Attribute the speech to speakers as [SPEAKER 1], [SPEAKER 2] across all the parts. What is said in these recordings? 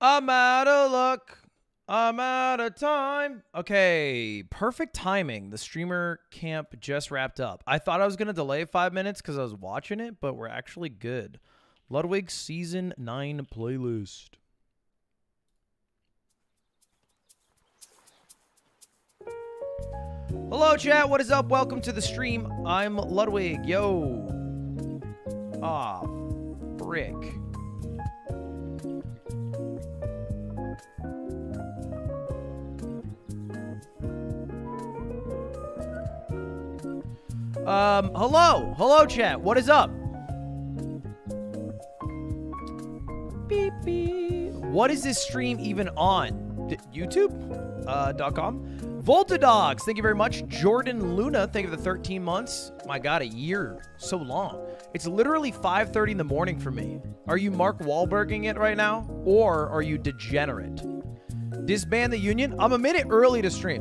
[SPEAKER 1] I'm out of luck. I'm out of time. Okay, perfect timing. The streamer camp just wrapped up. I thought I was going to delay five minutes because I was watching it, but we're actually good. Ludwig Season 9 playlist. Hello, chat. What is up? Welcome to the stream. I'm Ludwig. Yo. Ah, brick. Um, hello. Hello, chat. What is up? Beep, beep. What is this stream even on? D- YouTube? Uh, dot .com? Volta Dogs, thank you very much. Jordan Luna, thank you for the 13 months. My God, a year. So long. It's literally 5.30 in the morning for me. Are you Mark Wahlberging it right now? Or are you degenerate? Disband the union? I'm a minute early to stream.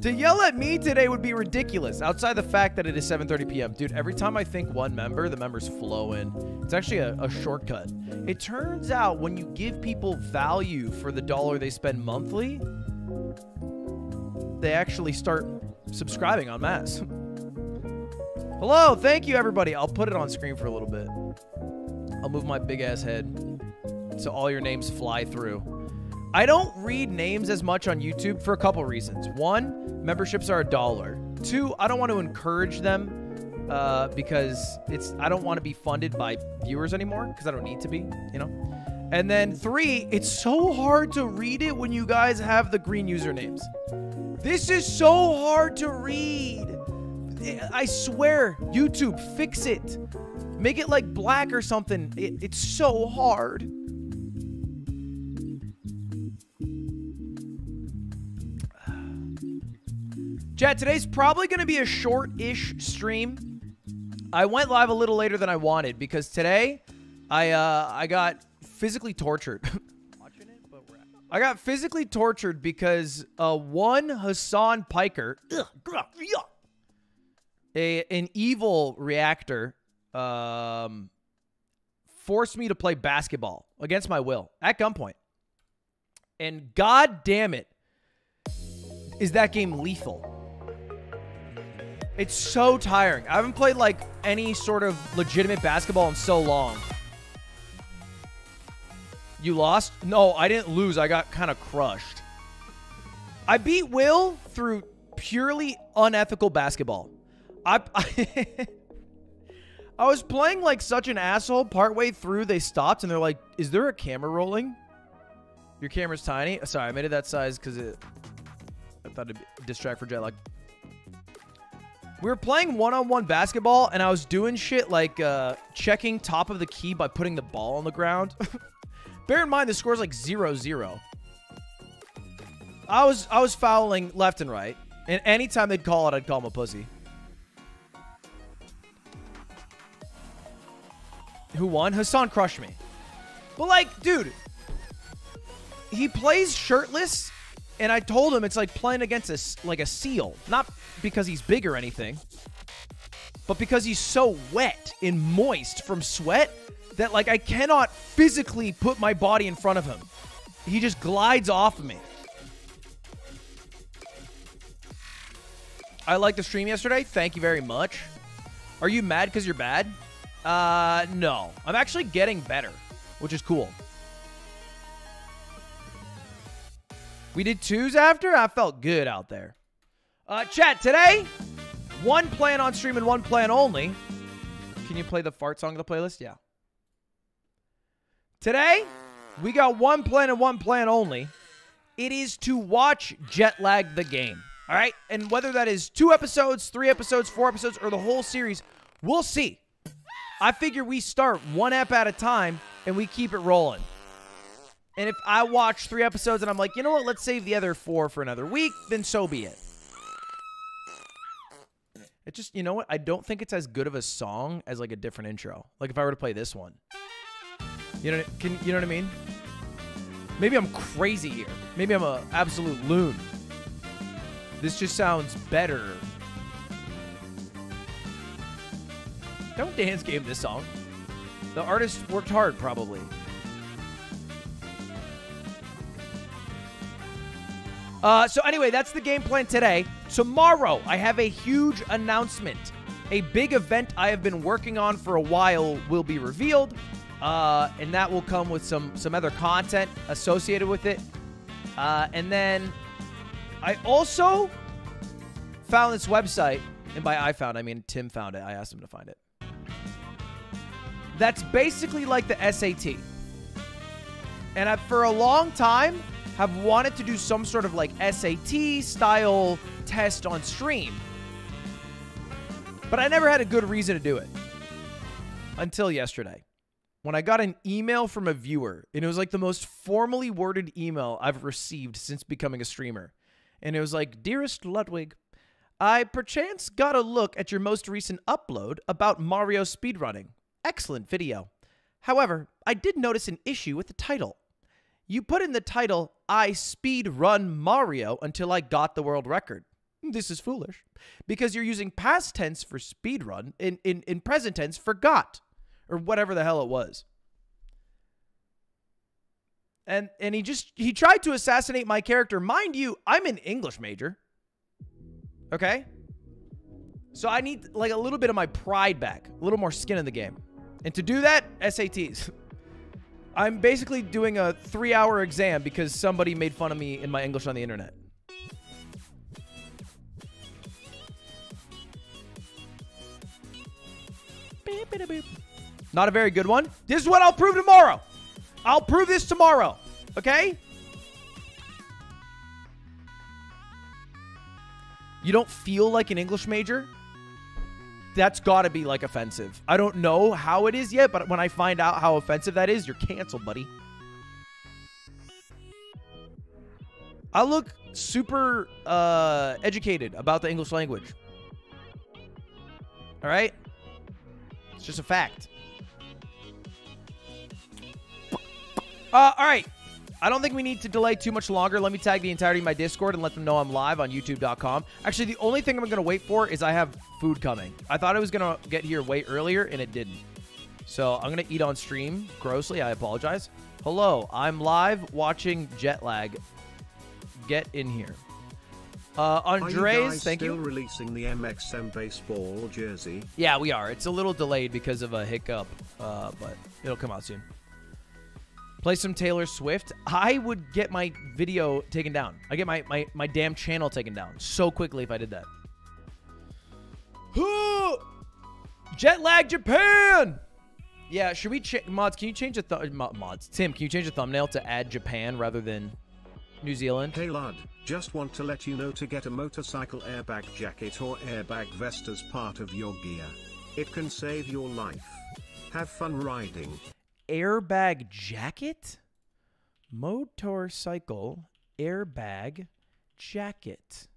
[SPEAKER 1] To yell at me today would be ridiculous. Outside the fact that it is 7:30 p.m., dude. Every time I think one member, the members flow in. It's actually a, a shortcut. It turns out when you give people value for the dollar they spend monthly, they actually start subscribing en masse. Hello, thank you everybody. I'll put it on screen for a little bit. I'll move my big ass head so all your names fly through. I don't read names as much on YouTube for a couple reasons. One, memberships are a dollar. Two, I don't want to encourage them uh, because it's I don't want to be funded by viewers anymore because I don't need to be, you know. And then three, it's so hard to read it when you guys have the green usernames. This is so hard to read. I swear, YouTube, fix it. Make it like black or something. It, it's so hard. Chat, today's probably going to be a short-ish stream. I went live a little later than I wanted because today I uh, I got physically tortured. I got physically tortured because uh, one Hassan Piker, a an evil reactor, um, forced me to play basketball against my will at gunpoint. And god damn it, is that game lethal? It's so tiring. I haven't played like any sort of legitimate basketball in so long. You lost? No, I didn't lose. I got kind of crushed. I beat Will through purely unethical basketball. I, I, I was playing like such an asshole. Partway through, they stopped and they're like, "Is there a camera rolling?" Your camera's tiny. Sorry, I made it that size because it. I thought it'd distract for jet lag. We were playing one-on-one basketball, and I was doing shit like uh, checking top of the key by putting the ball on the ground. Bear in mind, the score's like 0-0. I was I was fouling left and right, and anytime they'd call it, I'd call him a pussy. Who won? Hassan crushed me. But like, dude, he plays shirtless and I told him it's like playing against a, like a seal. Not because he's big or anything, but because he's so wet and moist from sweat that like I cannot physically put my body in front of him. He just glides off of me. I liked the stream yesterday. Thank you very much. Are you mad because you're bad? Uh, no. I'm actually getting better, which is cool. We did twos after? I felt good out there. Uh, chat, today, one plan on stream and one plan only. Can you play the fart song of the playlist? Yeah. Today, we got one plan and one plan only. It is to watch Jetlag the game. All right? And whether that is two episodes, three episodes, four episodes, or the whole series, we'll see. I figure we start one app at a time and we keep it rolling. And if I watch three episodes and I'm like, you know what, let's save the other four for another week, then so be it. It just, you know what? I don't think it's as good of a song as like a different intro. Like if I were to play this one. You know, can you know what I mean? Maybe I'm crazy here. Maybe I'm a absolute loon. This just sounds better. Don't dance game this song. The artist worked hard, probably. Uh, so anyway, that's the game plan today. Tomorrow, I have a huge announcement. A big event I have been working on for a while will be revealed, uh, and that will come with some some other content associated with it. Uh, and then I also found this website, and by I found I mean Tim found it. I asked him to find it. That's basically like the SAT. And I, for a long time, have wanted to do some sort of like SAT style test on stream. But I never had a good reason to do it until yesterday when I got an email from a viewer, and it was like the most formally worded email I've received since becoming a streamer. And it was like, Dearest Ludwig, I perchance got a look at your most recent upload about Mario speedrunning. Excellent video. However, I did notice an issue with the title. You put in the title, I speed run Mario until I got the world record. This is foolish because you're using past tense for speed run in, in, in present tense for got or whatever the hell it was. And and he just he tried to assassinate my character. Mind you, I'm an English major. Okay? So I need like a little bit of my pride back, a little more skin in the game. And to do that, SATs. I'm basically doing a three hour exam because somebody made fun of me in my English on the internet. Not a very good one. This is what I'll prove tomorrow. I'll prove this tomorrow. Okay? You don't feel like an English major? that's got to be like offensive. I don't know how it is yet, but when I find out how offensive that is, you're canceled, buddy. I look super uh, educated about the English language. All right? It's just a fact. Uh, all right. I don't think we need to delay too much longer. Let me tag the entirety of my Discord and let them know I'm live on youtube.com. Actually, the only thing I'm going to wait for is I have food coming. I thought I was going to get here way earlier, and it didn't. So I'm going to eat on stream grossly. I apologize. Hello, I'm live watching Jetlag. Get in here. Uh, Andres, thank
[SPEAKER 2] still
[SPEAKER 1] you.
[SPEAKER 2] releasing the MXM baseball jersey?
[SPEAKER 1] Yeah, we are. It's a little delayed because of a hiccup, uh, but it'll come out soon. Play some Taylor Swift. I would get my video taken down. I get my, my, my damn channel taken down so quickly if I did that. Jet lag Japan! Yeah, should we change mods? Can you change the th mods? Tim, can you change the thumbnail to add Japan rather than New Zealand?
[SPEAKER 2] Hey lad, just want to let you know to get a motorcycle airbag jacket or airbag vest as part of your gear. It can save your life. Have fun riding
[SPEAKER 1] airbag jacket? Motorcycle airbag jacket.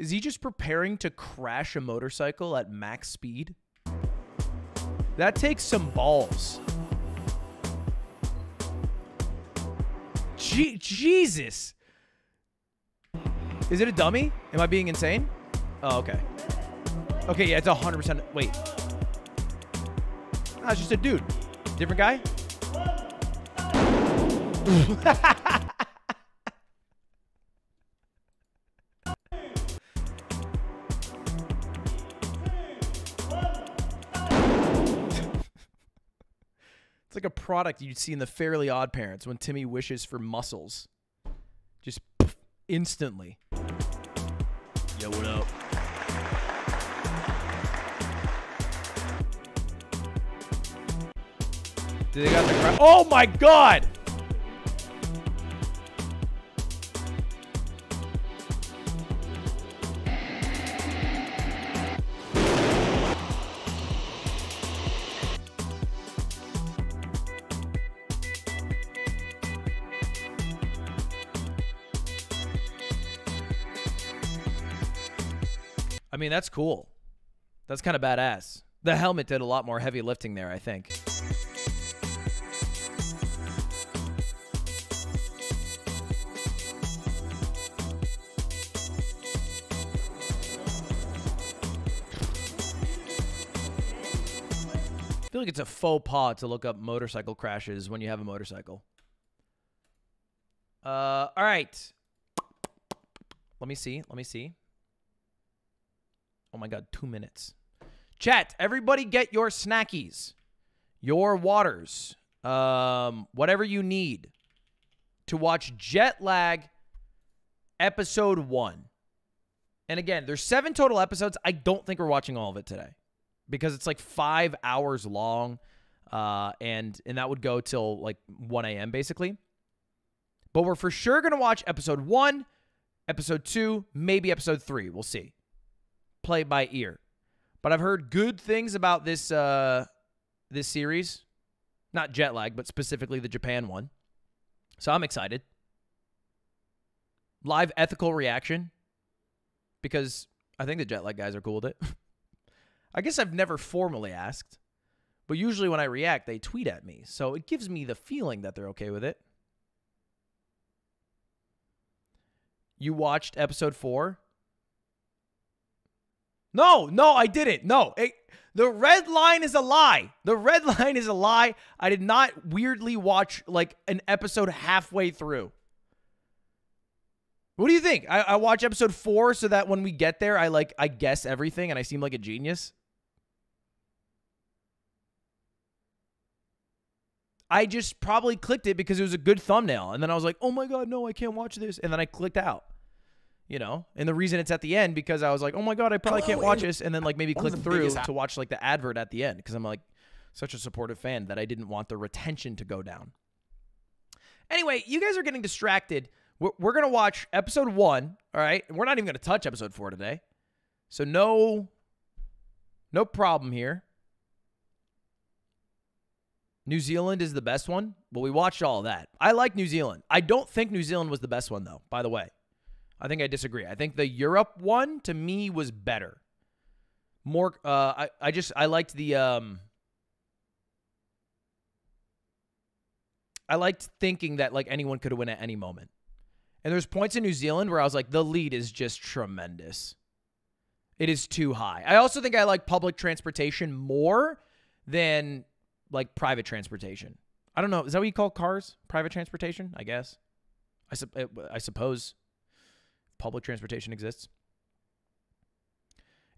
[SPEAKER 1] Is he just preparing to crash a motorcycle at max speed? That takes some balls. Je Jesus. Is it a dummy? Am I being insane? Oh, okay. Okay, yeah, it's 100%. Wait. Ah, it's just a dude. Different guy? like a product you'd see in the Fairly Odd Parents when Timmy wishes for muscles. Just poof, instantly. Yo, what up? Did they got the Oh my god! Mean, that's cool. That's kind of badass. The helmet did a lot more heavy lifting there, I think. I feel like it's a faux pas to look up motorcycle crashes when you have a motorcycle. Uh, all right. Let me see. Let me see. Oh my god, two minutes. Chat, everybody get your snackies, your waters, um, whatever you need to watch Jet Lag episode one. And again, there's seven total episodes. I don't think we're watching all of it today because it's like five hours long, uh, and and that would go till like 1 a.m. basically. But we're for sure gonna watch episode one, episode two, maybe episode three. We'll see. Play by ear. But I've heard good things about this uh, this series, not jet lag, but specifically the Japan one. So I'm excited. Live ethical reaction because I think the jet lag guys are cool with it. I guess I've never formally asked, but usually when I react, they tweet at me. So it gives me the feeling that they're okay with it. You watched episode four? No, no, I didn't. No, it, the red line is a lie. The red line is a lie. I did not weirdly watch like an episode halfway through. What do you think? I, I watch episode four so that when we get there, I like I guess everything and I seem like a genius. I just probably clicked it because it was a good thumbnail. And then I was like, oh my God, no, I can't watch this. And then I clicked out. You know? And the reason it's at the end because I was like, oh my God, I probably can't watch this. And then like maybe click through to watch like the advert at the end because I'm like such a supportive fan that I didn't want the retention to go down. Anyway, you guys are getting distracted. We're, we're going to watch episode one. All right. We're not even going to touch episode four today. So no, no problem here. New Zealand is the best one, but we watched all of that. I like New Zealand. I don't think New Zealand was the best one, though, by the way. I think I disagree. I think the Europe one, to me, was better. More, uh, I, I just, I liked the, um, I liked thinking that, like, anyone could win at any moment. And there's points in New Zealand where I was like, the lead is just tremendous. It is too high. I also think I like public transportation more than like private transportation. I don't know. Is that what you call cars? Private transportation? I guess. I, su- I suppose public transportation exists.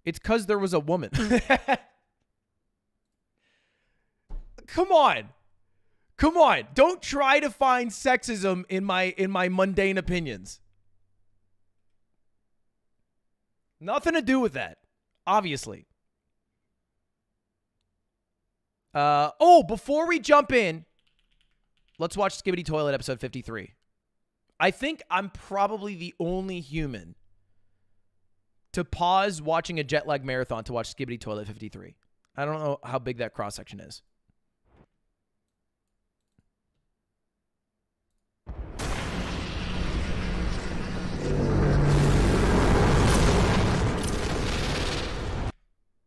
[SPEAKER 1] It's because there was a woman. Come on. Come on. Don't try to find sexism in my in my mundane opinions. Nothing to do with that. Obviously. Uh, oh, before we jump in, let's watch Skibidi Toilet episode 53. I think I'm probably the only human to pause watching a jet lag marathon to watch Skibidi Toilet 53. I don't know how big that cross section is.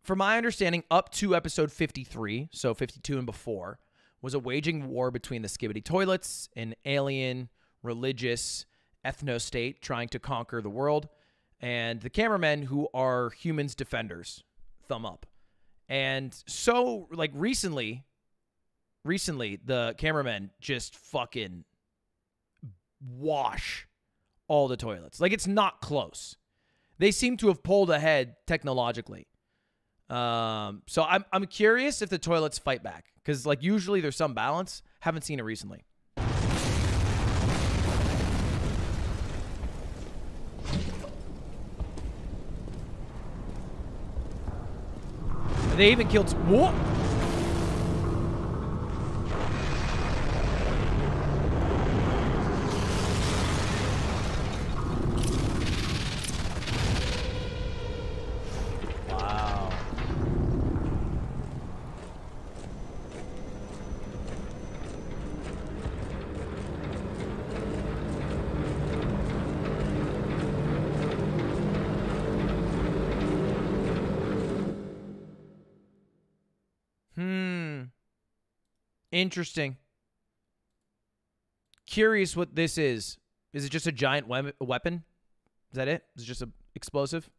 [SPEAKER 1] from my understanding, up to episode 53, so 52 and before, was a waging war between the Skibidi Toilets, and alien, religious, ethno state trying to conquer the world, and the cameramen who are humans defenders. Thumb up. And so, like, recently, recently, the cameramen just fucking wash all the toilets. Like, it's not close. They seem to have pulled ahead technologically. Um, so I'm I'm curious if the toilets fight back because like usually there's some balance. Haven't seen it recently. They even killed. Interesting. Curious what this is. Is it just a giant we- weapon? Is that it? Is it just a explosive?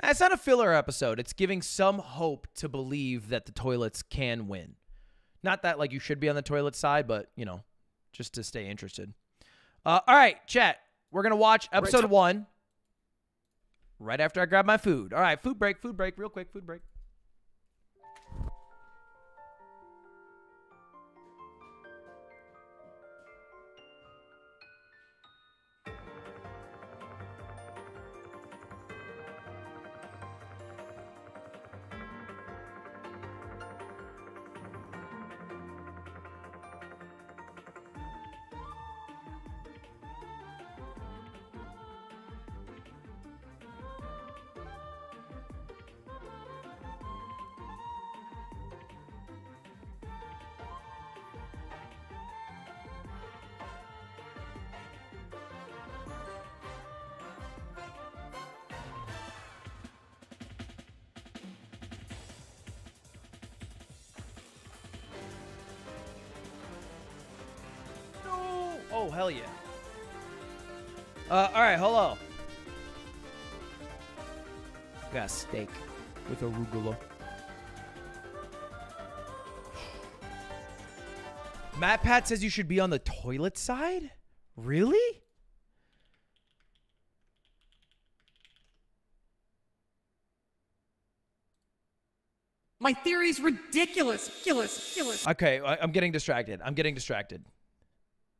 [SPEAKER 1] It's not a filler episode. It's giving some hope to believe that the toilets can win. Not that like you should be on the toilet side, but you know, just to stay interested. Uh, all right, chat. We're gonna watch episode
[SPEAKER 3] to-
[SPEAKER 1] one right after I grab my food. All right, food break, food break, real quick, food break. Uh, all right, hello. Got a steak with arugula. MatPat says you should be on the toilet side. Really?
[SPEAKER 3] My theory's ridiculous. Ridiculous. Ridiculous.
[SPEAKER 1] Okay, I, I'm getting distracted. I'm getting distracted.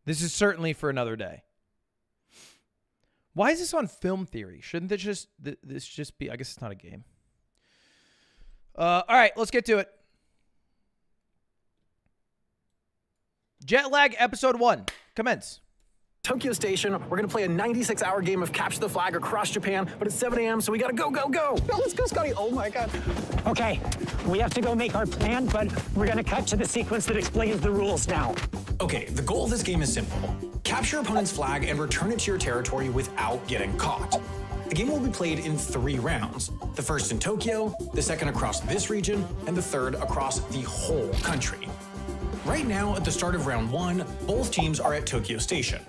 [SPEAKER 1] This is certainly for another day. Why is this on film theory? Shouldn't this just this just be? I guess it's not a game. Uh, all right, let's get to it. Jet lag episode one commence.
[SPEAKER 4] Tokyo Station, we're gonna play a 96 hour game of Capture the Flag across Japan, but it's 7 a.m., so we gotta go, go, go!
[SPEAKER 5] Go, let's go, Scotty. Oh my God. Okay, we have to go make our plan, but we're gonna cut to the sequence that explains the rules now.
[SPEAKER 6] Okay, the goal of this game is simple. Capture opponent's flag and return it to your territory without getting caught. The game will be played in three rounds. The first in Tokyo, the second across this region, and the third across the whole country. Right now, at the start of round one, both teams are at Tokyo Station.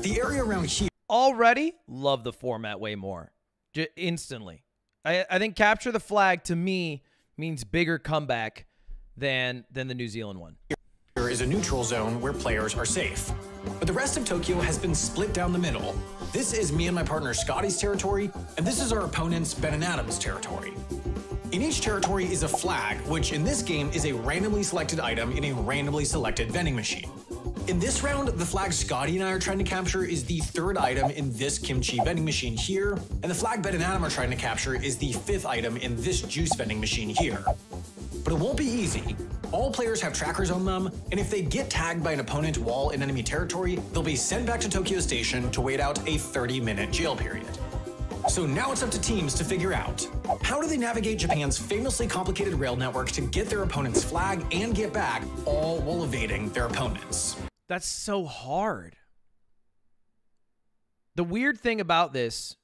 [SPEAKER 6] The area around here
[SPEAKER 1] Already love the format way more. J- instantly. I, I think capture the flag to me means bigger comeback than than the New Zealand one.
[SPEAKER 6] is a neutral zone where players are safe. But the rest of Tokyo has been split down the middle. This is me and my partner Scotty's territory, and this is our opponent's Ben and Adam's territory. In each territory is a flag, which in this game is a randomly selected item in a randomly selected vending machine. In this round, the flag Scotty and I are trying to capture is the third item in this kimchi vending machine here, and the flag Ben and Adam are trying to capture is the fifth item in this juice vending machine here. But it won't be easy. All players have trackers on them, and if they get tagged by an opponent while in enemy territory, they'll be sent back to Tokyo Station to wait out a 30 minute jail period. So now it's up to teams to figure out how do they navigate Japan's famously complicated rail network to get their opponent's flag and get back, all while evading their opponents.
[SPEAKER 1] That's so hard. The weird thing about this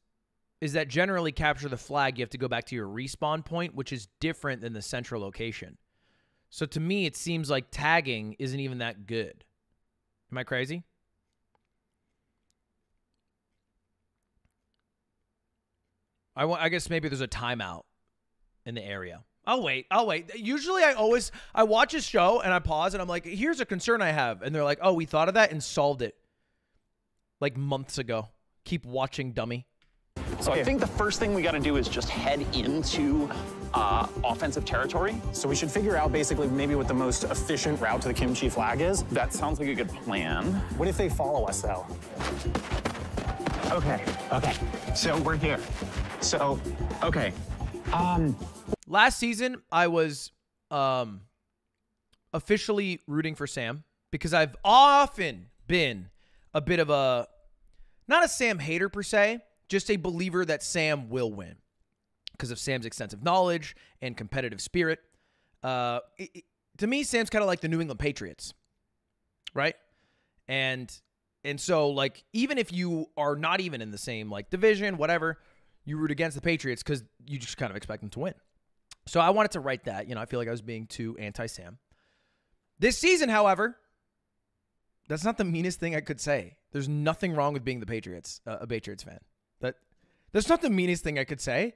[SPEAKER 1] is that generally capture the flag, you have to go back to your respawn point, which is different than the central location. So to me, it seems like tagging isn't even that good. Am I crazy? I, wa- I guess maybe there's a timeout in the area. I'll wait. I'll wait. Usually, I always I watch a show and I pause and I'm like, "Here's a concern I have," and they're like, "Oh, we thought of that and solved it like months ago." Keep watching, dummy.
[SPEAKER 7] So I think the first thing we got to do is just head into uh, offensive territory.
[SPEAKER 4] So we should figure out basically maybe what the most efficient route to the kimchi flag is.
[SPEAKER 7] That sounds like a good plan.
[SPEAKER 4] What if they follow us though?
[SPEAKER 5] Okay, okay. So we're here. So, okay. Um,
[SPEAKER 1] Last season, I was um officially rooting for Sam because I've often been a bit of a not a Sam hater per se, just a believer that Sam will win because of Sam's extensive knowledge and competitive spirit. Uh, it- it- to me, Sam's kind of like the New England Patriots, right? And and so like even if you are not even in the same like division, whatever, you root against the Patriots because you just kind of expect them to win. So I wanted to write that. You know, I feel like I was being too anti Sam. This season, however, that's not the meanest thing I could say. There's nothing wrong with being the Patriots, uh, a Patriots fan. That that's not the meanest thing I could say.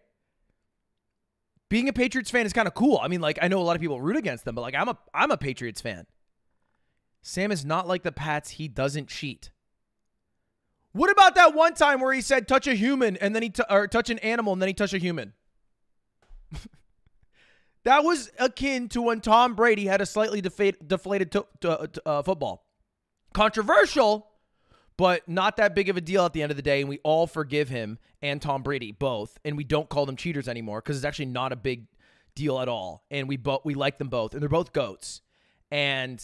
[SPEAKER 1] Being a Patriots fan is kind of cool. I mean, like I know a lot of people root against them, but like I'm a I'm a Patriots fan. Sam is not like the Pats. He doesn't cheat. What about that one time where he said touch a human and then he t- or touch an animal and then he touch a human? that was akin to when Tom Brady had a slightly defa- deflated uh, football. Controversial, but not that big of a deal at the end of the day. And we all forgive him and Tom Brady both, and we don't call them cheaters anymore because it's actually not a big deal at all. And we both we like them both, and they're both goats. And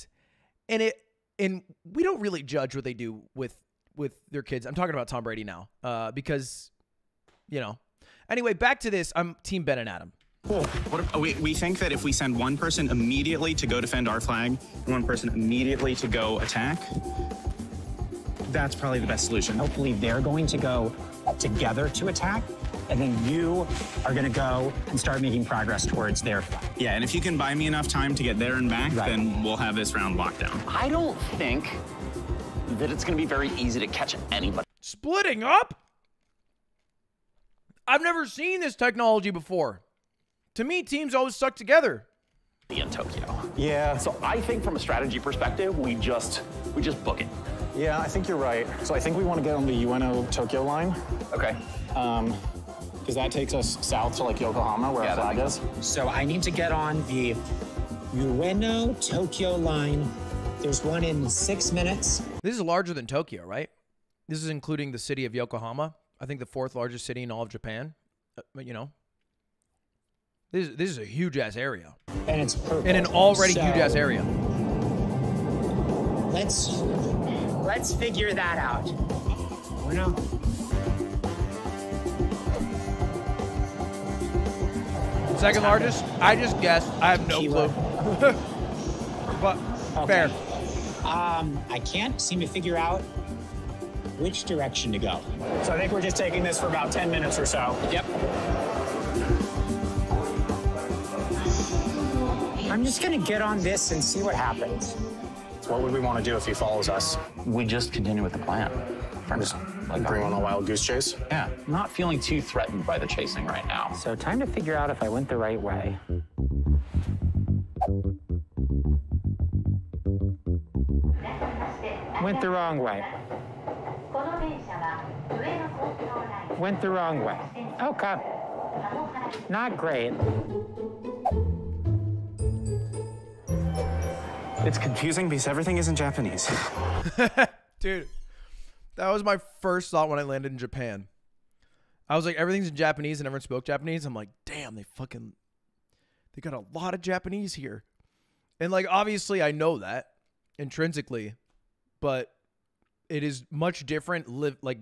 [SPEAKER 1] and it and we don't really judge what they do with with their kids. I'm talking about Tom Brady now, uh, because you know. Anyway, back to this. I'm Team Ben and Adam.
[SPEAKER 8] Cool. What, we, we think that if we send one person immediately to go defend our flag, and one person immediately to go attack, that's probably the best solution.
[SPEAKER 5] Hopefully, they're going to go together to attack, and then you are going to go and start making progress towards their flag.
[SPEAKER 8] Yeah, and if you can buy me enough time to get there and back,
[SPEAKER 5] Right.
[SPEAKER 8] then we'll have this round locked down.
[SPEAKER 7] I don't think that it's going to be very easy to catch anybody
[SPEAKER 1] Splitting up? I've never seen this technology before. To me, teams always stuck together.
[SPEAKER 7] Be in Tokyo.
[SPEAKER 9] Yeah,
[SPEAKER 7] So I think from a strategy perspective, we just we just book it.
[SPEAKER 9] yeah, I think you're right. So I think we want to get on the Ueno Tokyo line,
[SPEAKER 7] Okay.
[SPEAKER 9] um, because that takes us south to like Yokohama, where
[SPEAKER 7] Yeah,
[SPEAKER 9] our flag is.
[SPEAKER 5] So I need to get on the Ueno Tokyo line. There's one in six minutes.
[SPEAKER 1] This is larger than Tokyo, right? This is including the city of Yokohama. I think the fourth largest city in all of Japan. Uh, but, you know, this is, this is a huge ass area
[SPEAKER 5] And it's purple.
[SPEAKER 1] in an already
[SPEAKER 5] So
[SPEAKER 1] huge ass area.
[SPEAKER 5] Let's let's figure that out. Ueno.
[SPEAKER 1] Second largest? I just guessed. I have no
[SPEAKER 5] Kilo.
[SPEAKER 1] clue. but fair.
[SPEAKER 5] Um, I can't seem to figure out which direction to go.
[SPEAKER 9] So I think we're just taking this for about 10 minutes or so.
[SPEAKER 7] Yep.
[SPEAKER 5] I'm just gonna get on this and see what happens.
[SPEAKER 9] What would we want to do if he follows us?
[SPEAKER 7] We just continue with the plan.
[SPEAKER 9] Just like bring on a wild goose chase?
[SPEAKER 7] Yeah. Not feeling too threatened by the chasing right now.
[SPEAKER 5] So time to figure out if I went the right way. Went the wrong way. Went the wrong way. Oh, okay. Not great.
[SPEAKER 8] It's confusing because everything is in Japanese.
[SPEAKER 1] Dude, that was my first thought when I landed in Japan. I was like, everything's in Japanese and everyone spoke Japanese. I'm like, damn, they fucking, they got a lot of Japanese here. And like, obviously, I know that intrinsically, but it is much different live like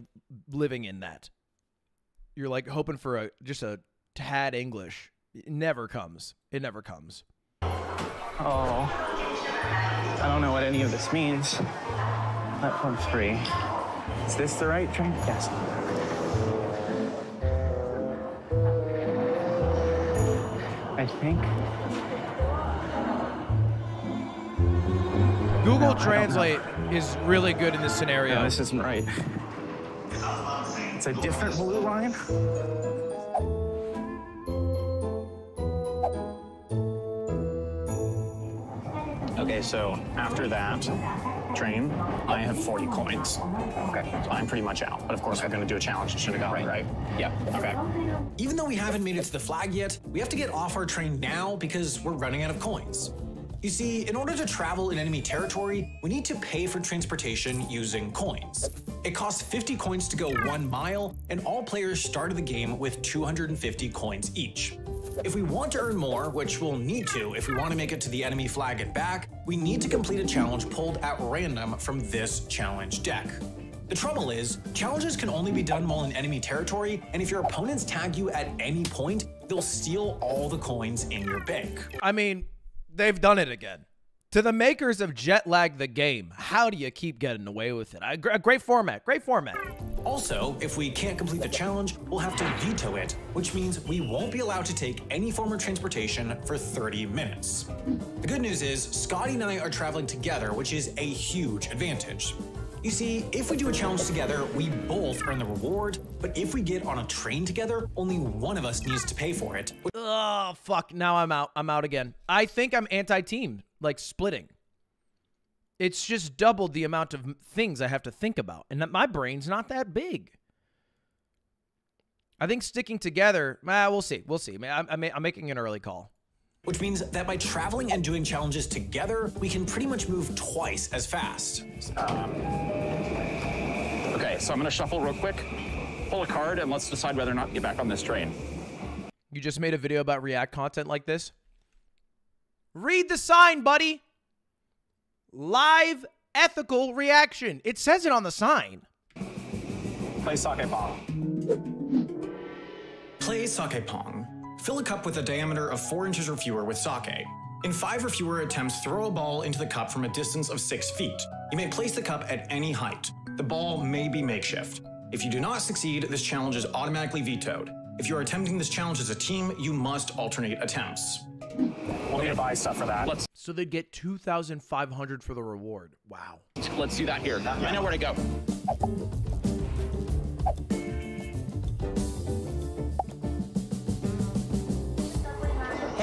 [SPEAKER 1] living in that. You're like hoping for a just a tad English. It never comes. It never comes.
[SPEAKER 8] Oh. I don't know what any of this means. Platform three. Is this the right train? Yes. I think.
[SPEAKER 1] Google Translate is really good in this scenario.
[SPEAKER 8] No, this isn't right. It's a different blue line.
[SPEAKER 9] Okay, so after that train, I have 40 coins. Okay. So I'm pretty much out. But of course, we're going to do a challenge to should have got right.
[SPEAKER 7] Yep.
[SPEAKER 9] Okay.
[SPEAKER 6] Even though we haven't made it to the flag yet, we have to get off our train now because we're running out of coins. You see, in order to travel in enemy territory, we need to pay for transportation using coins. It costs 50 coins to go one mile, and all players started the game with 250 coins each. If we want to earn more, which we'll need to if we want to make it to the enemy flag and back, we need to complete a challenge pulled at random from this challenge deck. The trouble is, challenges can only be done while in enemy territory, and if your opponents tag you at any point, they'll steal all the coins in your bank.
[SPEAKER 1] I mean, they've done it again. To the makers of Jet Lag the game, how do you keep getting away with it? Gr- great format, great format.
[SPEAKER 6] Also, if we can't complete the challenge, we'll have to veto it, which means we won't be allowed to take any form of transportation for 30 minutes. The good news is, Scotty and I are traveling together, which is a huge advantage. You see, if we do a challenge together, we both earn the reward, but if we get on a train together, only one of us needs to pay for it.
[SPEAKER 1] Oh fuck! Now I'm out. I'm out again. I think I'm anti-team, like splitting. It's just doubled the amount of things I have to think about, and my brain's not that big. I think sticking together. Ah, we'll see. We'll see. I'm, I'm, I'm making an early call.
[SPEAKER 6] Which means that by traveling and doing challenges together, we can pretty much move twice as fast.
[SPEAKER 7] Um, okay, so I'm gonna shuffle real quick, pull a card, and let's decide whether or not to get back on this train.
[SPEAKER 1] You just made a video about React content like this? Read the sign, buddy. Live ethical reaction. It says it on the sign.
[SPEAKER 9] Play sake pong.
[SPEAKER 6] Play sake pong. Fill a cup with a diameter of 4 inches or fewer with sake. In five or fewer attempts, throw a ball into the cup from a distance of 6 feet. You may place the cup at any height. The ball may be makeshift. If you do not succeed, this challenge is automatically vetoed. If you are attempting this challenge as a team, you must alternate attempts.
[SPEAKER 9] We'll need to buy stuff for that.
[SPEAKER 7] Let's
[SPEAKER 1] So they'd get 2500 for the reward. Wow.
[SPEAKER 7] let's do that here. I know where to go.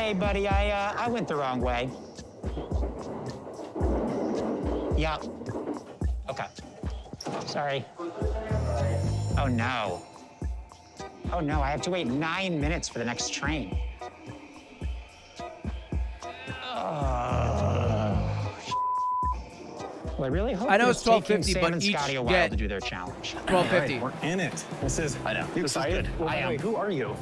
[SPEAKER 5] Hey, buddy, I uh, I went the wrong way. Yeah. Okay. Sorry. Oh no. Oh no, I have to wait nine minutes for the next train. Well, I really hope
[SPEAKER 1] I know
[SPEAKER 5] it's
[SPEAKER 1] it's 12.50, but each
[SPEAKER 5] Scotty a while
[SPEAKER 1] get
[SPEAKER 5] to do their challenge.
[SPEAKER 1] 1250.
[SPEAKER 9] We're in it. This is.
[SPEAKER 7] I know.
[SPEAKER 9] You
[SPEAKER 7] This is
[SPEAKER 9] excited?
[SPEAKER 7] good.
[SPEAKER 9] Well,
[SPEAKER 7] I
[SPEAKER 9] by the way,
[SPEAKER 7] am.
[SPEAKER 9] Who are you?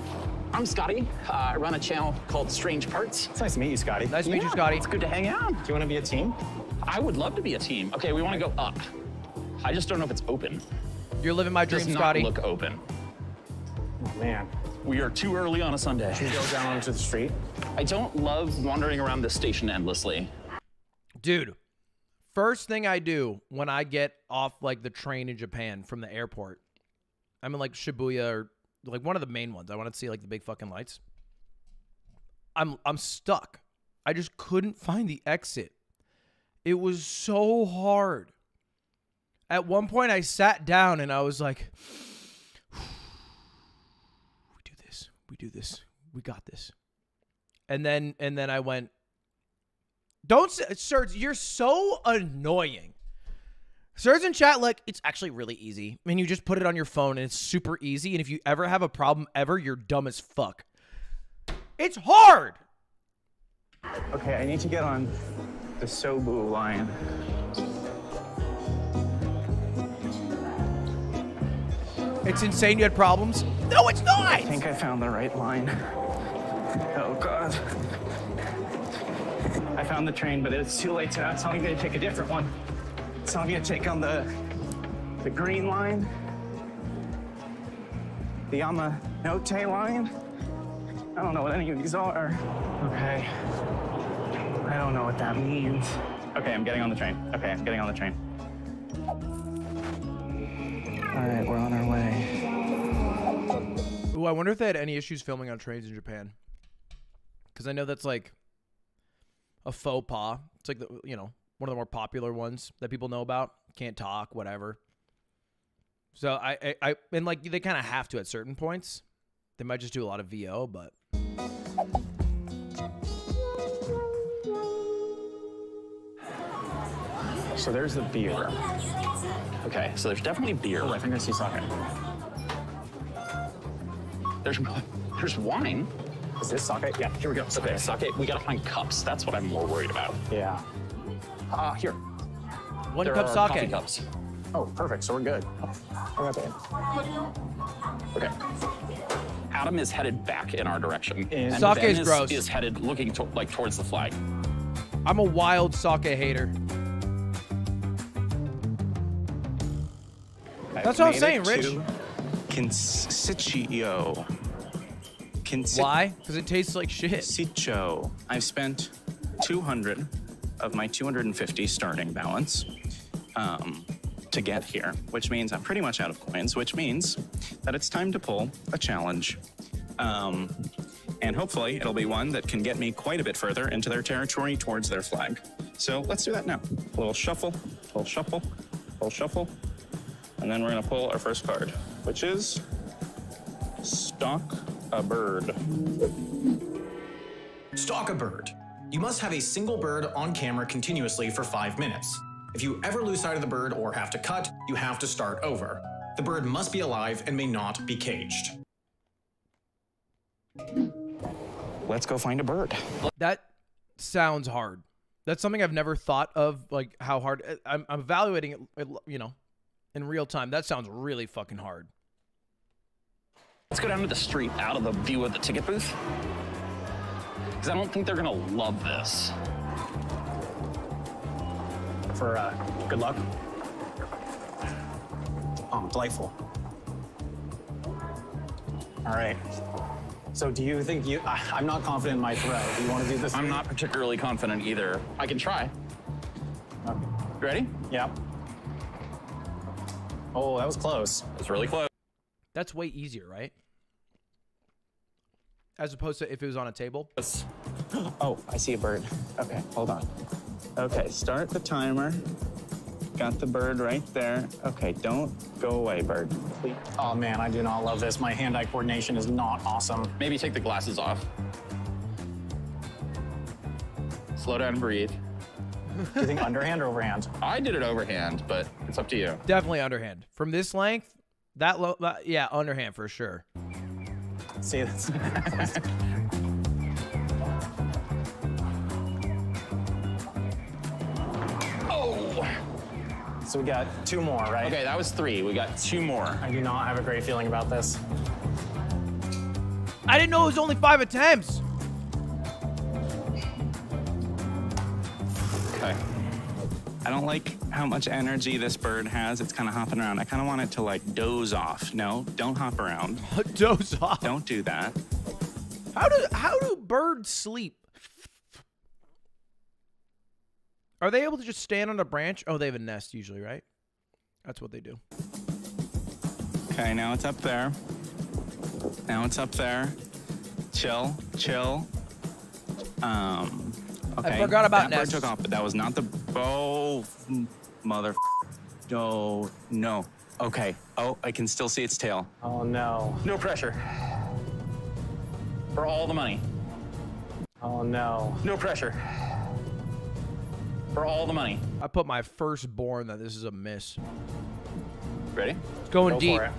[SPEAKER 7] I'm Scotty. Uh, I run a channel called Strange Parts.
[SPEAKER 9] It's nice to meet you, Scotty.
[SPEAKER 1] Nice to meet you, Scotty.
[SPEAKER 7] It's good to hang out.
[SPEAKER 9] Do you want to be a team?
[SPEAKER 7] I would love to be a team. Okay, we want to go up. I just don't know if it's open.
[SPEAKER 1] You're living my dream,
[SPEAKER 7] Does not
[SPEAKER 1] Scotty.
[SPEAKER 7] look open.
[SPEAKER 9] Oh, man.
[SPEAKER 7] We are too early on a Sunday.
[SPEAKER 9] Should we go down onto the street?
[SPEAKER 7] I don't love wandering around this station endlessly.
[SPEAKER 1] Dude, first thing I do when I get off like the train in Japan from the airport, I'm in like Shibuya or like one of the main ones. I want to see like the big fucking lights. I'm I'm stuck. I just couldn't find the exit. It was so hard. At one point I sat down and I was like we do this. We do this. We got this. And then and then I went don't Serge, you're so annoying. Serge in chat, like, it's actually really easy. I mean, you just put it on your phone and it's super easy. And if you ever have a problem ever, you're dumb as fuck. It's hard.
[SPEAKER 8] Okay, I need to get on the Sobu line.
[SPEAKER 1] It's insane you had problems. No, it's not.
[SPEAKER 8] I think I found the right line. Oh, God. I found the train, but it's too late now, so I'm gonna take a different one. So I'm gonna take on the the green line, the Yamanote line. I don't know what any of these are. Okay. I don't know what that means. Okay, I'm getting on the train. Okay, I'm getting on the train. All right, we're on our way.
[SPEAKER 1] Ooh, I wonder if they had any issues filming on trains in Japan. Because I know that's like a faux pas. It's like, the, you know, one of the more popular ones that people know about. Can't talk, whatever. So I, I, I and like they kind of have to at certain points. They might just do a lot of VO, but
[SPEAKER 9] So there's the beer.
[SPEAKER 7] Okay, so there's definitely beer.
[SPEAKER 9] Oh, I think I see sake.
[SPEAKER 7] There's there's wine.
[SPEAKER 9] Is this sake? Yeah, here we go.
[SPEAKER 7] Okay, sake. We gotta find cups. That's what I'm more worried about.
[SPEAKER 9] Yeah. Ah, here.
[SPEAKER 1] one
[SPEAKER 7] There
[SPEAKER 1] cup
[SPEAKER 7] are
[SPEAKER 1] sake.
[SPEAKER 7] coffee cups.
[SPEAKER 9] Oh, perfect. So we're good. I got that.
[SPEAKER 7] Okay. Adam is headed back in our direction.
[SPEAKER 9] In-
[SPEAKER 7] and
[SPEAKER 1] Sake
[SPEAKER 7] Ben
[SPEAKER 1] is
[SPEAKER 7] is
[SPEAKER 1] gross.
[SPEAKER 7] Is headed looking to, like towards the flag.
[SPEAKER 1] I'm a wild sake hater. That's what I'm saying, Rich.
[SPEAKER 8] Kinsiccio. Kinsi-
[SPEAKER 1] Why? Because it tastes like shit.
[SPEAKER 8] Sicho. I've spent 200 of my 250 starting balance. Um, to get here, which means I'm pretty much out of coins, which means that it's time to pull a challenge. Um, and hopefully it'll be one that can get me quite a bit further into their territory towards their flag. So let's do that now. A little shuffle, a little shuffle, a little shuffle. And then we're gonna pull our first card, which is Stalk a Bird.
[SPEAKER 6] Stalk a bird. You must have a single bird on camera continuously for five minutes. If you ever lose sight of the bird or have to cut, you have to start over. The bird must be alive and may not be caged.
[SPEAKER 8] Let's go find a bird.
[SPEAKER 1] That sounds hard. That's something I've never thought of, like how hard. uh, I'm, I'm evaluating it, it, you know, in real time. That sounds really fucking hard.
[SPEAKER 7] Let's go down to the street out of the view of the ticket booth. Because I don't think they're gonna love this.
[SPEAKER 9] For uh, good luck. Oh, delightful. All right. So, do you think you? I, I'm not confident in my throw. Do you want to do this?
[SPEAKER 7] I'm not particularly confident either. I can try.
[SPEAKER 9] Okay.
[SPEAKER 7] Ready?
[SPEAKER 9] Yeah. Oh, that was close.
[SPEAKER 7] It's really close.
[SPEAKER 1] That's way easier, right? As opposed to if it was on a table.
[SPEAKER 8] Oh, I see a bird. Okay, hold on. Okay, start the timer. Got the bird right there. Okay, don't go away, bird. Please.
[SPEAKER 9] Oh man, I do not love this. My hand-eye coordination is not awesome.
[SPEAKER 7] Maybe take the glasses off. Slow down and breathe.
[SPEAKER 9] Do you think underhand or overhand?
[SPEAKER 7] I did it overhand, but it's up to you.
[SPEAKER 1] Definitely underhand. From this length, that low, that, yeah, underhand for sure.
[SPEAKER 9] See, that's.
[SPEAKER 7] Oh!
[SPEAKER 9] so we got two more, right?
[SPEAKER 7] Okay, that was three. We got two more.
[SPEAKER 9] I do not have a great feeling about this.
[SPEAKER 1] I didn't know it was only five attempts.
[SPEAKER 8] Okay. I don't like how much energy this bird has. It's kind of hopping around. I kind of want it to like doze off. No, don't hop around.
[SPEAKER 1] Doze off.
[SPEAKER 8] Don't do that.
[SPEAKER 1] How do how do birds sleep? Are they able to just stand on a branch? Oh, they have a nest usually, right? That's what they do.
[SPEAKER 8] Okay, now it's up there. Now it's up there. Chill, chill. Um, okay.
[SPEAKER 1] I forgot about
[SPEAKER 8] that bird took off, but that was not the oh, mother. No, no. Okay. Oh, I can still see its tail.
[SPEAKER 9] Oh no.
[SPEAKER 7] No pressure. For all the money.
[SPEAKER 9] Oh no.
[SPEAKER 7] No pressure. For all the money.
[SPEAKER 1] I put my firstborn that this is a miss.
[SPEAKER 7] Ready?
[SPEAKER 1] It's going
[SPEAKER 9] Go
[SPEAKER 1] deep.
[SPEAKER 9] for it.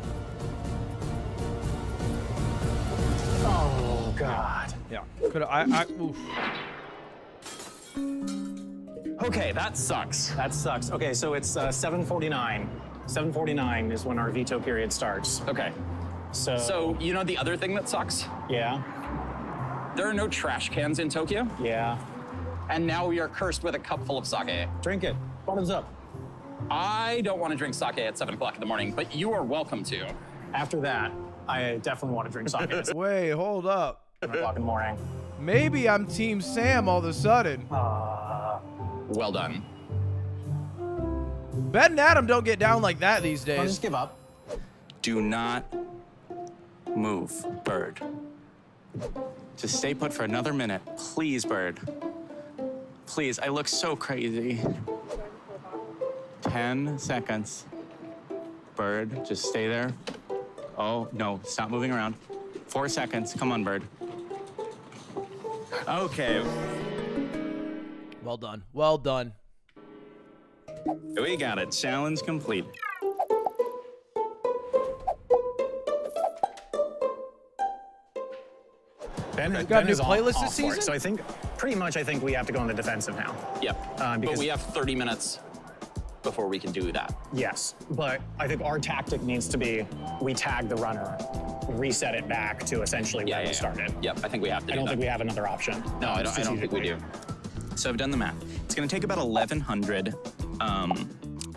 [SPEAKER 9] Oh god.
[SPEAKER 1] Yeah. Could I? I oof.
[SPEAKER 7] Okay, that sucks.
[SPEAKER 9] That sucks. Okay, so it's uh, 7:49. 7:49 is when our veto period starts.
[SPEAKER 7] Okay.
[SPEAKER 9] So.
[SPEAKER 7] So, you know the other thing that sucks?
[SPEAKER 9] Yeah.
[SPEAKER 7] There are no trash cans in Tokyo,
[SPEAKER 9] Yeah.
[SPEAKER 7] and now we are cursed with a cup full of sake.
[SPEAKER 9] Drink it. Bottoms up.
[SPEAKER 7] I don't want to drink sake at 7 o'clock in the morning, but you are welcome to.
[SPEAKER 9] After that, I definitely want to drink sake at 7
[SPEAKER 1] Wait, hold up.
[SPEAKER 9] o'clock in the morning.
[SPEAKER 1] Maybe I'm Team Sam all of a sudden.
[SPEAKER 9] Uh,
[SPEAKER 7] Well done.
[SPEAKER 1] Ben and Adam don't get down like that these
[SPEAKER 9] I'll
[SPEAKER 1] days.
[SPEAKER 9] just give up.
[SPEAKER 8] Do not move, bird. Just stay put for another minute. Please, bird. Please, I look so crazy. 10 seconds. Bird, just stay there. Oh, no, stop moving around. Four seconds. Come on, bird. Okay,
[SPEAKER 1] Well done. Well done.
[SPEAKER 8] we got it. Challenge complete.
[SPEAKER 9] Ben,
[SPEAKER 1] got
[SPEAKER 9] ben
[SPEAKER 1] a new
[SPEAKER 9] is off-
[SPEAKER 1] playlist this
[SPEAKER 9] off for it.
[SPEAKER 1] season?
[SPEAKER 9] So I think, pretty much, I think we have to go on the defensive now.
[SPEAKER 7] Yep.
[SPEAKER 9] Uh,
[SPEAKER 7] but we have 30 minutes before we can do that.
[SPEAKER 9] Yes, but I think our tactic needs to be we tag the runner, reset it back to essentially
[SPEAKER 7] Yeah,
[SPEAKER 9] where
[SPEAKER 7] yeah,
[SPEAKER 9] we
[SPEAKER 7] yeah.
[SPEAKER 9] started.
[SPEAKER 7] Yep, I think we have to do
[SPEAKER 9] I don't
[SPEAKER 7] that.
[SPEAKER 9] think we have another option.
[SPEAKER 7] No, I don't, I don't think we do.
[SPEAKER 8] So I've done the math. It's gonna take about 1,100 um,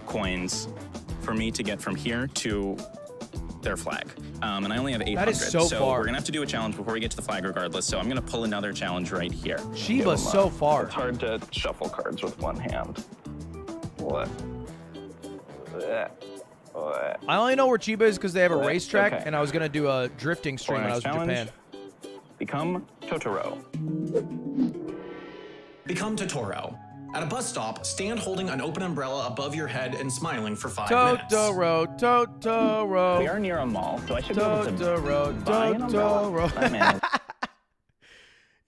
[SPEAKER 8] coins for me to get from here to their flag. Um, and I only have 800.
[SPEAKER 1] That is so far.
[SPEAKER 8] we're gonna have to do a challenge before we get to the flag regardless. So I'm gonna pull another challenge right here.
[SPEAKER 1] Chiba's so far.
[SPEAKER 8] It's hard to shuffle cards with one hand. What?
[SPEAKER 1] I only know where Chiba is because they have a racetrack,
[SPEAKER 8] Okay.
[SPEAKER 1] and I was gonna do a drifting stream
[SPEAKER 8] our
[SPEAKER 1] when I was
[SPEAKER 8] next
[SPEAKER 1] in Japan.
[SPEAKER 8] Become Totoro.
[SPEAKER 6] Become Totoro. At a bus stop, stand holding an open umbrella above your head and smiling for five minutes.
[SPEAKER 1] Totoro, Totoro.
[SPEAKER 8] We are near a mall, so I should be able to
[SPEAKER 1] Totoro,
[SPEAKER 8] buy an umbrella.
[SPEAKER 1] Totoro.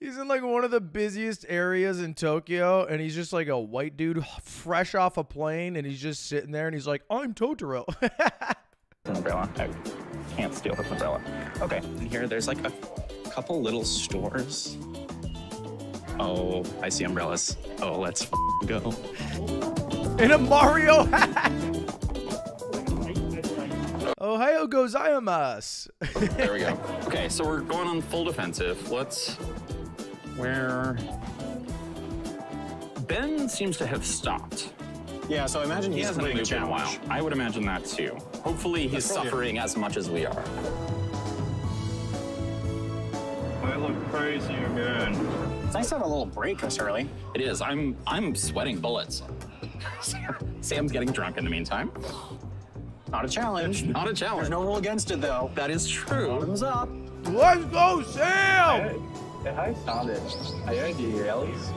[SPEAKER 1] He's in like one of the busiest areas in Tokyo, and he's just like a white dude fresh off a plane, and he's just sitting there, and he's like, "I'm Totoro."
[SPEAKER 8] An umbrella. I can't steal this umbrella. Okay, and here there's like a couple little stores. Oh, I see umbrellas. Oh, let's f- go.
[SPEAKER 1] in a Mario hat. Ohio goes gozaimasu.
[SPEAKER 7] There we go. Okay, so we're going on full defensive. Let's. Where. Ben seems to have stopped.
[SPEAKER 9] Yeah, so I imagine
[SPEAKER 7] He
[SPEAKER 9] he's
[SPEAKER 7] hasn't
[SPEAKER 9] completing a
[SPEAKER 7] moved in a while. I would imagine that too. Hopefully, he's
[SPEAKER 9] That's
[SPEAKER 7] suffering as much as we are.
[SPEAKER 8] I look crazy again.
[SPEAKER 9] It's nice to have a little break this early.
[SPEAKER 7] It is. I'm. I'm sweating bullets. Sam's getting drunk in the meantime.
[SPEAKER 9] Not a challenge.
[SPEAKER 7] Not a challenge.
[SPEAKER 9] There's no rule against it, though.
[SPEAKER 7] That is true.
[SPEAKER 9] Thumbs up.
[SPEAKER 1] Let's go, Sam!
[SPEAKER 8] I saw this. I heard you, Ellis.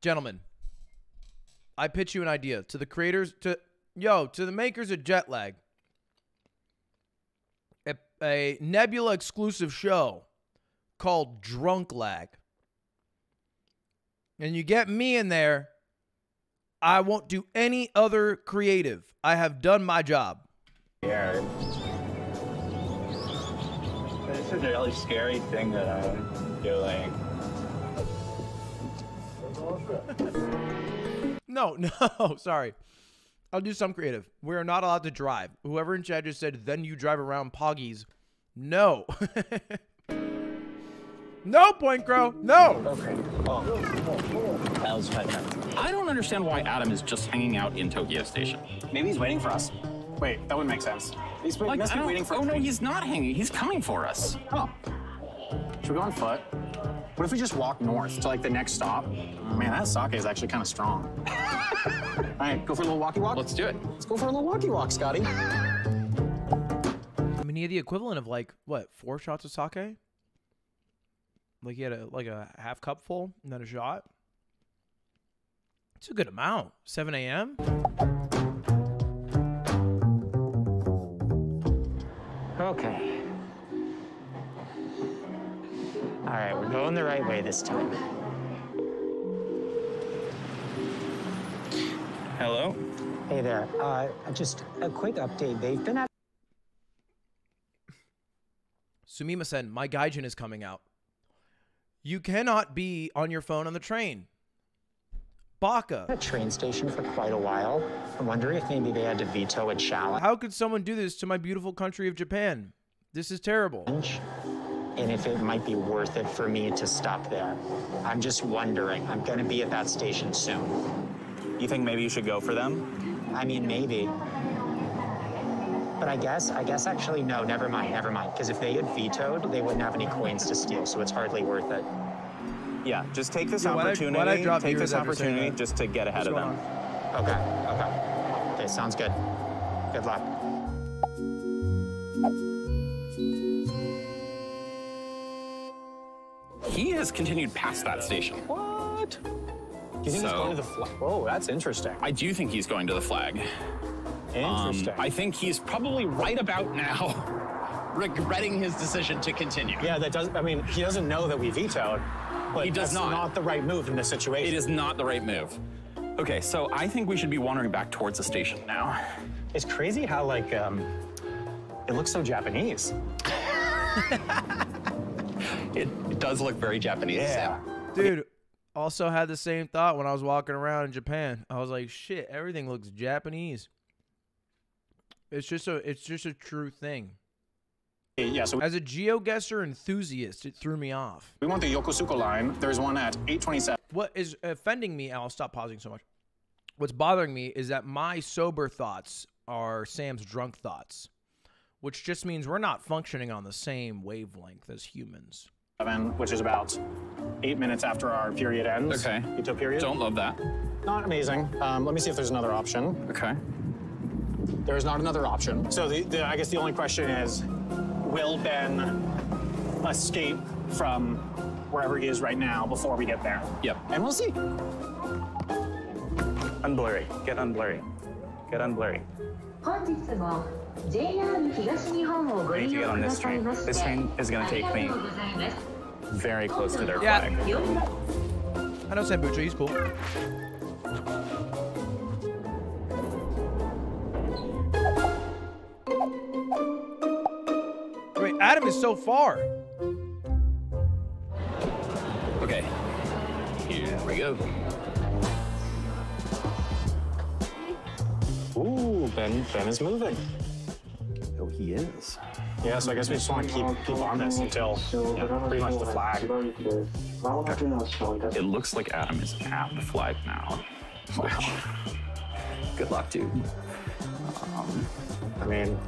[SPEAKER 1] Gentlemen, I pitch you an idea to the creators, to yo, to the makers of Jetlag. A, a Nebula exclusive show called Drunk Lag. And you get me in there, I won't do any other creative. I have done my job.
[SPEAKER 8] Yeah. This is a really scary thing that I'm doing.
[SPEAKER 1] No, no, sorry. I'll do some creative. We're not allowed to drive. Whoever in chat just said, then you drive around Poggies. No. no, Point Crow. No.
[SPEAKER 8] Okay. Oh. That was fun.
[SPEAKER 7] I don't understand why Adam is just hanging out in Tokyo Station.
[SPEAKER 9] Maybe he's waiting for us. Wait, that wouldn't make sense. He's
[SPEAKER 7] Like,
[SPEAKER 9] must be waiting for.
[SPEAKER 7] oh no, he's not hanging. He's coming for us.
[SPEAKER 9] Oh. Should we go on foot? What if we just walk north to like the next stop? Man, that sake is actually kind of strong. All right, go for a little walkie walk.
[SPEAKER 7] Let's do it.
[SPEAKER 9] Let's go for a little walkie walk, Scotty.
[SPEAKER 1] I mean, he had the equivalent of like, what, four shots of sake? Like he had a like a half cup full and then a shot. It's a good amount. 7 a.m.
[SPEAKER 5] Okay. All right, we're going the right way this time.
[SPEAKER 8] Hello?
[SPEAKER 5] Hey there. Uh, just a quick update. They've been at
[SPEAKER 1] Sumima-sen, my gaijin is coming out. You cannot be on your phone on the train. Baka.
[SPEAKER 5] At a train station for quite a while. I'm wondering if maybe they had to veto a challenge.
[SPEAKER 1] How could someone do this to my beautiful country of Japan? This is terrible.
[SPEAKER 5] and if it might be worth it for me to stop there. I'm just wondering. I'm going to be at that station soon.
[SPEAKER 8] You think maybe you should go for them?
[SPEAKER 5] I mean, maybe. But I guess, I guess actually, no, never mind, never mind. Because if they had vetoed, they wouldn't have any coins to steal, so it's hardly worth it.
[SPEAKER 8] Yeah, just take this
[SPEAKER 1] Yeah, why'd I-
[SPEAKER 8] opportunity.
[SPEAKER 1] why'd I drop
[SPEAKER 8] take this opportunity just to get ahead
[SPEAKER 1] What's
[SPEAKER 8] of
[SPEAKER 1] going
[SPEAKER 8] them.
[SPEAKER 5] Okay, okay. Okay, sounds good. Good luck.
[SPEAKER 7] He has continued past that station.
[SPEAKER 9] What? Do you think he's going to the flag? Whoa, that's interesting.
[SPEAKER 7] I do think he's going to the flag. Um, I think he's probably right about now regretting his decision to continue.
[SPEAKER 9] yeah, that does. I mean, he doesn't know that we vetoed. But
[SPEAKER 7] He does
[SPEAKER 9] that's
[SPEAKER 7] not.
[SPEAKER 9] not the right move in this situation.
[SPEAKER 7] It is not the right move. Okay, so I think we should be wandering back towards the station now.
[SPEAKER 9] It's crazy how like um, it looks so Japanese.
[SPEAKER 7] It, it does look very Japanese.
[SPEAKER 9] Yeah.
[SPEAKER 1] Dude, also had the same thought when I was walking around in Japan. I was like, shit, everything looks Japanese. It's just a it's just a true thing.
[SPEAKER 9] Yeah, so
[SPEAKER 1] As a GeoGuessr enthusiast, it threw me off.
[SPEAKER 9] we want the Yokosuka line. There's one at 827.
[SPEAKER 1] What is offending me, and I'll stop pausing so much. What's bothering me is that my sober thoughts are Sam's drunk thoughts, which just means we're not functioning on the same wavelength as humans.
[SPEAKER 9] Seven, which is about eight minutes after our period ends.
[SPEAKER 7] Okay.
[SPEAKER 9] Veto period.
[SPEAKER 7] Don't love that.
[SPEAKER 9] Not amazing. Um, let me see if there's another option.
[SPEAKER 7] Okay.
[SPEAKER 4] There is not another option.
[SPEAKER 9] So the, the, I guess the only question is, will Ben escape from wherever he is right now before we get there?
[SPEAKER 8] Yep.
[SPEAKER 4] And we'll see.
[SPEAKER 8] Unblurry. Get unblurry. Get unblurry.
[SPEAKER 10] 本日も JR 東日本をご
[SPEAKER 8] I need
[SPEAKER 10] 利
[SPEAKER 8] to
[SPEAKER 10] 用
[SPEAKER 8] get on
[SPEAKER 10] くだ
[SPEAKER 8] this
[SPEAKER 10] さい
[SPEAKER 8] train.
[SPEAKER 10] まして
[SPEAKER 8] This train is gonna
[SPEAKER 10] あ
[SPEAKER 8] take
[SPEAKER 10] りが
[SPEAKER 8] me
[SPEAKER 10] とうございます
[SPEAKER 8] very close to their
[SPEAKER 1] Yeah.
[SPEAKER 8] flag.
[SPEAKER 1] I know Sambucha. He's cool. Wait, Adam is so far.
[SPEAKER 7] Okay. Here we go.
[SPEAKER 9] Ooh, Ben, Ben is moving.
[SPEAKER 7] Oh, he is.
[SPEAKER 9] Yeah, so I guess we just want to keep keep on this until yeah, pretty much the flag.
[SPEAKER 8] It looks like Adam is at the flag now.
[SPEAKER 7] Wow. Good luck, dude.
[SPEAKER 8] Um,
[SPEAKER 9] I mean,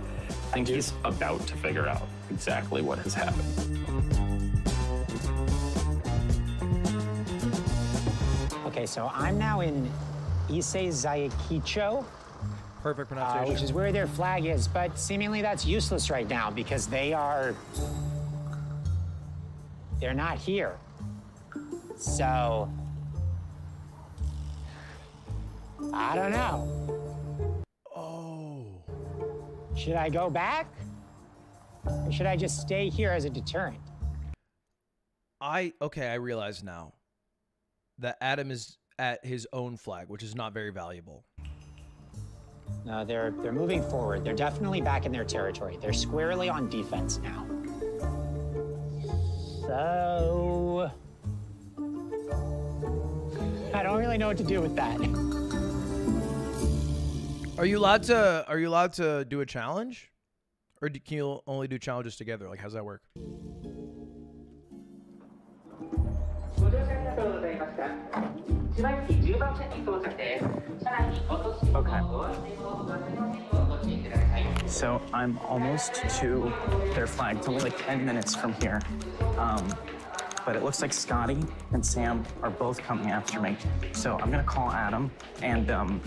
[SPEAKER 8] I think he's about to figure out exactly what has happened.
[SPEAKER 5] Okay, so I'm now in Issei Zayakicho,
[SPEAKER 1] Perfect
[SPEAKER 5] uh,
[SPEAKER 1] pronunciation.
[SPEAKER 5] which is where their flag is, but seemingly that's useless right now because they are. They're not here. So. I don't know. Should I go back? Or should I just stay here as a deterrent?
[SPEAKER 1] I okay, I realize now that Adam is at his own flag, which is not very valuable.
[SPEAKER 5] No, they're they're moving forward. They're definitely back in their territory. They're squarely on defense now. So I don't really know what to do with that.
[SPEAKER 1] Are you allowed to? Are you allowed to do a challenge, or do, can you only do challenges together? Like, how's that work?
[SPEAKER 10] Okay.
[SPEAKER 8] So I'm almost to their flag. It's only like 10 minutes from here. Um, but it looks like Scotty and Sam are both coming after me. So I'm gonna call Adam and um,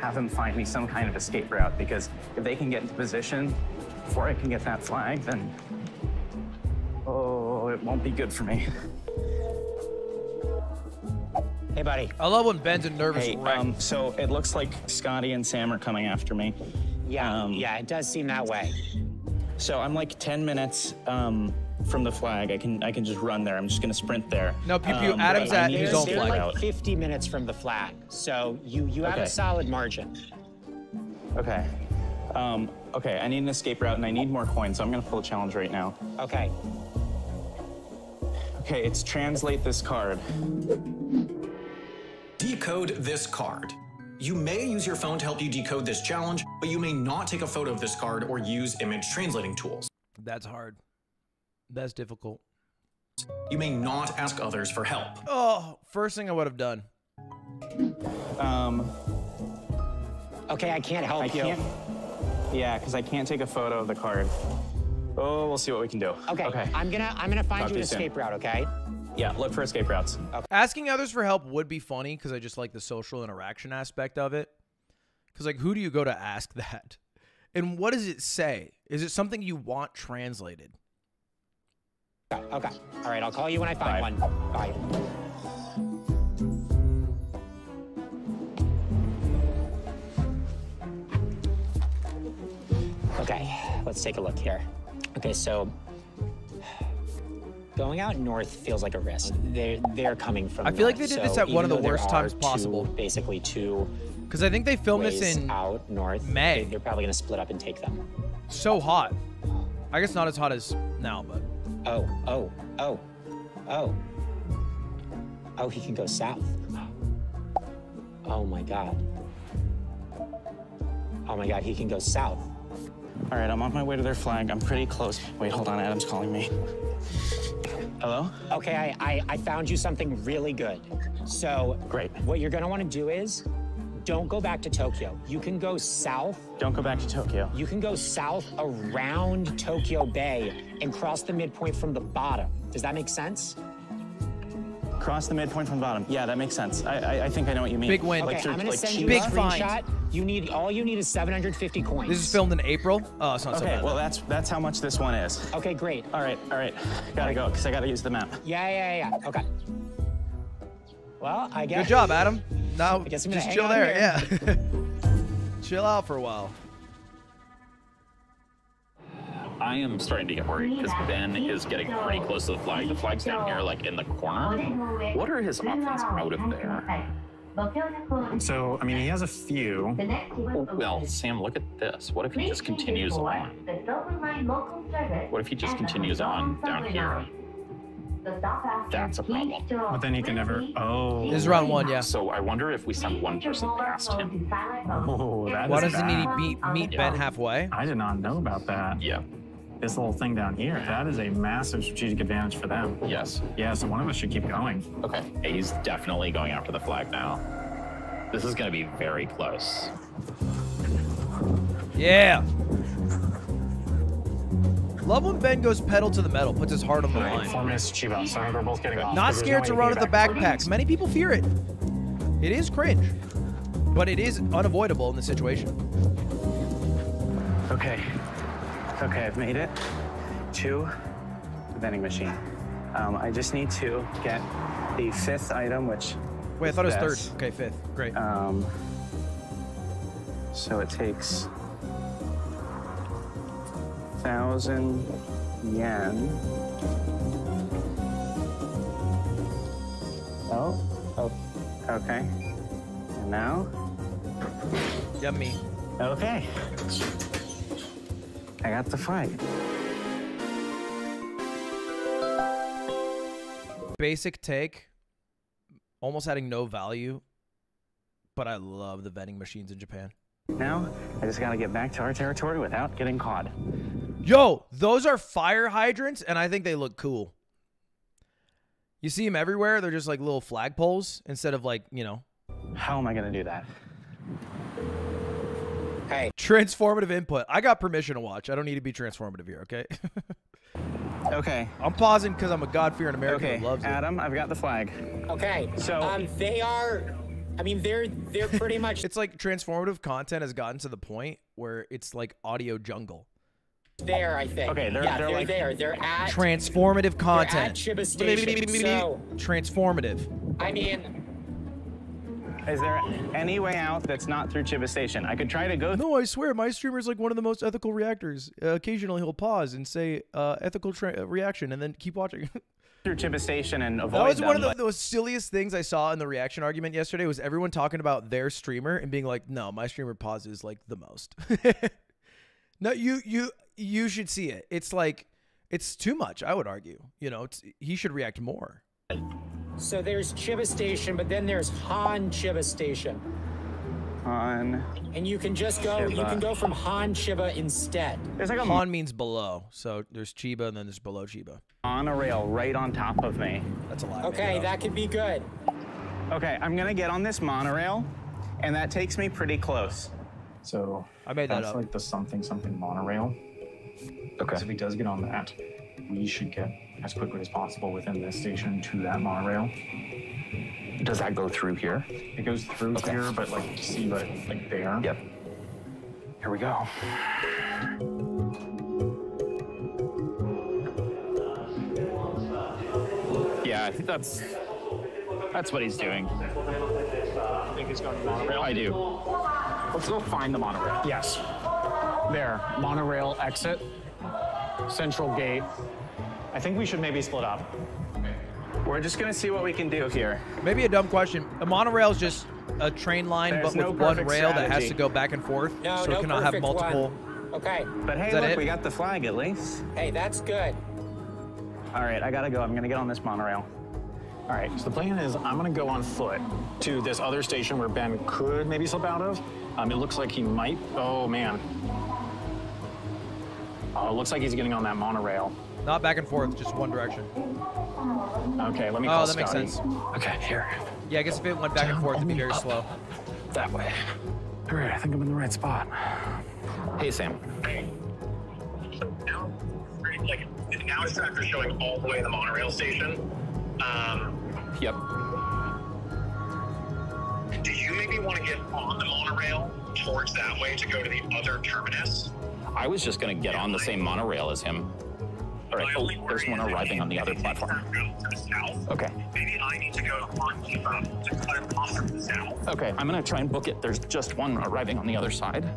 [SPEAKER 8] have him find me some kind of escape route because if they can get into position before I can get that flag, then oh, it won't be good for me.
[SPEAKER 5] Hey, buddy.
[SPEAKER 1] I love when Ben's a nervous
[SPEAKER 8] Hey,
[SPEAKER 1] wreck.
[SPEAKER 8] um, so it looks like Scotty and Sam are coming after me.
[SPEAKER 5] Yeah,
[SPEAKER 8] Um,
[SPEAKER 5] yeah, it does seem that way.
[SPEAKER 8] So I'm like 10 minutes um, from the flag. I can I can just run there. I'm just gonna sprint there.
[SPEAKER 1] No, Pew Pew,
[SPEAKER 8] Um,
[SPEAKER 1] Adam's at
[SPEAKER 8] need
[SPEAKER 1] his own flag.
[SPEAKER 5] like
[SPEAKER 8] route.
[SPEAKER 5] 50 minutes from the flag, so you you have
[SPEAKER 8] Okay.
[SPEAKER 5] a solid margin.
[SPEAKER 8] Okay. Um, okay, I need an escape route and I need more coins, so I'm gonna pull a challenge right now.
[SPEAKER 5] Okay.
[SPEAKER 8] Okay, it's translate this card.
[SPEAKER 6] Decode this card. You may use your phone to help you decode this challenge, but you may not take a photo of this card or use image translating tools.
[SPEAKER 1] That's hard. That's difficult.
[SPEAKER 6] You may not ask others for help.
[SPEAKER 1] Oh, first thing I would have done.
[SPEAKER 8] Um,
[SPEAKER 5] Okay, I can't help
[SPEAKER 8] I
[SPEAKER 5] you.
[SPEAKER 8] can't. Yeah, because I can't take a photo of the card. Oh, we'll see what we can do.
[SPEAKER 5] Okay,
[SPEAKER 8] Okay.
[SPEAKER 5] I'm gonna I'm gonna find
[SPEAKER 8] Talk
[SPEAKER 5] you an
[SPEAKER 8] you soon.
[SPEAKER 5] escape route. Okay.
[SPEAKER 8] Yeah, look for escape routes. Okay.
[SPEAKER 1] Asking others for help would be funny because I just like the social interaction aspect of it. Because, like, who do you go to ask that? And what does it say? Is it something you want translated?
[SPEAKER 5] Okay. okay. All right. I'll call you when I find
[SPEAKER 8] Bye.
[SPEAKER 5] one. Bye. Okay, let's take a look here. Okay, so going out north feels like a risk. They're they're coming from.
[SPEAKER 1] I feel like they did this at one of the worst times
[SPEAKER 5] two-
[SPEAKER 1] possible.
[SPEAKER 5] basically, two
[SPEAKER 1] Because I think they filmed this in
[SPEAKER 5] out north.
[SPEAKER 1] May.
[SPEAKER 5] They, are probably gonna split up and take them.
[SPEAKER 1] so hot. I guess not as hot as now, but
[SPEAKER 5] Oh, oh, oh, oh. Oh, he can go south. Oh my god. Oh my god, he can go south.
[SPEAKER 8] All right, I'm on my way to their flag. I'm pretty close. Wait, hold on. Adam's calling me. Hello?
[SPEAKER 5] Okay, I, I, I found you something really good. So,
[SPEAKER 8] Great.
[SPEAKER 5] what you're gonna wanna do is don't go back to Tokyo. You can go south.
[SPEAKER 8] Don't go back to Tokyo.
[SPEAKER 5] You can go south around Tokyo Bay and cross the midpoint from the bottom. Does that make sense?
[SPEAKER 9] Cross the midpoint from the bottom. Yeah, that makes sense. I, I, I think I know what you mean.
[SPEAKER 1] Big win.
[SPEAKER 5] Okay,
[SPEAKER 9] through,
[SPEAKER 5] I'm gonna
[SPEAKER 9] like,
[SPEAKER 5] send you
[SPEAKER 1] Big
[SPEAKER 5] a
[SPEAKER 1] find.
[SPEAKER 5] screenshot. You need all you need is 750 coins.
[SPEAKER 1] This is filmed in April. Oh, it's not so
[SPEAKER 9] Okay,
[SPEAKER 1] bad.
[SPEAKER 9] well that's that's how much this one is.
[SPEAKER 5] Okay, great.
[SPEAKER 9] All right, all right. Gotta go because I gotta use the map.
[SPEAKER 5] Yeah, yeah, yeah. Okay. Well, I guess.
[SPEAKER 1] Good job, Adam. Now
[SPEAKER 5] I guess I'm
[SPEAKER 1] just chill there.
[SPEAKER 5] here.
[SPEAKER 1] Yeah. chill out for a while.
[SPEAKER 7] I am starting to get worried because Ben is getting pretty close to the flag. The flag's down here, like in the corner. What are his options out of there?
[SPEAKER 9] So I mean, he has a few.
[SPEAKER 7] Well, Sam, look at this. What if he just continues on? What if he just continues on down here? That's a problem.
[SPEAKER 9] But then he can never. Oh.
[SPEAKER 1] This is round one, yeah.
[SPEAKER 7] So I wonder if we send one person past him.
[SPEAKER 9] Oh, that
[SPEAKER 1] Why
[SPEAKER 9] is
[SPEAKER 1] doesn't he
[SPEAKER 9] bad.
[SPEAKER 1] meet meet Ben halfway?
[SPEAKER 9] I did not know about that.
[SPEAKER 7] Yeah.
[SPEAKER 9] This little thing down here, that is a massive strategic advantage for them.
[SPEAKER 7] Yes.
[SPEAKER 9] Yeah, so one of us should keep going.
[SPEAKER 7] Okay. He's definitely going after the flag now. This is going to be very close.
[SPEAKER 1] Yeah. Love when Ben goes pedal to the metal, puts his heart on the line.
[SPEAKER 9] Four minutes Chiba, so we're both getting off.
[SPEAKER 1] Not scared to run with the
[SPEAKER 9] back.
[SPEAKER 1] backpacks. Many people fear it. It is cringe, but it is unavoidable in the situation.
[SPEAKER 9] Okay. Okay, I've made it to the vending machine. Um, I just need to get the fifth item, which.
[SPEAKER 1] Wait, I thought it was third. Okay, fifth. Great.
[SPEAKER 9] Um, so it takes thousand yen. Oh, oh, okay. And now,
[SPEAKER 1] Yummy.
[SPEAKER 9] okay. I got the fight.
[SPEAKER 1] Basic take, almost adding no value, but I love the vending machines in Japan.
[SPEAKER 9] Now, I just gotta get back to our territory without getting caught.
[SPEAKER 1] Yo, those are fire hydrants, and I think they look cool. You see them everywhere. They're just like little flagpoles instead of like, you know,
[SPEAKER 9] How am I gonna do that?
[SPEAKER 5] Hey.
[SPEAKER 1] transformative input. I got permission to watch. I don't need to be transformative here, okay?
[SPEAKER 9] Okay.
[SPEAKER 1] I'm pausing because I'm a God-fearing American
[SPEAKER 9] Okay,
[SPEAKER 1] who loves it.
[SPEAKER 9] Adam, I've got the flag.
[SPEAKER 5] Okay.
[SPEAKER 9] So-
[SPEAKER 5] um, they are. I mean, they're they're pretty much
[SPEAKER 1] It's like transformative content has gotten to the point where it's like audio jungle.
[SPEAKER 5] there. I think.
[SPEAKER 9] Okay, they're-
[SPEAKER 5] yeah,
[SPEAKER 9] they're
[SPEAKER 5] they're
[SPEAKER 9] like-
[SPEAKER 5] there. They're at.
[SPEAKER 1] Transformative content.
[SPEAKER 5] Chiba Station, so-
[SPEAKER 1] Transformative.
[SPEAKER 5] I mean,
[SPEAKER 9] Is there any way out that's not through Chiba Station? I could try to go
[SPEAKER 1] No, I swear, my streamer is like one of the most ethical reactors. Uh, occasionally, he'll pause and say uh, ethical tra- uh, reaction, and then keep watching.
[SPEAKER 9] through Chiba Station and avoid
[SPEAKER 1] that was one of
[SPEAKER 9] them,
[SPEAKER 1] the, the silliest things I saw in the reaction argument yesterday. Was everyone talking about their streamer and being like, "No, my streamer pauses like the most." no, you you you should see it. It's like it's too much. I would argue. You know, it's, he should react more.
[SPEAKER 5] so there's Chiba Station, but then there's Han Chiba Station,
[SPEAKER 9] but on.
[SPEAKER 5] and you can just go. You can go from Han Chiba instead.
[SPEAKER 9] There's like a
[SPEAKER 1] Han means below, so there's Chiba and then there's below Chiba.
[SPEAKER 9] monorail right on top of me.
[SPEAKER 1] That's a lot.
[SPEAKER 5] Okay, that could be good.
[SPEAKER 9] Okay, I'm gonna get on this monorail, and that takes me pretty close. So
[SPEAKER 1] I made that
[SPEAKER 9] that's
[SPEAKER 1] up.
[SPEAKER 9] like the something something monorail. Okay. if he does get on that, we should get as quickly as possible within this station to that monorail.
[SPEAKER 7] Does that go through here?
[SPEAKER 9] It goes through here, but like see, but like there.
[SPEAKER 7] Yep. Here we go. Yeah, I think that's that's what he's doing.
[SPEAKER 9] I think he's going to monorail.
[SPEAKER 7] I do.
[SPEAKER 9] Let's go find the monorail. Yes. There, monorail exit, central gate. I think we should maybe split up. We're just gonna see what we can do here.
[SPEAKER 1] Maybe a dumb question. A monorail is just a train line,
[SPEAKER 9] There's
[SPEAKER 1] but
[SPEAKER 9] no
[SPEAKER 1] with one
[SPEAKER 9] perfect
[SPEAKER 1] rail that has to go back and forth,
[SPEAKER 5] No,
[SPEAKER 1] so
[SPEAKER 5] no
[SPEAKER 1] it cannot have multiple.
[SPEAKER 5] one. Okay.
[SPEAKER 9] But hey,
[SPEAKER 1] Is that
[SPEAKER 9] look,
[SPEAKER 1] it?
[SPEAKER 9] we got the flag at least.
[SPEAKER 5] Hey, that's good.
[SPEAKER 9] All right, I gotta go. I'm gonna get on this monorail. All right, so the plan is I'm gonna go on foot to this other station where Ben could maybe slip out of. Um, it looks like he might. Oh man. Oh, it looks like he's getting on that monorail.
[SPEAKER 1] Not back and forth, just one direction.
[SPEAKER 9] Okay, let me
[SPEAKER 1] oh,
[SPEAKER 9] call
[SPEAKER 1] Oh, that
[SPEAKER 9] Scotty.
[SPEAKER 1] makes sense.
[SPEAKER 9] Okay, here.
[SPEAKER 1] Yeah, I guess if it went back Down, and forth, it'd be very slow.
[SPEAKER 9] That way. All right, I think I'm in the right spot.
[SPEAKER 7] Hey, Sam.
[SPEAKER 11] Hey. So now, like, now showing all the way to the monorail station. Um,
[SPEAKER 7] yep.
[SPEAKER 11] Do you maybe want to get on the monorail towards that way to go to the other terminus?
[SPEAKER 7] I was just going to get yeah, on the same monorail as him. All right. Oh, there's one arriving on the other platform.
[SPEAKER 11] To the south.
[SPEAKER 7] Okay.
[SPEAKER 11] Maybe I need to go to Hanchiba to cut it off from the south.
[SPEAKER 7] Okay. I'm going to try and book it. There's just one arriving on the other side.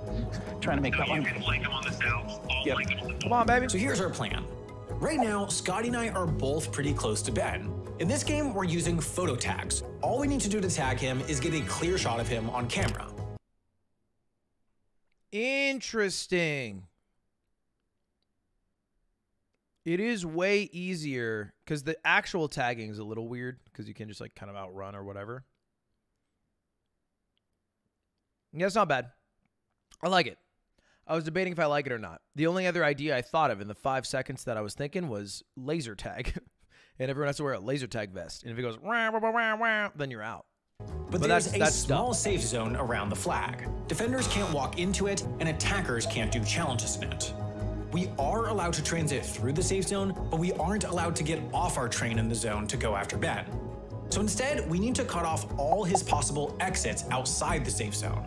[SPEAKER 7] Trying to make that
[SPEAKER 11] You
[SPEAKER 7] one.
[SPEAKER 11] can flank him on the south.
[SPEAKER 6] Yep.
[SPEAKER 11] flank him on the
[SPEAKER 1] Come on, baby.
[SPEAKER 6] So here's our plan. Right now, Scotty and I are both pretty close to Ben. In this game, we're using photo tags. All we need to do to tag him is get a clear shot of him on camera.
[SPEAKER 1] Interesting. It is way easier because the actual tagging is a little weird because you can just like kind of outrun or whatever. Yeah, it's not bad. I like it. I was debating if I like it or not. The only other idea I thought of in the five seconds that I was thinking was laser tag. and everyone has to wear a laser tag vest. And if it goes, wah, wah, wah, wah, then you're out.
[SPEAKER 6] But,
[SPEAKER 1] But
[SPEAKER 6] there's
[SPEAKER 1] that's-
[SPEAKER 6] a
[SPEAKER 1] that's
[SPEAKER 6] small safe zone around the flag. Defenders can't walk into it, and attackers can't do challenges in it. We are allowed to transit through the safe zone, but we aren't allowed to get off our train in the zone to go after Ben. So instead, we need to cut off all his possible exits outside the safe zone.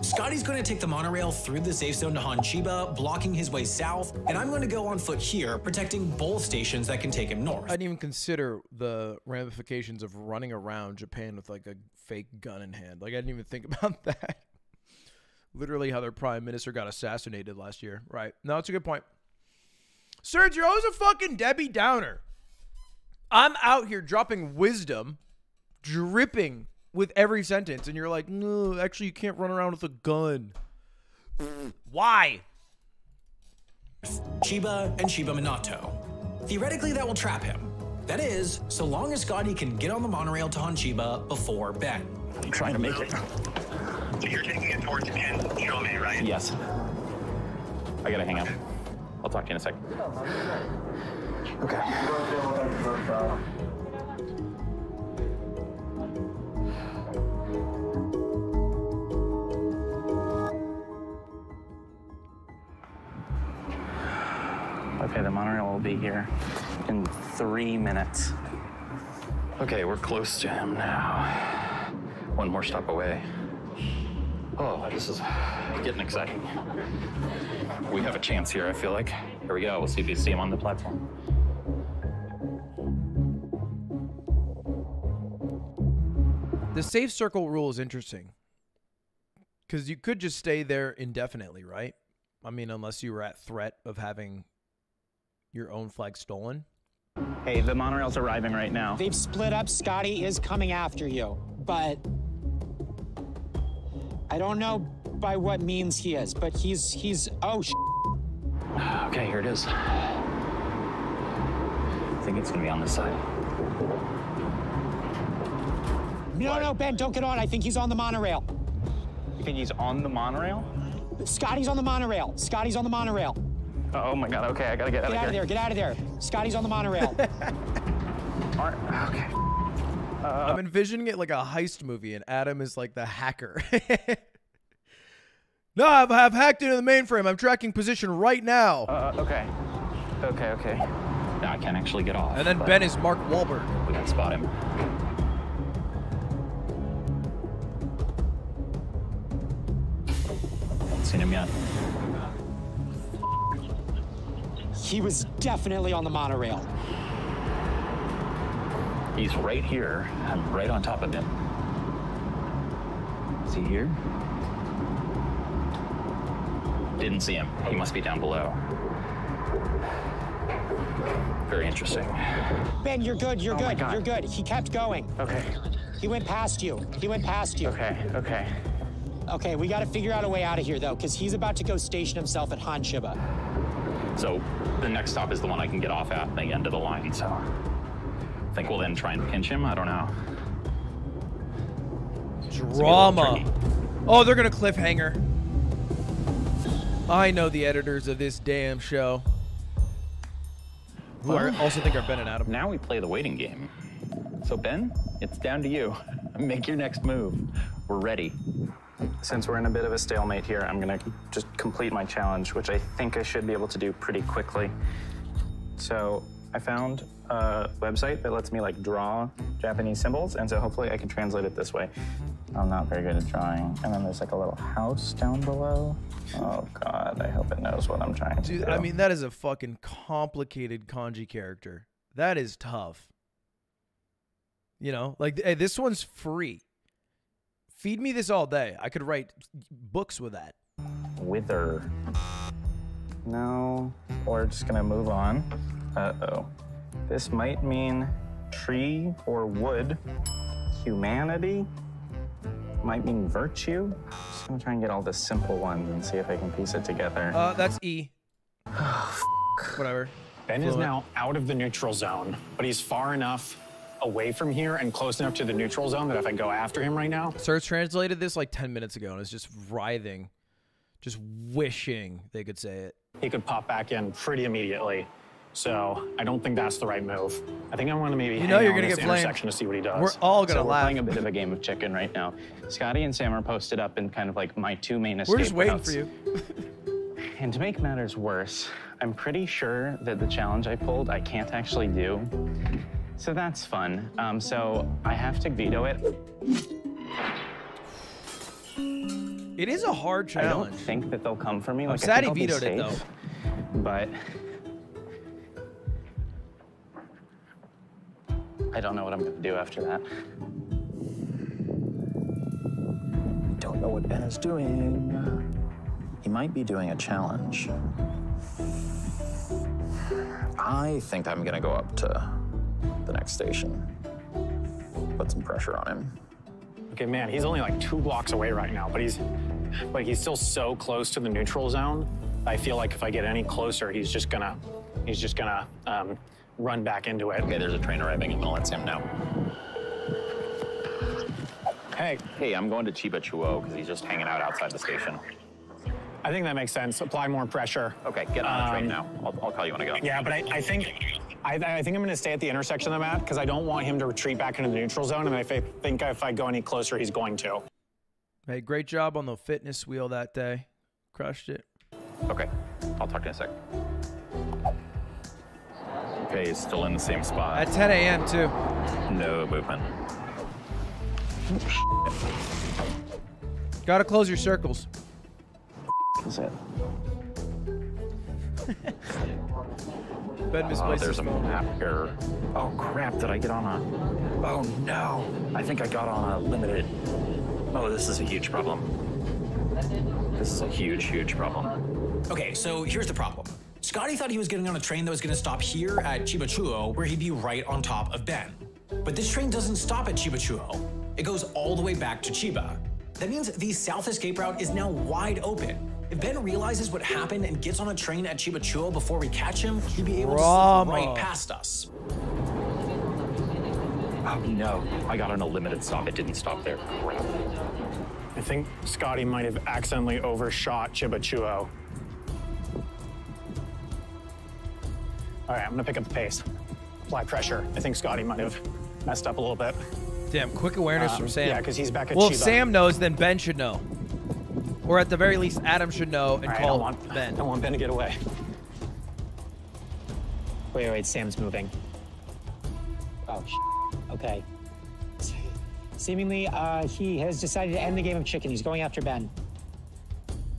[SPEAKER 6] Scotty's going to take the monorail through the safe zone to Hanchiba, blocking his way south, and I'm going to go on foot here, protecting both stations that can take him north.
[SPEAKER 1] I didn't even consider the ramifications of running around Japan with like a fake gun in hand. Like I didn't even think about that. Literally, how their prime minister got assassinated last year. Right? No, it's a good point. Serge, you're always a fucking Debbie Downer. I'm out here dropping wisdom, dripping with every sentence, and you're like, no, actually, you can't run around with a gun. Why?
[SPEAKER 6] Chiba and Chiba Minato. Theoretically, that will trap him. That is, so long as Scotty can get on the monorail to Hanchiba before Ben.
[SPEAKER 7] I'm trying to make it.
[SPEAKER 11] So you're taking it towards Ken Chome, right?
[SPEAKER 7] Yes. I gotta hang up. I'll talk to you in a sec. Okay. Okay, the monorail will be here in three minutes. Okay, we're close to him now. One more stop away. Oh, this is getting exciting. We have a chance here, I feel like. Here we go. We'll see if you see him on the platform.
[SPEAKER 1] The safe circle rule is interesting because you could just stay there indefinitely, right? I mean, unless you were at threat of having your own flag stolen.
[SPEAKER 7] Hey, the monorail's arriving right now.
[SPEAKER 5] They've split up. Scotty is coming after you, but I don't know by what means he is, but he's he's oh
[SPEAKER 7] Okay, here it is. I think it's gonna be on this side.
[SPEAKER 5] No, no, Ben, don't get on. I think he's on the monorail.
[SPEAKER 7] You think he's on the monorail?
[SPEAKER 5] Scotty's on the monorail. Scotty's on the monorail.
[SPEAKER 7] Oh my god, okay, I gotta get out
[SPEAKER 5] Get
[SPEAKER 7] of
[SPEAKER 5] out of there. Get out of there. Scotty's on the monorail.
[SPEAKER 7] Okay.
[SPEAKER 1] I'm envisioning it like a heist movie, and Adam is like the hacker. no, I've, I've hacked into the mainframe. I'm tracking position right now.
[SPEAKER 7] Uh, okay. Okay, okay. Now I can't actually get off.
[SPEAKER 1] and then Ben is Mark Wahlberg.
[SPEAKER 7] We can spot him. Haven't seen him yet.
[SPEAKER 5] he was definitely on the monorail.
[SPEAKER 7] He's right here. I'm right on top of him. Is he here? Didn't see him. He must be down below. Very interesting.
[SPEAKER 5] Ben, you're good. You're
[SPEAKER 7] Oh
[SPEAKER 5] good. You're good. He kept going.
[SPEAKER 7] Okay.
[SPEAKER 5] He went past you. He went past you.
[SPEAKER 7] Okay. Okay.
[SPEAKER 5] Okay, we got to figure out a way out of here though, because he's about to go station himself at Hanchiba.
[SPEAKER 7] So the next stop is the one I can get off at the end of the line. So I think we'll then try and pinch him. I don't know.
[SPEAKER 1] Drama. Oh, they're gonna cliffhanger. I know the editors of this damn show. Who I also think are Ben and Adam.
[SPEAKER 7] Now we play the waiting game. So Ben, it's down to you. Make your next move. We're ready.
[SPEAKER 9] Since we're in a bit of a stalemate here, I'm gonna just complete my challenge, which I think I should be able to do pretty quickly. So
[SPEAKER 7] I found a website that lets me like draw Japanese symbols, and so hopefully I can translate it this way. I'm not very good at drawing. And then there's like a little house down below. Oh god, I hope it knows what I'm trying to
[SPEAKER 1] Dude,
[SPEAKER 7] do.
[SPEAKER 1] I mean, that is a fucking complicated kanji character. That is tough. You know, like hey, this one's free. Feed me this all day. I could write books with that.
[SPEAKER 7] Wither. No, we're just gonna move on. Uh-oh. This might mean tree or wood. Humanity might mean virtue. I'm Just gonna try and get all the simple ones and see if I can piece it together.
[SPEAKER 1] Uh, that's E. Whatever.
[SPEAKER 9] Ben is now out of the neutral zone, but he's far enough away from here and close enough to the neutral zone that if I go after him right now,
[SPEAKER 1] Search translated this like 10 minutes ago and it's just writhing, just wishing they could say it.
[SPEAKER 9] he could pop back in pretty immediately. So I don't think that's the right move. I think I want to maybe
[SPEAKER 1] You know you're gonna get blamed.
[SPEAKER 9] intersection to see what he does.
[SPEAKER 1] We're all gonna
[SPEAKER 8] so we're playing a bit of a game of chicken right now. Scotty and Sam are posted up in kind of like my two main escape
[SPEAKER 1] We're just waiting
[SPEAKER 8] routes.
[SPEAKER 1] for you.
[SPEAKER 8] And to make matters worse, I'm pretty sure that the challenge I pulled I can't actually do. So that's fun. Um, so I have to veto it.
[SPEAKER 1] It is a hard challenge.
[SPEAKER 8] I don't think that they'll come for me.
[SPEAKER 1] I'm
[SPEAKER 8] Like, I
[SPEAKER 1] sad he vetoed it,
[SPEAKER 8] though. But I don't know what I'm going to do after that.
[SPEAKER 7] Don't know what Ben is doing. He might be doing a challenge. I think I'm gonna go up to the next station. Put some pressure on him.
[SPEAKER 9] Okay, man, he's only like two blocks away right now, but he's but he's still so close to the neutral zone. I feel like if I get any closer, he's just gonna he's just gonna um, run back into it.
[SPEAKER 7] Okay, there's a train arriving. I'm gonna let Sam know.
[SPEAKER 9] Hey,
[SPEAKER 7] Hey, I'm going to Chiba Chuo because he's just hanging out outside the station.
[SPEAKER 9] I think that makes sense. Apply more pressure.
[SPEAKER 7] Okay, get on the train
[SPEAKER 9] Um,
[SPEAKER 7] now. I'll, I'll call you when I go.
[SPEAKER 9] Yeah, but I, I think I, I think I'm going to stay at the intersection I'm at because I don't want him to retreat back into the neutral zone. And I think if I go any closer, he's going to.
[SPEAKER 1] Hey, great job on the fitness wheel that day. Crushed it.
[SPEAKER 7] Okay, I'll talk to you in a sec. Okay, he's still in the same spot.
[SPEAKER 1] At 10 a.m. too.
[SPEAKER 7] No movement.
[SPEAKER 1] Gotta close your circles.
[SPEAKER 7] Is it?
[SPEAKER 1] Ben
[SPEAKER 7] Oh,
[SPEAKER 1] misplaced
[SPEAKER 7] there's
[SPEAKER 1] his
[SPEAKER 7] a
[SPEAKER 1] phone.
[SPEAKER 7] map error. Oh crap! Did I get on a? Oh no! I think I got on a limited. Oh, this is a huge problem. This is a huge, huge problem.
[SPEAKER 6] Okay, so here's the problem. Scotty thought he was getting on a train that was gonna stop here at Chibachuo, where he'd be right on top of Ben. But this train doesn't stop at Chibachuo. It goes all the way back to Chiba. That means the south escape route is now wide open. If Ben realizes what happened and gets on a train at Chibachuo before we catch him, he'd be able to
[SPEAKER 1] Drama.
[SPEAKER 6] slip right past us.
[SPEAKER 7] Oh no! I got on a limited stop. It didn't stop there. Crap.
[SPEAKER 9] I think Scotty might have accidentally overshot Chibachuo. All right, I'm gonna pick up the pace. Apply pressure. I think Scotty might have messed up a little bit.
[SPEAKER 1] Damn, quick awareness
[SPEAKER 9] Um,
[SPEAKER 1] from Sam.
[SPEAKER 9] Yeah, because he's back at
[SPEAKER 1] Well, if Sam knows, then Ben should know. Or at the very least, Adam should know and
[SPEAKER 9] All right,
[SPEAKER 1] call
[SPEAKER 9] I want,
[SPEAKER 1] Ben.
[SPEAKER 9] I want Ben to get away.
[SPEAKER 5] Wait, wait, Sam's moving. Oh, sh- okay. Seemingly, uh, he has decided to end the game of chicken. He's going after Ben.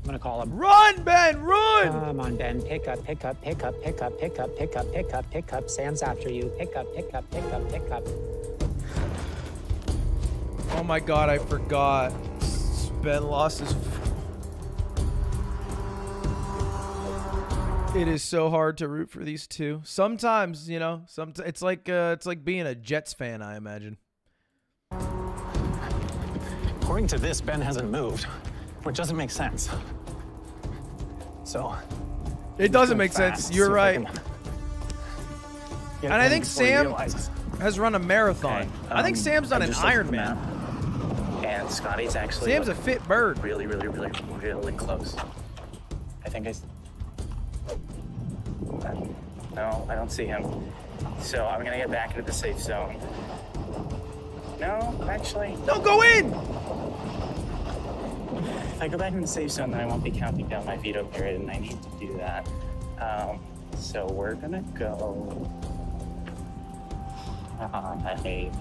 [SPEAKER 5] I'm gonna call him.
[SPEAKER 1] Run, Ben, run!
[SPEAKER 5] Come on, Ben. Pick up, pick up, pick up, pick up, pick up, pick up, pick up, pick up. Sam's after you. Pick up, pick up, pick up, pick up.
[SPEAKER 1] Oh my god, I forgot. Ben lost his. It is so hard to root for these two. Sometimes, you know, some it's like uh, it's like being a Jets fan. I imagine.
[SPEAKER 9] According to this, Ben hasn't moved, which doesn't make sense. So.
[SPEAKER 1] It doesn't make sense. You're
[SPEAKER 9] see if I
[SPEAKER 1] right. And I think Sam has run a marathon.
[SPEAKER 8] Okay,
[SPEAKER 1] I think
[SPEAKER 8] um,
[SPEAKER 1] Sam's done an
[SPEAKER 8] just looked at the
[SPEAKER 1] Ironman.
[SPEAKER 8] And Scotty's actually
[SPEAKER 1] Sam's a fit bird.
[SPEAKER 8] really, really, really, really close. I think I. No, I don't see him. So I'm gonna get back into the safe zone. No, actually.
[SPEAKER 1] No, go in.
[SPEAKER 8] If I go back in the safe zone, then I won't be counting down my veto period, and I need to do that. Um, so we're gonna go Hi.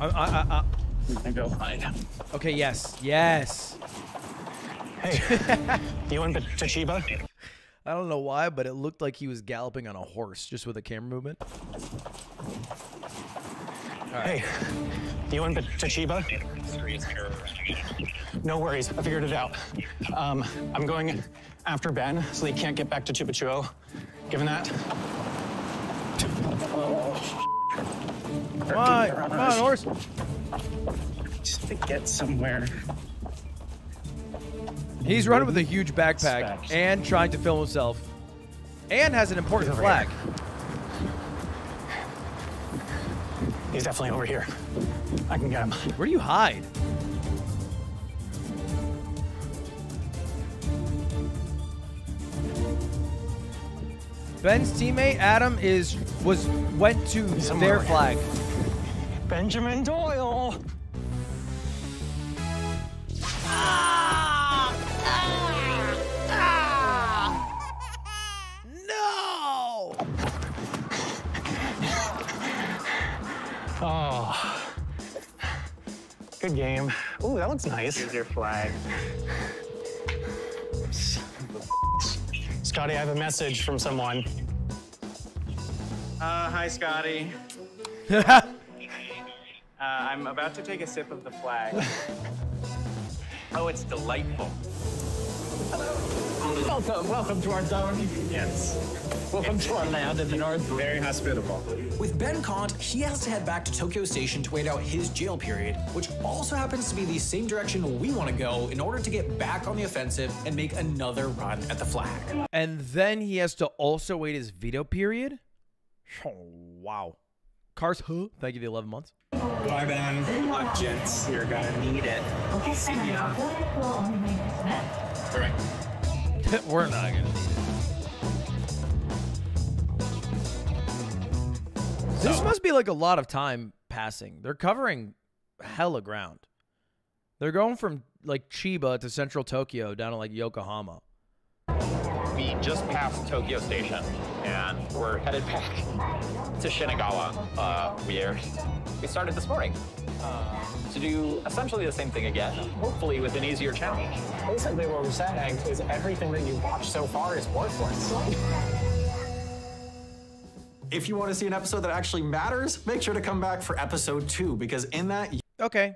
[SPEAKER 1] I, I, I,
[SPEAKER 8] I go hide.
[SPEAKER 1] Okay, yes, yes.
[SPEAKER 9] Hey, you went to Chiba?
[SPEAKER 1] I don't know why, but it looked like he was galloping on a horse just with a camera movement.
[SPEAKER 9] Hey, you went to Chiba? No worries, I figured it out. Um, I'm going after Ben, so he can't get back to Chupachuo. Given that,
[SPEAKER 1] Come on, come on, horse.
[SPEAKER 8] Just to get somewhere.
[SPEAKER 1] He's running with a huge backpack and trying to film himself, and has an important
[SPEAKER 9] He's over
[SPEAKER 1] flag.
[SPEAKER 9] He's definitely over here. I can get him.
[SPEAKER 1] Where do you hide? Ben's teammate Adam is was went to
[SPEAKER 9] somewhere
[SPEAKER 1] their
[SPEAKER 9] over
[SPEAKER 1] flag.
[SPEAKER 9] Benjamin Doherty! Ah! Ah! Ah!
[SPEAKER 1] No!
[SPEAKER 9] Oh. Good game. Ooh, that looks nice.
[SPEAKER 8] Here's your flag.
[SPEAKER 9] Scotty, I have a message from someone.
[SPEAKER 12] Uh, hi, Scotty. Uh, I'm about to take a sip of the flag. oh, it's delightful.
[SPEAKER 8] Welcome, welcome to our zone.
[SPEAKER 12] Yes.
[SPEAKER 8] Welcome to our land in the north.
[SPEAKER 12] Very hospitable.
[SPEAKER 6] With Ben Kant, he has to head back to Tokyo Station to wait out his jail period, which also happens to be the same direction we want to go in order to get back on the offensive and make another run at the flag.
[SPEAKER 1] And then he has to also wait his veto period. Oh, wow. Cars, huh? Thank you, the 11 months.
[SPEAKER 12] Bye, Ben. Good luck, gents. You're gonna need it. See ya. All right.
[SPEAKER 1] We're not gonna need it. This must be like a lot of time passing. They're covering hella ground. They're going from like Chiba to central Tokyo down to like Yokohama.
[SPEAKER 7] We just passed Tokyo Station and we're headed back to Shinagawa. Uh, we are, we started this morning uh, to do essentially the same thing again, hopefully with an easier challenge.
[SPEAKER 9] Basically, what we're saying is everything that you've watched so far is worthless.
[SPEAKER 6] If you want to see an episode that actually matters, make sure to come back for episode two, because in that,
[SPEAKER 1] Okay.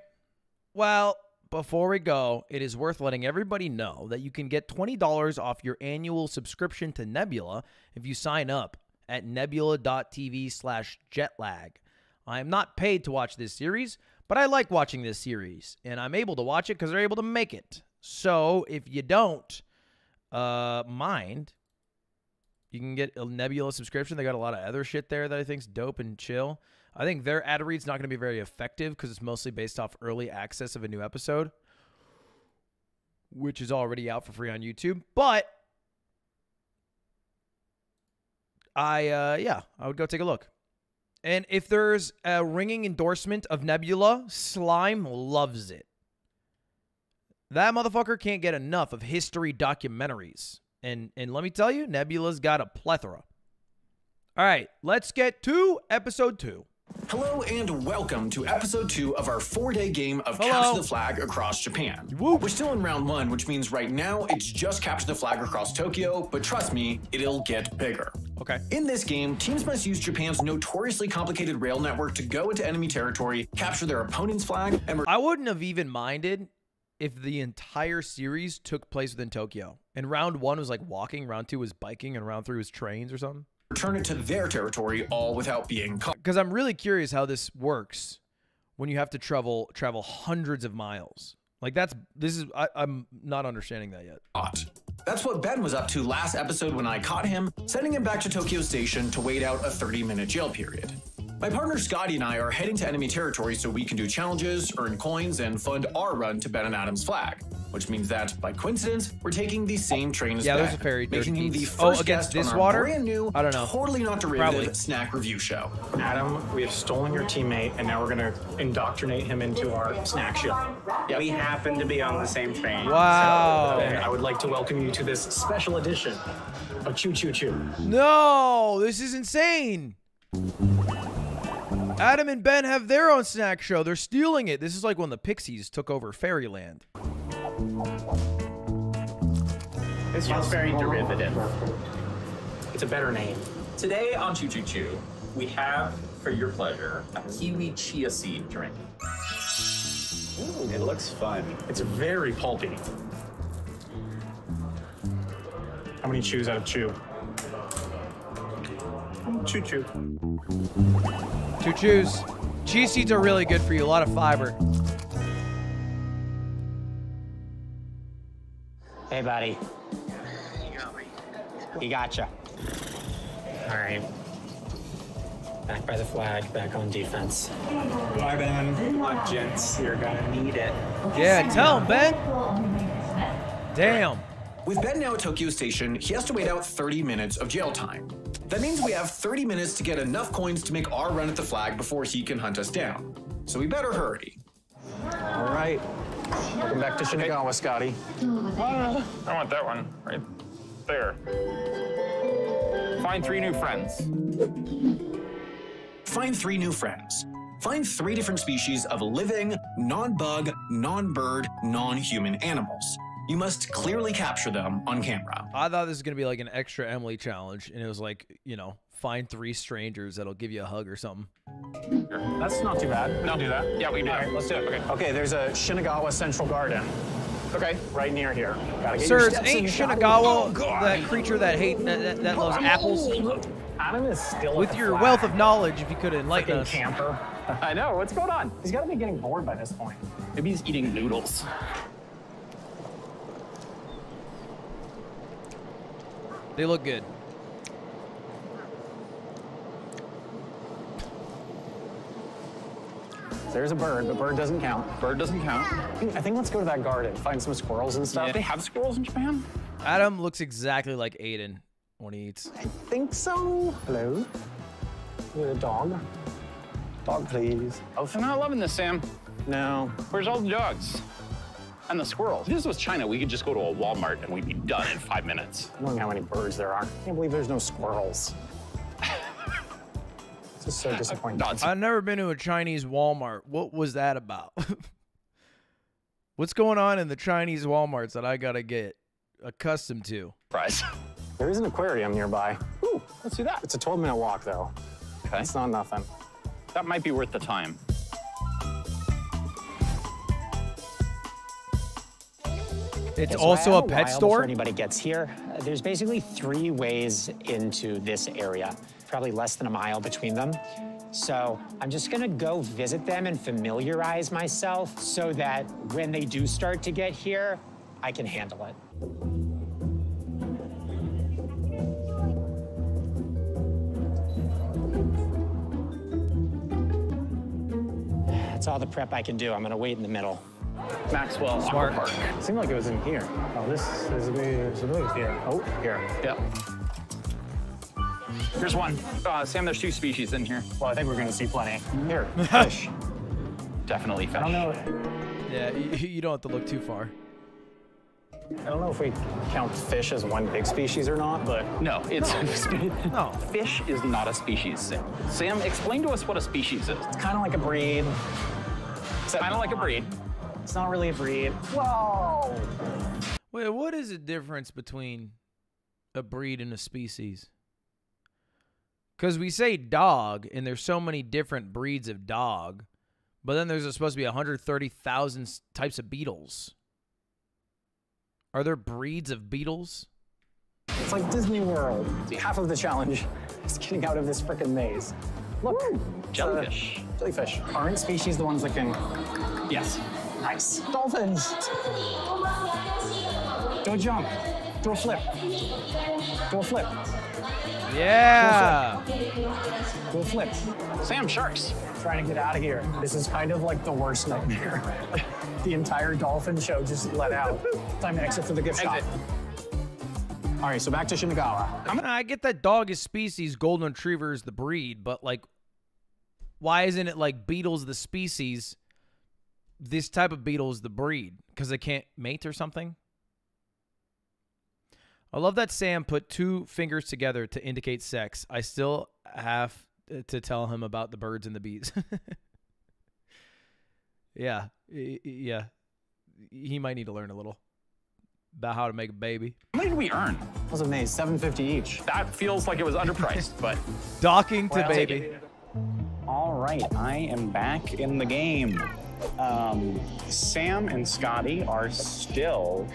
[SPEAKER 1] Well, before we go, it is worth letting everybody know that you can get $20 off your annual subscription to Nebula if you sign up at nebula.tv slash jetlag. I am not paid to watch this series, but I like watching this series, and I'm able to watch it because they're able to make it. So if you don't uh, mind, you can get a Nebula subscription. They got a lot of other shit there that I think's dope and chill. I think their ad read's not going to be very effective because it's mostly based off early access of a new episode, which is already out for free on YouTube. But I, uh, yeah, I would go take a look. And if there's a ringing endorsement of Nebula, Slime loves it. That motherfucker can't get enough of history documentaries. And and let me tell you, Nebula's got a plethora. All right, let's get to episode two.
[SPEAKER 6] Hello and welcome to episode two of our four-day game of
[SPEAKER 1] Hello.
[SPEAKER 6] Capture the Flag across Japan. We're still in round one, which means right now it's just Capture the Flag across Tokyo, but trust me, it'll get bigger.
[SPEAKER 1] Okay.
[SPEAKER 6] In this game, teams must use Japan's notoriously complicated rail network to go into enemy territory, capture their opponent's flag, and
[SPEAKER 1] I wouldn't have even minded if the entire series took place within Tokyo. And round one was like walking, round two was biking, and round three was trains or something.
[SPEAKER 6] return it to their territory, all without being caught.
[SPEAKER 1] Because I'm really curious how this works when you have to travel travel hundreds of miles. Like that's this is I, I'm not understanding that yet.
[SPEAKER 6] That's what Ben was up to last episode when I caught him, sending him back to Tokyo Station to wait out a 30 minute jail period. My partner Scotty and I are heading to enemy territory so we can do challenges, earn coins, and fund our run to Ben and Adam's flag. Which means that, by coincidence, we're taking the same train as
[SPEAKER 1] Yeah,
[SPEAKER 6] Ben,
[SPEAKER 1] there's a ferry. There's
[SPEAKER 6] making him the first
[SPEAKER 1] Oh, against
[SPEAKER 6] guest on
[SPEAKER 1] this
[SPEAKER 6] our
[SPEAKER 1] water?
[SPEAKER 6] brand new,
[SPEAKER 1] I don't know.
[SPEAKER 6] totally not derivative
[SPEAKER 1] Probably.
[SPEAKER 6] snack review show.
[SPEAKER 9] Adam, we have stolen your teammate, and now we're gonna indoctrinate him into our snack show.
[SPEAKER 12] Yeah, we happen to be on the same train.
[SPEAKER 1] Wow.
[SPEAKER 9] So, Ben, I would like to welcome you to this special edition
[SPEAKER 8] Oh, choo choo choo.
[SPEAKER 1] No, this is insane. Adam and Ben have their own snack show. They're stealing it. This is like when the Pixies took over Fairyland.
[SPEAKER 8] This feels very derivative. It's a better name.
[SPEAKER 7] Today on Choo Choo Choo, we have, for your pleasure, a kiwi chia seed drink.
[SPEAKER 8] it looks fun. It's very pulpy. How many chews out of chew? Choo choo.
[SPEAKER 1] Choo choos. Chia seeds are really good for you. A lot of fiber.
[SPEAKER 5] Hey, buddy. You got me. He gotcha.
[SPEAKER 8] All right. Back by the flag, back on defense.
[SPEAKER 7] Bye, Ben. Good luck, gents. You're gonna need it.
[SPEAKER 1] Yeah, tell him, Ben. Damn.
[SPEAKER 6] With Ben now at Tokyo Station, he has to wait out 30 minutes of jail time. That means we have 30 minutes to get enough coins to make our run at the flag before he can hunt us down. So we better hurry.
[SPEAKER 9] All right. Welcome back to Shinagawa, Scotty.
[SPEAKER 7] I want that one right there. Find three new friends.
[SPEAKER 6] Find three new friends. Find three different species of living, non bug, non bird, non human animals. You must clearly capture them on camera.
[SPEAKER 1] I thought this was gonna be like an extra Emily challenge, and it was like, you know, find three strangers that'll give you a hug or something.
[SPEAKER 8] That's not too bad.
[SPEAKER 7] Don't do that. Yeah, we can do
[SPEAKER 8] All
[SPEAKER 7] it.
[SPEAKER 8] right, let's do it. Okay.
[SPEAKER 9] Okay, there's a Shinagawa Central Garden
[SPEAKER 8] Okay.
[SPEAKER 9] right near here. Gotta get
[SPEAKER 1] Sirs, ain't
[SPEAKER 9] in, Scotty.
[SPEAKER 1] Shinagawa oh, that creature that hate that, that, that loves oh, apples?
[SPEAKER 8] Adam is still
[SPEAKER 1] With your
[SPEAKER 8] flag.
[SPEAKER 1] wealth of knowledge, if you could enlighten
[SPEAKER 8] Freaking
[SPEAKER 1] us.
[SPEAKER 8] camper.
[SPEAKER 7] I know. What's going on?
[SPEAKER 8] He's got to be getting bored by this point.
[SPEAKER 7] Maybe he's eating noodles.
[SPEAKER 1] They look good.
[SPEAKER 9] There's a bird, but bird doesn't count.
[SPEAKER 7] Bird doesn't count.
[SPEAKER 9] Hmm, I think let's go to that garden, find some squirrels and stuff.
[SPEAKER 7] Yeah, they have squirrels in Japan.
[SPEAKER 1] Adam looks exactly like Aiden when he eats.
[SPEAKER 9] I think so. Hello? You a dog? Dog, please.
[SPEAKER 7] Oh, I'm not loving this, Sam.
[SPEAKER 9] No.
[SPEAKER 7] Where's all the dogs? And the squirrels. If this was China, we could just go to a Walmart and we'd be done in five minutes.
[SPEAKER 9] Knowing how many birds there are. I can't believe there's no squirrels. this is so disappointing.
[SPEAKER 1] I've never been to a Chinese Walmart. What was that about? What's going on in the Chinese Walmarts that I gotta get accustomed to?
[SPEAKER 7] Prize.
[SPEAKER 9] There is an aquarium nearby.
[SPEAKER 7] Ooh, let's do that.
[SPEAKER 9] It's a 12 minute walk, though.
[SPEAKER 7] Okay.
[SPEAKER 9] It's not nothing.
[SPEAKER 7] That might be worth the time.
[SPEAKER 1] It's also a pet store?
[SPEAKER 5] Anybody gets here, Uh, there's basically three ways into this area, probably less than a mile between them. So I'm just gonna go visit them and familiarize myself so that when they do start to get here, I can handle it. That's all the prep I can do. I'm gonna wait in the middle.
[SPEAKER 7] Maxell
[SPEAKER 1] Smart.
[SPEAKER 7] Aqua Park.
[SPEAKER 8] It seemed like it was in here. Oh, this is a there's a big here. Oh, here.
[SPEAKER 7] Yep. Here's one. Uh, Sam, there's two species in here.
[SPEAKER 8] Well, I think we're going to see plenty. Here,
[SPEAKER 7] Fish. Definitely fish.
[SPEAKER 8] I don't know.
[SPEAKER 1] Yeah, you, you don't have to look too far.
[SPEAKER 9] I don't know if we count fish as one big species or not, but
[SPEAKER 7] No, it's
[SPEAKER 1] No.
[SPEAKER 7] fish is not a species. Sam. Sam, explain to us what a species is.
[SPEAKER 9] it's kind of like a breed.
[SPEAKER 7] It's kind of like a breed.
[SPEAKER 9] It's not really a breed. Whoa!
[SPEAKER 1] Wait, what is the difference between a breed and a species? Because we say dog, and there's so many different breeds of dog, but then there's supposed to be 130,000 types of beetles. Are there breeds of beetles?
[SPEAKER 9] It's like Disney World. Half of the challenge is getting out of this freaking maze. Look, it's a
[SPEAKER 7] Jellyfish.
[SPEAKER 9] jellyfish. Aren't species the ones that can?
[SPEAKER 7] Yes.
[SPEAKER 9] Nice. Dolphins. Do a jump. Do a flip. Do a flip.
[SPEAKER 1] Yeah.
[SPEAKER 9] Do a flip.
[SPEAKER 7] Sam, sharks.
[SPEAKER 9] Trying to get out of here. This is kind of like the worst nightmare. the entire dolphin show just let out. Time to exit for the gift shop. All right, so back to Shinagawa.
[SPEAKER 1] I mean, I get that dog is species, golden retriever is the breed, but like, why isn't it like beetles the species? This type of beetle is the breed because they can't mate or something. I love that Sam put two fingers together to indicate sex. I still have to tell him about the birds and the bees. yeah, y- y- yeah. He might need to learn a little about how to make a baby.
[SPEAKER 13] How many did we earn?
[SPEAKER 9] I Was amazed. 750 each.
[SPEAKER 13] That feels like it was underpriced, but
[SPEAKER 1] Docking to
[SPEAKER 13] Well,
[SPEAKER 1] baby.
[SPEAKER 8] All right, I am back in the game. Um, Sam and Scotty are still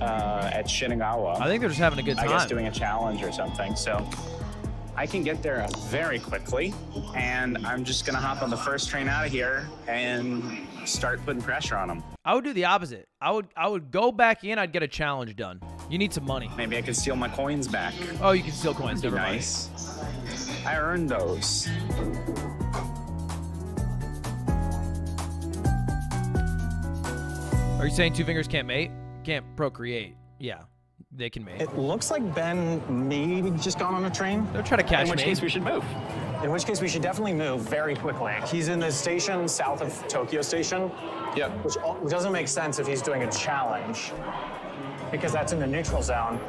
[SPEAKER 8] uh, at Shinagawa.
[SPEAKER 1] I think they're just having a good
[SPEAKER 8] I guess
[SPEAKER 1] time.
[SPEAKER 8] doing a challenge or something. So I can get there very quickly, and I'm just gonna hop on the first train out of here and start putting pressure on them.
[SPEAKER 1] I would do the opposite. I would I would go back in. I'd get a challenge done. You need some money.
[SPEAKER 8] Maybe I can steal my coins back.
[SPEAKER 1] Oh, you can steal coins.
[SPEAKER 8] That'd be
[SPEAKER 1] Never mind.
[SPEAKER 8] nice. I earned those.
[SPEAKER 1] Are you saying two fingers can't mate? Can't procreate? Yeah, they can mate.
[SPEAKER 9] It looks like Ben maybe just gone on a train.
[SPEAKER 1] They're trying to catch me.
[SPEAKER 9] In which
[SPEAKER 1] me.
[SPEAKER 9] case
[SPEAKER 13] we should move.
[SPEAKER 9] In which case we should definitely move very quickly. He's in the station south of Tokyo Station.
[SPEAKER 13] Yep.
[SPEAKER 9] Which which doesn't make sense if he's doing a challenge, because that's in the neutral zone.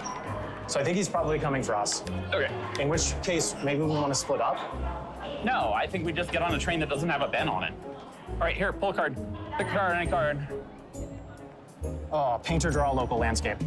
[SPEAKER 9] So I think he's probably coming for us.
[SPEAKER 13] Okay.
[SPEAKER 9] In which case, maybe we want to split up.
[SPEAKER 13] No, I think we just get on a train that doesn't have a Ben on it. All right, here, pull a card. Pick a card, any card.
[SPEAKER 9] Oh, painter draw a local landscape.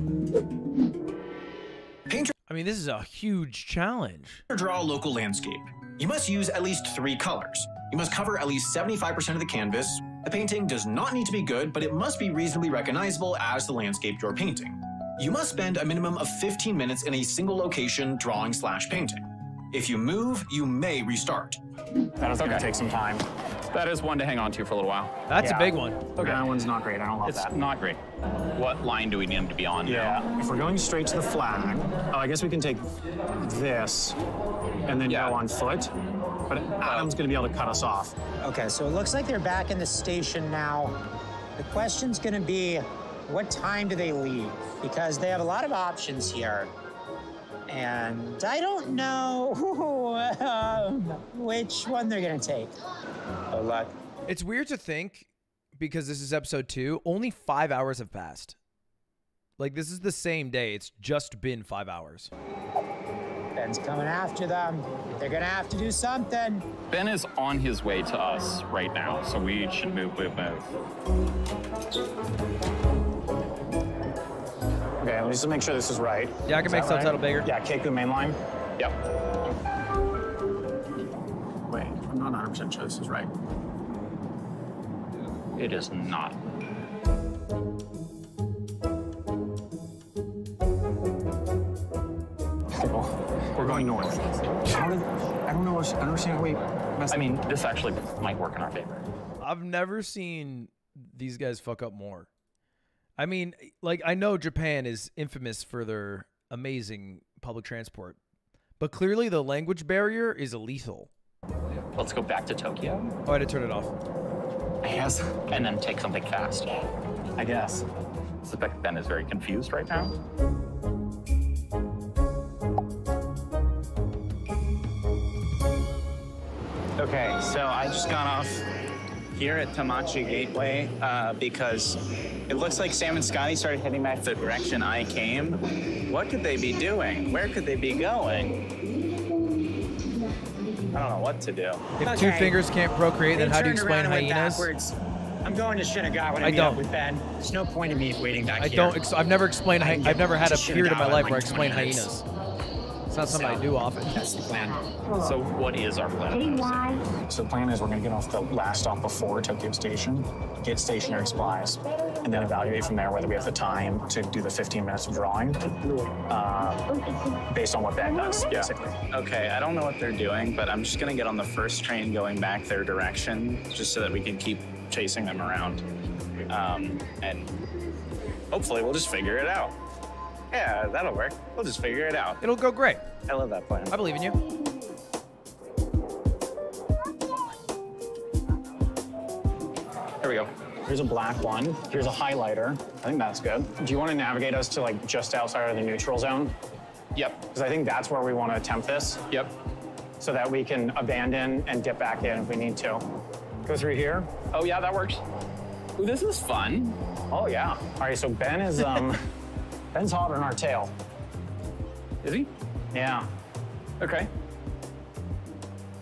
[SPEAKER 9] Painter.
[SPEAKER 1] I mean, this is a huge challenge.
[SPEAKER 6] Draw a local landscape. You must use at least three colors. You must cover at least 75% of the canvas. The painting does not need to be good, but it must be reasonably recognizable as the landscape you're painting. You must spend a minimum of 15 minutes in a single location drawing slash painting. If you move, you may restart.
[SPEAKER 9] That is going to take some time.
[SPEAKER 13] That is one to hang on to for a little while.
[SPEAKER 1] That's
[SPEAKER 9] Yeah.
[SPEAKER 1] a big one.
[SPEAKER 9] Okay. That one's not great. I don't love
[SPEAKER 13] It's
[SPEAKER 9] that.
[SPEAKER 13] not great. What line do we need him to be on
[SPEAKER 9] Yeah,
[SPEAKER 13] now?
[SPEAKER 9] if we're going straight to the flag, oh, I guess we can take this and then go on foot. But Adam's going to be able to cut us off.
[SPEAKER 5] Okay, so it looks like they're back in the station now. The question's gonna be, what time do they leave? Because they have a lot of options here. And I don't know um, which one they're gonna take. A lot.
[SPEAKER 1] It's weird to think because this is episode two. Only five hours have passed. Like this is the same day. It's just been five hours.
[SPEAKER 5] Ben's coming after them. They're gonna have to do something.
[SPEAKER 13] Ben is on his way to us right now, so we should move, move, move.
[SPEAKER 9] Okay, let me just make sure this is right.
[SPEAKER 1] Yeah, I can
[SPEAKER 9] Is
[SPEAKER 1] make
[SPEAKER 9] that
[SPEAKER 1] subtitle bigger.
[SPEAKER 9] Yeah, Keikyu mainline.
[SPEAKER 13] Yep.
[SPEAKER 9] Wait, I'm not 100% sure this is right.
[SPEAKER 13] It is not.
[SPEAKER 9] We're going north. How did, I don't know. I don't understand how we messed
[SPEAKER 13] I mean, this actually might work in our favor.
[SPEAKER 1] I've never seen these guys fuck up more. I mean, like I know Japan is infamous for their amazing public transport, but clearly the language barrier is a lethal.
[SPEAKER 13] Let's go back to Tokyo.
[SPEAKER 1] Oh, I had to turn it off.
[SPEAKER 13] Yes. And then take something fast.
[SPEAKER 9] I guess.
[SPEAKER 13] I suspect Ben is very confused right now.
[SPEAKER 8] Okay, so I just got off here at Takanawa Gateway uh, because it looks like Sam and Scotty started heading back the direction I came. What could they be doing? Where could they be going? I don't know what to do.
[SPEAKER 1] If two fingers can't procreate, then
[SPEAKER 5] They
[SPEAKER 1] how do you explain hyenas?
[SPEAKER 5] backwards. I'm going to Shinagawa to
[SPEAKER 1] I
[SPEAKER 5] meet
[SPEAKER 1] don't.
[SPEAKER 5] up with Ben. There's no point in me waiting back
[SPEAKER 1] I
[SPEAKER 5] here.
[SPEAKER 1] don't. Ex- I've never explained.
[SPEAKER 5] I
[SPEAKER 1] Hy-
[SPEAKER 5] can
[SPEAKER 1] I've never had a
[SPEAKER 5] to
[SPEAKER 1] period in my life
[SPEAKER 5] in
[SPEAKER 1] where I
[SPEAKER 5] like
[SPEAKER 1] explain
[SPEAKER 5] 20 minutes.
[SPEAKER 1] hyenas. It's not something I do often.
[SPEAKER 5] That's the plan.
[SPEAKER 13] So what is our plan?
[SPEAKER 9] So the plan is we're going to get off the last stop before Tokyo Station, get stationary supplies, and then evaluate from there whether we have the time to do the 15 minutes of drawing uh, based on what Ben does, basically.
[SPEAKER 8] Okay, I don't know what they're doing, but I'm just gonna get on the first train going back their direction, just so that we can keep chasing them around. Um, and hopefully we'll just figure it out. Yeah, that'll work. We'll just figure it out.
[SPEAKER 1] It'll go great.
[SPEAKER 8] I love that plan.
[SPEAKER 1] I believe in you.
[SPEAKER 13] Here we go.
[SPEAKER 9] Here's a black one. Here's a highlighter. I think that's good. Do you want to navigate us to like just outside of the neutral zone?
[SPEAKER 13] Yep.
[SPEAKER 9] Because I think that's where we want to attempt this.
[SPEAKER 13] Yep.
[SPEAKER 9] So that we can abandon and dip back in if we need to. Go through here.
[SPEAKER 13] Oh yeah, that works. Ooh, this is fun.
[SPEAKER 9] Oh yeah. All right, so Ben is um Ben's hot on our tail.
[SPEAKER 13] Is he?
[SPEAKER 9] Yeah.
[SPEAKER 13] Okay.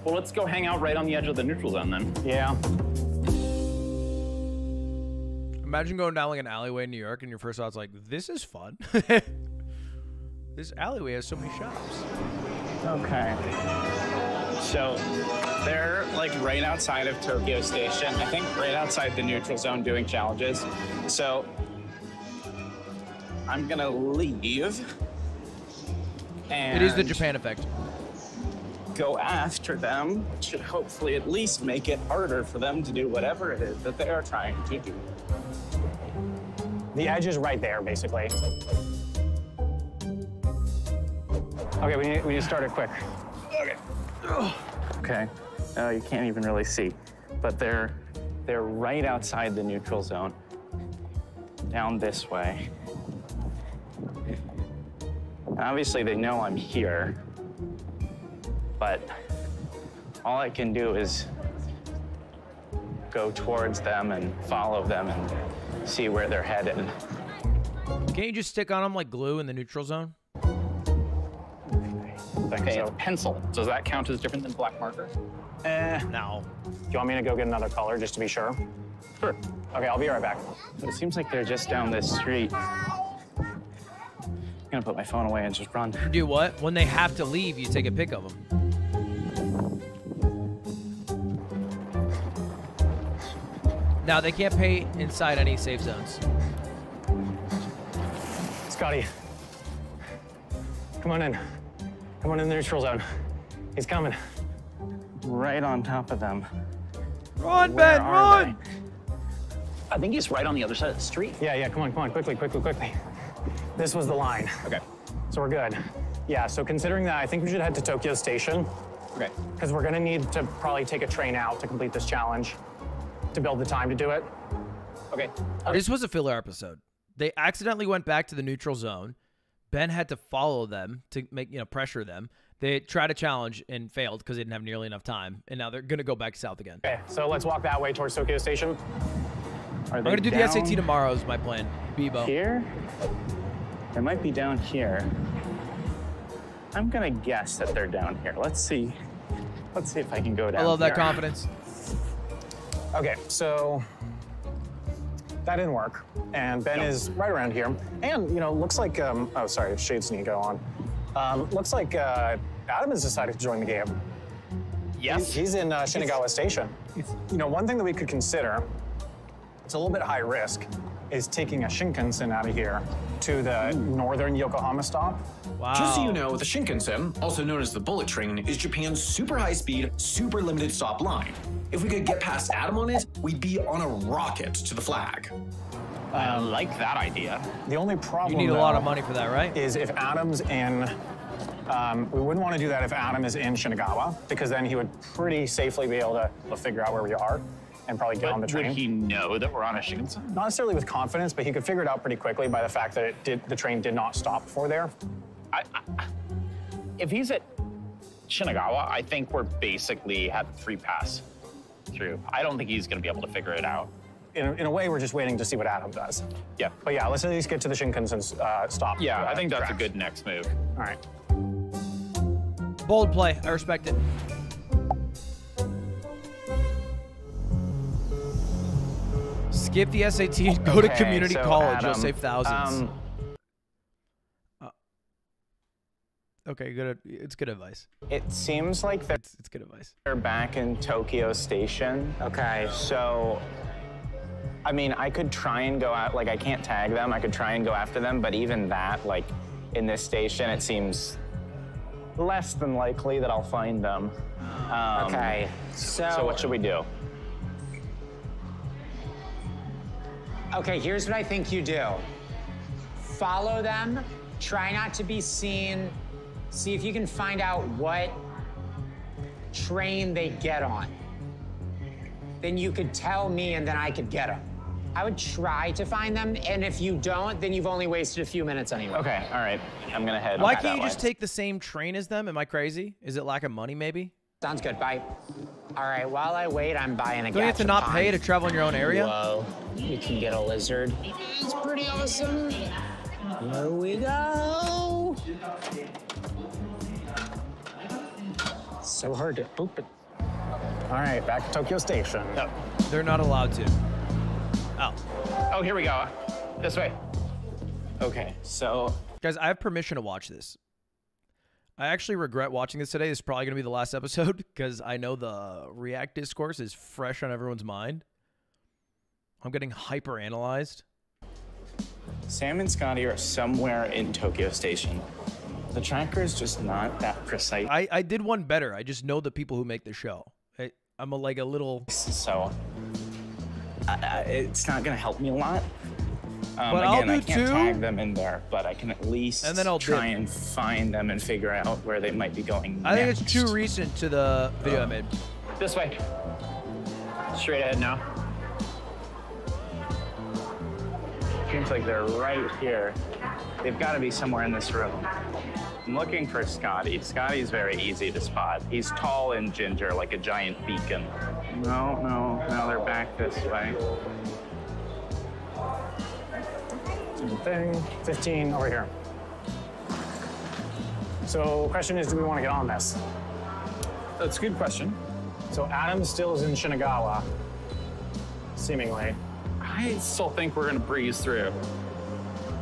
[SPEAKER 13] Well, let's go hang out right on the edge of the neutral zone then.
[SPEAKER 9] Yeah.
[SPEAKER 1] Imagine going down like an alleyway in New York and your first thought's like, this is fun. this alleyway has so many shops.
[SPEAKER 8] Okay. So they're like right outside of Tokyo Station. I think right outside the neutral zone doing challenges. So I'm gonna leave. And
[SPEAKER 1] It is the Japan effect.
[SPEAKER 8] Go after them, which should hopefully at least make it harder for them to do whatever it is that they are trying to do.
[SPEAKER 9] The edge is right there, basically. Okay, we need, we need to start it quick.
[SPEAKER 8] Okay. Okay. Uh, you can't even really see, but they're they're right outside the neutral zone. Down this way. And obviously, they know I'm here, but all I can do is go towards them and follow them and see where they're headed.
[SPEAKER 1] Can't you just stick on them like glue in the neutral zone?
[SPEAKER 13] Okay, it's pencil. Does that count as different than black marker?
[SPEAKER 9] Eh.
[SPEAKER 1] No.
[SPEAKER 9] Do you want me to go get another color just to be sure?
[SPEAKER 13] Sure.
[SPEAKER 9] Okay, I'll be right back.
[SPEAKER 8] It seems like they're just down this street. I'm gonna put my phone away and just run.
[SPEAKER 1] Do what? When they have to leave, you take a pic of them. Now they can't pay inside any safe zones.
[SPEAKER 9] Scotty, come on in. Come on in the neutral zone. He's coming.
[SPEAKER 8] Right on top of them.
[SPEAKER 1] Run,
[SPEAKER 8] Where
[SPEAKER 1] Ben,
[SPEAKER 8] are
[SPEAKER 1] run!
[SPEAKER 13] I think he's right on the other side of the street.
[SPEAKER 9] Yeah, yeah, come on, come on, quickly, quickly, quickly. This was the line.
[SPEAKER 13] Okay.
[SPEAKER 9] So we're good. Yeah, so considering that, I think we should head to Tokyo Station.
[SPEAKER 13] Okay.
[SPEAKER 9] Because we're gonna need to probably take a train out to complete this challenge to build the time to do it.
[SPEAKER 13] Okay.
[SPEAKER 1] This was a filler episode. They accidentally went back to the neutral zone. Ben had to follow them to make you know pressure them. They tried a challenge and failed because they didn't have nearly enough time, and now they're gonna go back south again.
[SPEAKER 9] Okay, so let's walk that way towards Tokyo Station.
[SPEAKER 8] Are
[SPEAKER 1] I'm gonna do the SAT tomorrow is my plan. Bebo.
[SPEAKER 8] Here? They might be down here. I'm gonna guess that they're down here. Let's see. Let's see if I can go down.
[SPEAKER 1] I love that
[SPEAKER 8] here.
[SPEAKER 1] confidence.
[SPEAKER 9] Okay, so that didn't work. And Ben is right around here. And, you know, looks like, um, oh, sorry, shades need to go on. Um, looks like uh, Adam has decided to join the game.
[SPEAKER 13] Yes.
[SPEAKER 9] He's in uh, Shinagawa Station. You know, one thing that we could consider, it's a little bit high risk, is taking a Shinkansen out of here to the northern Yokohama stop.
[SPEAKER 6] Just so you know, the Shinkansen, also known as the bullet train, is Japan's super high speed, super limited stop line. If we could get past Adam on it, we'd be on a rocket to the flag.
[SPEAKER 13] I like that idea.
[SPEAKER 9] The only problem
[SPEAKER 1] You need a lot of money for that, right?
[SPEAKER 9] Is if Adam's in, um, we wouldn't want to do that if Adam is in Shinagawa, because then he would pretty safely be able to, to figure out where we are and probably get
[SPEAKER 13] But
[SPEAKER 9] on the train.
[SPEAKER 13] would he know that we're on a Shinkansen?
[SPEAKER 9] Not necessarily with confidence, but he could figure it out pretty quickly by the fact that it did, the train did not stop for there.
[SPEAKER 13] I, I, if he's at Shinagawa, I think we're basically have free pass through. I don't think he's going to be able to figure it out.
[SPEAKER 9] In, in a way, we're just waiting to see what Adam does.
[SPEAKER 13] Yeah.
[SPEAKER 9] But yeah, let's at least get to the Shinkansen uh, stop.
[SPEAKER 13] Yeah,
[SPEAKER 9] uh,
[SPEAKER 13] I think that's
[SPEAKER 9] tracks.
[SPEAKER 13] a good next move.
[SPEAKER 9] All right.
[SPEAKER 1] Bold play. I respect it. Skip the SAT. Go to community
[SPEAKER 8] so
[SPEAKER 1] college. You'll save thousands.
[SPEAKER 8] um,
[SPEAKER 1] okay, good. It's good advice.
[SPEAKER 8] It seems like they're,
[SPEAKER 1] It's good advice.
[SPEAKER 8] they're back in Tokyo Station.
[SPEAKER 5] Okay.
[SPEAKER 8] So, I mean, I could try and go out, like, I can't tag them. I could try and go after them, but even that, like, in this station, it seems less than likely that I'll find them. Um,
[SPEAKER 5] Okay. So,
[SPEAKER 8] So, what should we do?
[SPEAKER 5] Okay, here's what I think you do. Follow them. Try not to be seen. See if you can find out what train they get on. Then you could tell me, and then I could get them. I would try to find them, and if you don't, then you've only wasted a few minutes anyway.
[SPEAKER 8] Okay, all right. I'm gonna head.
[SPEAKER 1] Why can't you
[SPEAKER 8] way.
[SPEAKER 1] just take the same train as them? Am I crazy? Is it lack of money, maybe?
[SPEAKER 5] Sounds good. Bye. All right. While I wait, I'm buying a.
[SPEAKER 1] Don't you have to not pay to travel in your own area?
[SPEAKER 5] Whoa! You can get a lizard. It's pretty awesome. Here we go. So hard to open.
[SPEAKER 7] All right, back to Tokyo Station. Oh.
[SPEAKER 1] They're not allowed to. Oh.
[SPEAKER 14] Oh, here we go. This way. Okay, so
[SPEAKER 1] Guys, I have permission to watch this. I actually regret watching this today. This is probably going to be the last episode because I know the React discourse is fresh on everyone's mind. I'm getting hyper analyzed.
[SPEAKER 8] Sam and Scotty are somewhere in Tokyo Station. The tracker is just not that precise.
[SPEAKER 1] I, I did one better. I just know the people who make the show. I, I'm a, like a little.
[SPEAKER 8] So uh, it's not going to help me a lot. Um,
[SPEAKER 1] But I'll
[SPEAKER 8] again, I can't
[SPEAKER 1] two.
[SPEAKER 8] tag them in there, but I can at least
[SPEAKER 1] And then I'll
[SPEAKER 8] try
[SPEAKER 1] dip.
[SPEAKER 8] and find them and figure out where they might be going.
[SPEAKER 1] I think it's too recent to the video I made.
[SPEAKER 14] this way. Straight ahead now.
[SPEAKER 8] Seems like they're right here. They've got to be somewhere in this room. I'm looking for Scotty. Scotty's very easy to spot. He's tall and ginger, like a giant beacon. No, no, no, they're back this way.
[SPEAKER 9] Same thing. 15 over here. So, question is, do we want to get on this?
[SPEAKER 7] That's a good question.
[SPEAKER 9] So Adam still is in Shinagawa, seemingly.
[SPEAKER 7] I still think we're gonna breeze through.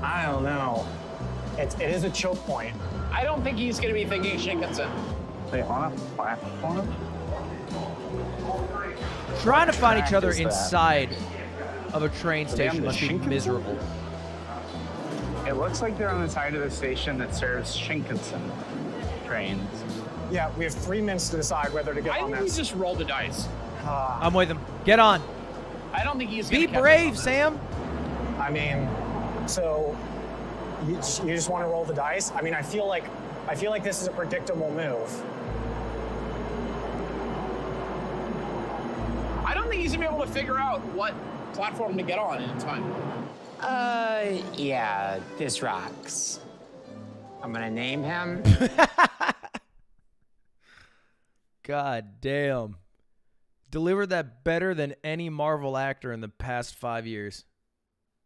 [SPEAKER 9] I don't know. It, it is a choke point.
[SPEAKER 14] I don't think he's going to be thinking Shinkansen.
[SPEAKER 8] They on a platform?
[SPEAKER 1] Trying to find each other
[SPEAKER 8] is that?
[SPEAKER 1] inside of a train
[SPEAKER 8] Are
[SPEAKER 1] station must be
[SPEAKER 8] Shinkansen?
[SPEAKER 1] miserable.
[SPEAKER 8] It um, looks like they're on the side of the station that serves Shinkansen trains.
[SPEAKER 9] Yeah, we have three minutes to decide whether to get
[SPEAKER 14] I
[SPEAKER 9] on
[SPEAKER 14] think we just roll the dice. Ah.
[SPEAKER 1] I'm with him. Get on.
[SPEAKER 14] I don't think he's
[SPEAKER 1] Be
[SPEAKER 14] gonna catch us
[SPEAKER 1] brave,
[SPEAKER 14] on.
[SPEAKER 1] Sam.
[SPEAKER 9] I mean, so you, you just want to roll the dice? I mean, I feel like I feel like this is a predictable move.
[SPEAKER 14] I don't think he's gonna be able to figure out what platform to get on in time.
[SPEAKER 5] Uh, yeah, this rocks. I'm gonna name him.
[SPEAKER 1] God damn. Delivered that better than any Marvel actor in the past five years.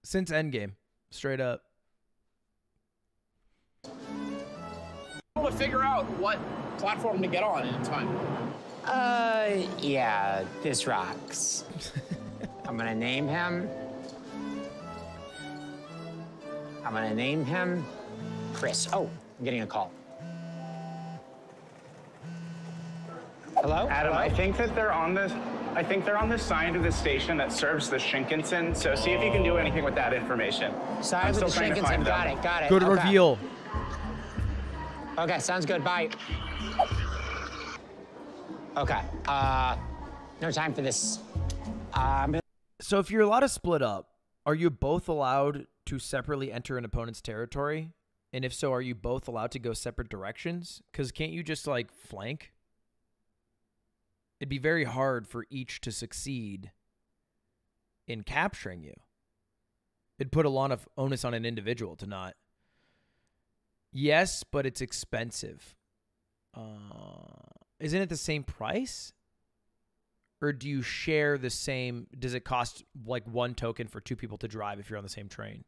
[SPEAKER 1] Since Endgame. Straight up.
[SPEAKER 14] To figure out what platform to get on in time.
[SPEAKER 5] Uh, yeah, this rocks. I'm gonna name him. I'm gonna name him Chris. Oh, I'm getting a call. Hello?
[SPEAKER 8] Adam,
[SPEAKER 5] Hello?
[SPEAKER 8] I think that they're on the I think they're on the side of the station that serves the Shinkansen. So see if you can do anything with that information.
[SPEAKER 5] Side
[SPEAKER 8] I'm
[SPEAKER 5] of the
[SPEAKER 8] still trying
[SPEAKER 5] Shinkansen. Got
[SPEAKER 8] them.
[SPEAKER 5] it, got it.
[SPEAKER 1] Good
[SPEAKER 5] okay.
[SPEAKER 1] reveal.
[SPEAKER 5] Okay, sounds good. Bye. Okay. Uh, no time for this. Um,
[SPEAKER 1] So if you're allowed to split up, are you both allowed to separately enter an opponent's territory? And if so, are you both allowed to go separate directions? Because can't you just like flank? It'd be very hard for each to succeed in capturing you. It'd put a lot of onus on an individual to not. Yes, but it's expensive. Uh, isn't it the same price? or do you share the same does it cost like one token for two people to drive if you're on the same train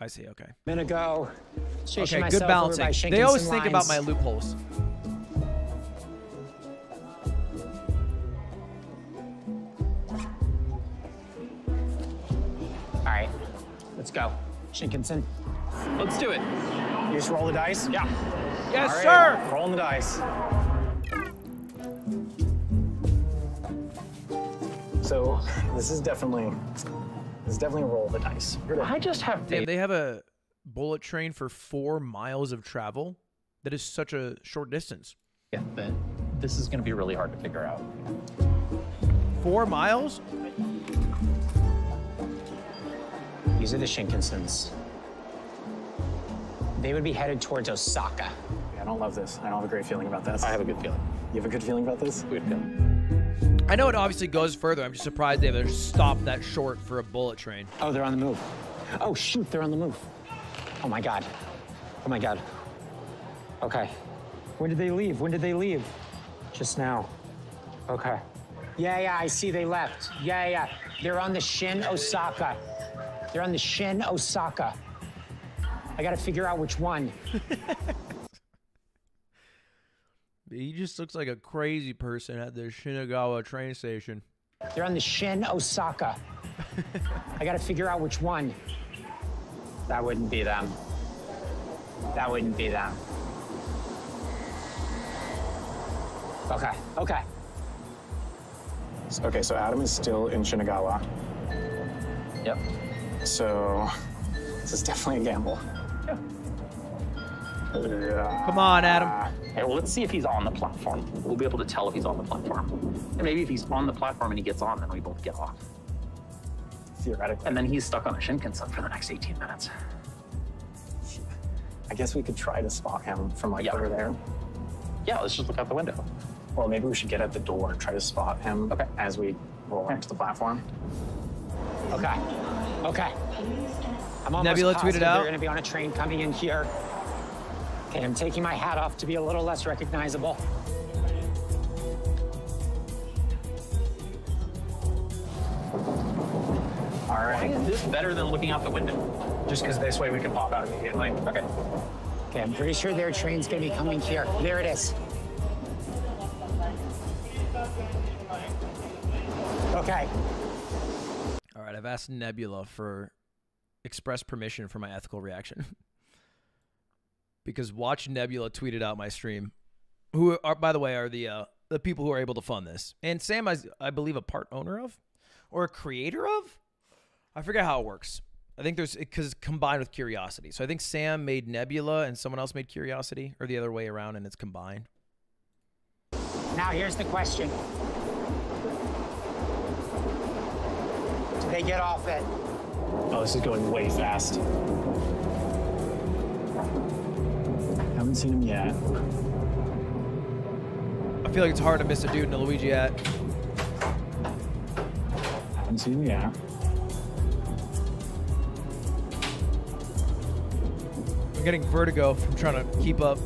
[SPEAKER 1] i see okay
[SPEAKER 5] gonna go.
[SPEAKER 1] Okay good
[SPEAKER 5] myself over by
[SPEAKER 1] balancing they always think about my loopholes
[SPEAKER 5] All right, let's go. Shinkansen.
[SPEAKER 14] Let's do it.
[SPEAKER 9] You just roll the dice?
[SPEAKER 14] Yeah.
[SPEAKER 1] yes
[SPEAKER 9] right,
[SPEAKER 1] sir
[SPEAKER 9] Rolling the dice. So this is definitely this is definitely roll the dice.
[SPEAKER 7] I just have
[SPEAKER 1] Damn, they have a bullet train for four miles of travel that is such a short distance
[SPEAKER 14] Yeah, but this is gonna be really hard to figure out.
[SPEAKER 1] four miles
[SPEAKER 5] These are the Shinkansens. They would be headed towards Osaka.
[SPEAKER 9] I don't love this. I don't have a great feeling about this.
[SPEAKER 14] I have a good feeling.
[SPEAKER 9] You have a good feeling about this?
[SPEAKER 14] Good feeling.
[SPEAKER 1] i know it obviously goes further i'm just surprised they have to stop that short for a bullet train
[SPEAKER 5] Oh, they're on the move. Oh, shoot, they're on the move. Oh my God. Oh my God. Okay. When did they leave? When did they leave? Just now. Okay. Yeah, yeah, I see they left. Yeah, yeah. They're on the Shin Osaka. They're on the Shin Osaka. I gotta figure out which one.
[SPEAKER 1] He just looks like a crazy person at the Shinagawa train station.
[SPEAKER 5] They're on the Shin Osaka. I gotta figure out which one. That wouldn't be them. That wouldn't be them. Okay, okay.
[SPEAKER 9] Okay, so Adam is still in Shinagawa.
[SPEAKER 13] Yep.
[SPEAKER 9] So this is definitely a gamble. Yeah.
[SPEAKER 1] Come on, Adam.
[SPEAKER 13] Okay, well, let's see if he's on the platform. We'll be able to tell if he's on the platform. And maybe if he's on the platform and he gets on, then we both get off.
[SPEAKER 9] Theoretically.
[SPEAKER 13] And then he's stuck on a Shinkansen for the next 18 minutes.
[SPEAKER 9] I guess we could try to spot him from like over there.
[SPEAKER 13] Yeah, let's just look out the window.
[SPEAKER 9] Well, maybe we should get at the door and try to spot him okay. as we roll onto the platform.
[SPEAKER 5] Okay, okay. I'm almost
[SPEAKER 1] Nebula tweeted out.
[SPEAKER 5] They're gonna be on a train coming in here. Okay, I'm taking my hat off to be a little less recognizable.
[SPEAKER 9] All right.
[SPEAKER 13] Why is this better than looking out the window?
[SPEAKER 9] Just because this way we can pop out immediately.
[SPEAKER 13] Okay.
[SPEAKER 5] Okay, I'm pretty sure their train's gonna be coming here. There it is. Okay.
[SPEAKER 1] All right, I've asked Nebula for express permission for my ethical reaction. because Watch Nebula tweeted out my stream, who are, by the way, are the uh, the people who are able to fund this, and Sam, I, I believe, a part owner of, or a creator of. I forget how it works. I think there's because combined with Curiosity. So I think Sam made Nebula and someone else made Curiosity, or the other way around, and it's combined.
[SPEAKER 5] Now here's the question. Do they get off it?
[SPEAKER 9] Oh, this is going way fast. Haven't seen him yet.
[SPEAKER 1] I feel like it's hard to miss a dude in a Luigi hat.
[SPEAKER 9] Haven't seen him yet.
[SPEAKER 1] I'm getting vertigo from trying to keep up.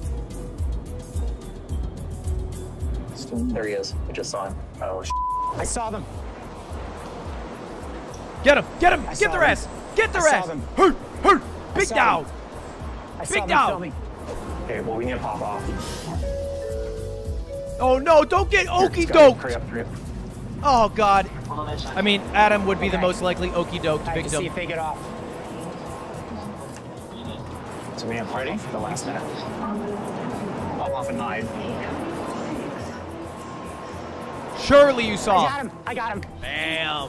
[SPEAKER 13] There he is. I just saw him.
[SPEAKER 9] Oh, sh-
[SPEAKER 5] I saw them.
[SPEAKER 1] Get him! Get him!
[SPEAKER 5] I
[SPEAKER 1] Get
[SPEAKER 5] saw
[SPEAKER 1] their
[SPEAKER 5] them.
[SPEAKER 1] ass! Get their
[SPEAKER 5] I saw them.
[SPEAKER 1] Hurt! Hurt! Big
[SPEAKER 5] saw
[SPEAKER 1] dog!
[SPEAKER 5] I saw
[SPEAKER 1] Big
[SPEAKER 5] them
[SPEAKER 1] dog.
[SPEAKER 5] filming.
[SPEAKER 9] Okay, well, we need to pop off.
[SPEAKER 1] Oh no! Don't get
[SPEAKER 9] Here,
[SPEAKER 1] okey
[SPEAKER 9] Scotty,
[SPEAKER 1] doke!
[SPEAKER 9] Hurry up, hurry up.
[SPEAKER 1] Oh god! I mean, Adam would be the most likely okey doke
[SPEAKER 5] I have to see
[SPEAKER 1] victim.
[SPEAKER 5] if they get off.
[SPEAKER 9] So we have party for the last minute. Pop off at nine.
[SPEAKER 1] Surely you saw.
[SPEAKER 5] I got him. I got him.
[SPEAKER 1] Bam!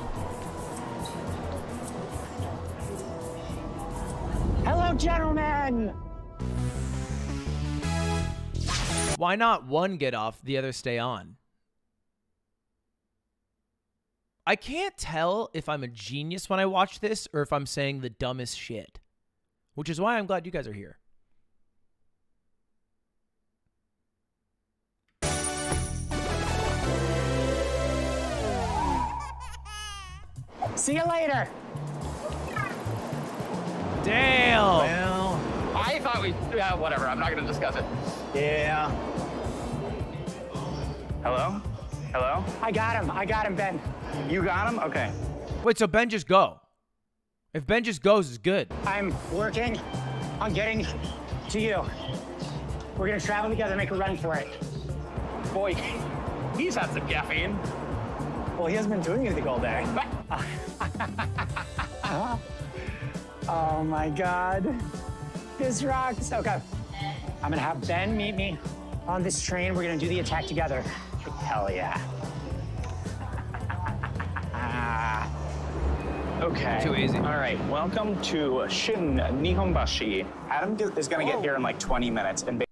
[SPEAKER 5] Hello, gentlemen.
[SPEAKER 1] Why not one get off, the other stay on? I can't tell if I'm a genius when I watch this or if I'm saying the dumbest shit. Which is why I'm glad you guys are here.
[SPEAKER 5] See you later.
[SPEAKER 1] Damn!
[SPEAKER 9] Well,
[SPEAKER 13] I thought we. Yeah, whatever. I'm not going to discuss it.
[SPEAKER 9] yeah.
[SPEAKER 8] Hello? Hello?
[SPEAKER 5] I got him. I got him, Ben.
[SPEAKER 8] You got him? Okay.
[SPEAKER 1] Wait, so Ben just go. If Ben just goes, it's good.
[SPEAKER 5] I'm working on getting to you. We're gonna travel together, make a run for it.
[SPEAKER 13] Boy, he's had some caffeine.
[SPEAKER 9] Well, he hasn't been doing anything all day.
[SPEAKER 5] Oh my God. This rocks. Okay. I'm gonna have Ben meet me on this train. We're gonna do the attack together. Hell yeah.
[SPEAKER 8] Okay.
[SPEAKER 1] Too easy.
[SPEAKER 8] All right. Welcome to Shin Nihonbashi. Adam is going to get here in like 20 minutes. And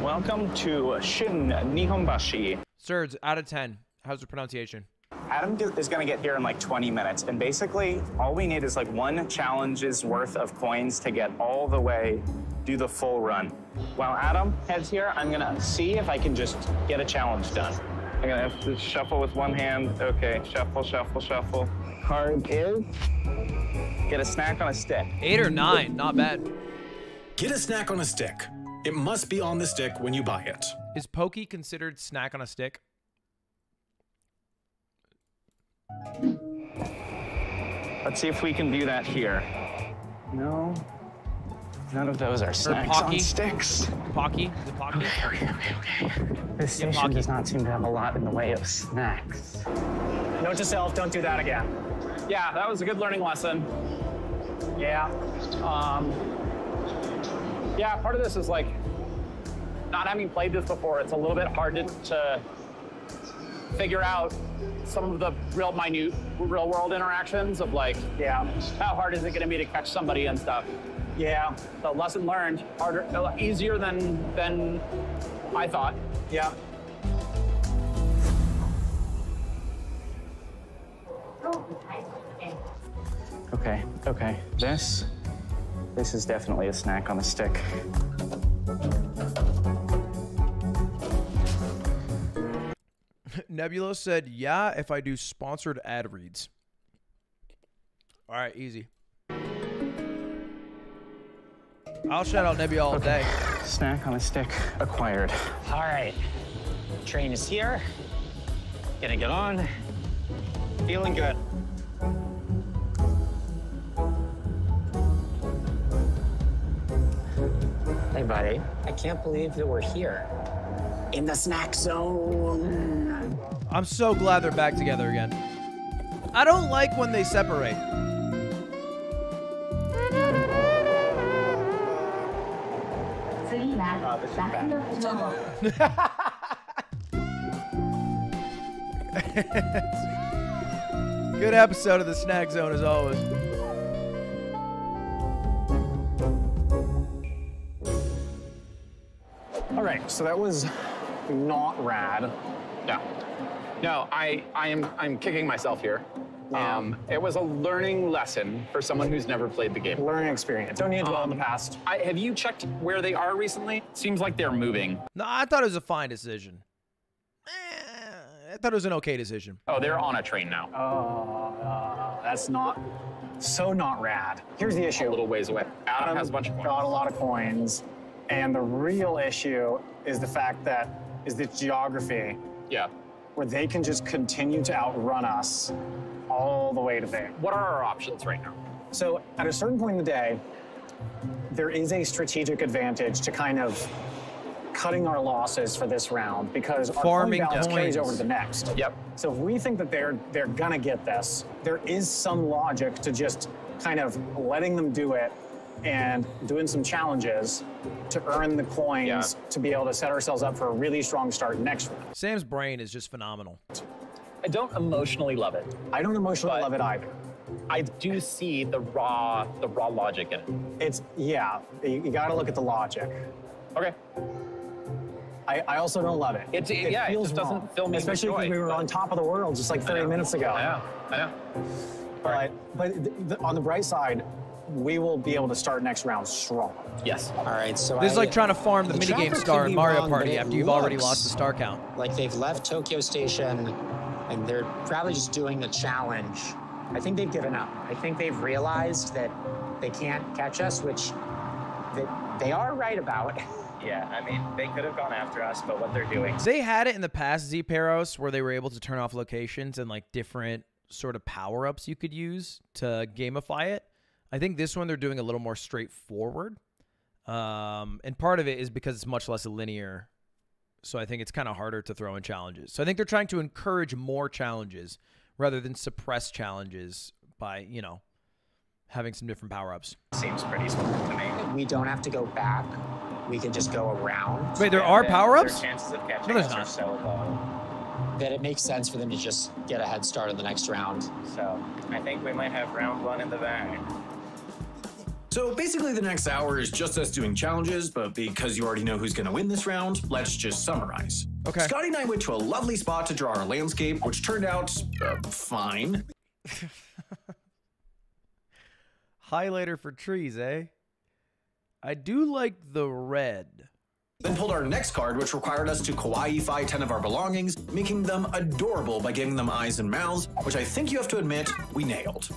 [SPEAKER 8] welcome to Shin Nihonbashi.
[SPEAKER 1] Surds, out of 10. How's the pronunciation?
[SPEAKER 8] Adam is going to get here in like 20 minutes. And basically, all we need is like one challenge's worth of coins to get all the way, do the full run. While Adam heads here, I'm going to see if I can just get a challenge done. I'm going to have to shuffle with one hand. Okay, shuffle, shuffle, shuffle. Card is get a snack on a stick.
[SPEAKER 1] Eight or nine, not bad.
[SPEAKER 6] Get a snack on a stick. It must be on the stick when you buy it.
[SPEAKER 1] Is Pocky considered snack on a stick?
[SPEAKER 8] Let's see if we can view that here. No. None of those are snacks on sticks.
[SPEAKER 1] Pocky? Is it Pocky?
[SPEAKER 8] Okay, okay, okay, okay. This
[SPEAKER 1] Yeah,
[SPEAKER 8] station
[SPEAKER 1] Pocky.
[SPEAKER 8] does not seem to have a lot in the way of snacks.
[SPEAKER 12] Note to self, don't do that again.
[SPEAKER 7] Yeah, that was a good learning lesson.
[SPEAKER 12] Yeah.
[SPEAKER 7] Um, yeah, part of this is like not having played this before. It's a little bit hard to, to figure out some of the real minute, real world interactions of like,
[SPEAKER 12] yeah,
[SPEAKER 7] how hard is it going to be to catch somebody and stuff.
[SPEAKER 12] Yeah.
[SPEAKER 7] the lesson learned, harder, uh, easier than than I thought.
[SPEAKER 12] Yeah.
[SPEAKER 8] Okay, okay. This, this is definitely a snack on a stick.
[SPEAKER 1] Nebula said, "Yeah, if I do sponsored ad reads." All right, easy. I'll shout out Nebula all day.
[SPEAKER 8] Snack on a stick acquired.
[SPEAKER 5] All right. Train is here. Gonna get on. Feeling good. Hey, buddy. I can't believe that we're here. In the snack zone.
[SPEAKER 1] I'm so glad they're back together again. I don't like when they separate. Good episode of the Snack Zone as always.
[SPEAKER 9] All right, so that was not rad.
[SPEAKER 7] Yeah. No, I, I am I'm kicking myself here. Um, it was a learning lesson for someone who's never played the game.
[SPEAKER 9] Learning experience. Don't need to dwell on the past.
[SPEAKER 7] I, have you checked where they are recently? Seems like they're moving.
[SPEAKER 1] No, I thought it was a fine decision. Eh, I thought it was an okay decision.
[SPEAKER 7] Oh, they're on a train now.
[SPEAKER 9] Oh, uh, that's not so not rad. Here's the issue.
[SPEAKER 7] A little ways away. Adam has a bunch of coins.
[SPEAKER 9] Got a lot of coins, and the real issue is the fact that is the geography.
[SPEAKER 7] Yeah.
[SPEAKER 9] Where they can just continue to outrun us all the way to there.
[SPEAKER 7] What are our options right now?
[SPEAKER 9] So at a certain point in the day, there is a strategic advantage to kind of cutting our losses for this round because our
[SPEAKER 1] Farming
[SPEAKER 9] coin balance carries over to the next.
[SPEAKER 7] Yep.
[SPEAKER 9] So if we think that they're they're gonna get this, there is some logic to just kind of letting them do it and doing some challenges to earn the coins to be able to set ourselves up for a really strong start next round.
[SPEAKER 1] Sam's brain is just phenomenal.
[SPEAKER 7] I don't emotionally love it.
[SPEAKER 9] I don't emotionally love it either.
[SPEAKER 7] I do see the raw the raw logic in it.
[SPEAKER 9] It's yeah, you, you got to look at the logic.
[SPEAKER 7] Okay.
[SPEAKER 9] I, I also don't love it.
[SPEAKER 7] It's-
[SPEAKER 9] it
[SPEAKER 7] yeah, it
[SPEAKER 9] feels
[SPEAKER 7] just doesn't
[SPEAKER 9] wrong,
[SPEAKER 7] fill me
[SPEAKER 9] especially because we were on top of the world just like 30 minutes ago.
[SPEAKER 7] I know. I know.
[SPEAKER 9] But but th- th- on the bright side, we will be able to start next round strong.
[SPEAKER 7] Yes.
[SPEAKER 5] All right, so
[SPEAKER 1] This is like trying to farm the,
[SPEAKER 5] the
[SPEAKER 1] minigame star
[SPEAKER 5] could
[SPEAKER 1] in Mario
[SPEAKER 5] wrong,
[SPEAKER 1] Party after you've already lost the star count.
[SPEAKER 5] Like they've left Tokyo Station and they're probably just doing the challenge. I think they've given up. I think they've realized that they can't catch us, which they, they are right about.
[SPEAKER 15] Yeah, I mean, they could have gone after us, but what they're doing.
[SPEAKER 1] They had it in the past Z Peros where they were able to turn off locations and like different sort of power ups you could use to gamify it. I think this one they're doing a little more straightforward. Um, and part of it is because it's much less linear. So I think it's kind of harder to throw in challenges. So I think they're trying to encourage more challenges rather than suppress challenges by, you know, having some different power ups.
[SPEAKER 15] Seems pretty smart to me.
[SPEAKER 5] We don't have to go back. We can just go around.
[SPEAKER 1] Wait, there are power ups?
[SPEAKER 15] Their chances of catching
[SPEAKER 1] No, there's
[SPEAKER 15] us are
[SPEAKER 1] not.
[SPEAKER 15] so low.
[SPEAKER 5] That it makes sense for them to just get a head start in the next round.
[SPEAKER 15] So I think we might have round one in the bag.
[SPEAKER 6] So basically, the next hour is just us doing challenges, but because you already know who's going to win this round, let's just summarize.
[SPEAKER 1] Okay.
[SPEAKER 6] Scotty and I went to a lovely spot to draw our landscape, which turned out uh, fine.
[SPEAKER 1] Highlighter for trees, eh? I do like the red.
[SPEAKER 6] Then pulled our next card, which required us to kawaii-fy 10 of our belongings, making them adorable by giving them eyes and mouths, which I think you have to admit, we nailed.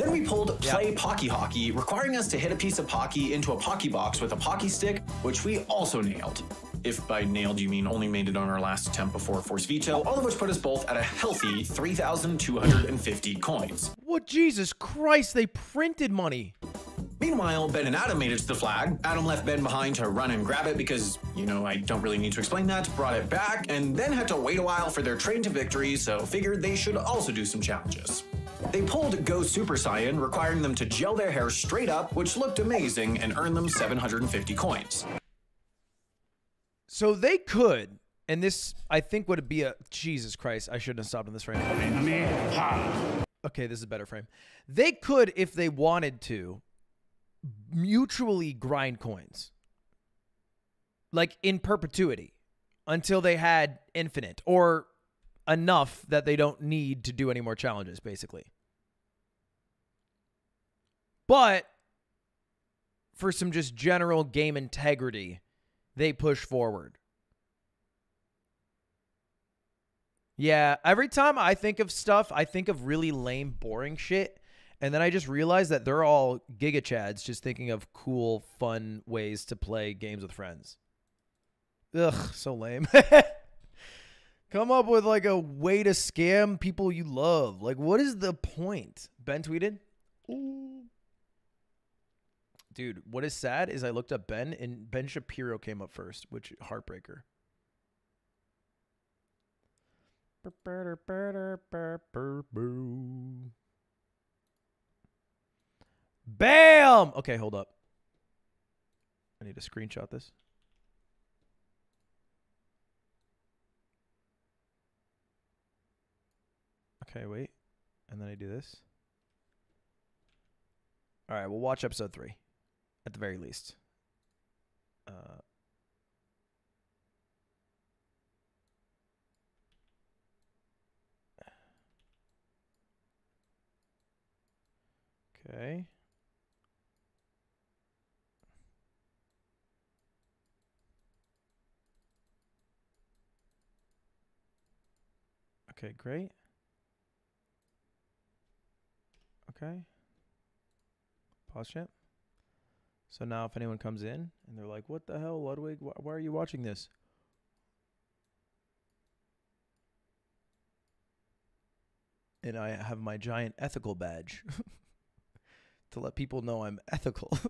[SPEAKER 6] Then we pulled Play Pocky Hockey, requiring us to hit a piece of Pocky into a Pocky box with a Pocky stick, which we also nailed. If by nailed you mean only made it on our last attempt before Force Veto, all of which put us both at a healthy 3,250 coins.
[SPEAKER 1] What Jesus Christ? They printed money.
[SPEAKER 6] Meanwhile, Ben and Adam made it to the flag. Adam left Ben behind to run and grab it because, you know, I don't really need to explain that. Brought it back, and then had to wait a while for their train to victory, so figured they should also do some challenges. They pulled Go Super Saiyan, requiring them to gel their hair straight up, which looked amazing and earned them 750 coins.
[SPEAKER 1] So they could, and this I think would be a Jesus Christ. I shouldn't have stopped in this frame. Okay, this is a better frame. They could, if they wanted to, mutually grind coins, like in perpetuity, until they had infinite or enough that they don't need to do any more challenges, basically. But for some just general game integrity, they push forward. Yeah, every time I think of stuff, I think of really lame, boring shit. And then I just realize that they're all Giga Chads just thinking of cool, fun ways to play games with friends. Ugh, so lame. Come up with like a way to scam people you love. Like, what is the point? Ben tweeted. Ooh. Dude, what is sad is I looked up Ben and Ben Shapiro came up first, which heartbreaker. Bam! Okay, hold up. I need to screenshot this. Okay, wait. And then I do this. All right, we'll watch episode three at the very least. Uh, okay. Okay, great. Okay. Pause chat. So now if anyone comes in and they're like, what the hell, Ludwig? Why, why are you watching this? And I have my giant ethical badge to let people know I'm ethical.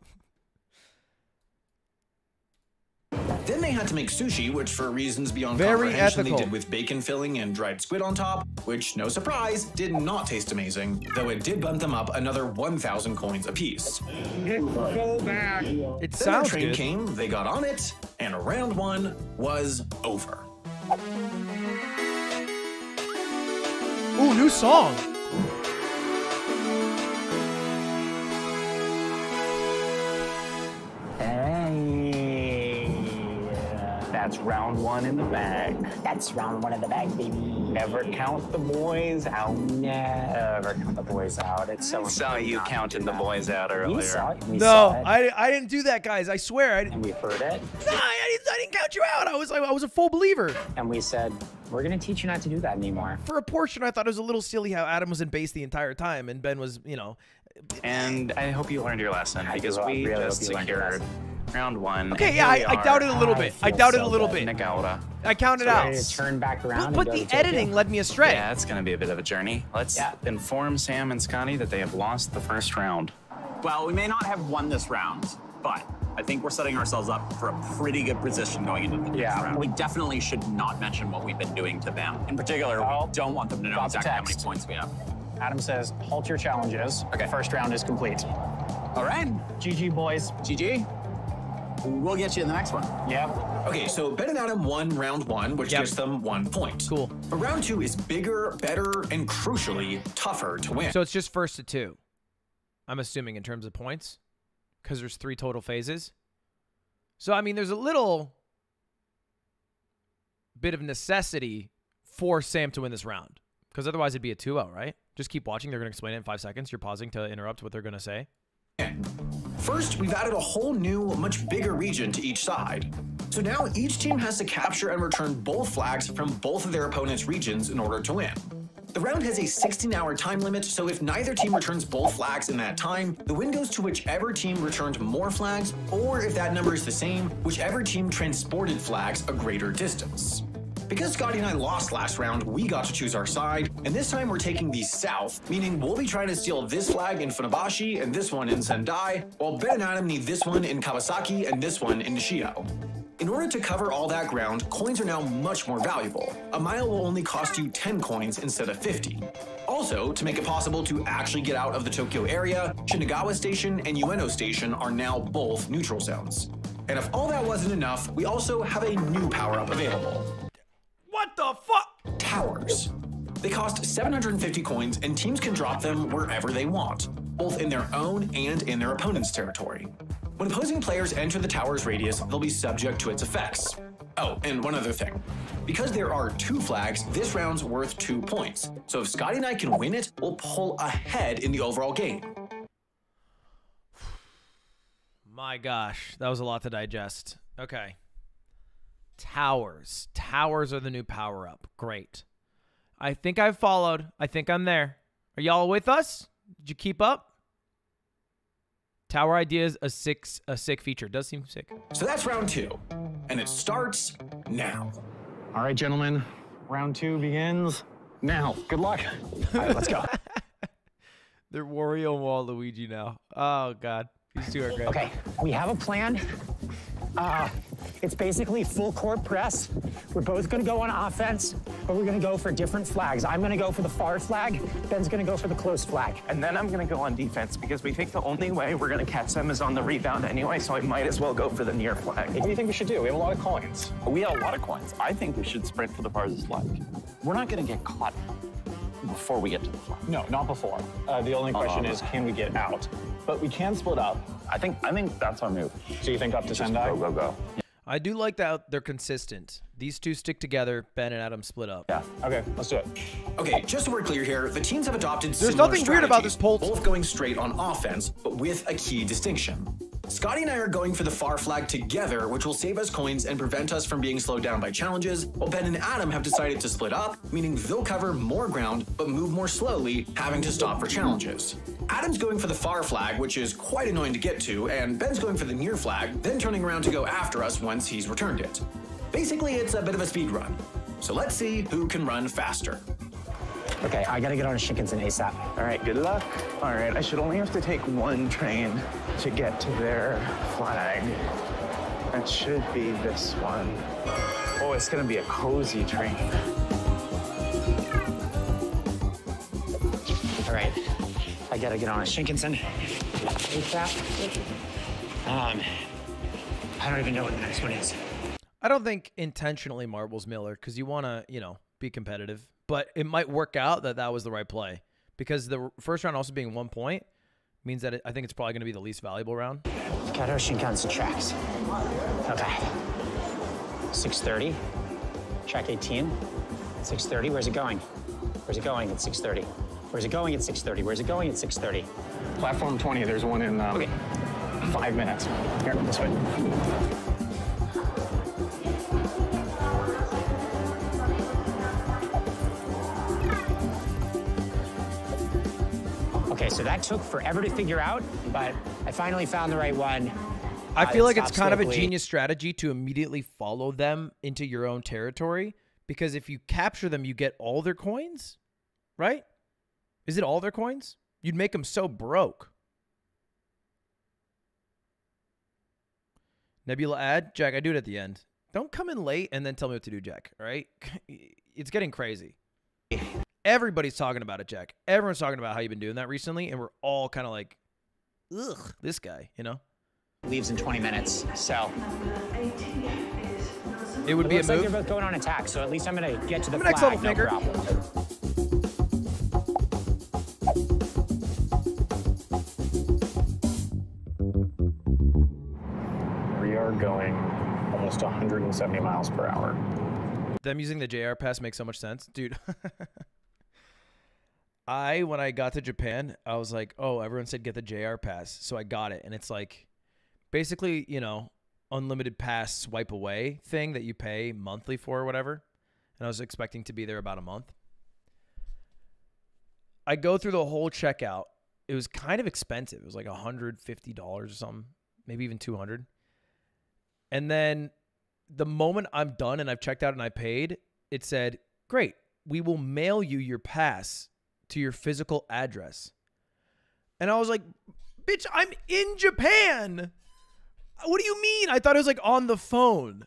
[SPEAKER 6] Then they had to make sushi, which for reasons beyond
[SPEAKER 1] Very
[SPEAKER 6] comprehension
[SPEAKER 1] ethical.
[SPEAKER 6] they did with bacon filling and dried squid on top, which, no surprise, did not taste amazing, though it did bump them up another 1,000 coins apiece.
[SPEAKER 9] Go back.
[SPEAKER 1] It
[SPEAKER 6] Then
[SPEAKER 1] sounds
[SPEAKER 6] train
[SPEAKER 1] good.
[SPEAKER 6] came, they got on it, and round one was over.
[SPEAKER 1] Ooh, new song.
[SPEAKER 7] That's round one in the bag.
[SPEAKER 5] That's round one in the bag, baby.
[SPEAKER 7] Never count the boys out.
[SPEAKER 5] Never count the boys out. It's so
[SPEAKER 8] Saw you counting the boys out
[SPEAKER 5] We
[SPEAKER 8] earlier.
[SPEAKER 5] saw it. We
[SPEAKER 1] No,
[SPEAKER 5] saw it.
[SPEAKER 1] I, I didn't do that, guys. I swear. I,
[SPEAKER 5] and we heard it.
[SPEAKER 1] Nah, I, didn't, I didn't count you out. I was I was a full believer.
[SPEAKER 5] And we said, we're going to teach you not to do that anymore.
[SPEAKER 1] For a portion, I thought it was a little silly how Adam was in base the entire time and Ben was, you know.
[SPEAKER 8] And I hope you learned your lesson because we
[SPEAKER 5] really
[SPEAKER 8] just
[SPEAKER 5] hope you learned your
[SPEAKER 8] secured round one.
[SPEAKER 1] Okay, yeah, I,
[SPEAKER 8] we
[SPEAKER 1] I doubted a little bit. I
[SPEAKER 5] feel
[SPEAKER 1] doubted
[SPEAKER 5] so
[SPEAKER 1] a little
[SPEAKER 5] good.
[SPEAKER 1] bit.
[SPEAKER 8] Nagaura.
[SPEAKER 1] I counted
[SPEAKER 5] So
[SPEAKER 1] out.
[SPEAKER 5] ready to turn back around.
[SPEAKER 1] But, but the editing
[SPEAKER 5] Tokyo?
[SPEAKER 1] led me astray.
[SPEAKER 8] Yeah, it's going to be a bit of a journey. Let's
[SPEAKER 5] Yeah.
[SPEAKER 8] inform Sam and Scotty that they have lost the first round.
[SPEAKER 14] Well, we may not have won this round, but I think we're setting ourselves up for a pretty good position going into the next
[SPEAKER 5] Yeah.
[SPEAKER 14] round. We definitely should not mention what we've been doing to them. In particular,
[SPEAKER 5] Well,
[SPEAKER 14] we don't want them to know
[SPEAKER 5] got the
[SPEAKER 14] exactly how many points we have.
[SPEAKER 4] Adam says, halt your challenges.
[SPEAKER 14] Okay.
[SPEAKER 4] First round is complete.
[SPEAKER 14] All right,
[SPEAKER 4] GG, boys.
[SPEAKER 14] GG. We'll get you in the next one.
[SPEAKER 4] Yeah.
[SPEAKER 6] Okay, so Ben and Adam won round one, which
[SPEAKER 1] Yep.
[SPEAKER 6] gives them one point.
[SPEAKER 1] Cool.
[SPEAKER 6] But round two is bigger, better, and crucially tougher to win.
[SPEAKER 1] So it's just first to two. I'm assuming in terms of points, because there's three total phases. So I mean, there's a little bit of necessity for Sam to win this round, because otherwise it'd be a 2-0, right? Just keep watching. They're gonna explain it in five seconds. You're pausing to interrupt what they're gonna say.
[SPEAKER 6] First, we've added a whole new, much bigger region to each side. So now each team has to capture and return both flags from both of their opponent's regions in order to win. The round has a 16 hour time limit, so if neither team returns both flags in that time, the win goes to whichever team returned more flags, or if that number is the same, whichever team transported flags a greater distance. Because Scotty and I lost last round, we got to choose our side, and this time we're taking the south, meaning we'll be trying to steal this flag in Funabashi and this one in Sendai, while Ben and Adam need this one in Kawasaki and this one in Nishio. In order to cover all that ground, coins are now much more valuable. A mile will only cost you 10 coins instead of 50. Also, to make it possible to actually get out of the Tokyo area, Shinagawa Station and Ueno Station are now both neutral zones. And if all that wasn't enough, we also have a new power-up available.
[SPEAKER 1] What the fuck?
[SPEAKER 6] Towers. They cost 750 coins and teams can drop them wherever they want, both in their own and in their opponent's territory. When opposing players enter the tower's radius, they'll be subject to its effects. Oh, and one other thing. Because there are two flags, this round's worth two points. So if Scotty and I can win it, we'll pull ahead in the overall game.
[SPEAKER 1] My gosh, that was a lot to digest. Okay. Towers. Towers are the new power up. Great. I think I've followed. I think I'm there. Are y'all with us? Did you keep up? Tower idea is a six a sick feature. Does seem sick.
[SPEAKER 6] So that's round two. And it starts now.
[SPEAKER 9] All right, gentlemen. Round two begins now. Good luck. All right, let's go.
[SPEAKER 1] They're Wario and Waluigi now. Oh god. These two are great.
[SPEAKER 5] Okay, we have a plan. Uh, it's basically full court press. We're both going to go on offense, but we're going to go for different flags. I'm going to go for the far flag. Ben's going to go for the close flag.
[SPEAKER 16] And then I'm going to go on defense because we think the only way we're going to catch them is on the rebound anyway, so I might as well go for the near flag.
[SPEAKER 9] What do you think we should do? We have a lot of coins.
[SPEAKER 7] We have a lot of coins. I think we should sprint for the farthest flag. We're not going to get caught before we get to the flag.
[SPEAKER 9] No, not before. Uh, the only question
[SPEAKER 7] Uh,
[SPEAKER 9] is, can we get out? But we can split up.
[SPEAKER 7] I think I think that's our move.
[SPEAKER 9] So you think up to
[SPEAKER 7] Just
[SPEAKER 9] Sendai?
[SPEAKER 7] Go go go.
[SPEAKER 1] I do like that they're consistent. These two stick together. Ben and Adam split up.
[SPEAKER 7] Yeah.
[SPEAKER 9] Okay, let's do it.
[SPEAKER 6] Okay, just so we're clear here, the teams have adopted
[SPEAKER 1] There's
[SPEAKER 6] similar
[SPEAKER 1] nothing weird about this
[SPEAKER 6] strategies, both going straight on offense, but with a key distinction. Scotty and I are going for the far flag together, which will save us coins and prevent us from being slowed down by challenges, while Ben and Adam have decided to split up, meaning they'll cover more ground but move more slowly, having to stop for challenges. Adam's going for the far flag, which is quite annoying to get to, and Ben's going for the near flag, then turning around to go after us once he's returned it. Basically, it's a bit of a speed run. So let's see who can run faster.
[SPEAKER 5] Okay, I gotta get on a Shinkansen ASAP.
[SPEAKER 16] All right, good luck. All right, I should only have to take one train to get to their flag. That should be this one. Oh, it's gonna be a cozy train.
[SPEAKER 5] All right, I gotta get on a Shinkansen ASAP. Um, I don't even know what the next one is.
[SPEAKER 1] I don't think intentionally marbles Miller because you want to, you know, be competitive. But it might work out that that was the right play because the first round also being one point means that it, I think it's probably going to be the least valuable round.
[SPEAKER 5] Got our Shinkansen tracks. Okay. 6:30. Track 18. 6:30. Where's it going? Where's it going at 6:30? Where's it going at 6:30? Where's it going at 6:30?
[SPEAKER 9] Platform 20, there's one in um,
[SPEAKER 5] Okay.
[SPEAKER 9] five minutes. Here, this way.
[SPEAKER 5] Okay, so that took forever to figure out, but I finally found the right one.
[SPEAKER 1] I
[SPEAKER 5] Uh,
[SPEAKER 1] feel like it's kind of a genius strategy to immediately follow them into your own territory because if you capture them, you get all their coins, right? Is it all their coins? You'd make them so broke. Nebula ad, Jack, I do it at the end. Don't come in late and then tell me what to do, Jack. All right? It's getting crazy. Everybody's talking about it, Jack. Everyone's talking about how you've been doing that recently, and we're all kind of like, ugh, this guy, you know?
[SPEAKER 5] Leaves in 20 minutes, so.
[SPEAKER 1] It would be a
[SPEAKER 5] looks like
[SPEAKER 1] move.
[SPEAKER 5] they're both going on attack, so at least I'm gonna get to the
[SPEAKER 1] I'm
[SPEAKER 5] flag,
[SPEAKER 1] next level
[SPEAKER 5] no
[SPEAKER 1] finger.
[SPEAKER 5] problem.
[SPEAKER 9] We are going almost 170 miles per hour.
[SPEAKER 1] them using the JR pass makes so much sense, dude. I when I got to Japan, I was like, "Oh, everyone said get the JR pass." So I got it and it's like basically, you know, unlimited pass swipe away thing that you pay monthly for or whatever. And I was expecting to be there about a month. I go through the whole checkout. It was kind of expensive. It was like $150 or something, maybe even 200. And then the moment I'm done and I've checked out and I paid, it said, "Great, we will mail you your pass to your physical address." And I was like, "Bitch, I'm in Japan. What do you mean? I thought it was like on the phone."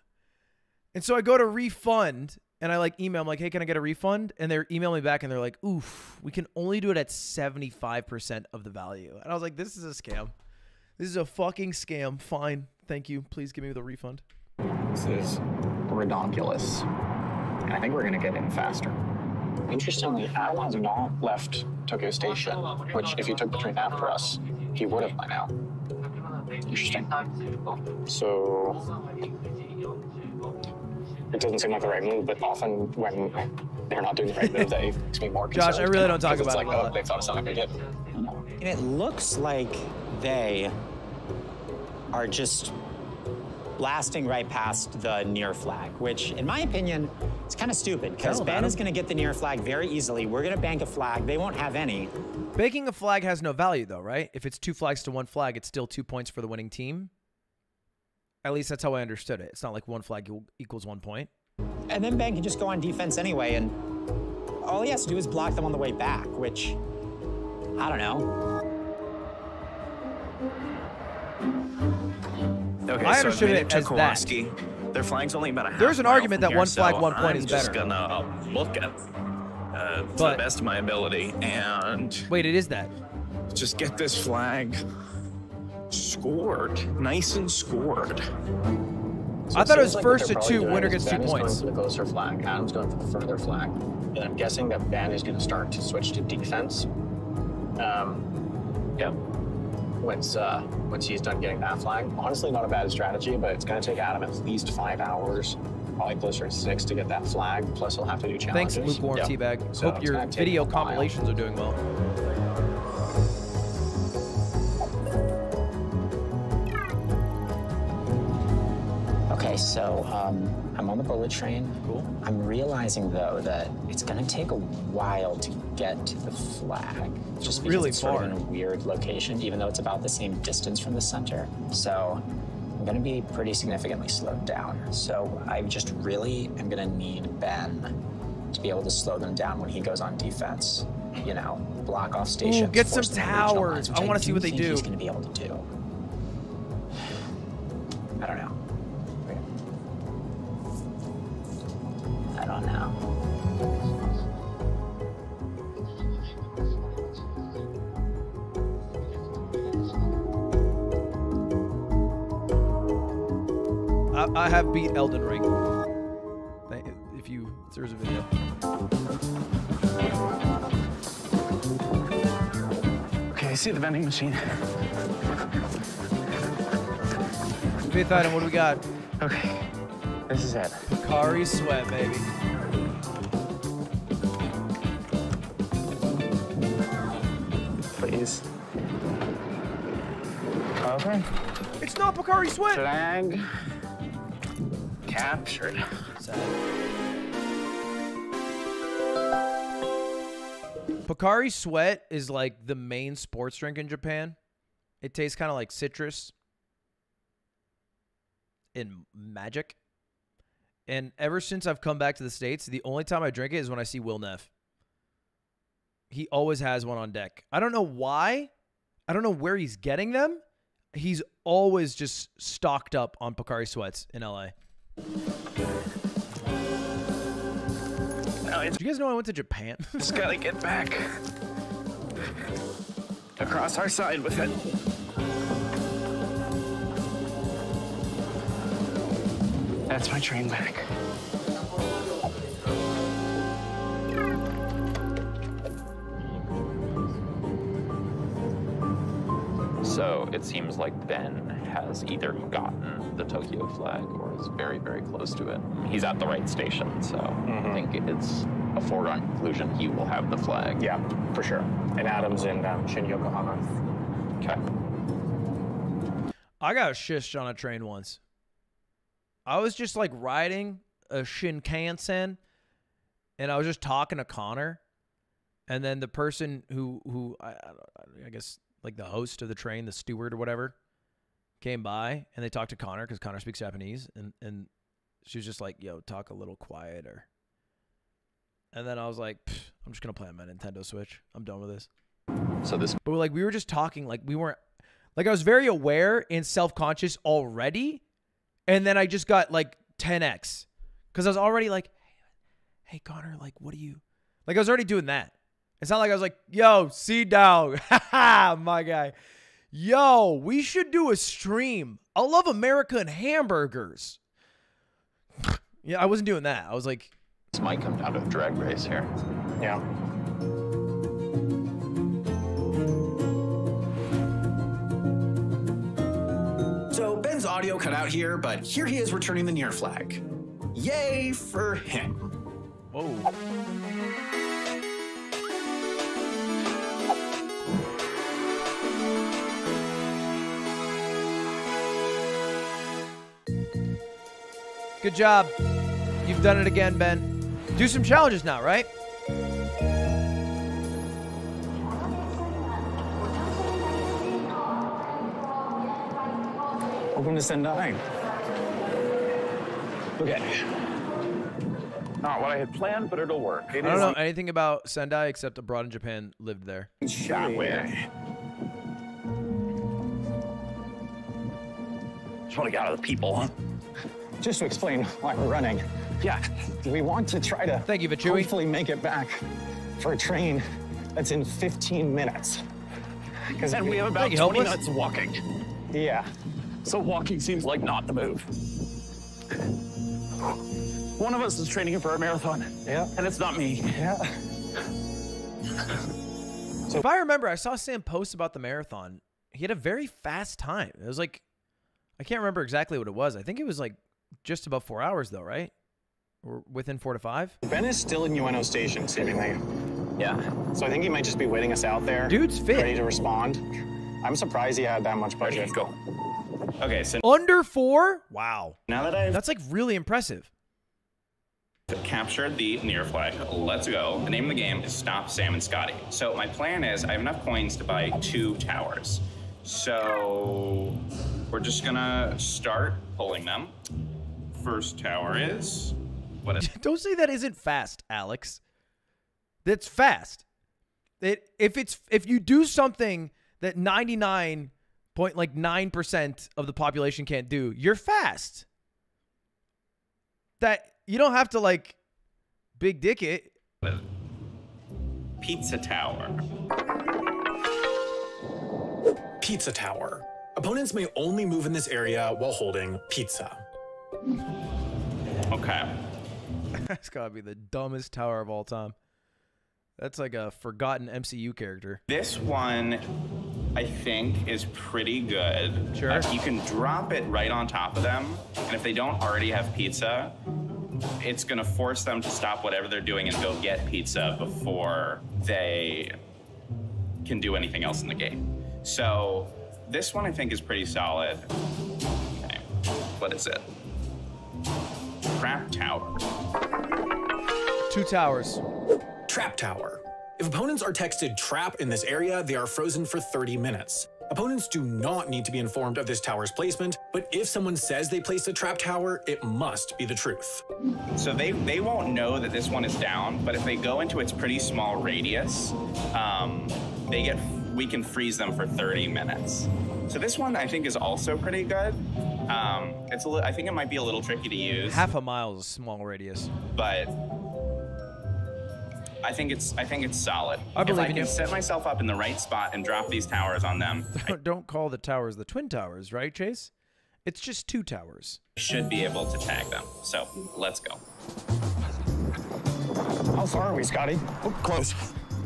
[SPEAKER 1] And so I go to refund and I like email. I'm like, "Hey, can I get a refund?" And they're emailing me back and they're like, "Oof, we can only do it at 75% of the value." And I was like, "This is a scam. This is a fucking scam. Fine. Thank you. Please give me the refund."
[SPEAKER 9] This is redonkulous. And I think we're gonna get in faster. Interestingly, Adam has not left Tokyo Station, which if he took the train after us, he would have by now. Interesting. So it doesn't seem like the right move, but often when they're not doing the right move, that makes me more
[SPEAKER 1] Josh. I really don't talk
[SPEAKER 9] because it's
[SPEAKER 1] about
[SPEAKER 9] like, oh,
[SPEAKER 1] it a
[SPEAKER 9] oh, they thought of something we did.
[SPEAKER 5] And it looks like they are just blasting right past the near flag, which, in my opinion, is kind of stupid because
[SPEAKER 1] Hell,
[SPEAKER 5] Ben is going to get the near flag very easily. We're going to bank a flag. They won't have any.
[SPEAKER 1] Banking a flag has no value, though, right? If it's two flags to one flag, it's still two points for the winning team. At least that's how I understood it. It's not like one flag equals one point.
[SPEAKER 5] And then Ben can just go on defense anyway, and all he has to do is block them on the way back, which, I don't know.
[SPEAKER 8] Okay,
[SPEAKER 1] I
[SPEAKER 8] so
[SPEAKER 1] understood
[SPEAKER 8] I've
[SPEAKER 1] it
[SPEAKER 8] to
[SPEAKER 1] as that.
[SPEAKER 8] Kowalski. Their flag's only about a half
[SPEAKER 1] There's an
[SPEAKER 8] mile
[SPEAKER 1] argument that
[SPEAKER 8] here,
[SPEAKER 1] one flag,
[SPEAKER 8] so
[SPEAKER 1] one point
[SPEAKER 8] I'm
[SPEAKER 1] is
[SPEAKER 8] just
[SPEAKER 1] better.
[SPEAKER 8] gonna uh, look at uh, to the
[SPEAKER 1] But-
[SPEAKER 8] best of my ability and
[SPEAKER 1] Wait, it is that.
[SPEAKER 8] just get this flag scored, nice and scored.
[SPEAKER 9] So
[SPEAKER 1] I thought it was
[SPEAKER 9] like
[SPEAKER 1] first
[SPEAKER 9] they're
[SPEAKER 1] to two,
[SPEAKER 9] doing
[SPEAKER 1] winner gets two
[SPEAKER 9] Ben is
[SPEAKER 1] points.
[SPEAKER 9] going for the closer flag. Adam's going for the further flag. And I'm guessing that Ben is going to start to switch to defense. Um, yeah. Once uh, once he's done getting that flag, honestly, not a bad strategy, but it's going to take Adam at least five hours, probably closer to six, to get that flag. Plus, he'll have to do challenges.
[SPEAKER 1] Thanks,
[SPEAKER 9] challenges.
[SPEAKER 1] lukewarm
[SPEAKER 9] Yeah.
[SPEAKER 1] teabag.
[SPEAKER 9] So
[SPEAKER 1] Hope your video compilations are doing well.
[SPEAKER 5] Okay, so um, I'm on the bullet train. Cool. I'm realizing though that it's gonna take a while to get to the flag, just because
[SPEAKER 1] really
[SPEAKER 5] it's sort
[SPEAKER 1] far.
[SPEAKER 5] of in a weird location, even though it's about the same distance from the center. So I'm gonna be pretty significantly slowed down. So I just really am gonna need Ben to be able to slow them down when he goes on defense. You know, block off stations.
[SPEAKER 1] get some
[SPEAKER 5] force them to regional
[SPEAKER 1] towers.
[SPEAKER 5] lines,
[SPEAKER 1] I wanna see what they do.
[SPEAKER 5] He's gonna be able to do. I don't know. I don't know.
[SPEAKER 1] I, I have beat Elden Ring. If you, if there's a video.
[SPEAKER 16] Okay, I see the vending machine.
[SPEAKER 1] Fifth item, what do we got?
[SPEAKER 16] Okay, this is it.
[SPEAKER 1] Pocari sweat, baby.
[SPEAKER 16] Please. Okay.
[SPEAKER 1] It's not Pocari sweat.
[SPEAKER 16] Flag captured.
[SPEAKER 1] Pocari Sweat is like the main sports drink in Japan. It tastes kind of like citrus and magic. And ever since I've come back to the States, the only time I drink it is when I see Will Neff. He always has one on deck. I don't know why. I don't know where he's getting them. He's always just stocked up on Pocari Sweats in LA. Did you guys know I went to Japan?
[SPEAKER 16] Just gotta get back across our side with it. That's my train back.
[SPEAKER 13] So it seems like Ben has either gotten the Tokyo flag or is very, very close to it. He's at the right station, so I think it's a foregone conclusion he will have the flag.
[SPEAKER 9] Yeah, for sure. And Adam's in um, Shin Yokohama.
[SPEAKER 13] Okay.
[SPEAKER 1] I got shished on a train once. I was just like riding a Shinkansen, and I was just talking to Connor, and then the person who who I, I, I guess like the host of the train, the steward or whatever, came by and they talked to Connor because Connor speaks Japanese, and and she was just like, "Yo, talk a little quieter." And then I was like, "I'm just gonna play on my Nintendo Switch. I'm done with this."
[SPEAKER 7] So this,
[SPEAKER 1] but like we were just talking, like we weren't, like I was very aware and self conscious already, and then I just got like 10x because I was already like, "Hey, Connor, like, what do you?" Like I was already doing that. It's not like I was like, "Yo, C dog, my guy." Yo, we should do a stream. I love American hamburgers. yeah, I wasn't doing that. I was like,
[SPEAKER 7] this might come down to a drag race here.
[SPEAKER 9] Yeah.
[SPEAKER 6] So Ben's audio cut out here, but here he is returning the near flag. Yay for him.
[SPEAKER 1] Whoa. Good job. You've done it again, Ben. Do some challenges now, right?
[SPEAKER 9] Welcome to Sendai.
[SPEAKER 7] Okay. Not what I had planned, but it'll work.
[SPEAKER 1] I don't know anything about Sendai except abroad in Japan lived there.
[SPEAKER 7] That way. Just want to get out of the people, huh?
[SPEAKER 9] Just to explain why we're running.
[SPEAKER 7] Yeah.
[SPEAKER 9] We want to try to
[SPEAKER 1] Thank you, Vichui.
[SPEAKER 9] hopefully make it back for a train that's in 15 minutes. Because
[SPEAKER 7] And we have about 20 minutes walking.
[SPEAKER 9] Yeah.
[SPEAKER 7] So walking seems like not the move. One of us is training for a marathon.
[SPEAKER 9] Yeah.
[SPEAKER 7] And it's not me.
[SPEAKER 9] Yeah.
[SPEAKER 1] So if I remember, I saw Sam post about the marathon. He had a very fast time. It was like, I can't remember exactly what it was. I think it was like just about four hours though, right? Or within four to five.
[SPEAKER 9] Ben is still in Ueno Station, seemingly.
[SPEAKER 7] Yeah.
[SPEAKER 9] So I think he might just be waiting us out there.
[SPEAKER 1] Dude's fit.
[SPEAKER 9] Ready to respond. I'm surprised he had that much budget.
[SPEAKER 7] Ready, Go.
[SPEAKER 8] Okay, so
[SPEAKER 1] Under four? Wow.
[SPEAKER 8] now that I've
[SPEAKER 1] That's like really impressive.
[SPEAKER 8] captured the near flag, let's go. The name of the game is Stop Sam and Scotty. So my plan is I have enough coins to buy two towers. So we're just gonna start pulling them. First tower is what is
[SPEAKER 1] Don't say that isn't fast, Alex. That's fast. It if it's if you do something that 99 point like 9% of the population can't do, you're fast. That you don't have to like big dick it.
[SPEAKER 8] Pizza Tower.
[SPEAKER 6] Pizza Tower. Opponents may only move in this area while holding pizza.
[SPEAKER 8] Okay.
[SPEAKER 1] That's got to be the dumbest tower of all time. That's like a forgotten MCU character.
[SPEAKER 8] This one, I think, is pretty good.
[SPEAKER 1] Sure.
[SPEAKER 8] Uh, you can drop it right on top of them, and if they don't already have pizza, it's gonna force them to stop whatever they're doing and go get pizza before they can do anything else in the game. So this one I think is pretty solid. Okay. What is it? Trap Tower.
[SPEAKER 1] Two towers.
[SPEAKER 6] Trap Tower. If opponents are texted trap in this area, they are frozen for 30 minutes. Opponents do not need to be informed of this tower's placement, but if someone says they placed a trap tower, it must be the truth.
[SPEAKER 8] So they, they won't know that this one is down, but if they go into its pretty small radius, um, they get we can freeze them for 30 minutes. So this one I think is also pretty good. Um, it's a li- I think it might be a little tricky to use,
[SPEAKER 1] Half a mile is a small radius.
[SPEAKER 8] but I think it's I think it's solid.
[SPEAKER 1] I believe
[SPEAKER 8] if
[SPEAKER 1] I
[SPEAKER 8] can
[SPEAKER 1] you.
[SPEAKER 8] set myself up in the right spot and drop these towers on them, I
[SPEAKER 1] Don't call the towers the twin towers, right, Chase? It's just two towers.
[SPEAKER 8] should be able to tag them. So let's go.
[SPEAKER 9] How far are we, Scotty? Oh, close.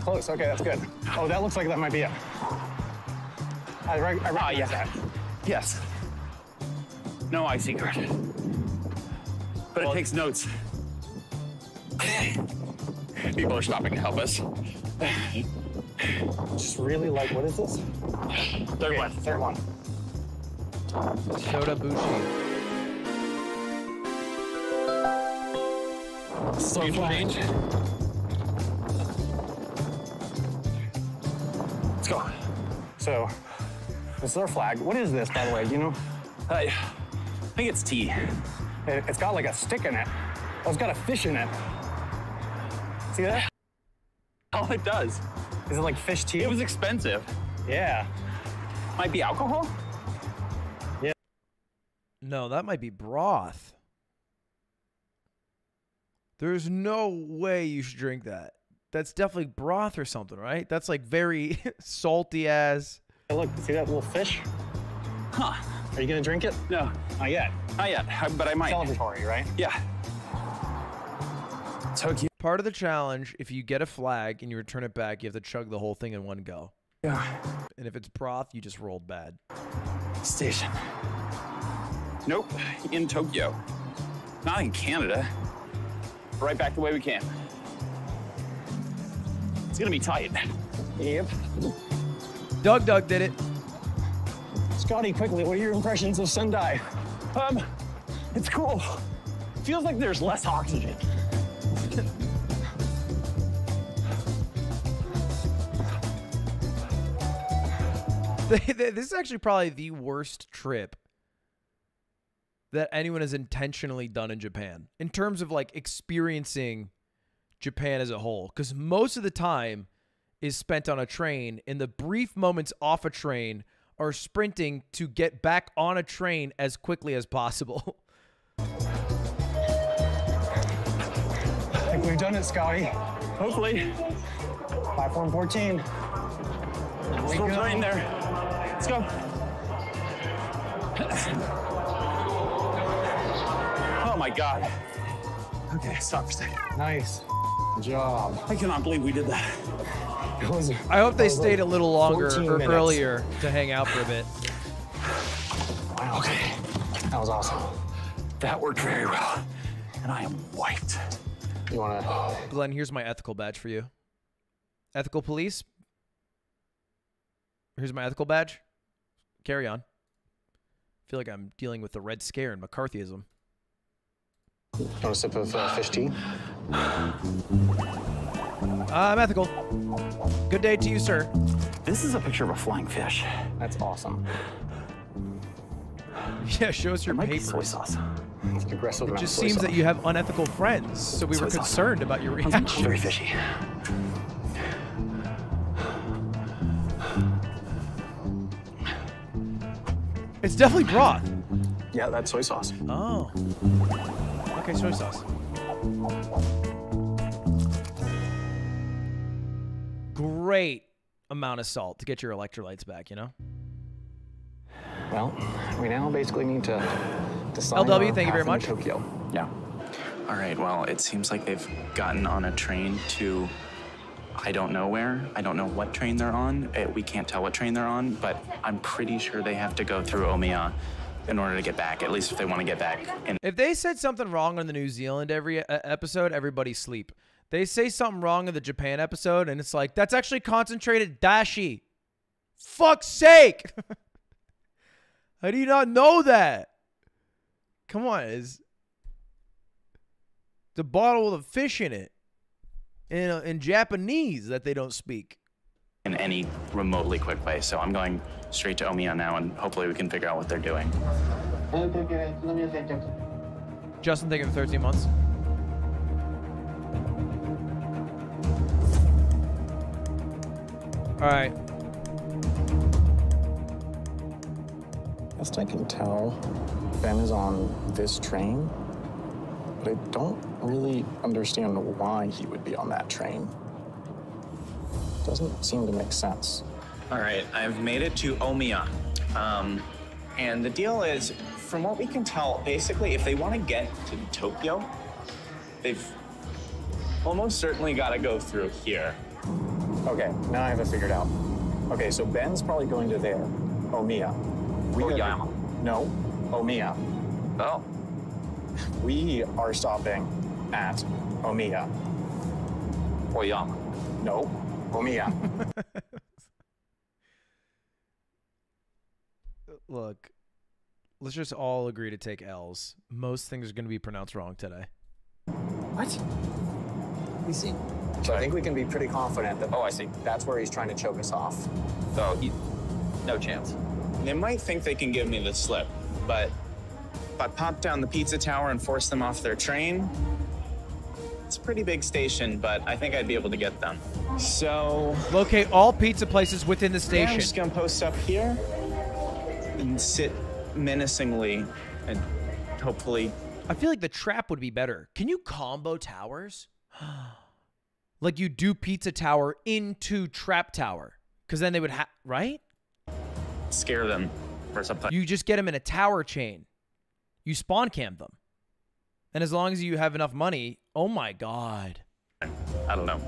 [SPEAKER 9] Close. Okay, that's good. Oh, that looks like that might be it. I, rec- I recognize
[SPEAKER 7] yeah.
[SPEAKER 9] that.
[SPEAKER 7] Yes. No I secret. But it takes notes. People are stopping to help us.
[SPEAKER 9] Just really like, what is this?
[SPEAKER 7] Third one.
[SPEAKER 9] Third one.
[SPEAKER 1] Soda Bushi.
[SPEAKER 9] So flag. Let's go. So, this is our flag. What is this, by the way? Do you know?
[SPEAKER 13] I think it's tea.
[SPEAKER 9] It, it's got like a stick in it. Oh, it's got a fish in it. See that?
[SPEAKER 13] Oh, it does.
[SPEAKER 9] Is it like fish tea?
[SPEAKER 13] It was expensive.
[SPEAKER 9] Yeah.
[SPEAKER 13] Might be alcohol?
[SPEAKER 9] Yeah.
[SPEAKER 1] No, that might be broth. There's no way you should drink that. That's definitely broth or something, right? That's like very salty as.
[SPEAKER 9] Hey, look, see that little fish?
[SPEAKER 13] Huh.
[SPEAKER 9] Are you gonna drink it?
[SPEAKER 13] No.
[SPEAKER 9] Not yet.
[SPEAKER 13] Not yet, I- but I might.
[SPEAKER 9] Celebratory, right?
[SPEAKER 13] Yeah.
[SPEAKER 1] Tokyo. Part of the challenge, if you get a flag and you return it back, you have to chug the whole thing in one go.
[SPEAKER 9] Yeah.
[SPEAKER 1] And if it's broth, you just rolled bad.
[SPEAKER 13] Station. Nope, in Tokyo. Not in Canada. Right back the way we came. It's gonna be tight.
[SPEAKER 9] Yep.
[SPEAKER 1] Doug Doug did it.
[SPEAKER 9] Scotty, quickly, what are your impressions of Sendai?
[SPEAKER 13] Um, it's cool. Feels like there's less oxygen.
[SPEAKER 1] This is actually probably the worst trip that anyone has intentionally done in Japan in terms of like experiencing Japan as a whole. Because most of the time is spent on a train, and the brief moments off a train are sprinting to get back on a train as quickly as possible.
[SPEAKER 9] I think we've done it, Scotty.
[SPEAKER 13] Hopefully.
[SPEAKER 9] Platform 14.
[SPEAKER 13] Still right in there. Let's go. Oh my god. Okay, stop for a second.
[SPEAKER 9] Nice. Good job.
[SPEAKER 13] I cannot believe we did that.
[SPEAKER 9] It was-
[SPEAKER 1] I hope they
[SPEAKER 9] that was
[SPEAKER 1] stayed a little longer or
[SPEAKER 9] minutes.
[SPEAKER 1] earlier to hang out for a bit.
[SPEAKER 9] Wow. Okay. That was awesome.
[SPEAKER 13] That worked very well. And I am wiped.
[SPEAKER 9] You wanna?
[SPEAKER 1] Glenn, here's my ethical badge for you. Ethical police. Here's my ethical badge. Carry on. I feel like I'm dealing with the Red Scare and McCarthyism.
[SPEAKER 9] Want a sip of uh, fish tea?
[SPEAKER 1] Uh, I'm ethical. Good day to you, sir.
[SPEAKER 13] This is a picture of a flying fish.
[SPEAKER 9] That's awesome.
[SPEAKER 1] Yeah, show us your
[SPEAKER 13] might be soy sauce.
[SPEAKER 9] It's aggressive.
[SPEAKER 1] It just seems that you have unethical friends, so we
[SPEAKER 13] Soy
[SPEAKER 1] were
[SPEAKER 13] sauce.
[SPEAKER 1] concerned about your reaction.
[SPEAKER 13] Very fishy.
[SPEAKER 1] It's definitely broth.
[SPEAKER 9] Yeah, that's soy sauce.
[SPEAKER 1] Oh. Okay, soy sauce. Great amount of salt to get your electrolytes back, you know?
[SPEAKER 9] Well, we now basically need to decide.
[SPEAKER 1] LW, thank you very much.
[SPEAKER 9] Tokyo.
[SPEAKER 13] Yeah.
[SPEAKER 8] All right, well, it seems like they've gotten on a train to I don't know where. I don't know what train they're on. Uh, we can't tell what train they're on, but I'm pretty sure they have to go through Omiya in order to get back, at least if they want to get back. And
[SPEAKER 1] If they said something wrong on the New Zealand every uh, episode, everybody sleep. They say something wrong in the Japan episode, and it's like, that's actually concentrated dashi. Fuck's sake! How do you not know that? Come on, is the bottle with a fish in it in uh, in Japanese that they don't speak.
[SPEAKER 8] in any remotely quick way. So I'm going straight to Omiya now, and hopefully we can figure out what they're doing.
[SPEAKER 1] Justin, thank you for 13 months. All right.
[SPEAKER 9] Best I can tell, Ben is on this train, but I don't really understand why he would be on that train. Doesn't seem to make sense.
[SPEAKER 14] All right, I've made it to Omiya. Um, and the deal is, from what we can tell, basically, if they want to get to Tokyo, they've almost certainly got to go through here.
[SPEAKER 9] Okay, now I have it figured out. Okay, so Ben's probably going to there, oh, Omiya. We oh,
[SPEAKER 14] Oyama.
[SPEAKER 9] No, oh, Omiya.
[SPEAKER 14] Oh.
[SPEAKER 9] We are stopping at Omiya.
[SPEAKER 14] Oyama.
[SPEAKER 9] No, Omiya.
[SPEAKER 1] Look, let's just all agree to take L's. Most things are going to be pronounced wrong today.
[SPEAKER 17] What?
[SPEAKER 9] We see. So I think we can be pretty confident that.
[SPEAKER 7] Oh, I see.
[SPEAKER 9] That's where he's trying to choke us off.
[SPEAKER 7] So he, no chance.
[SPEAKER 8] They might think they can give me the slip, but if I pop down the pizza tower and force them off their train, it's a pretty big station, but I think I'd be able to get them. So
[SPEAKER 1] Locate all pizza places within the
[SPEAKER 8] yeah,
[SPEAKER 1] station.
[SPEAKER 8] I'm just gonna post up here and sit menacingly and hopefully
[SPEAKER 1] I feel like the trap would be better. Can you combo towers? like you do pizza tower into trap tower. Because then they would have, right?
[SPEAKER 8] scare them or something.
[SPEAKER 1] You just get them in a tower chain. You spawn camp them. And as long as you have enough money, oh my God.
[SPEAKER 8] I don't know.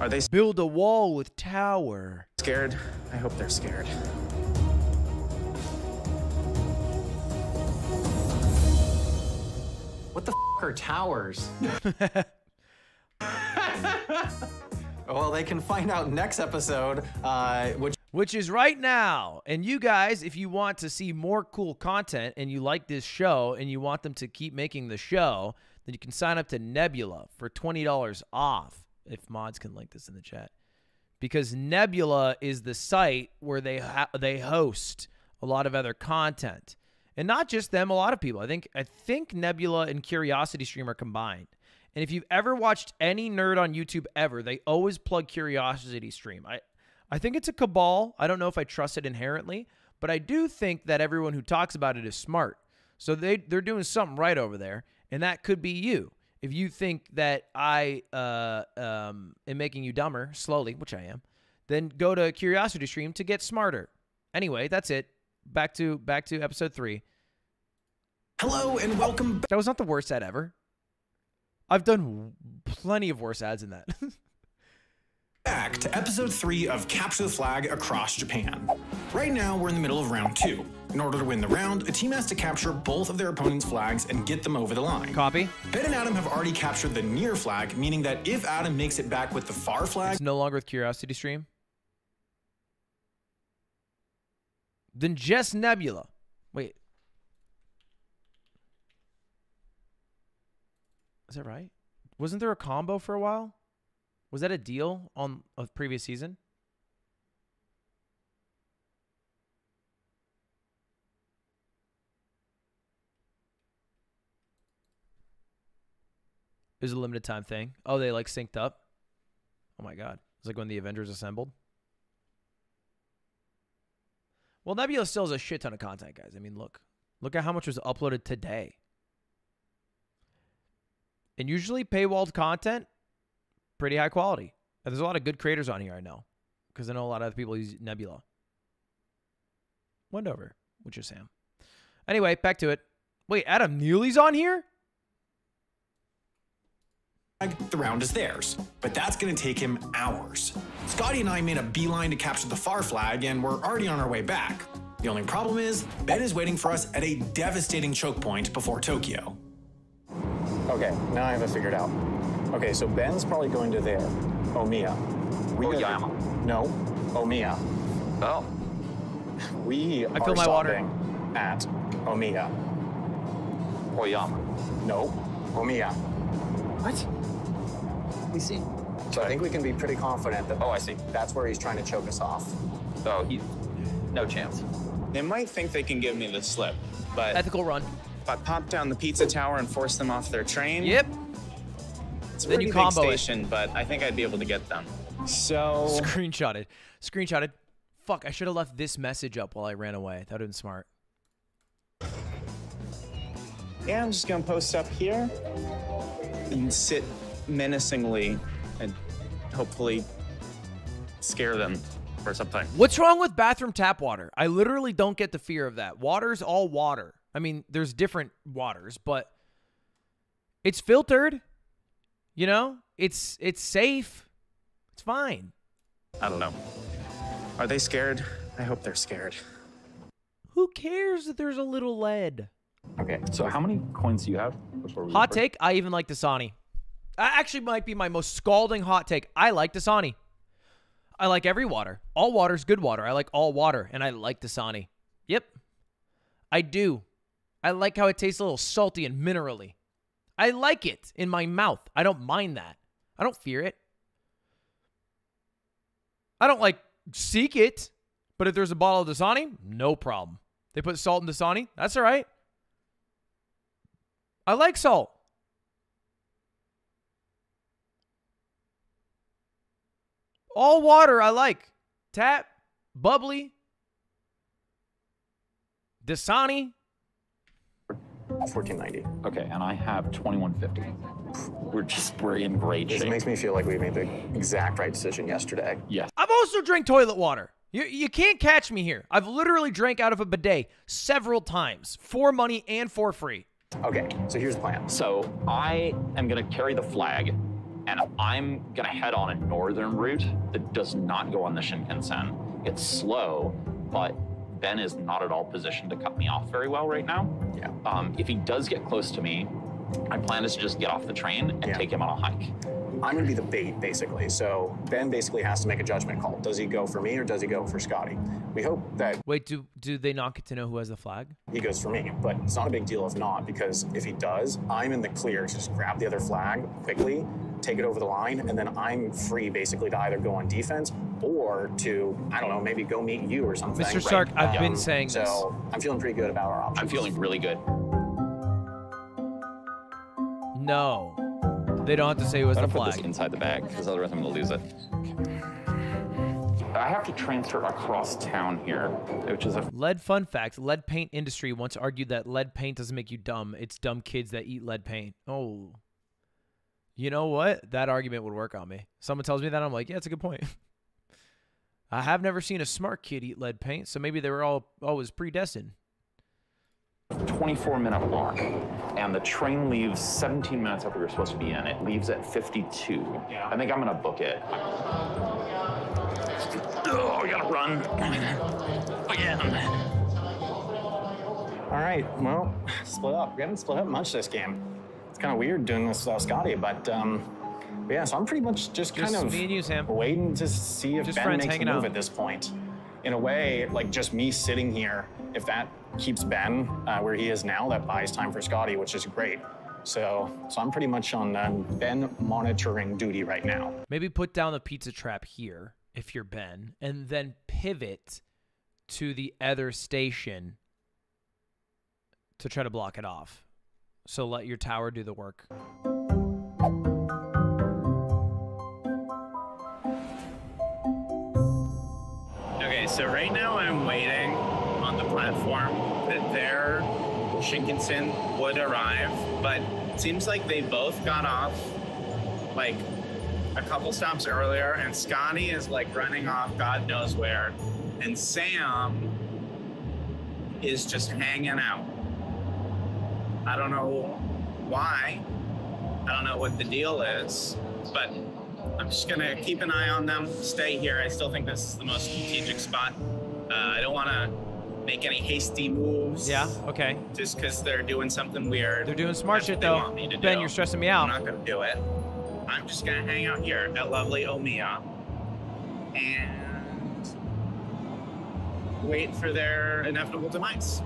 [SPEAKER 8] Are they
[SPEAKER 1] Build a wall with tower.
[SPEAKER 8] scared? I hope they're scared.
[SPEAKER 17] What the f are towers? well, they can find out next episode, uh, which
[SPEAKER 1] which is right now. And you guys, if you want to see more cool content and you like this show and you want them to keep making the show, then you can sign up to Nebula for $20 off. If mods can link this in the chat. Because Nebula is the site where they they host a lot of other content. And not just them, a lot of people. I think I think Nebula and Curiosity Stream are combined. And if you've ever watched any nerd on YouTube ever, they always plug Curiosity Stream. I I think it's a cabal. I don't know if I trust it inherently, but I do think that everyone who talks about it is smart. So they they're doing something right over there, and that could be you. If you think that I uh, um, am making you dumber slowly, which I am, then go to Curiosity Stream to get smarter. Anyway, that's it. Back to back to episode three.
[SPEAKER 6] Hello and welcome
[SPEAKER 1] That was not the worst ad ever. I've done plenty of worse ads than that.
[SPEAKER 6] back to episode 3 of Capture the Flag Across Japan. Right now, we're in the middle of round 2. In order to win the round, a team has to capture both of their opponent's flags and get them over the line.
[SPEAKER 1] Copy.
[SPEAKER 6] Ben and Adam have already captured the near flag, meaning that if Adam makes it back with the far flag,
[SPEAKER 1] It's no longer with Curiosity Stream. Then just Nebula. Wait. Is that right? Wasn't there a combo for a while? Was that a deal on a previous season? It was a limited time thing. Oh, they like synced up. Oh my god. It's like when the Avengers assembled. Well, Nebula still has a shit ton of content, guys. I mean, look. Look at how much was uploaded today. And usually paywalled content, pretty high quality. And there's a lot of good creators on here, I know. Because I know a lot of people use Nebula. Wendover, which is Sam. Anyway, back to it. Wait, Adam Neely's on here?
[SPEAKER 6] the round is theirs. But that's going to take him hours. Scotty and I made a beeline to capture the far flag, and we're already on our way back. The only problem is, Ben is waiting for us at a devastating choke point before Tokyo.
[SPEAKER 9] Okay, now I have it figured out. Okay, so Ben's probably going to there. Omiya. We
[SPEAKER 7] Oyama.
[SPEAKER 9] No, oh, Omiya.
[SPEAKER 7] Oh.
[SPEAKER 9] We
[SPEAKER 1] I
[SPEAKER 9] are
[SPEAKER 1] fill my water.
[SPEAKER 9] stopping at oh, Omiya.
[SPEAKER 7] Oyama.
[SPEAKER 9] Oh, no, Omiya.
[SPEAKER 17] what?
[SPEAKER 9] We see. So I think we can be pretty confident that.
[SPEAKER 7] Oh, I see.
[SPEAKER 9] That's where he's trying to choke us off.
[SPEAKER 7] So he, no chance.
[SPEAKER 8] They might think they can give me the slip, but
[SPEAKER 1] Ethical run.
[SPEAKER 8] If I pop down the pizza tower and force them off their train,
[SPEAKER 1] Yep.
[SPEAKER 8] it's a
[SPEAKER 1] Then
[SPEAKER 8] pretty big
[SPEAKER 1] combo it.
[SPEAKER 8] station, but I think I'd be able to get them. So
[SPEAKER 1] Screenshotted. Screenshotted. Fuck, I should have left this message up while I ran away. That would have been smart.
[SPEAKER 8] yeah, I'm just gonna post up here and sit menacingly and hopefully scare them or something.
[SPEAKER 1] What's wrong with bathroom tap water? I literally don't get the fear of that. Water's all water. I mean, there's different waters, but it's filtered. You know? It's it's safe. It's fine.
[SPEAKER 8] I don't know. Are they scared? I hope they're scared.
[SPEAKER 1] Who cares that there's a little lead?
[SPEAKER 18] Okay, so how many coins do you have before we
[SPEAKER 1] Hot
[SPEAKER 18] record?
[SPEAKER 1] take, I even like Dasani. That actually might be my most scalding hot take. I like Dasani. I like every water. All water's good water. I like all water, and I like Dasani. Yep. I do. I like how it tastes a little salty and minerally. I like it in my mouth. I don't mind that. I don't fear it. I don't like seek it, but if there's a bottle of Dasani, no problem. They put salt in Dasani, that's all right. I like salt. All water I like. Tap, bubbly, Dasani.
[SPEAKER 13] 1490. Okay, and I have 2150. We're just we're in great
[SPEAKER 9] This
[SPEAKER 13] shape.
[SPEAKER 9] makes me feel like we made the exact right decision yesterday.
[SPEAKER 13] Yes.
[SPEAKER 1] I've also drank toilet water. You, you can't catch me here. I've literally drank out of a bidet several times for money and for free.
[SPEAKER 9] Okay, so here's the plan.
[SPEAKER 13] So I am gonna carry the flag, and I'm gonna head on a northern route that does not go on the Shinkansen. It's slow, but Ben is not at all positioned to cut me off very well right now.
[SPEAKER 9] Yeah.
[SPEAKER 13] Um, if he does get close to me, my plan is to just get off the train and
[SPEAKER 9] Yeah.
[SPEAKER 13] take him on a hike.
[SPEAKER 9] I'm going to be the bait, basically. So Ben basically has to make a judgment call. Does he go for me or does he go for Scotty? We hope that
[SPEAKER 1] Wait, do do they not get to know who has the flag?
[SPEAKER 9] he goes for me, but it's not a big deal if not, because if he does, I'm in the clear to just grab the other flag quickly, take it over the line, and then I'm free basically to either go on defense or to, I don't know, maybe go meet you or something.
[SPEAKER 1] Mr. Stark, I've been um, saying
[SPEAKER 9] so
[SPEAKER 1] this.
[SPEAKER 9] I'm feeling pretty good about our options.
[SPEAKER 13] I'm feeling really good.
[SPEAKER 1] No. They don't have to say who has
[SPEAKER 13] I'm
[SPEAKER 1] the
[SPEAKER 13] gonna put
[SPEAKER 1] flag.
[SPEAKER 13] this inside the bag because otherwise I'm gonna lose it. I have to transfer across town here, which is a
[SPEAKER 1] Lead fun fact lead paint industry once argued that lead paint doesn't make you dumb. It's dumb kids that eat lead paint. Oh. You know what? That argument would work on me. Someone tells me that, I'm like, yeah, it's a good point. I have never seen a smart kid eat lead paint, so maybe they were all always predestined.
[SPEAKER 13] 24 minute walk, and the train leaves 17 minutes after we were supposed to be in. It leaves at 52. I think I'm gonna book it. Oh, I gotta run again.
[SPEAKER 9] All right, well, split up. We haven't split up much this game. It's kind of weird doing this without Scotty, but um, yeah, so I'm pretty much just kind of
[SPEAKER 1] me and you, Sam.
[SPEAKER 9] waiting to see if
[SPEAKER 1] Just
[SPEAKER 9] Ben
[SPEAKER 1] friends
[SPEAKER 9] makes a move
[SPEAKER 1] out.
[SPEAKER 9] at this point. In a way, like just me sitting here, if that keeps Ben uh, where he is now, that buys time for Scotty, which is great. So, so I'm pretty much on um, Ben monitoring duty right now.
[SPEAKER 1] Maybe put down the pizza trap here if you're Ben, and then pivot to the other station to try to block it off. So let your tower do the work.
[SPEAKER 8] Okay, so right now I'm waiting on the platform that their Shinkansen would arrive, but it seems like they both got off like a couple stops earlier, and Scotty is like running off God knows where, and Sam is just hanging out. I don't know why. I don't know what the deal is, but I'm just gonna keep an eye on them, stay here. I still think this is the most strategic spot. Uh, I don't want to make any hasty moves.
[SPEAKER 1] Yeah, okay.
[SPEAKER 8] Just because they're doing something weird.
[SPEAKER 1] They're doing smart
[SPEAKER 8] That's
[SPEAKER 1] shit though.
[SPEAKER 8] want me to
[SPEAKER 1] Ben,
[SPEAKER 8] do.
[SPEAKER 1] you're stressing me out.
[SPEAKER 8] I'm not gonna do it. I'm just gonna hang out here at lovely Omiya and wait for their inevitable demise.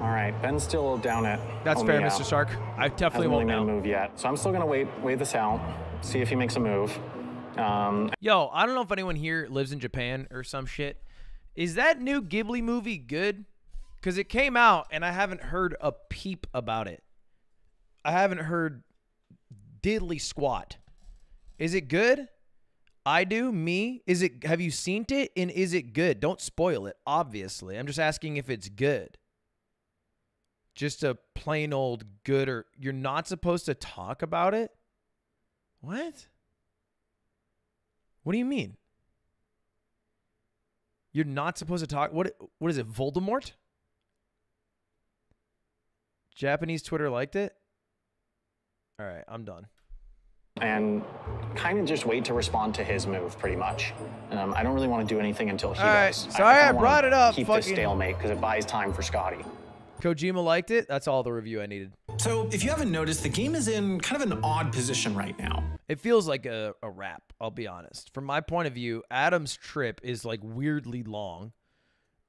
[SPEAKER 9] All right, Ben's still down at.
[SPEAKER 1] That's fair, Mr. Stark. I definitely won't
[SPEAKER 9] really made a move yet, so I'm still gonna wait, wait this out, see if he makes a move. Um,
[SPEAKER 1] Yo, I don't know if anyone here lives in Japan or some shit. Is that new Ghibli movie good? Because it came out and I haven't heard a peep about it. I haven't heard diddly squat. Is it good? I do. Me? Is it? Have you seen it? And is it good? Don't spoil it. Obviously, I'm just asking if it's good. Just a plain old good, or you're not supposed to talk about it. What? What do you mean? You're not supposed to talk. What? What is it? Voldemort? Japanese Twitter liked it. All right, I'm done.
[SPEAKER 9] and kind of just wait to respond to his move, pretty much. Um, I don't really want to do anything until he
[SPEAKER 1] All right,
[SPEAKER 9] does.
[SPEAKER 1] sorry I
[SPEAKER 9] kinda
[SPEAKER 1] brought it up,
[SPEAKER 9] Keep this stalemate because it buys time for Scotty.
[SPEAKER 1] Kojima liked it. That's all the review I needed.
[SPEAKER 6] So, if you haven't noticed, the game is in kind of an odd position right now.
[SPEAKER 1] It feels like a, a wrap, I'll be honest. From my point of view, Adam's trip is like weirdly long.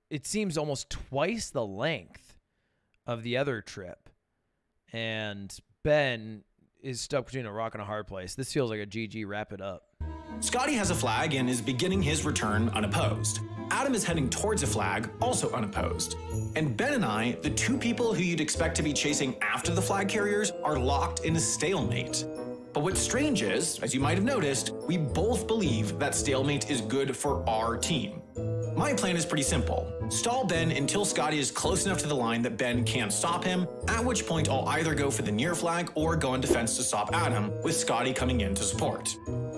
[SPEAKER 1] It seems almost twice the length of the other trip. And Ben is stuck between a rock and a hard place. This feels like a GG. Wrap it up.
[SPEAKER 6] Scotty has a flag and is beginning his return unopposed. Adam is heading towards a flag, also unopposed. And Ben and I, the two people who you'd expect to be chasing after the flag carriers, are locked in a stalemate. But what's strange is, as you might have noticed, we both believe that stalemate is good for our team. My plan is pretty simple. Stall Ben until Scotty is close enough to the line that Ben can't stop him, at which point I'll either go for the near flag or go on defense to stop Adam, with Scotty coming in to support.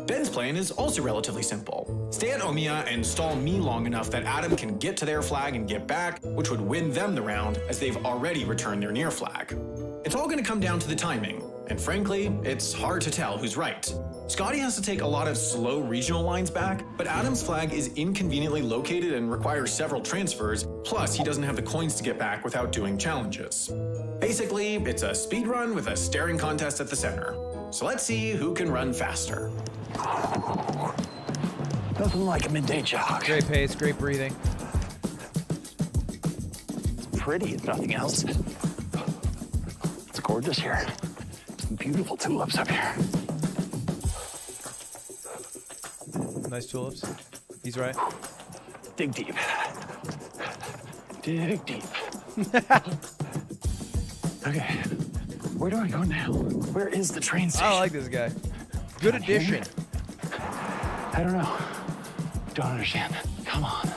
[SPEAKER 6] Ben's plan is also relatively simple. Stay at Omiya and stall me long enough that Adam can get to their flag and get back, which would win them the round as they've already returned their near flag. It's all going to come down to the timing, and frankly, it's hard to tell who's right. Scotty has to take a lot of slow regional lines back, but Adam's flag is inconveniently located and requires several transfers, plus he doesn't have the coins to get back without doing challenges. Basically, it's a speed run with a staring contest at the center. So let's see who can run faster.
[SPEAKER 16] Nothing like a midday jog.
[SPEAKER 1] Great pace, great breathing.
[SPEAKER 16] It's pretty, if nothing else. It's gorgeous here. Some beautiful tulips up here.
[SPEAKER 1] Nice tulips. He's right.
[SPEAKER 16] Dig deep. Dig deep. okay. Where do I go now? Where is the train station?
[SPEAKER 1] I like this guy. Good
[SPEAKER 16] Down here?
[SPEAKER 1] addition.
[SPEAKER 16] I don't know. Don't understand. Come on.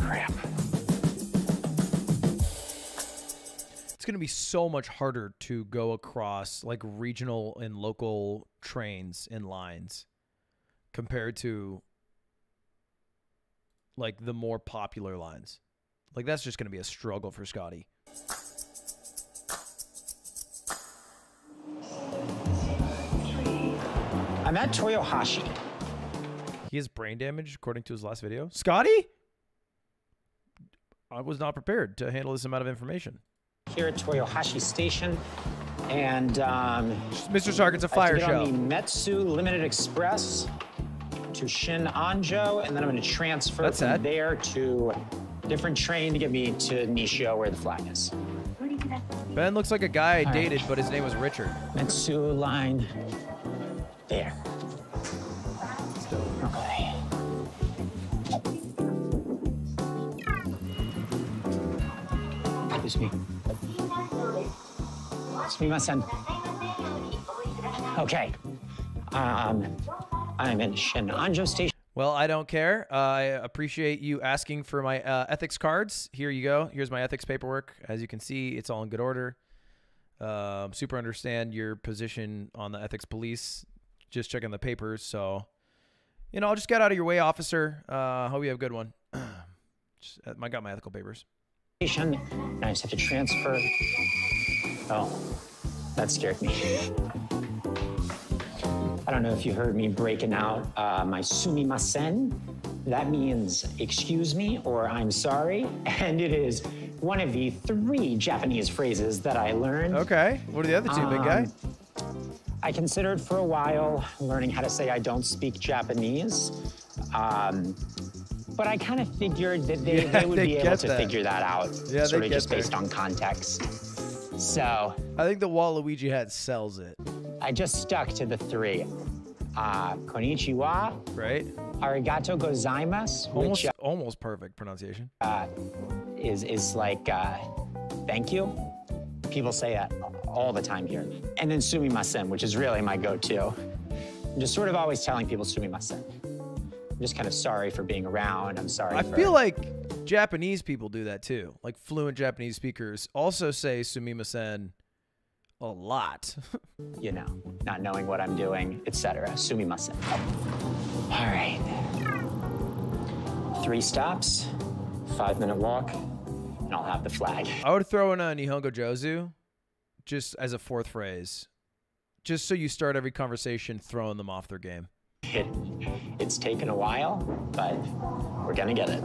[SPEAKER 16] Crap.
[SPEAKER 1] It's going to be so much harder to go across like regional and local trains and lines compared to like the more popular lines. Like that's just going to be a struggle for Scotty.
[SPEAKER 5] I'm at Toyohashi.
[SPEAKER 1] He has brain damage according to his last video. Scotty? I was not prepared to handle this amount of information.
[SPEAKER 5] here at Toyohashi Station, and um,
[SPEAKER 1] Mr. Stark, it's a
[SPEAKER 5] I have to
[SPEAKER 1] fire show.
[SPEAKER 5] on the Meitetsu Limited Express to Shin Anjo, and then I'm going to transfer
[SPEAKER 1] That's
[SPEAKER 5] from there to a different train to get me to Nishio, where the flag is.
[SPEAKER 1] Ben looks like a guy I
[SPEAKER 5] All right.
[SPEAKER 1] dated, but his name was Richard.
[SPEAKER 5] And Meitetsu line there. Okay. Excuse me. Sumimasen. Okay. Um, I'm in Shin Anjo Station.
[SPEAKER 1] Well, I don't care. Uh, I appreciate you asking for my uh, ethics cards. Here you go. Here's my ethics paperwork. As you can see, it's all in good order. Um, super understand your position on the ethics police. Just checking the papers. So, you know, I'll just get out of your way, officer. Uh, hope you have a good one. just, uh, I got my ethical papers.
[SPEAKER 5] I just have to transfer. Oh, that scared me. I don't know if you heard me breaking out uh, my sumimasen. That means excuse me or I'm sorry. And it is one of the three Japanese phrases that I learned.
[SPEAKER 1] Okay. What are the other two, big guy?
[SPEAKER 5] Um, I considered for a while learning how to say I don't speak Japanese. Um, but I kind of figured that they,
[SPEAKER 1] Yeah,
[SPEAKER 5] they would
[SPEAKER 1] they
[SPEAKER 5] be able to
[SPEAKER 1] that.
[SPEAKER 5] figure that out,
[SPEAKER 1] Yeah,
[SPEAKER 5] sort of just
[SPEAKER 1] there.
[SPEAKER 5] based on context. So
[SPEAKER 1] I think the Waluigi hat sells it.
[SPEAKER 5] I just stuck to the three. Uh, konnichiwa.
[SPEAKER 1] Right.
[SPEAKER 5] Arigato gozaimasu,
[SPEAKER 1] Almost,
[SPEAKER 5] which
[SPEAKER 1] almost perfect pronunciation.
[SPEAKER 5] uh, is is like uh, thank you. People say that all the time here. And then sumimasen, which is really my go-to. I'm just sort of always telling people sumimasen. I'm just kind of sorry for being around. I'm sorry.
[SPEAKER 1] I
[SPEAKER 5] for,
[SPEAKER 1] feel like Japanese people do that too. Like fluent Japanese speakers also say sumimasen a lot.
[SPEAKER 5] you know, not knowing what I'm doing, etc. Sumimasen. All right. Three stops, five minute walk, and I'll have the flag.
[SPEAKER 1] I would throw in a Nihongo Jozu just as a fourth phrase. Just so you start every conversation throwing them off their game.
[SPEAKER 5] It, it's taken a while, but we're gonna get it.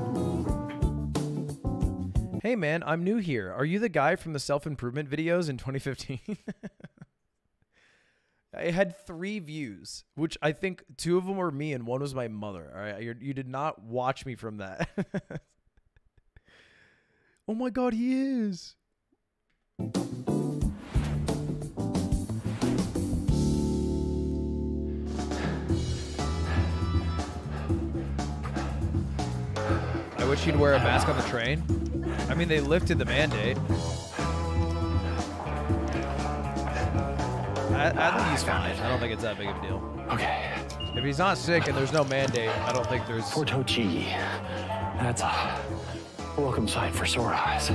[SPEAKER 1] Hey man, I'm new here. Are you the guy from the self improvement videos in 2015? I had three views, which I think two of them were me and one was my mother. All right, You're, you did not watch me from that. Oh my god, he is. I wish he'd wear a mask on the train. I mean, they lifted the mandate. I, I think he's fine. I don't think it's that big of a deal.
[SPEAKER 7] Okay.
[SPEAKER 1] If he's not sick and there's no mandate, I don't think there's.
[SPEAKER 7] Fort Tochi. That's a welcome sight for sore eyes.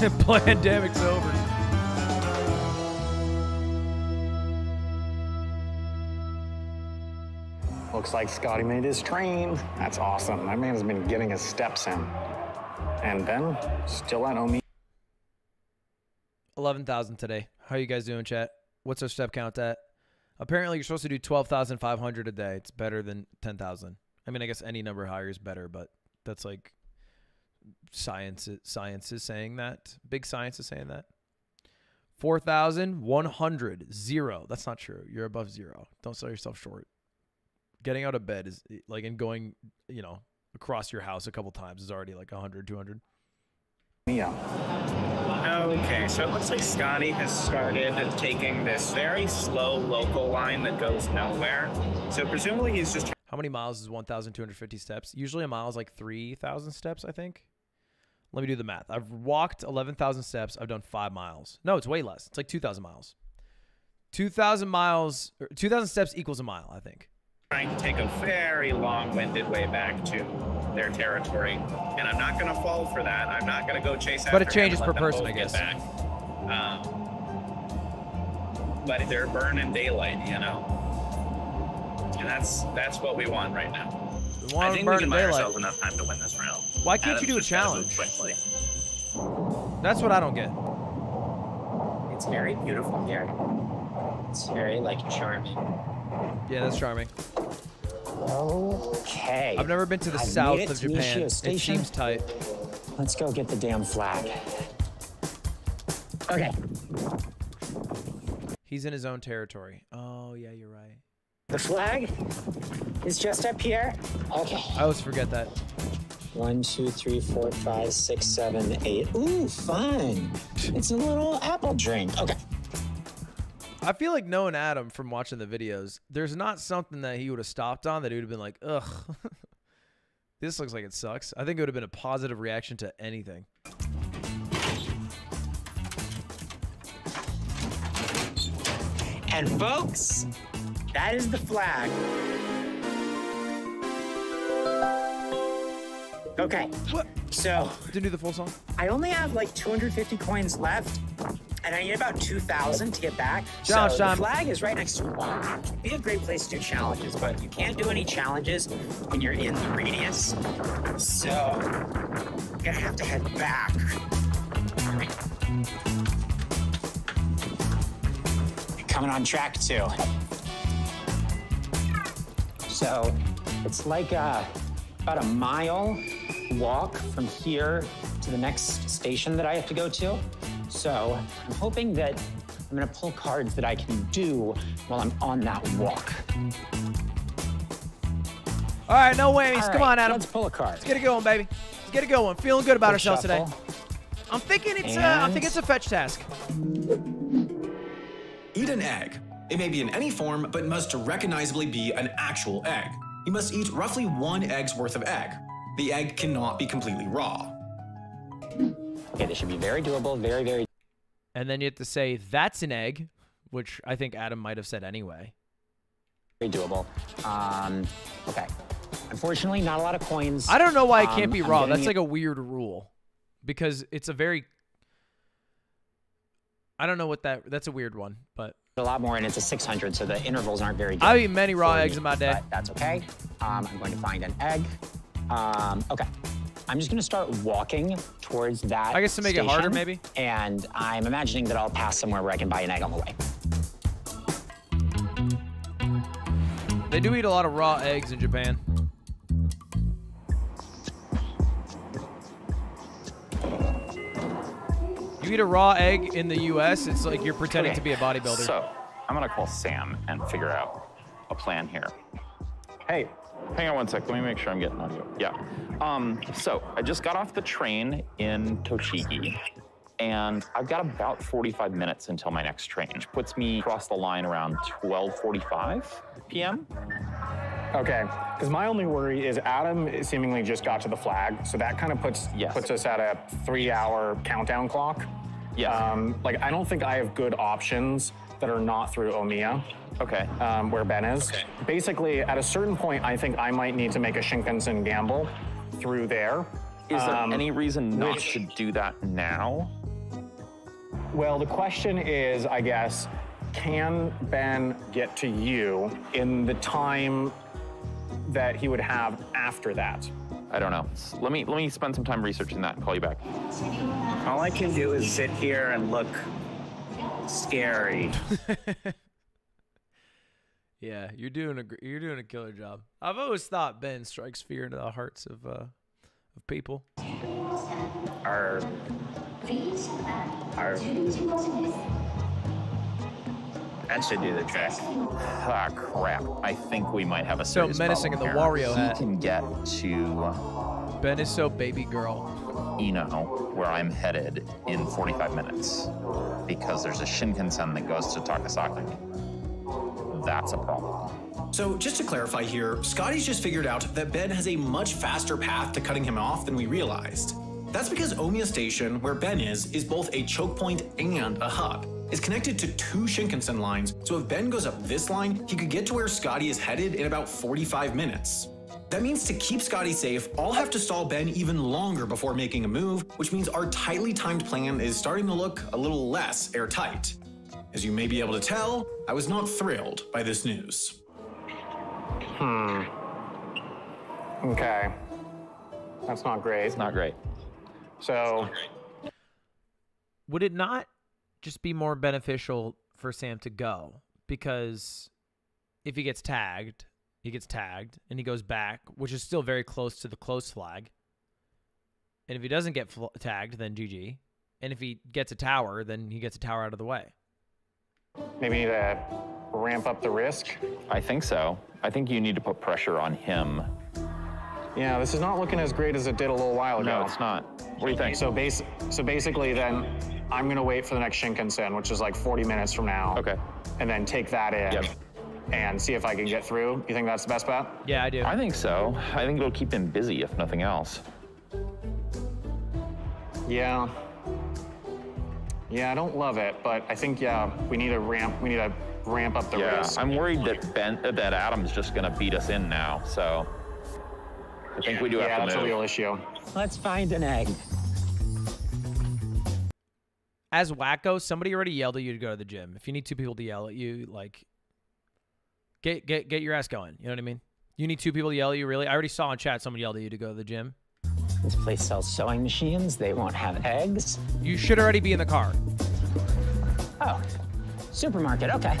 [SPEAKER 1] The pandemic's over.
[SPEAKER 9] Looks like Scotty made his train. That's awesome. That man's been getting his steps in. And Ben, still at Omi.
[SPEAKER 1] 11,000 today. How you guys doing, chat? What's our step count at? Apparently, you're supposed to do 12,500 a day. It's better than 10,000. I mean, I guess any number higher is better, but that's like science. Science is saying that. Big science is saying that. 4,100. Zero. That's not true. You're above zero. Don't sell yourself short. Getting out of bed is eh, like, and going, you know, across your house a couple times is already like 100, 200.
[SPEAKER 9] Yeah.
[SPEAKER 19] Okay, so it looks like Scotty has started taking this very slow local line that goes nowhere. So presumably he's just
[SPEAKER 1] How many miles is 1,250 steps? Usually a mile is like 3,000 steps, I think. Let me do the math. I've walked 11,000 steps. I've done five miles. No, it's way less. It's like 2,000 miles. 2,000 miles, or 2,000 steps equals a mile, I think.
[SPEAKER 19] Trying to take a very long-winded way back to their territory, and I'm not going to fall for that. I'm not going to go chase after
[SPEAKER 1] But it changes per person, I guess.
[SPEAKER 19] Back. Um, but they're burning daylight, you know, and that's that's what we want right now.
[SPEAKER 1] We want
[SPEAKER 19] I
[SPEAKER 1] to
[SPEAKER 19] think
[SPEAKER 1] burn
[SPEAKER 19] we can buy
[SPEAKER 1] daylight.
[SPEAKER 19] ourselves enough time to win this round.
[SPEAKER 1] Why can't you do a
[SPEAKER 19] just gotta move
[SPEAKER 1] challenge?
[SPEAKER 19] Quickly.
[SPEAKER 1] That's what I don't get.
[SPEAKER 5] It's very beautiful here. It's very like charming.
[SPEAKER 1] Yeah, that's charming.
[SPEAKER 5] Okay.
[SPEAKER 1] I've never been to the
[SPEAKER 5] I've
[SPEAKER 1] south of Japan. It seems tight.
[SPEAKER 5] Let's go get the damn flag. Okay.
[SPEAKER 1] He's in his own territory. Oh, yeah, you're right.
[SPEAKER 5] The flag is just up here. Okay.
[SPEAKER 1] I always forget that.
[SPEAKER 5] One, two, three, four, five, six, seven, eight. Ooh, fun. It's a little apple drink. Okay.
[SPEAKER 1] I feel like knowing Adam from watching the videos, there's not something that he would have stopped on that he would have been like, ugh, this looks like it sucks. I think it would have been a positive reaction to anything.
[SPEAKER 5] And folks, that is the flag. Okay. So
[SPEAKER 1] didn't do the full song.
[SPEAKER 5] I only have like 250 coins left, and I need about 2,000 to get back.
[SPEAKER 1] Challenge
[SPEAKER 5] so
[SPEAKER 1] time.
[SPEAKER 5] the flag is right next to it. It'd be a great place to do challenges, but you can't do any challenges when you're in the radius. So I'm gonna have to head back. Coming on track two. So it's like uh, about a mile walk from here to the next station that I have to go to. So I'm hoping that I'm gonna pull cards that I can do while I'm on that walk.
[SPEAKER 1] All right, no whammies.
[SPEAKER 5] All
[SPEAKER 1] Come
[SPEAKER 5] right,
[SPEAKER 1] on, Adam.
[SPEAKER 5] let's pull a card.
[SPEAKER 1] Let's get it going, baby. Let's get it going. Feeling good about
[SPEAKER 5] Quick
[SPEAKER 1] ourselves today. I'm thinking it's. Uh, I
[SPEAKER 6] And-
[SPEAKER 1] think it's a fetch task.
[SPEAKER 6] Eat an egg. It may be in any form, but must recognizably be an actual egg. You must eat roughly one egg's worth of egg. The egg cannot be completely raw.
[SPEAKER 5] Okay, this should be very doable, very, very
[SPEAKER 1] And then you have to say that's an egg, which I think Adam might have said anyway.
[SPEAKER 5] very doable. Um, okay. Unfortunately, not a lot of coins.
[SPEAKER 1] I don't know why it
[SPEAKER 5] Um,
[SPEAKER 1] can't be raw. That's like a weird rule, because it's a very. I don't know what that. That's a weird one, but
[SPEAKER 5] a lot more, and it's a 600, so the intervals aren't very good.
[SPEAKER 1] I eat many raw eggs
[SPEAKER 5] me,
[SPEAKER 1] in my day.
[SPEAKER 5] but that's okay. Um, I'm going to find an egg. Um, okay. I'm just going to start walking towards that.
[SPEAKER 1] I guess to make it harder, maybe?
[SPEAKER 5] And I'm imagining that I'll pass somewhere where I can buy an egg on the way.
[SPEAKER 1] They do eat a lot of raw eggs in Japan. You eat a raw egg in the U.S., it's like you're pretending
[SPEAKER 7] Okay,
[SPEAKER 1] to be a bodybuilder.
[SPEAKER 7] So, I'm gonna call Sam and figure out a plan here. Hey, hang on one sec. Let me make sure I'm getting audio. Yeah. Um, so I just got off the train in Tochigi, and I've got about 45 minutes until my next train, which puts me across the line around 12:45 p.m.
[SPEAKER 9] Okay, because my only worry is Adam seemingly just got to the flag, so that kind of puts puts us at a three-hour countdown clock.
[SPEAKER 7] Yeah.
[SPEAKER 9] Um, like I don't think I have good options that are not through Omiya.
[SPEAKER 7] Okay.
[SPEAKER 9] Um, where Ben is. Okay. Basically, at a certain point, I think I might need to make a Shinkansen gamble through there.
[SPEAKER 7] Is there
[SPEAKER 9] Um,
[SPEAKER 7] any reason not
[SPEAKER 9] which-
[SPEAKER 7] to do that now?
[SPEAKER 9] Well, the question is, I guess, can Ben get to you in the time that he would have after that?
[SPEAKER 7] I don't know. Let me let me spend some time researching that and call you back.
[SPEAKER 19] All I can do is sit here and look scary.
[SPEAKER 1] Yeah, you're doing a you're doing a killer job. I've always thought Ben strikes fear into the hearts of uh, of people.
[SPEAKER 19] Our, our, that should do the trick.
[SPEAKER 7] Ah, crap. I think we might have a
[SPEAKER 1] So menacing in the
[SPEAKER 7] here.
[SPEAKER 1] Wario
[SPEAKER 7] he can get to
[SPEAKER 1] Ben is so baby girl.
[SPEAKER 7] Ino, where I'm headed, in 45 minutes. Because there's a Shinkansen that goes to Takasaki. That's a problem.
[SPEAKER 6] So, just to clarify here, Scotty's just figured out that Ben has a much faster path to cutting him off than we realized. That's because Omiya Station, where Ben is, is both a choke point and a hub. It's connected to two Shinkansen lines, so if Ben goes up this line, he could get to where Scotty is headed in about 45 minutes. That means to keep Scotty safe, I'll have to stall Ben even longer before making a move, which means our tightly timed plan is starting to look a little less airtight. As you may be able to tell, I was not thrilled by this news.
[SPEAKER 9] Hmm. Okay. That's not great. It's
[SPEAKER 7] not great.
[SPEAKER 9] So,
[SPEAKER 1] Would it not just be more beneficial for Sam to go? Because if he gets tagged, he gets tagged and he goes back, which is still very close to the close flag. And if he doesn't get fl- tagged, then GG. And if he gets a tower, then he gets a tower out of the way.
[SPEAKER 9] maybe need to ramp up the risk.
[SPEAKER 7] I think so. I think you need to put pressure on him.
[SPEAKER 9] Yeah, this is not looking as great as it did a little while ago.
[SPEAKER 7] No, it's not. What do you think?
[SPEAKER 9] So, base, so basically, then I'm gonna wait for the next Shinkansen, which is like 40 minutes from now.
[SPEAKER 7] Okay.
[SPEAKER 9] And then take that in and see if I can get through. You think that's the best bet?
[SPEAKER 1] Yeah, I do.
[SPEAKER 7] I think so. I think it'll keep him busy, if nothing else.
[SPEAKER 9] Yeah. Yeah, I don't love it, but I think yeah, we need to ramp. We need to ramp up the
[SPEAKER 7] yeah,
[SPEAKER 9] risk.
[SPEAKER 7] I'm worried that Ben, that Adam's just gonna beat us in now. So I think we do
[SPEAKER 9] yeah,
[SPEAKER 7] have to
[SPEAKER 9] that's
[SPEAKER 7] move.
[SPEAKER 9] a real issue.
[SPEAKER 5] Let's find an egg.
[SPEAKER 1] As Wacko, somebody already yelled at you to go to the gym. If you need two people to yell at you, like get get get your ass going. You know what I mean? You need two people to yell at you, really? I already saw in chat someone yelled at you to go to the gym.
[SPEAKER 5] This place sells sewing machines. They won't have eggs.
[SPEAKER 1] You should already be in the car.
[SPEAKER 5] Oh, supermarket. Okay.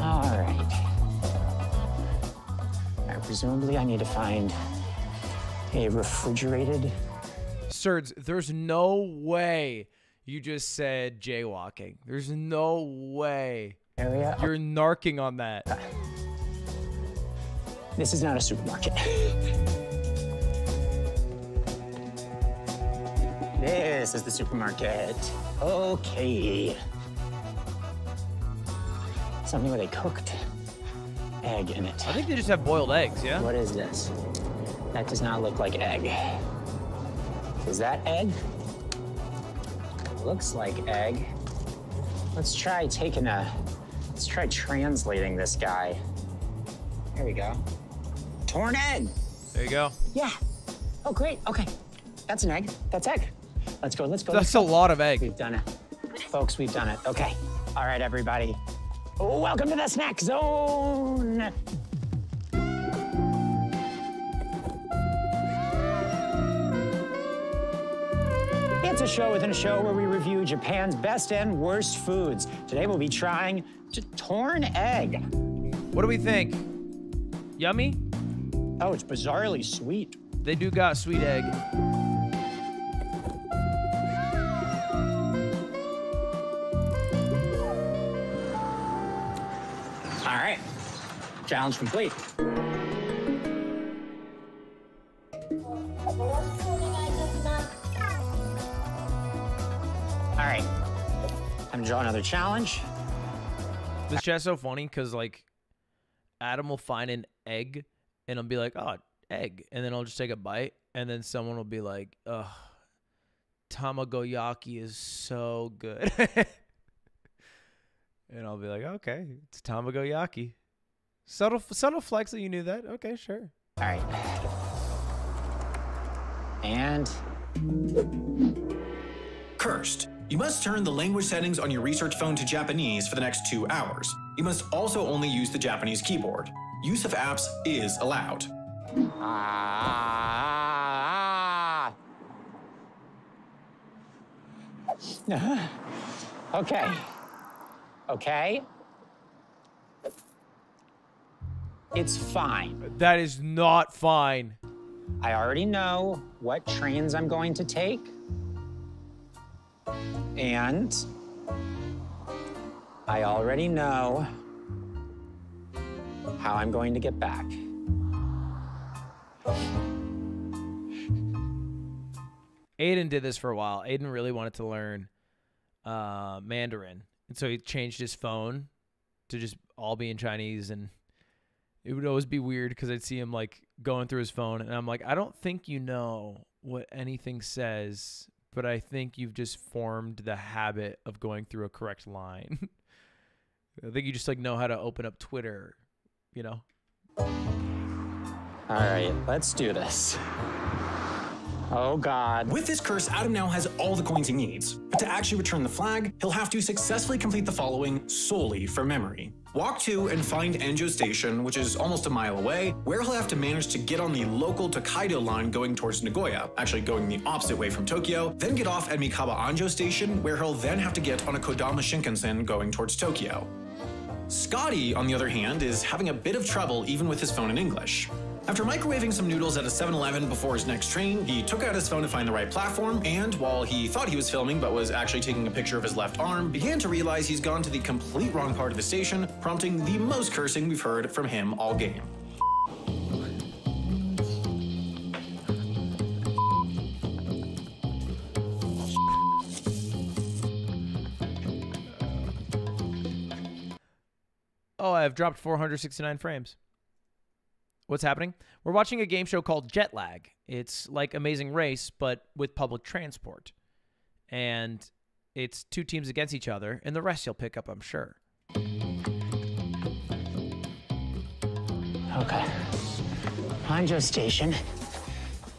[SPEAKER 5] All right. All right, Presumably, I need to find a refrigerated.
[SPEAKER 1] Surds, there's no way you just said jaywalking. There's no way.
[SPEAKER 5] Area.
[SPEAKER 1] You're narking on that.
[SPEAKER 5] This is not a supermarket. This is the supermarket. Okay. Something with a cooked egg in it.
[SPEAKER 1] I think they just have boiled eggs, yeah?
[SPEAKER 5] What is this? That does not look like egg. Is that egg? Looks like egg. Let's try taking a. Let's try translating this guy. There we go. Torn egg.
[SPEAKER 1] There you go.
[SPEAKER 5] Yeah. Oh, great. Okay. That's an egg. That's egg. Let's go. Let's go.
[SPEAKER 1] That's
[SPEAKER 5] let's
[SPEAKER 1] a lot of egg.
[SPEAKER 5] We've done it. Folks, we've done it. Okay. All right, everybody. Welcome to the snack zone. It's a show within a show where we review Japan's best and worst foods. Today we'll be trying to torn egg.
[SPEAKER 1] What do we think? Yummy?
[SPEAKER 5] Oh, it's bizarrely sweet.
[SPEAKER 1] They do got sweet egg.
[SPEAKER 5] All right, challenge complete. All right. Time to draw another challenge.
[SPEAKER 1] This chat's so funny because like Adam will find an egg and I'll be like, oh, egg. And then I'll just take a bite. And then someone will be like, ugh, Tamagoyaki is so good. and I'll be like, okay, it's Tamagoyaki. Subtle, subtle flex that you knew that. Okay, sure.
[SPEAKER 5] All right. And
[SPEAKER 6] Cursed. You must turn the language settings on your research phone to Japanese for the next two hours. You must also only use the Japanese keyboard. Use of apps is allowed.
[SPEAKER 5] Ah. okay. Okay. It's fine.
[SPEAKER 1] That is not fine.
[SPEAKER 5] I already know what trains I'm going to take. And I already know how I'm going to get back.
[SPEAKER 1] Aiden did this for a while. Aiden really wanted to learn uh, Mandarin, and so he changed his phone to just all be in Chinese, and it would always be weird because I'd see him like going through his phone, and I'm like, I don't think you know what anything says, but I think you've just formed the habit of going through a correct line. I think you just like know how to open up Twitter, you know.
[SPEAKER 5] All right, let's do this. Oh, God.
[SPEAKER 6] With this curse, Adam now has all the coins he needs. But to actually return the flag, he'll have to successfully complete the following solely from memory. Walk to and find Anjo Station, which is almost a mile away, where he'll have to manage to get on the local Tokaido line going towards Nagoya, actually going the opposite way from Tokyo, then get off at Mikawa Anjo Station, where he'll then have to get on a Kodama Shinkansen going towards Tokyo. Scotty, on the other hand, is having a bit of trouble even with his phone in English. After microwaving some noodles at a 7 Eleven before his next train, he took out his phone to find the right platform, and while he thought he was filming but was actually taking a picture of his left arm, began to realize he's gone to the complete wrong part of the station, prompting the most cursing we've heard from him all game.
[SPEAKER 1] Oh, I've dropped 469 frames. What's happening? We're watching a game show called Jet Lag. It's like Amazing Race, but with public transport. And it's two teams against each other, and the rest you'll pick up, I'm sure.
[SPEAKER 5] Okay. Anjo Station.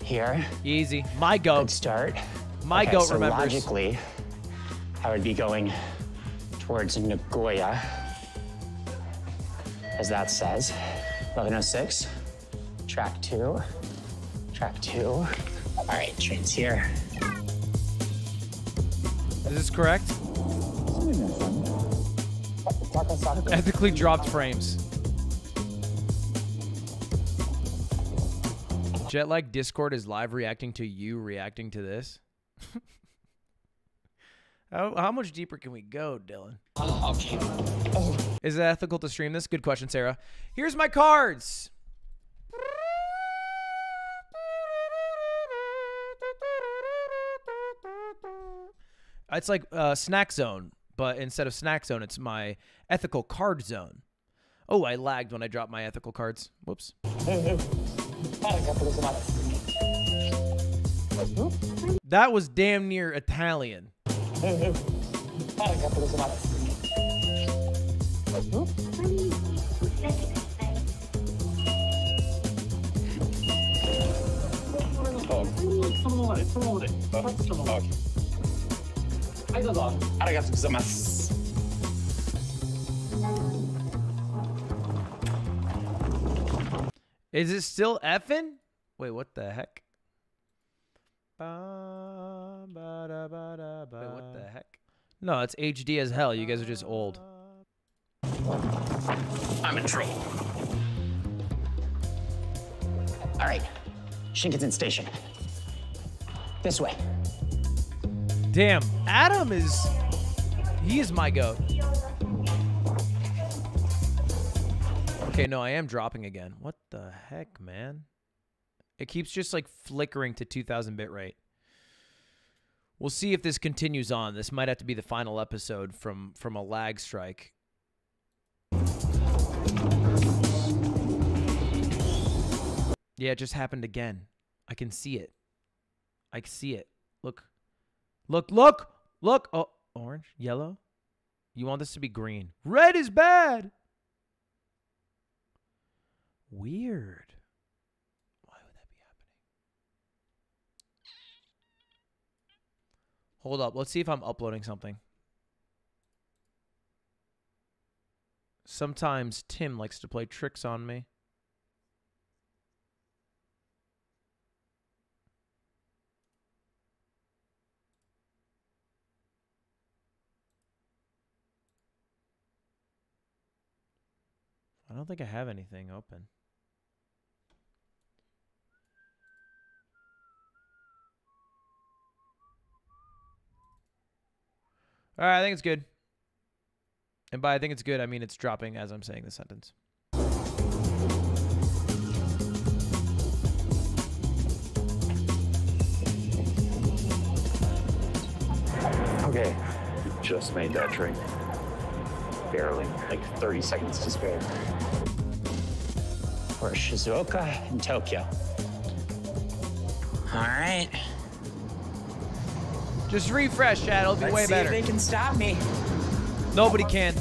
[SPEAKER 5] Here.
[SPEAKER 1] Easy. My goat.
[SPEAKER 5] Good start.
[SPEAKER 1] My
[SPEAKER 5] okay,
[SPEAKER 1] goat
[SPEAKER 5] so
[SPEAKER 1] remembers.
[SPEAKER 5] logically, I would be going towards Nagoya, as that says. 1106. Track two. Track two. All right, train's here.
[SPEAKER 1] Is this correct? Ethically dropped frames. Jet Lag Discord is live reacting to you reacting to this. how, how much deeper can we go, Dylan?
[SPEAKER 5] Oh, okay.
[SPEAKER 1] Is it ethical to stream this? Good question, Sarah. Here's my cards. It's like uh, Snack Zone, but instead of Snack Zone, it's my ethical card zone. Oh, I lagged when I dropped my ethical cards. Whoops. That was damn near Italian. Is it still effing? Wait, what the heck? Wait, what the heck? No, it's HD as hell. You guys are just old.
[SPEAKER 13] I'm in trouble.
[SPEAKER 5] All right, Shinkansen Station. This way.
[SPEAKER 1] Damn, Adam is. He is my goat. Okay, no, I am dropping again. What the heck, man? It keeps just like flickering to 2000 bit rate. We'll see if this continues on. This might have to be the final episode from from a lag strike. Yeah, it just happened again. I can see it. I see it. Look. Look, look, look. Oh, orange, yellow. You want this to be green. Red is bad. Weird. Why would that be happening? Hold up. Let's see if I'm uploading something. Sometimes Tim likes to play tricks on me. I don't think I have anything open. All right, I think it's good. And by I think it's good, I mean it's dropping as I'm saying the sentence.
[SPEAKER 20] Okay, just made that drink. Barely, like 30 seconds to spare.
[SPEAKER 5] We're Shizuoka in Tokyo. All right.
[SPEAKER 1] Just refresh, chat. It'll be
[SPEAKER 5] Let's
[SPEAKER 1] way
[SPEAKER 5] see
[SPEAKER 1] better.
[SPEAKER 5] if they can stop me.
[SPEAKER 1] Nobody can.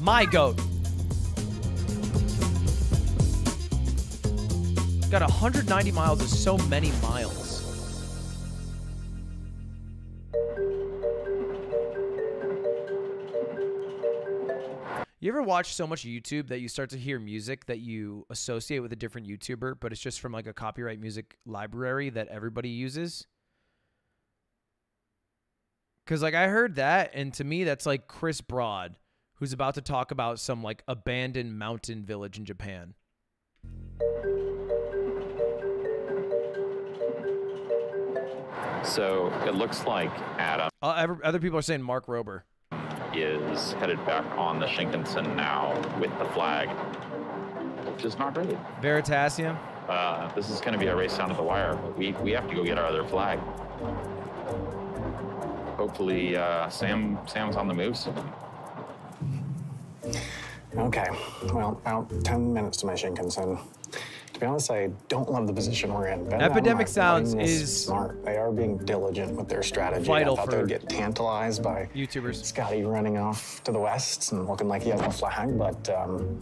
[SPEAKER 1] My goat. Got 190 miles is so many miles. Ever watch so much YouTube that you start to hear music that you associate with a different YouTuber, but it's just from like a copyright music library that everybody uses? Cause like I heard that, and to me that's like Chris Broad, who's about to talk about some like abandoned mountain village in Japan.
[SPEAKER 13] So it looks like Adam
[SPEAKER 1] Uh, other people are saying Mark Rober.
[SPEAKER 13] Is headed back on the Shinkansen now with the flag, which is not great.
[SPEAKER 1] Veritasium.
[SPEAKER 13] Uh, this is going to be a race down to the wire. We, we have to go get our other flag. Hopefully, uh, Sam Sam's on the move soon.
[SPEAKER 9] Okay, well, about 10 minutes to my Shinkansen. To be honest, I don't love the position we're in. Ben
[SPEAKER 1] Epidemic Sounds is
[SPEAKER 9] smart. They are being diligent with their strategy.
[SPEAKER 1] Vital
[SPEAKER 9] I thought they'd get tantalized by
[SPEAKER 1] YouTubers.
[SPEAKER 9] Scotty running off to the west and looking like he has no flag, but um,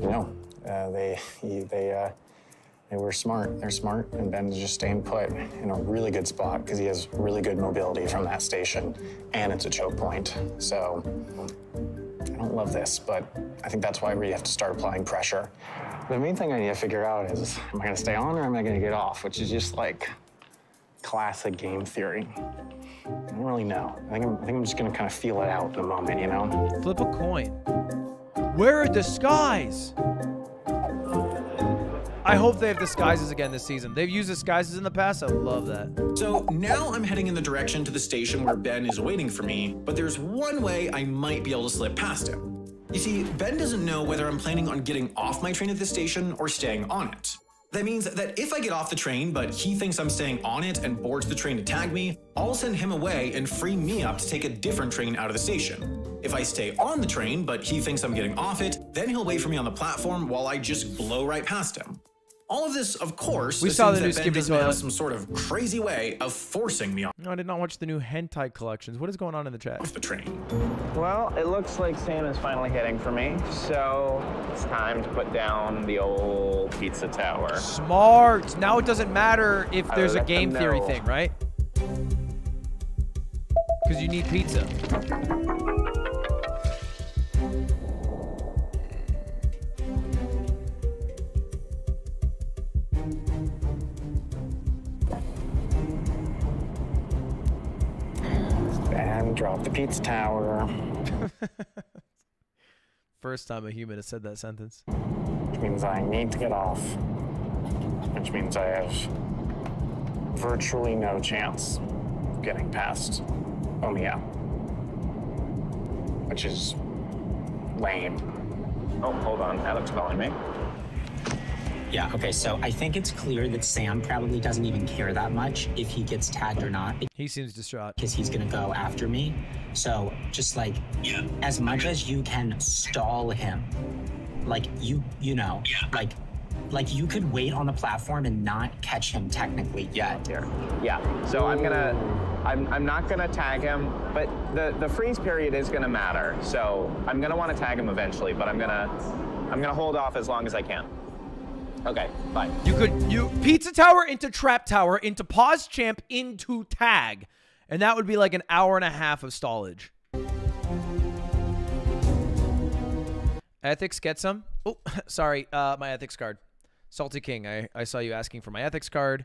[SPEAKER 9] you know, uh, they they uh, they were smart. They're smart, and Ben's just staying put in a really good spot because he has really good mobility from that station, and it's a choke point. So I don't love this, but I think that's why we have to start applying pressure. The main thing I need to figure out is, am I going to stay on or am I going to get off? Which is just like classic game theory. I don't really know. I think I'm, I think I'm just going to kind of feel it out in a moment, you know?
[SPEAKER 1] Flip a coin. Wear a disguise? I hope they have disguises again this season. They've used disguises in the past. I love that.
[SPEAKER 6] So now I'm heading in the direction to the station where Ben is waiting for me, but there's one way I might be able to slip past him. You see, Ben doesn't know whether I'm planning on getting off my train at this station or staying on it. That means that if I get off the train, but he thinks I'm staying on it and boards the train to tag me, I'll send him away and free me up to take a different train out of the station. If I stay on the train, but he thinks I'm getting off it, then he'll wait for me on the platform while I just blow right past him. All of this, of course,
[SPEAKER 1] We saw the new
[SPEAKER 6] that Ben
[SPEAKER 1] Skippy
[SPEAKER 6] doesn't have
[SPEAKER 1] toilet.
[SPEAKER 6] some sort of crazy way of forcing me on.
[SPEAKER 1] No, I did not watch the new hentai collections. What is going on in the chat?
[SPEAKER 6] off the train.
[SPEAKER 8] Well, it looks like Sam is finally hitting for me, so it's time to put down the old pizza tower.
[SPEAKER 1] Smart. Now it doesn't matter if there's a game theory thing, right? Because you need pizza.
[SPEAKER 9] And drop the pizza tower.
[SPEAKER 1] First time a human has said that sentence.
[SPEAKER 9] Which means I need to get off. Which means I have virtually no chance of getting past Omiya. Which is lame.
[SPEAKER 8] Oh, hold on. Adam's calling me.
[SPEAKER 5] Yeah, okay, so I think it's clear that Sam probably doesn't even care that much if he gets tagged or not.
[SPEAKER 1] He seems distraught.
[SPEAKER 5] Because he's gonna go after me. So just like yeah. as much as you can stall him. Like you you know, yeah. like like you could wait on the platform and not catch him technically yet.
[SPEAKER 8] Here. Yeah. So I'm gonna I'm, I'm not gonna tag him, but the, the freeze period is gonna matter. So I'm gonna wanna tag him eventually, but I'm gonna I'm gonna hold off as long as I can. Okay, bye.
[SPEAKER 1] You could you pizza tower into trap tower into pause champ into tag, and that would be like an hour and a half of stallage. Ethics get some. Oh, sorry, uh, my ethics card. Salty King, I, I saw you asking for my ethics card.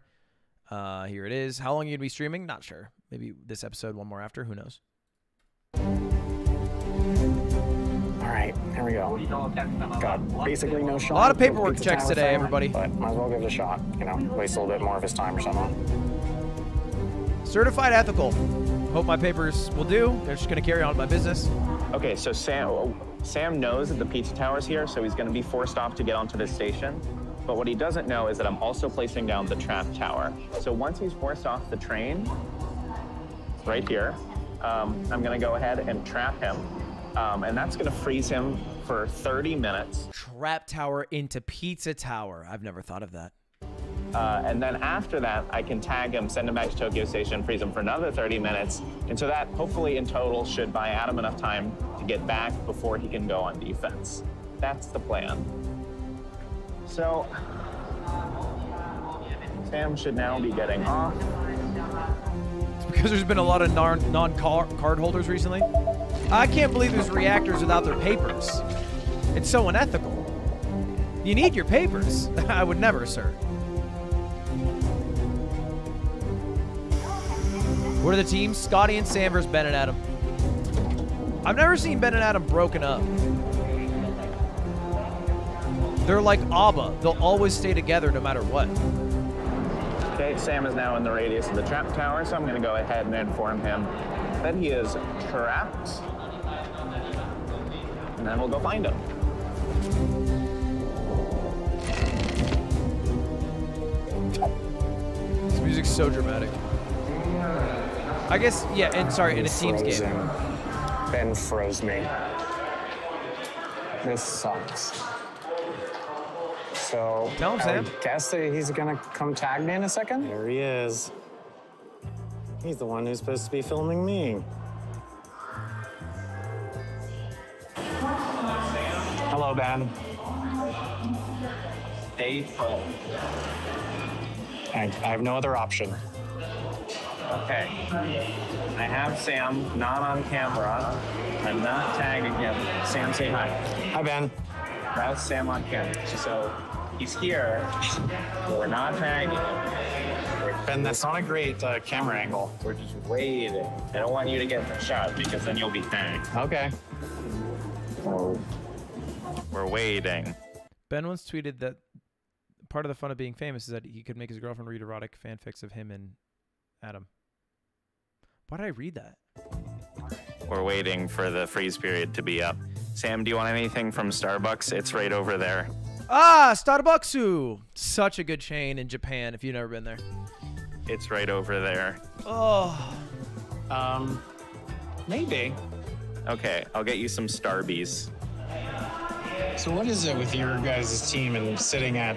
[SPEAKER 1] Uh, here it is. How long you gonna be streaming? Not sure. Maybe this episode, one more after. Who knows?
[SPEAKER 9] All right, here we go. Got basically no shot.
[SPEAKER 1] A lot of paperwork checks
[SPEAKER 9] Tower
[SPEAKER 1] today, everybody.
[SPEAKER 9] But might as well give it a shot. You know, waste a little bit more of his time or something.
[SPEAKER 1] Certified ethical. Hope my papers will do. They're just gonna carry on with my business.
[SPEAKER 8] Okay, so Sam Sam knows that the pizza tower's here, so he's gonna be forced off to get onto this station. But what he doesn't know is that I'm also placing down the trap tower. So once he's forced off the train, right here, um, I'm gonna go ahead and trap him. Um, and that's gonna freeze him for 30 minutes.
[SPEAKER 1] Trap tower into pizza tower. I've never thought of that.
[SPEAKER 8] Uh, and then after that, I can tag him, send him back to Tokyo Station, freeze him for another 30 minutes. And so that hopefully in total should buy Adam enough time to get back before he can go on defense. That's the plan. So Sam should now be getting off.
[SPEAKER 1] Because there's been a lot of non non card holders recently. I can't believe there's reactors without their papers. It's so unethical. You need your papers. I would never, sir. What are the teams? Scotty and Sam versus Ben and Adam. I've never seen Ben and Adam broken up. They're like ABBA. They'll always stay together no matter what.
[SPEAKER 8] Okay, Sam is now in the radius of the trap tower, so I'm going to go ahead and inform him that he is trapped. And then we'll go find him.
[SPEAKER 1] This music's so dramatic. I guess, yeah, and sorry, in a team's game.
[SPEAKER 9] Ben froze me. This sucks. So
[SPEAKER 1] Tell him,
[SPEAKER 9] I
[SPEAKER 1] Sam.
[SPEAKER 9] would guess that he's gonna come tag me in a second. There he is. He's the one who's supposed to be filming me. Hello, Ben.
[SPEAKER 8] Stay put.
[SPEAKER 9] I, I have no other option.
[SPEAKER 8] Okay. I have Sam not on camera. I'm not tagging him. Sam, say hi.
[SPEAKER 9] Hi, Ben.
[SPEAKER 8] That's Sam on camera. So he's here. We're not tagging him.
[SPEAKER 9] Ben, that's not a great uh, camera angle.
[SPEAKER 8] We're just waiting. I don't want you to get the shot because then you'll be tagged.
[SPEAKER 9] Okay.
[SPEAKER 21] We're waiting.
[SPEAKER 1] Ben once tweeted that part of the fun of being famous is that he could make his girlfriend read erotic fanfics of him and Adam. Why did I read that?
[SPEAKER 21] We're waiting for the freeze period to be up. Sam, do you want anything from Starbucks? It's right over there.
[SPEAKER 1] Ah, Starbucks! Such a good chain in Japan if you've never been there.
[SPEAKER 21] It's right over there.
[SPEAKER 1] Oh.
[SPEAKER 9] Um, maybe.
[SPEAKER 21] Okay, I'll get you some Starbies.
[SPEAKER 9] So what is it with your guys' team and sitting at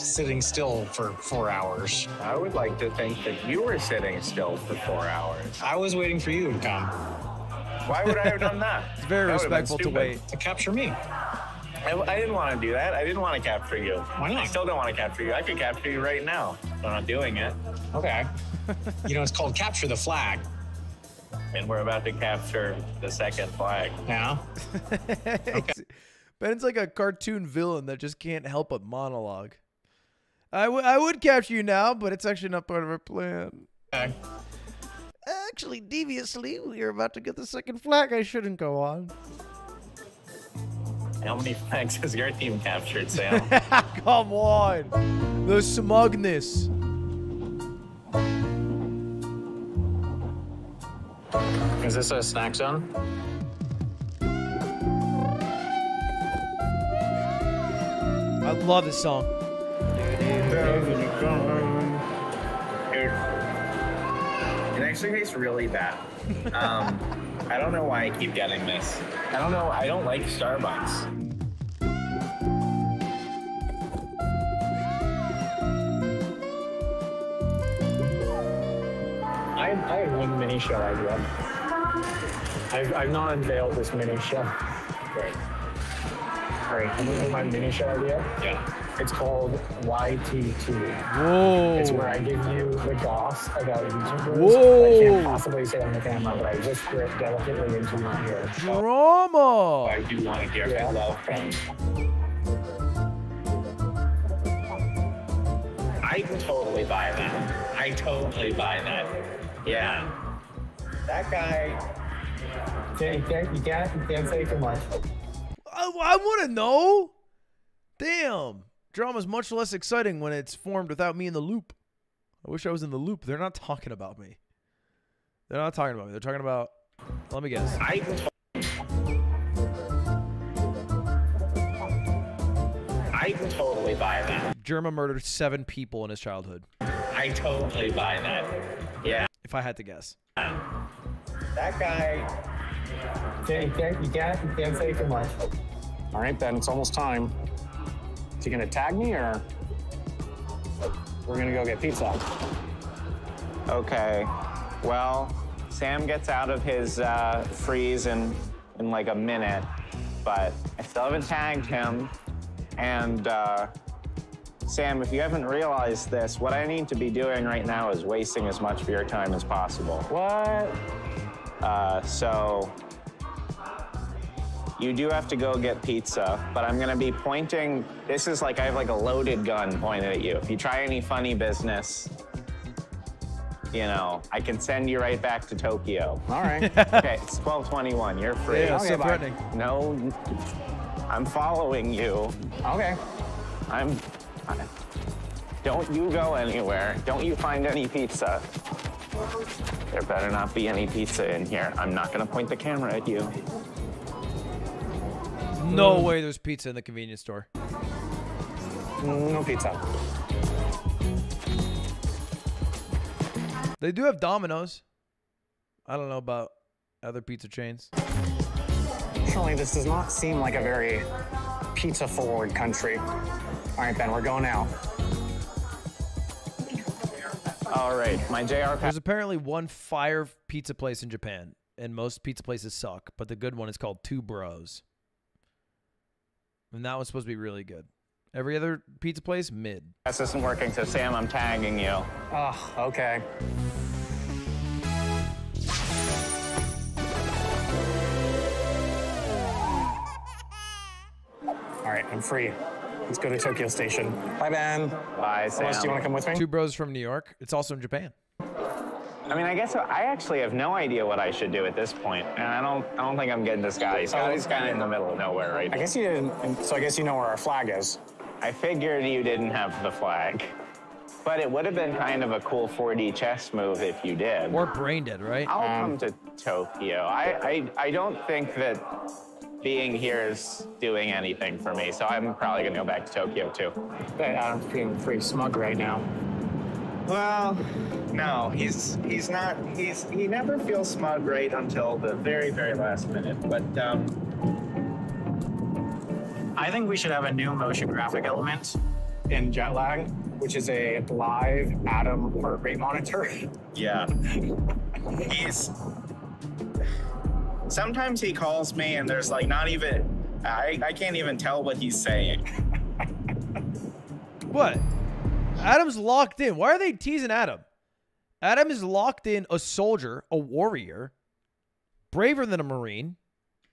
[SPEAKER 9] sitting still for four hours?
[SPEAKER 8] I would like to think that you were sitting still for four hours.
[SPEAKER 9] I was waiting for you to come.
[SPEAKER 8] Why would I have done that?
[SPEAKER 1] It's very
[SPEAKER 8] That
[SPEAKER 1] respectful to wait.
[SPEAKER 9] To capture me.
[SPEAKER 8] I, I didn't want to do that. I didn't want to capture you.
[SPEAKER 9] Why not?
[SPEAKER 8] I still don't want to capture you. I could capture you right now. but I'm not doing it.
[SPEAKER 9] Okay. you know, it's called capture the flag.
[SPEAKER 8] And we're about to capture the second flag.
[SPEAKER 9] Now.
[SPEAKER 1] It's- Ben's like a cartoon villain that just can't help but monologue. I, w- I would capture you now, but it's actually not part of our plan.
[SPEAKER 9] Okay.
[SPEAKER 1] Actually, deviously, we are about to get the second flag. I shouldn't go on.
[SPEAKER 8] How many flags has your team captured, Sam?
[SPEAKER 1] Come on. The smugness.
[SPEAKER 9] Is this a snack zone?
[SPEAKER 1] I love this song.
[SPEAKER 22] It, it actually tastes really bad. Um, I don't know why I keep getting this. I don't know. I don't like Starbucks.
[SPEAKER 9] I, I have one mini show idea. I've, I've not unveiled this mini show. Great. Great. My mini show idea?
[SPEAKER 22] Yeah.
[SPEAKER 9] It's called YTT.
[SPEAKER 1] Whoa.
[SPEAKER 9] It's where I give you the goss about YouTubers.
[SPEAKER 1] Whoa.
[SPEAKER 9] I can't possibly say on the camera, but I whisper it delicately into your ear.
[SPEAKER 1] Drama.
[SPEAKER 22] I do want to hear
[SPEAKER 9] Yeah.
[SPEAKER 22] I love I totally buy that. I totally buy that. Yeah. That guy.
[SPEAKER 9] You can't, you can't, you can't say too much.
[SPEAKER 1] I, I want to know. Damn. Drama's much less exciting when it's formed without me in the loop. I wish I was in the loop. They're not talking about me. They're not talking about me. They're talking about. Let me guess.
[SPEAKER 22] I I totally buy that.
[SPEAKER 1] Jerma murdered seven people in his childhood.
[SPEAKER 22] I totally buy that. Yeah.
[SPEAKER 1] If I had to guess.
[SPEAKER 22] That guy.
[SPEAKER 9] You can't, you can't, you can't, you can't say too much.
[SPEAKER 23] All right, Ben, it's almost time. Is he gonna tag me or we're gonna go get pizza?
[SPEAKER 8] Okay. Well, Sam gets out of his uh, freeze in, in like a minute, but I still haven't tagged him. And uh, Sam, if you haven't realized this, what I need to be doing right now is wasting as much of your time as possible.
[SPEAKER 23] What?
[SPEAKER 8] Uh, so you do have to go get pizza, but I'm gonna be pointing. This is like I have like a loaded gun pointed at you. If you try any funny business, you know, I can send you right back to Tokyo.
[SPEAKER 23] All right.
[SPEAKER 8] okay, it's 1221. You're free.
[SPEAKER 1] Yeah, so threatening.
[SPEAKER 8] No, I'm following you.
[SPEAKER 23] Okay.
[SPEAKER 8] I'm. I- don't you go anywhere. Don't you find any pizza. There better not be any pizza in here. I'm not gonna point the camera at you.
[SPEAKER 1] No mm. way there's pizza in the convenience store.
[SPEAKER 23] Mm, no pizza.
[SPEAKER 1] They do have Domino's. I don't know about other pizza chains.
[SPEAKER 23] Surely this does not seem like a very pizza forward country. All right, Ben, we're going out.
[SPEAKER 8] All right, my JR
[SPEAKER 1] There's apparently one fire pizza place in Japan, and most pizza places suck, but the good one is called Two Bros. And that one's supposed to be really good. Every other pizza place, mid.
[SPEAKER 8] This isn't working, so Sam, I'm tagging you.
[SPEAKER 23] Oh, okay. All right, I'm free. Let's go to Tokyo Station. Bye, Ben.
[SPEAKER 8] Bye, Sam.
[SPEAKER 23] Ellis, do you want to come with me?
[SPEAKER 1] Two Bros from New York. It's also in Japan.
[SPEAKER 8] I mean, I guess I actually have no idea what I should do at this point, and I don't. I don't think I'm getting to Scotty. Oh. Scotty's kind of in the middle of nowhere right
[SPEAKER 23] I guess you didn't. So I guess you know where our flag is.
[SPEAKER 8] I figured you didn't have the flag, but it would have been kind of a cool 4D chess move if you did.
[SPEAKER 1] Or brain dead, right?
[SPEAKER 8] I'll um, come to Tokyo. I, I I don't think that being here is doing anything for me, so I'm probably gonna go back to Tokyo too.
[SPEAKER 9] But um, I'm feeling pretty smug right now.
[SPEAKER 22] Well, no, he's he's not. He's he never feels smug right until the very very last minute. But um,
[SPEAKER 9] I think we should have a new motion graphic element in Jetlag, which is a live Adam heart rate monitor.
[SPEAKER 22] yeah, he's. Sometimes he calls me and there's like not even. I I can't even tell what he's saying.
[SPEAKER 1] What? Adam's locked in. Why are they teasing Adam? Adam is locked in a soldier, a warrior, braver than a marine.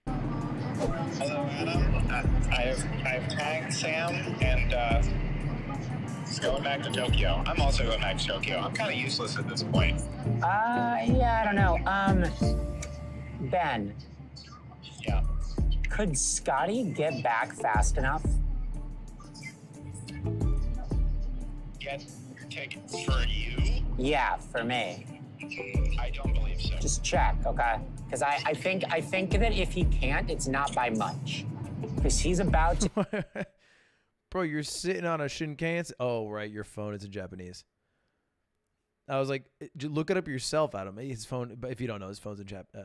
[SPEAKER 24] Hello, Adam. Uh, I've I've tagged Sam and uh, he's going back to Tokyo. I'm also going back to Tokyo. I'm kind of useless at this point.
[SPEAKER 5] Uh, yeah, I don't know. Um, Ben.
[SPEAKER 24] Yeah.
[SPEAKER 5] Could Scotty get back fast enough?
[SPEAKER 24] Get tickets for you?
[SPEAKER 5] Yeah, for me.
[SPEAKER 24] I don't believe so.
[SPEAKER 5] Just check, okay? Because I, I think I think that if he can't, it's not by much. Because he's about to.
[SPEAKER 1] bro, you're sitting on a Shinkansen. Oh, right, your phone is in Japanese. I was like, "Eh, look it up yourself, Adam. His phone, but if you don't know, his phone's in Jap- uh, uh,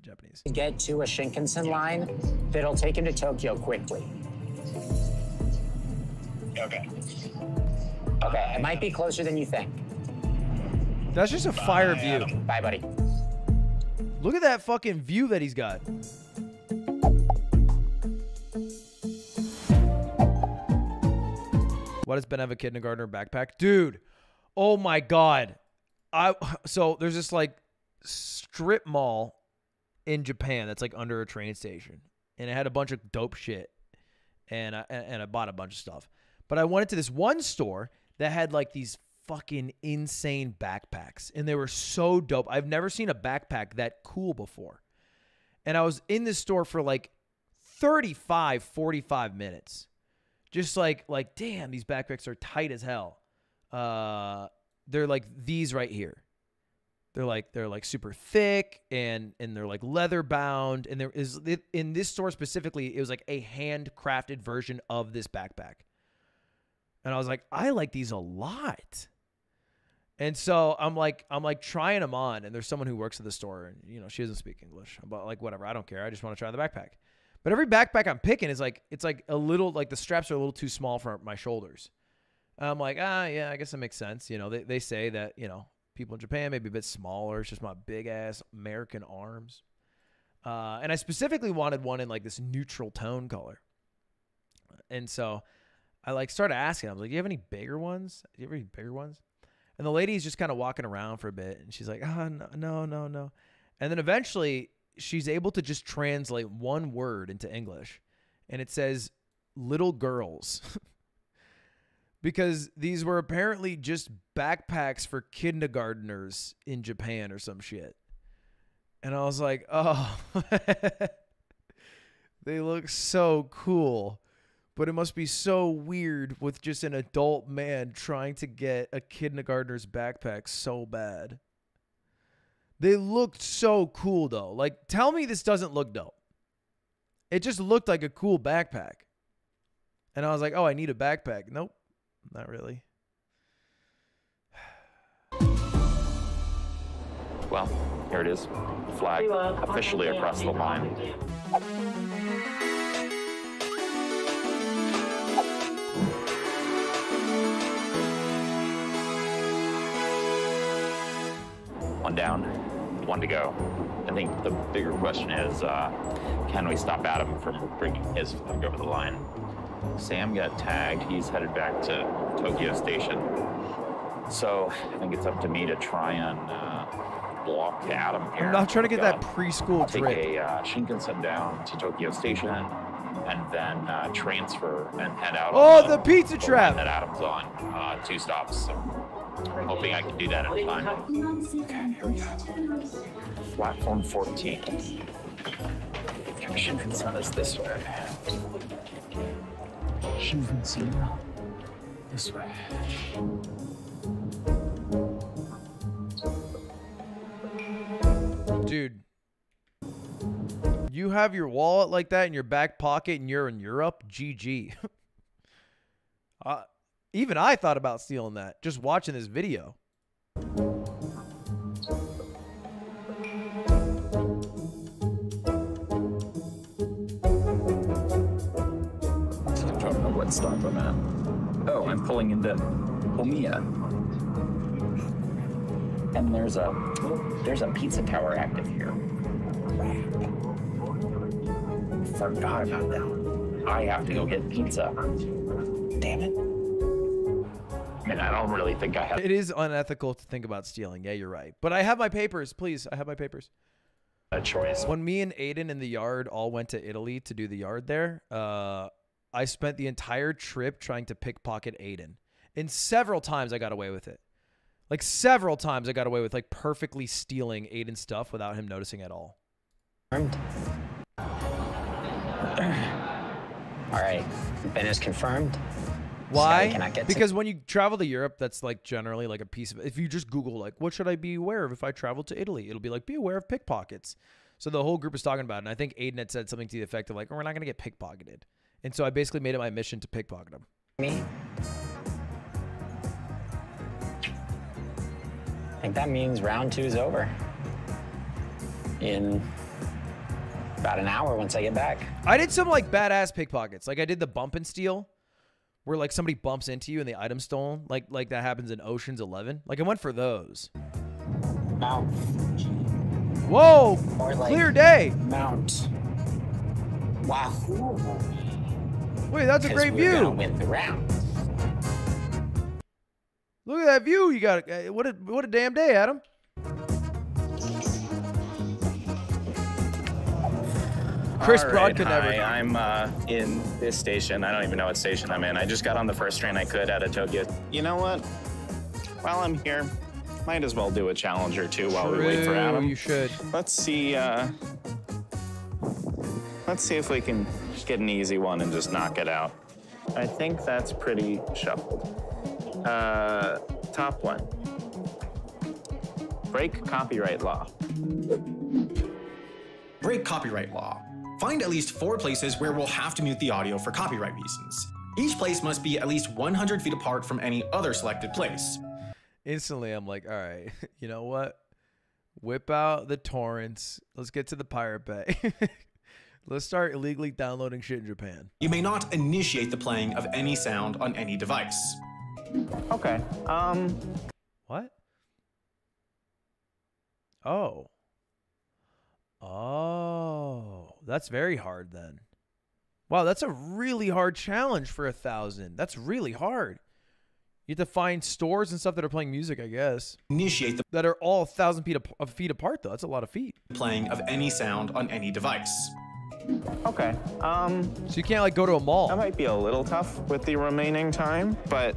[SPEAKER 1] Japanese.
[SPEAKER 5] Get to a Shinkansen line that'll take him to Tokyo quickly.
[SPEAKER 11] Okay.
[SPEAKER 5] Okay, it might be closer than you think.
[SPEAKER 1] That's just a fire view.
[SPEAKER 5] Bye, buddy.
[SPEAKER 1] Look at that fucking view that he's got. Why does Ben have a kindergartner backpack? Dude, oh my god. I so there's this like strip mall in Japan that's like under a train station. And it had a bunch of dope shit. And I and and I bought a bunch of stuff. But I went into this one store that had like these fucking insane backpacks. And they were so dope. I've never seen a backpack that cool before. And I was in this store for like 35, 45 minutes. Just like like damn, these backpacks are tight as hell. Uh they're like these right here. They're like they're like super thick and and they're like leather bound and there is in this store specifically it was like a handcrafted version of this backpack. And I was like, I like these a lot. And so I'm like, I'm like trying them on, and there's someone who works at the store, and you know, she doesn't speak English, but like whatever, I don't care. I just want to try the backpack. But every backpack I'm picking is like, it's like a little, like the straps are a little too small for my shoulders. I'm like, ah, yeah, I guess that makes sense. You know, they they say that you know people in Japan may be a bit smaller. It's just my big ass American arms. Uh, and I specifically wanted one in like this neutral tone color. And so I like started asking. I was like, "Do you have any bigger ones? Do you have any bigger ones?" And the lady's just kind of walking around for a bit, and she's like, "Ah, no, no, no, no." And then eventually, she's able to just translate one word into English, and it says "little girls," because these were apparently just backpacks for kindergarteners in Japan or some shit. And I was like, "Oh, they look so cool." But it must be so weird with just an adult man trying to get a kindergartner's backpack so bad. They looked so cool though. Like, tell me this doesn't look dope. It just looked like a cool backpack. And I was like, oh, I need a backpack. Nope, not really.
[SPEAKER 13] Well, here it is. Flag officially across the line. One down, one to go. I think the bigger question is, uh, can we stop Adam from bringing his flag over the line? Sam got tagged. He's headed back to Tokyo Station. So I think it's up to me to try and uh, block Adam here.
[SPEAKER 1] I'm not trying to get that
[SPEAKER 13] Uh,
[SPEAKER 1] preschool
[SPEAKER 13] I'll take a uh, Shinkansen down to Tokyo Station and then uh, transfer and head out.
[SPEAKER 1] Oh,
[SPEAKER 13] on
[SPEAKER 1] the pizza trap.
[SPEAKER 13] that Adam's on. Uh, two stops. So hoping I can do that in time. Okay, here we go. Platform 14. Shinkansen is this way. Shinkansen this way.
[SPEAKER 1] Dude, you have your wallet like that in your back pocket and you're in Europe? GG. uh, even I thought about stealing that just watching this video.
[SPEAKER 13] What stop I'm at. Oh, I'm pulling into Omiya. And there's a there's a pizza tower active here. Forgot about that. I have to go get pizza. Damn it. And I don't really think I have
[SPEAKER 1] It is unethical to think about stealing. Yeah, you're right. But I have my papers. Please, I have my papers.
[SPEAKER 13] a choice.
[SPEAKER 1] When me and Aiden in the yard all went to Italy to do the yard there, uh, I spent the entire trip trying to pickpocket Aiden. And several times I got away with it. Like several times I got away with like perfectly stealing Aiden's stuff without him noticing at all.
[SPEAKER 5] All right, Ben is confirmed.
[SPEAKER 1] Why?
[SPEAKER 5] Get to-
[SPEAKER 1] because when you travel to Europe, that's like generally like a piece of. If you just Google like, what should I be aware of if I travel to Italy? It'll be like, be aware of pickpockets. So the whole group is talking about it, and I think Aiden had said something to the effect of like, oh, we're not gonna get pickpocketed. And so I basically made it my mission to pickpocket him.
[SPEAKER 9] me. I think that means round two is over. In about an hour once I get back.
[SPEAKER 1] I did some like badass pickpockets. Like I did the bump and steal, where like somebody bumps into you and the item's stolen. Like like that happens in Ocean's Eleven. Like I went for those.
[SPEAKER 9] Mount.
[SPEAKER 1] Whoa!
[SPEAKER 9] Like
[SPEAKER 1] Clear day.
[SPEAKER 9] Mount. Wahoo.
[SPEAKER 1] Wait, that's a great
[SPEAKER 9] we're
[SPEAKER 1] view.
[SPEAKER 9] gonna win the round.
[SPEAKER 1] Look at that view you got. Uh, What a what a damn day, Adam. Chris
[SPEAKER 8] All
[SPEAKER 1] Broad
[SPEAKER 8] right,
[SPEAKER 1] could never.
[SPEAKER 8] Hi, I'm uh, in this station. I don't even know what station I'm in. I just got on the first train I could out of Tokyo. You know what? While I'm here, might as well do a challenge or two while we wait for Adam.
[SPEAKER 1] You should.
[SPEAKER 8] Let's see. Uh, let's see if we can get an easy one and just knock it out. I think that's pretty shuffled. Uh, top one. Break copyright law.
[SPEAKER 6] Break copyright law. Find at least four places where we'll have to mute the audio for copyright reasons. Each place must be at least 100 feet apart from any other selected place.
[SPEAKER 1] Instantly, I'm like, all right, you know what? Whip out the torrents. Let's get to the Pirate Bay. Let's start illegally downloading shit in Japan.
[SPEAKER 6] You may not initiate the playing of any sound on any device.
[SPEAKER 8] Okay. Um.
[SPEAKER 1] What? Oh. Oh, that's very hard then. Wow, that's a really hard challenge for a thousand. That's really hard. You have to find stores and stuff that are playing music, I guess.
[SPEAKER 6] Initiate the
[SPEAKER 1] that are all a thousand feet, ap- of feet apart, though. That's a lot of feet.
[SPEAKER 6] playing of any sound on any device.
[SPEAKER 8] Okay. Um.
[SPEAKER 1] So you can't like go to a mall.
[SPEAKER 8] That might be a little tough with the remaining time, but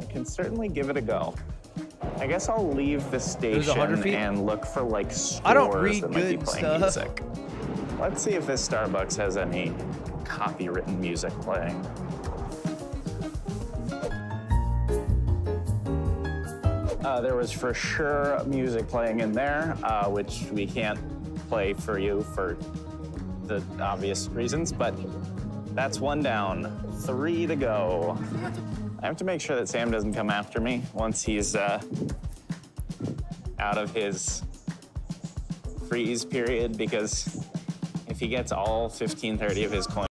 [SPEAKER 8] I can certainly give it a go. I guess I'll leave the station and look for like stores
[SPEAKER 1] I don't read
[SPEAKER 8] that might be playing
[SPEAKER 1] stuff.
[SPEAKER 8] music. Let's see if this Starbucks has any copywritten music playing. Uh, there was for sure music playing in there, uh, which we can't play for you for the obvious reasons, but that's one down. Three to go. I have to make sure that Sam doesn't come after me once he's uh, out of his freeze period, because if he gets all 15, 30 of his coins,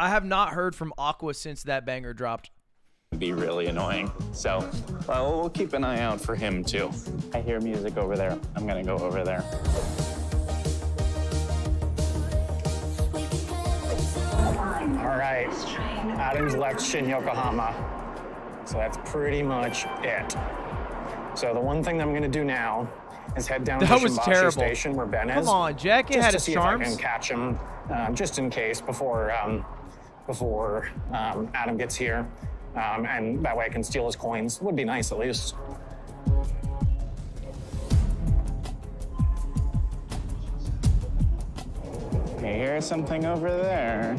[SPEAKER 1] I have not heard from Aqua since that banger dropped.
[SPEAKER 8] it'd be really annoying. So, well, we'll keep an eye out for him too. I hear music over there. I'm gonna go over there.
[SPEAKER 9] All right, Adams left Shin Yokohama. So that's pretty much it. So the one thing that I'm gonna do now is head down
[SPEAKER 1] That
[SPEAKER 9] to
[SPEAKER 1] was
[SPEAKER 9] Shimbashi
[SPEAKER 1] terrible.
[SPEAKER 9] Station where Ben is.
[SPEAKER 1] Come on, Jack, it
[SPEAKER 9] just
[SPEAKER 1] had
[SPEAKER 9] to
[SPEAKER 1] its
[SPEAKER 9] see
[SPEAKER 1] charms.
[SPEAKER 9] if I can catch him, um, just in case before um, before um, Adam gets here, um, and that way I can steal his coins. Would be nice at least.
[SPEAKER 8] I hear something over there.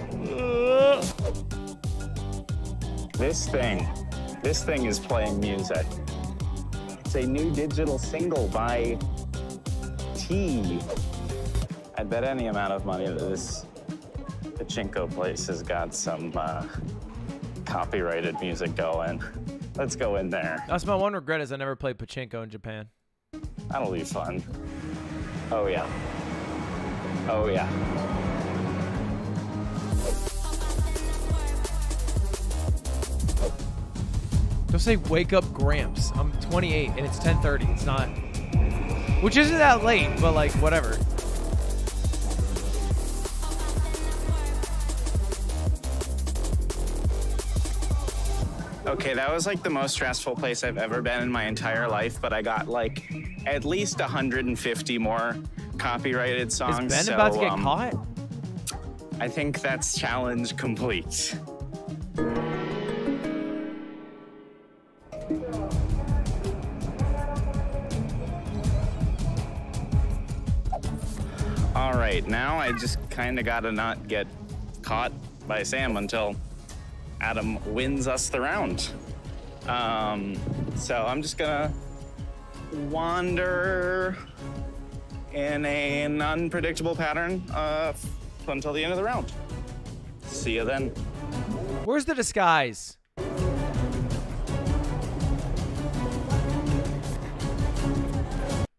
[SPEAKER 8] This thing, this thing is playing music. It's a new digital single by T. I'd bet any amount of money that this Pachinko place has got some uh, copyrighted music going. Let's go in there.
[SPEAKER 1] That's my one regret is I never played Pachinko in Japan.
[SPEAKER 8] That'll be fun. Oh, yeah. Oh, yeah.
[SPEAKER 1] Don't say wake up Gramps. I'm 28 and it's 10:30. It's not, which isn't that late, but like whatever.
[SPEAKER 8] Okay, that was like the most stressful place I've ever been in my entire life, but I got like at least 150 more copyrighted songs.
[SPEAKER 1] Ben
[SPEAKER 8] so,
[SPEAKER 1] about to get
[SPEAKER 8] um,
[SPEAKER 1] caught?
[SPEAKER 8] I think that's challenge complete. All right, now I just kind of gotta not get caught by Sam until Adam wins us the round. Um, so I'm just gonna wander in an unpredictable pattern uh, until the end of the round. See you then.
[SPEAKER 1] Where's the disguise?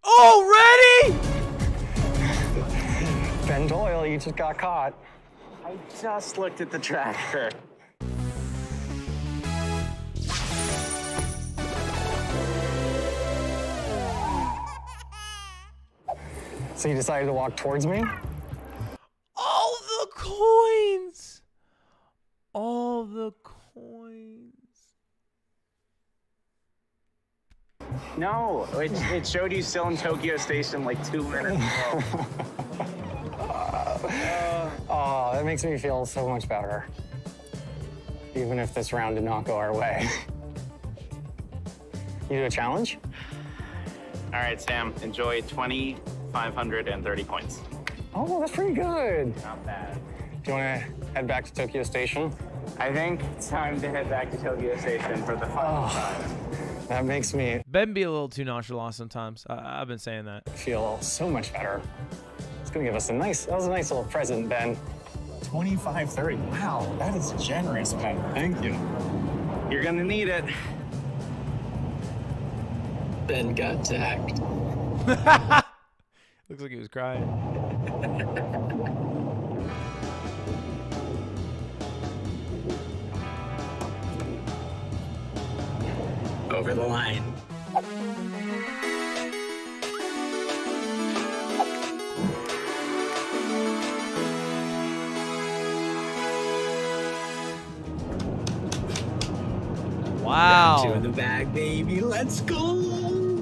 [SPEAKER 1] Already?
[SPEAKER 9] Ben Doyle, you just got caught.
[SPEAKER 7] I just looked at the tracker.
[SPEAKER 9] So you decided to walk towards me?
[SPEAKER 1] All the coins. All the coins.
[SPEAKER 7] No, it, it showed you still in Tokyo Station like two minutes ago.
[SPEAKER 9] Oh, that makes me feel so much better. Even if this round did not go our way. You do a challenge?
[SPEAKER 7] All right, Sam, enjoy 2,530 points.
[SPEAKER 9] Oh, that's pretty good.
[SPEAKER 7] Not bad.
[SPEAKER 9] Do you want to head back to Tokyo Station?
[SPEAKER 7] I think it's time to head back to Tokyo Station for the final
[SPEAKER 9] Oh.
[SPEAKER 7] time.
[SPEAKER 9] That makes me
[SPEAKER 1] Ben be a little too nonchalant sometimes. I, I've been saying that.
[SPEAKER 9] feel so much better. It's gonna give us a nice, that was a nice little present, Ben.
[SPEAKER 7] 2530. Wow, that is generous, Ben. Thank you.
[SPEAKER 8] You're gonna need it.
[SPEAKER 9] Ben got tagged.
[SPEAKER 1] Looks like he was crying.
[SPEAKER 9] Over the line.
[SPEAKER 1] Wow.
[SPEAKER 9] Round Two in the bag, baby. Let's go.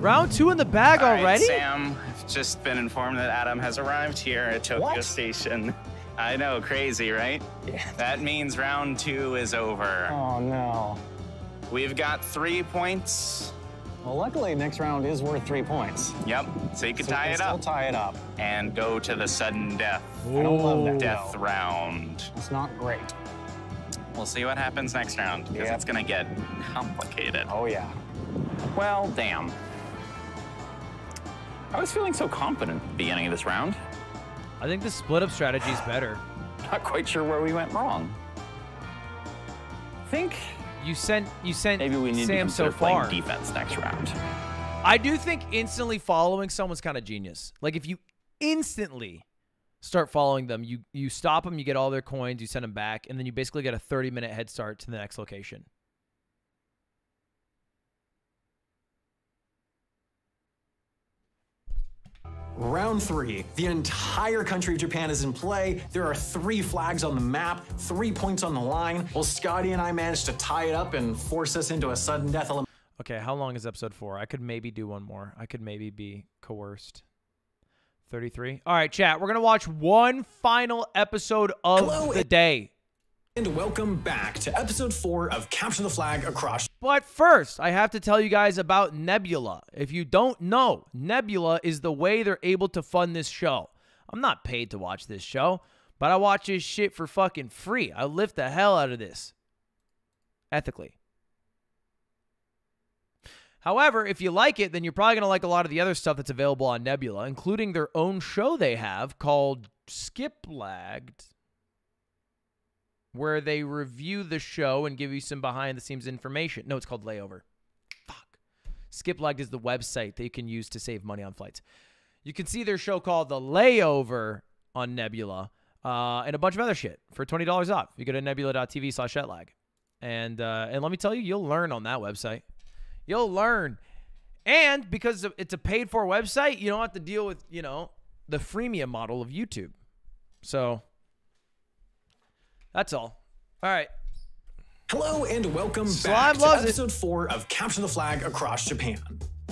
[SPEAKER 1] Round two in the bag
[SPEAKER 8] All right,
[SPEAKER 1] already?
[SPEAKER 8] Sam, I've just been informed that Adam has arrived here at Tokyo
[SPEAKER 9] What?
[SPEAKER 8] Station. I know, crazy, right?
[SPEAKER 9] Yeah.
[SPEAKER 8] That means round two is over.
[SPEAKER 9] Oh no.
[SPEAKER 8] We've got three points.
[SPEAKER 9] Well, luckily, next round is worth three points.
[SPEAKER 8] Yep, so you can
[SPEAKER 9] So
[SPEAKER 8] tie
[SPEAKER 9] can
[SPEAKER 8] it
[SPEAKER 9] still
[SPEAKER 8] up
[SPEAKER 9] tie it up.
[SPEAKER 8] and go to the sudden death
[SPEAKER 9] I don't love that.
[SPEAKER 8] death
[SPEAKER 9] though.
[SPEAKER 8] round.
[SPEAKER 9] It's not great.
[SPEAKER 8] We'll see what happens next round because
[SPEAKER 9] Yep.
[SPEAKER 8] it's gonna get complicated.
[SPEAKER 9] Oh yeah.
[SPEAKER 7] Well, damn. I was feeling so confident at the beginning of this round.
[SPEAKER 1] I think the split up strategy is better.
[SPEAKER 7] Not quite sure where we went wrong. I think
[SPEAKER 1] You sent you sent
[SPEAKER 7] maybe we need to
[SPEAKER 1] Sam so
[SPEAKER 7] consider playing
[SPEAKER 1] far.
[SPEAKER 7] defense next round.
[SPEAKER 1] I do think instantly following someone's kind of genius. Like if you instantly start following them, you you stop them, you get all their coins, you send them back, and then you basically get a 30 minute head start to the next location.
[SPEAKER 6] Round three. The entire country of Japan is in play. There are three flags on the map, three points on the line. Well, Scotty and I managed to tie it up and force us into a sudden death.
[SPEAKER 1] Okay, how long is episode four? I could maybe do one more. I could maybe be coerced. 33. All right, chat. We're going to watch one final episode of
[SPEAKER 6] Hello,
[SPEAKER 1] the day.
[SPEAKER 6] And welcome back to episode four of Capture the Flag Across.
[SPEAKER 1] But first, I have to tell you guys about Nebula. If you don't know, Nebula is the way they're able to fund this show. I'm not paid to watch this show, but I watch this shit for fucking free. I lift the hell out of this. Ethically. However, if you like it, then you're probably going to like a lot of the other stuff that's available on Nebula, including their own show they have called Skiplagged, where they review the show and give you some behind the scenes information. No, it's called Layover. Fuck. Skiplagged is the website that you can use to save money on flights. You can see their show called The Layover on Nebula uh, and a bunch of other shit for $20 off. You go to nebula.tv slash jetlag. And uh, and let me tell you, you'll learn on that website. You'll learn. And because it's a paid for website, you don't have to deal with, you know, the freemium model of YouTube. So that's all. All right.
[SPEAKER 6] Hello and welcome
[SPEAKER 1] Slime
[SPEAKER 6] back to
[SPEAKER 1] loves it.
[SPEAKER 6] episode four of Capture the Flag Across Japan.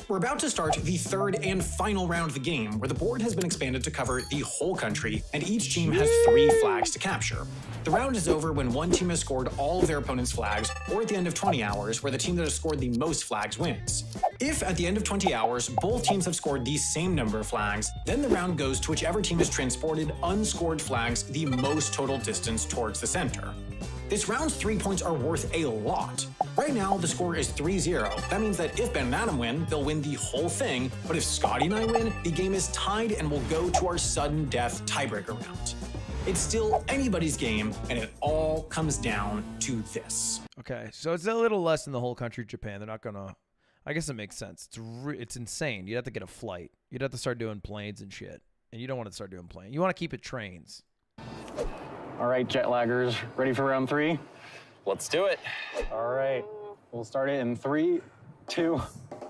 [SPEAKER 6] We're about to start the third and final round of the game, where the board has been expanded to cover the whole country, and each team has three flags to capture. The round is over when one team has scored all of their opponent's flags, or at the end of 20 hours, where the team that has scored the most flags wins. If at the end of 20 hours, both teams have scored the same number of flags, then the round goes to whichever team has transported unscored flags the most total distance towards the center. This round's three points are worth a lot. Right now, the score is 3-0. That means that if Ben and Adam win, they'll win the whole thing, but if Scotty and I win, the game is tied and will go to our sudden death tiebreaker round. It's still anybody's game, and it all comes down to this.
[SPEAKER 1] Okay, so it's a little less than the whole country of Japan. They're not gonna. I guess it makes sense. It's it's insane. You'd have to get a flight. You'd have to start doing planes and shit, and you don't want to start doing planes. You want to keep it trains.
[SPEAKER 9] All right, jet laggers, ready for round three?
[SPEAKER 7] Let's do it.
[SPEAKER 9] All right, we'll start it in three, two,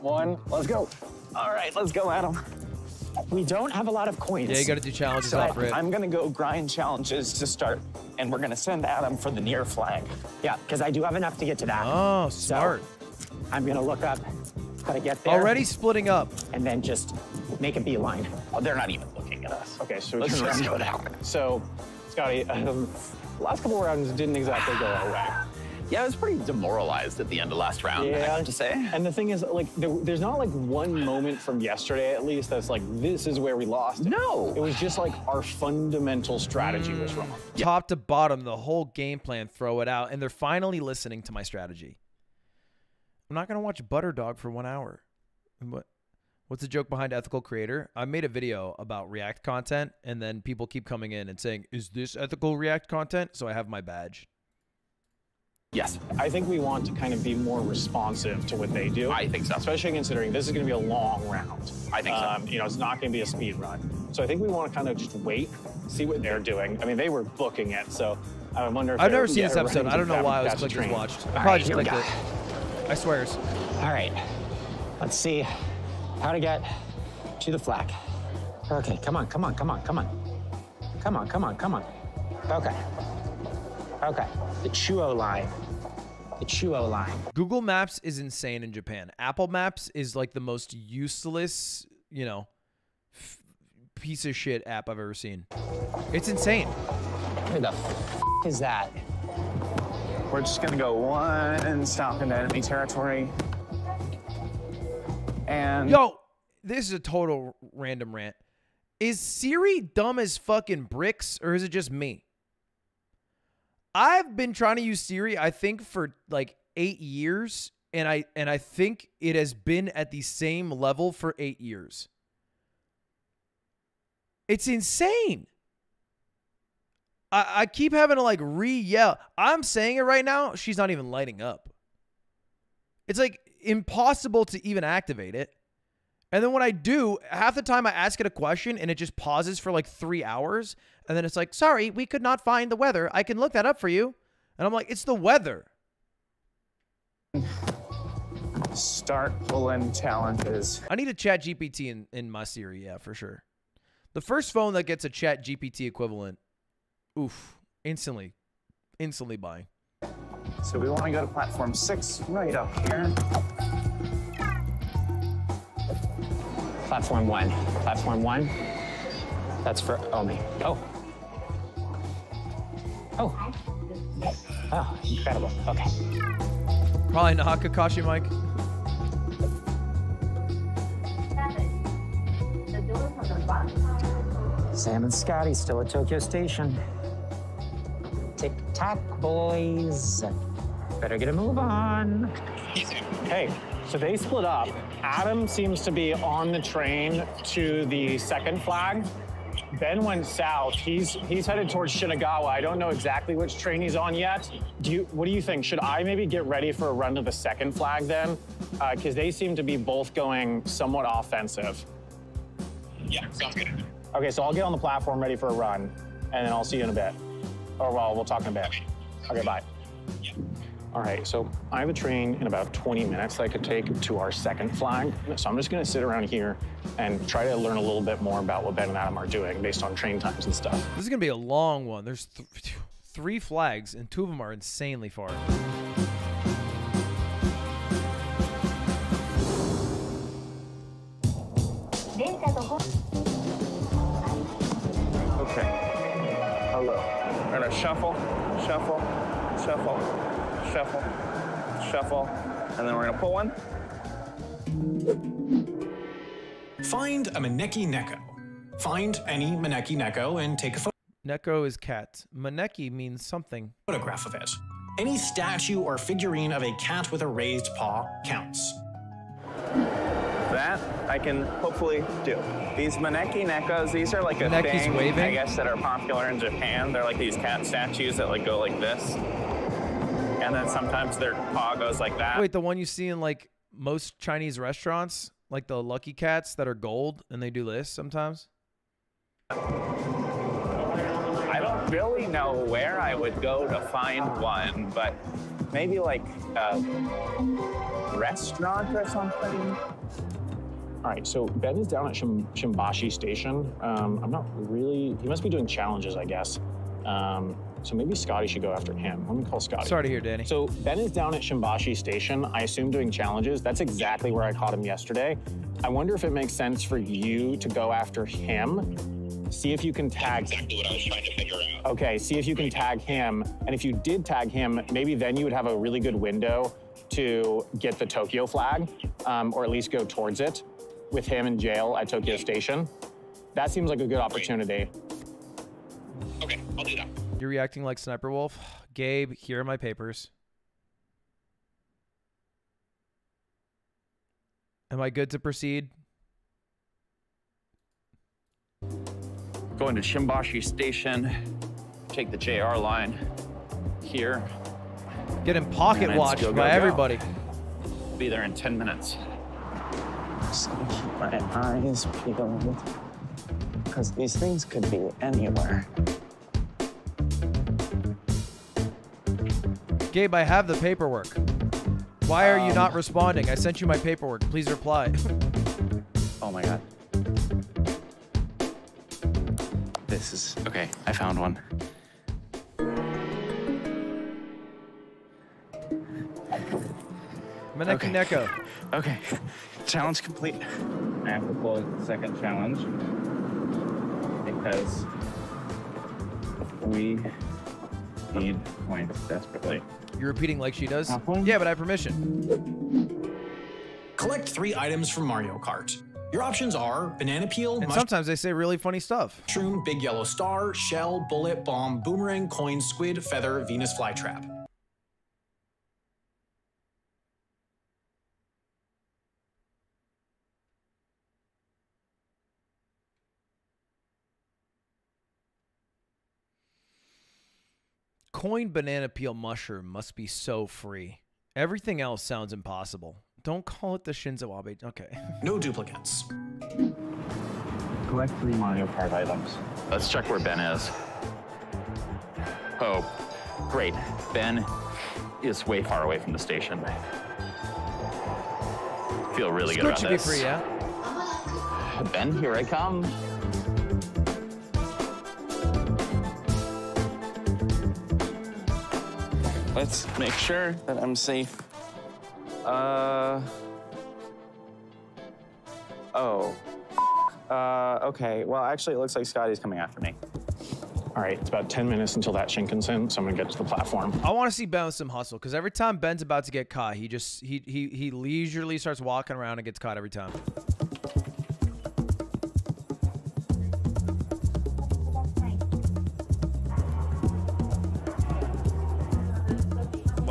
[SPEAKER 9] one. Let's go. All right, let's go, Adam.
[SPEAKER 5] We don't have a lot of coins.
[SPEAKER 1] Yeah, you got to do challenges
[SPEAKER 8] So
[SPEAKER 1] off rip.
[SPEAKER 8] I'm gonna go grind challenges to start, and we're gonna send Adam for the near flag.
[SPEAKER 5] Yeah, because I do have enough to get to that.
[SPEAKER 1] Oh, smart.
[SPEAKER 5] I'm gonna look up how to get there.
[SPEAKER 1] Already splitting up.
[SPEAKER 5] And then just make a beeline.
[SPEAKER 7] Oh, they're not even looking at us.
[SPEAKER 9] Okay, so
[SPEAKER 7] Let's
[SPEAKER 9] turn
[SPEAKER 7] just go down.
[SPEAKER 9] So, Scotty, um, last couple rounds didn't exactly go our way.
[SPEAKER 7] Yeah, I was pretty demoralized at the end of last round, yeah. I have to say.
[SPEAKER 9] And the thing is, like, there, there's not like one moment from yesterday, at least, that's like, this is where we lost. It.
[SPEAKER 7] No.
[SPEAKER 9] It was just like our fundamental strategy was wrong.
[SPEAKER 1] Top to bottom, the whole game plan, throw it out, and they're finally listening to my strategy. I'm not gonna watch Butter Dog for one hour. And What? What's the joke behind ethical creator? I made a video about React content, and then people keep coming in and saying, "Is this ethical React content?" So I have my badge.
[SPEAKER 9] Yes. I think we want to kind of be more responsive to what they do. I
[SPEAKER 7] think so.
[SPEAKER 9] Especially considering this is going to be a long round.
[SPEAKER 7] I think so.
[SPEAKER 9] um, You know, it's not going to be a speed run. So I think we want to kind of just wait, see what they're doing. I mean, they were booking it, so I wonder if
[SPEAKER 1] I've never seen this episode. I don't know why I was
[SPEAKER 9] catch a
[SPEAKER 1] clicked as watched. I probably
[SPEAKER 5] right,
[SPEAKER 1] just
[SPEAKER 5] here we
[SPEAKER 1] clicked
[SPEAKER 5] go.
[SPEAKER 1] it. I swears.
[SPEAKER 5] All right. Let's see how to get to the flak. Okay, come on, come on, come on, come on. Come on, come on, come on. Okay. Okay. The Chuo line. The Chuo line.
[SPEAKER 1] Google Maps is insane in Japan. Apple Maps is like the most useless, you know, f- piece of shit app I've ever seen. It's insane.
[SPEAKER 5] Where the f- is that?
[SPEAKER 8] We're just gonna go one stop into enemy territory. And
[SPEAKER 1] Yo, this is a total random rant. Is Siri dumb as fucking bricks, or is it just me? I've been trying to use Siri, I think, for like eight years, and I and I think it has been at the same level for eight years. It's insane. I, I keep having to like re-yell. I'm saying it right now. She's not even lighting up. It's like impossible to even activate it. And then when I do, half the time I ask it a question and it just pauses for like three hours. And then it's like, sorry, we could not find the weather. I can look that up for you. And I'm like, it's the weather.
[SPEAKER 8] start pulling challenges.
[SPEAKER 1] I need a chat GPT in, in my Siri, yeah, for sure. The first phone that gets a chat GPT equivalent, oof, instantly, instantly buying.
[SPEAKER 8] So we want to go to platform six right up here.
[SPEAKER 5] Platform one. Platform one. That's for Omi. Oh. Oh. Oh, incredible. Okay.
[SPEAKER 1] Probably not Kakashi Mike.
[SPEAKER 5] Sam and Scotty still at Tokyo Station. Tick tock, boys. Better get a move on.
[SPEAKER 9] Hey, so they split up. Adam seems to be on the train to the second flag. Ben went south. He's he's headed towards Shinagawa. I don't know exactly which train he's on yet. Do you? What do you think? Should I maybe get ready for a run to the second flag then? Uh, because they seem to be both going somewhat offensive.
[SPEAKER 25] Yeah, sounds good.
[SPEAKER 9] Okay, so I'll get on the platform ready for a run, and then I'll see you in a bit. Or well, we'll talk in a bit. Okay, bye. All right, so I have a train in about 20 minutes that I could take to our second flag. So I'm just gonna sit around here and try to learn a little bit more about what Ben and Adam are doing based on train times and stuff.
[SPEAKER 1] This is gonna be a long one. There's th- three flags, and two of them are insanely far.
[SPEAKER 8] Okay. Hello. We're gonna shuffle, shuffle, shuffle, shuffle, shuffle, and then we're gonna pull one.
[SPEAKER 6] Find a Maneki Neko. Find any Maneki Neko and take a photo.
[SPEAKER 1] Neko is cat. Maneki means something.
[SPEAKER 6] photograph of it. Any statue or figurine of a cat with a raised paw counts.
[SPEAKER 8] That I can hopefully do. These Maneki Nekos, these are like a
[SPEAKER 1] Maneki's
[SPEAKER 8] thing,
[SPEAKER 1] waving?
[SPEAKER 8] I guess, that are popular in Japan. They're like these cat statues that like go like this. And then sometimes their paw goes like that.
[SPEAKER 1] Wait, the one you see in like most Chinese restaurants, like the Lucky Cats that are gold, and they do this sometimes.
[SPEAKER 8] I don't really know where I would go to find one, but maybe like a restaurant or something.
[SPEAKER 9] All right, so Ben is down at Shim- Shimbashi Station. Um, I'm not really, he must be doing challenges, I guess. Um, so maybe Scotty should go after him. Let me call Scotty.
[SPEAKER 1] Sorry to hear, Danny.
[SPEAKER 9] So Ben is down at Shimbashi Station, I assume doing challenges. That's exactly where I caught him yesterday. I wonder if it makes sense for you to go after him. See if you can tag.
[SPEAKER 13] Exactly what I was trying to figure out.
[SPEAKER 9] Okay, see if you can tag him. And if you did tag him, maybe then you would have a really good window to get the Tokyo flag, um, or at least go towards it with him in jail at Tokyo Station. That seems like a good opportunity.
[SPEAKER 13] Okay, I'll do that.
[SPEAKER 1] You're reacting like Sniper Wolf. Gabe, here are my papers. Am I good to proceed?
[SPEAKER 7] Going to Shimbashi Station, take the JR line here.
[SPEAKER 1] Getting pocket
[SPEAKER 7] and it's
[SPEAKER 1] watched
[SPEAKER 7] go, go,
[SPEAKER 1] by
[SPEAKER 7] go.
[SPEAKER 1] everybody.
[SPEAKER 7] Be there in 10 minutes.
[SPEAKER 26] Just gonna keep my eyes peeled. Because these things could be anywhere.
[SPEAKER 1] Gabe, I have the paperwork. Why are you
[SPEAKER 7] Um,
[SPEAKER 1] not responding? I sent you my paperwork. Please reply.
[SPEAKER 7] Oh my god. This is okay. I found one.
[SPEAKER 1] Maneki
[SPEAKER 7] Okay.
[SPEAKER 1] Neko.
[SPEAKER 7] Okay. Challenge complete.
[SPEAKER 8] I have to pull a second challenge because we need points desperately.
[SPEAKER 1] You're repeating like she does? Yeah, but I have permission.
[SPEAKER 6] Collect three items from Mario Kart. Your options are banana peel,
[SPEAKER 1] And sometimes they say really funny stuff.
[SPEAKER 6] mushroom, big yellow star, shell, bullet, bomb, boomerang, coin, squid, feather, Venus flytrap.
[SPEAKER 1] Coin banana peel mushroom must be so free. Everything else sounds impossible. Don't call it the Shinzo Abe. Okay.
[SPEAKER 6] No duplicates.
[SPEAKER 8] Collect three Mario Kart items.
[SPEAKER 7] Let's check where Ben is. Oh, great. Ben is way far away from the station. Feel really good
[SPEAKER 1] Squid
[SPEAKER 7] about
[SPEAKER 1] should
[SPEAKER 7] this.
[SPEAKER 1] be free, yeah?
[SPEAKER 7] Ben, here I come.
[SPEAKER 8] Let's make sure that I'm safe. Uh. Oh. Uh, okay. Well, actually, it looks like Scotty's coming after me.
[SPEAKER 9] All right, it's about 10 minutes until that Shinkansen, so I'm gonna get to the platform.
[SPEAKER 1] I want to see Ben with some hustle because every time Ben's about to get caught, he just he he he leisurely starts walking around and gets caught every time.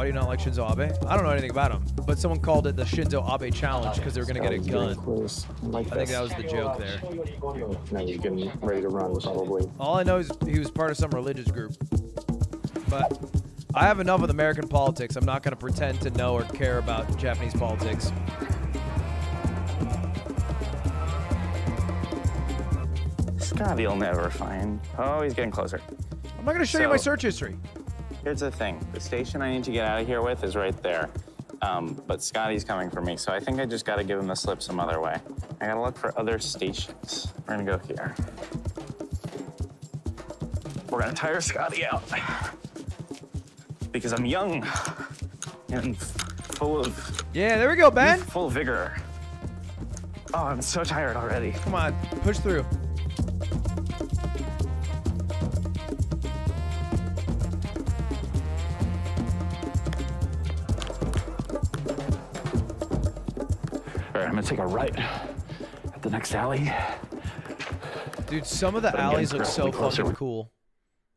[SPEAKER 1] Do you not like Shinzo Abe? I don't know anything about him, but someone called it the Shinzo Abe challenge because they were gonna get a gun.
[SPEAKER 9] Close. Like
[SPEAKER 1] I think that was the joke there.
[SPEAKER 9] Now you're getting ready to run, probably.
[SPEAKER 1] All I know is he was part of some religious group. But I have enough with American politics. I'm not going to pretend to know or care about Japanese politics.
[SPEAKER 8] Scotty'll never find. Oh, he's getting closer.
[SPEAKER 1] I'm not going to show you my search history.
[SPEAKER 8] Here's the thing. The station I need to get out of here with is right there. Um, but Scotty's coming for me, so I think I just gotta give him the slip some other way. I gotta look for other stations. We're gonna go here. We're gonna tire Scotty out. Because I'm young and full of
[SPEAKER 1] Yeah, there we go, Ben.
[SPEAKER 8] full vigor. Oh, I'm so tired already.
[SPEAKER 1] Come on, push through.
[SPEAKER 8] Take a right at the next alley.
[SPEAKER 1] Dude, some of the
[SPEAKER 8] But I'm
[SPEAKER 1] alleys look so
[SPEAKER 8] closer.
[SPEAKER 1] fucking cool.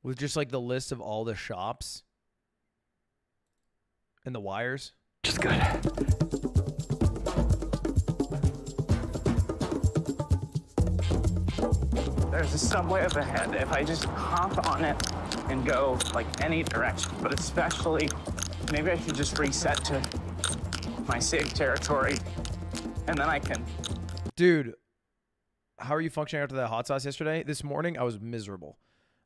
[SPEAKER 1] With just like the list of all the shops and the wires.
[SPEAKER 8] Just good. There's a subway up ahead. If I just hop on it and go like any direction, but especially maybe I should just reset to my safe territory and then I can.
[SPEAKER 1] Dude, how are you functioning after that hot sauce yesterday? This morning, I was miserable.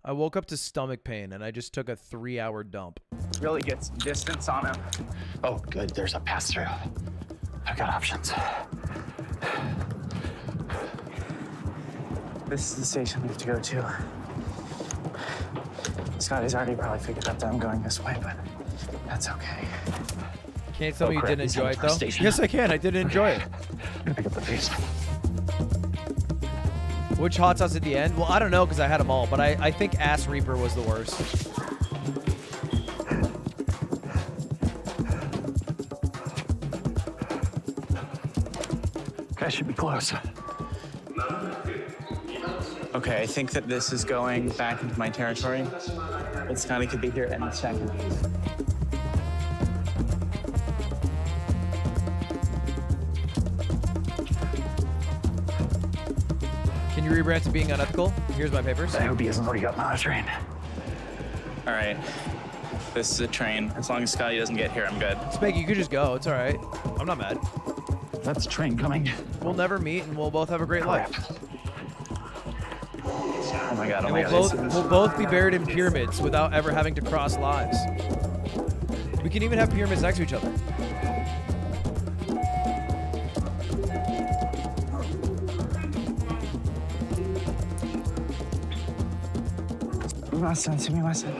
[SPEAKER 1] I woke up to stomach pain and I just took a three hour dump.
[SPEAKER 8] really get some distance on him. Oh, good. There's a pass through. I've got options. This is the station we have to go to. Scotty's already probably figured out that I'm going this way, but that's okay.
[SPEAKER 1] Can't you tell
[SPEAKER 8] Oh,
[SPEAKER 1] me you
[SPEAKER 8] crap,
[SPEAKER 1] didn't enjoy it though?
[SPEAKER 8] station.
[SPEAKER 1] Yes, I can. I did enjoy it.
[SPEAKER 8] Pick up the pace.
[SPEAKER 1] Which hot sauce at the end? Well, I don't know because I had them all, but I, I think Ass Reaper was the worst.
[SPEAKER 8] I should be close. Okay, I think that this is going back into my territory, but Scotty could be here any second.
[SPEAKER 1] Can you rebrand to being unethical? Here's my papers.
[SPEAKER 8] I hope he hasn't already got on a train. All right, this is a train. As long as Scotty doesn't get here, I'm good.
[SPEAKER 1] Spanky, you could just go. It's all right. I'm not mad.
[SPEAKER 8] That's a train coming.
[SPEAKER 1] We'll never meet and we'll both have a great life.
[SPEAKER 8] Oh my god, oh
[SPEAKER 1] And
[SPEAKER 8] my
[SPEAKER 1] we'll
[SPEAKER 8] god.
[SPEAKER 1] both, we'll both be buried in pyramids without ever having to cross lives. We can even have pyramids next to each other.
[SPEAKER 8] Listen to me, listen.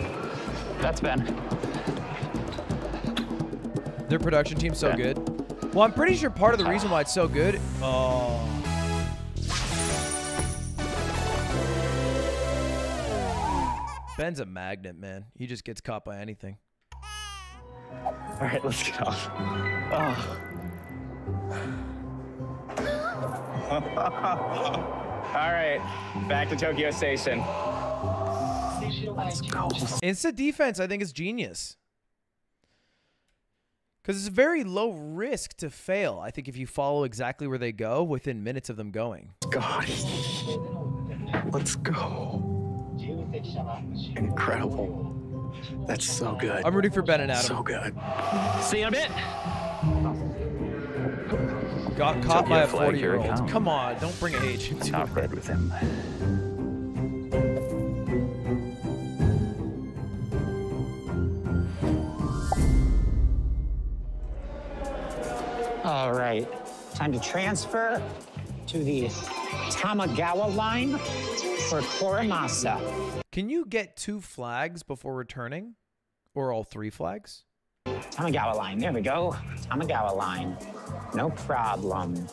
[SPEAKER 8] That's Ben.
[SPEAKER 1] Their production team's so
[SPEAKER 8] Yeah.
[SPEAKER 1] good. Well, I'm pretty sure part of the reason why it's so good. Oh. Ben's a magnet, man. He just gets caught by anything.
[SPEAKER 8] All right, let's get off. Oh. All right, back to Tokyo Station. Let's go.
[SPEAKER 1] Instant defense, I think, is genius. Because it's a very low risk to fail. I think if you follow exactly where they go within minutes of them going.
[SPEAKER 8] God. Let's go. Incredible. That's so good.
[SPEAKER 1] I'm rooting for Ben and Adam.
[SPEAKER 8] So good.
[SPEAKER 1] See you in a bit. Got caught by a
[SPEAKER 8] Tokyo flag,
[SPEAKER 1] 40 year
[SPEAKER 8] here it
[SPEAKER 1] old.
[SPEAKER 8] comes.
[SPEAKER 1] Come on, don't bring age into it.
[SPEAKER 8] Not
[SPEAKER 1] it.
[SPEAKER 8] red with him.
[SPEAKER 5] All right, time to transfer to the Tamagawa line for Koremasa.
[SPEAKER 1] Can you get two flags before returning? Or all three flags?
[SPEAKER 5] Tamagawa line, there we go. Tamagawa line, no problem.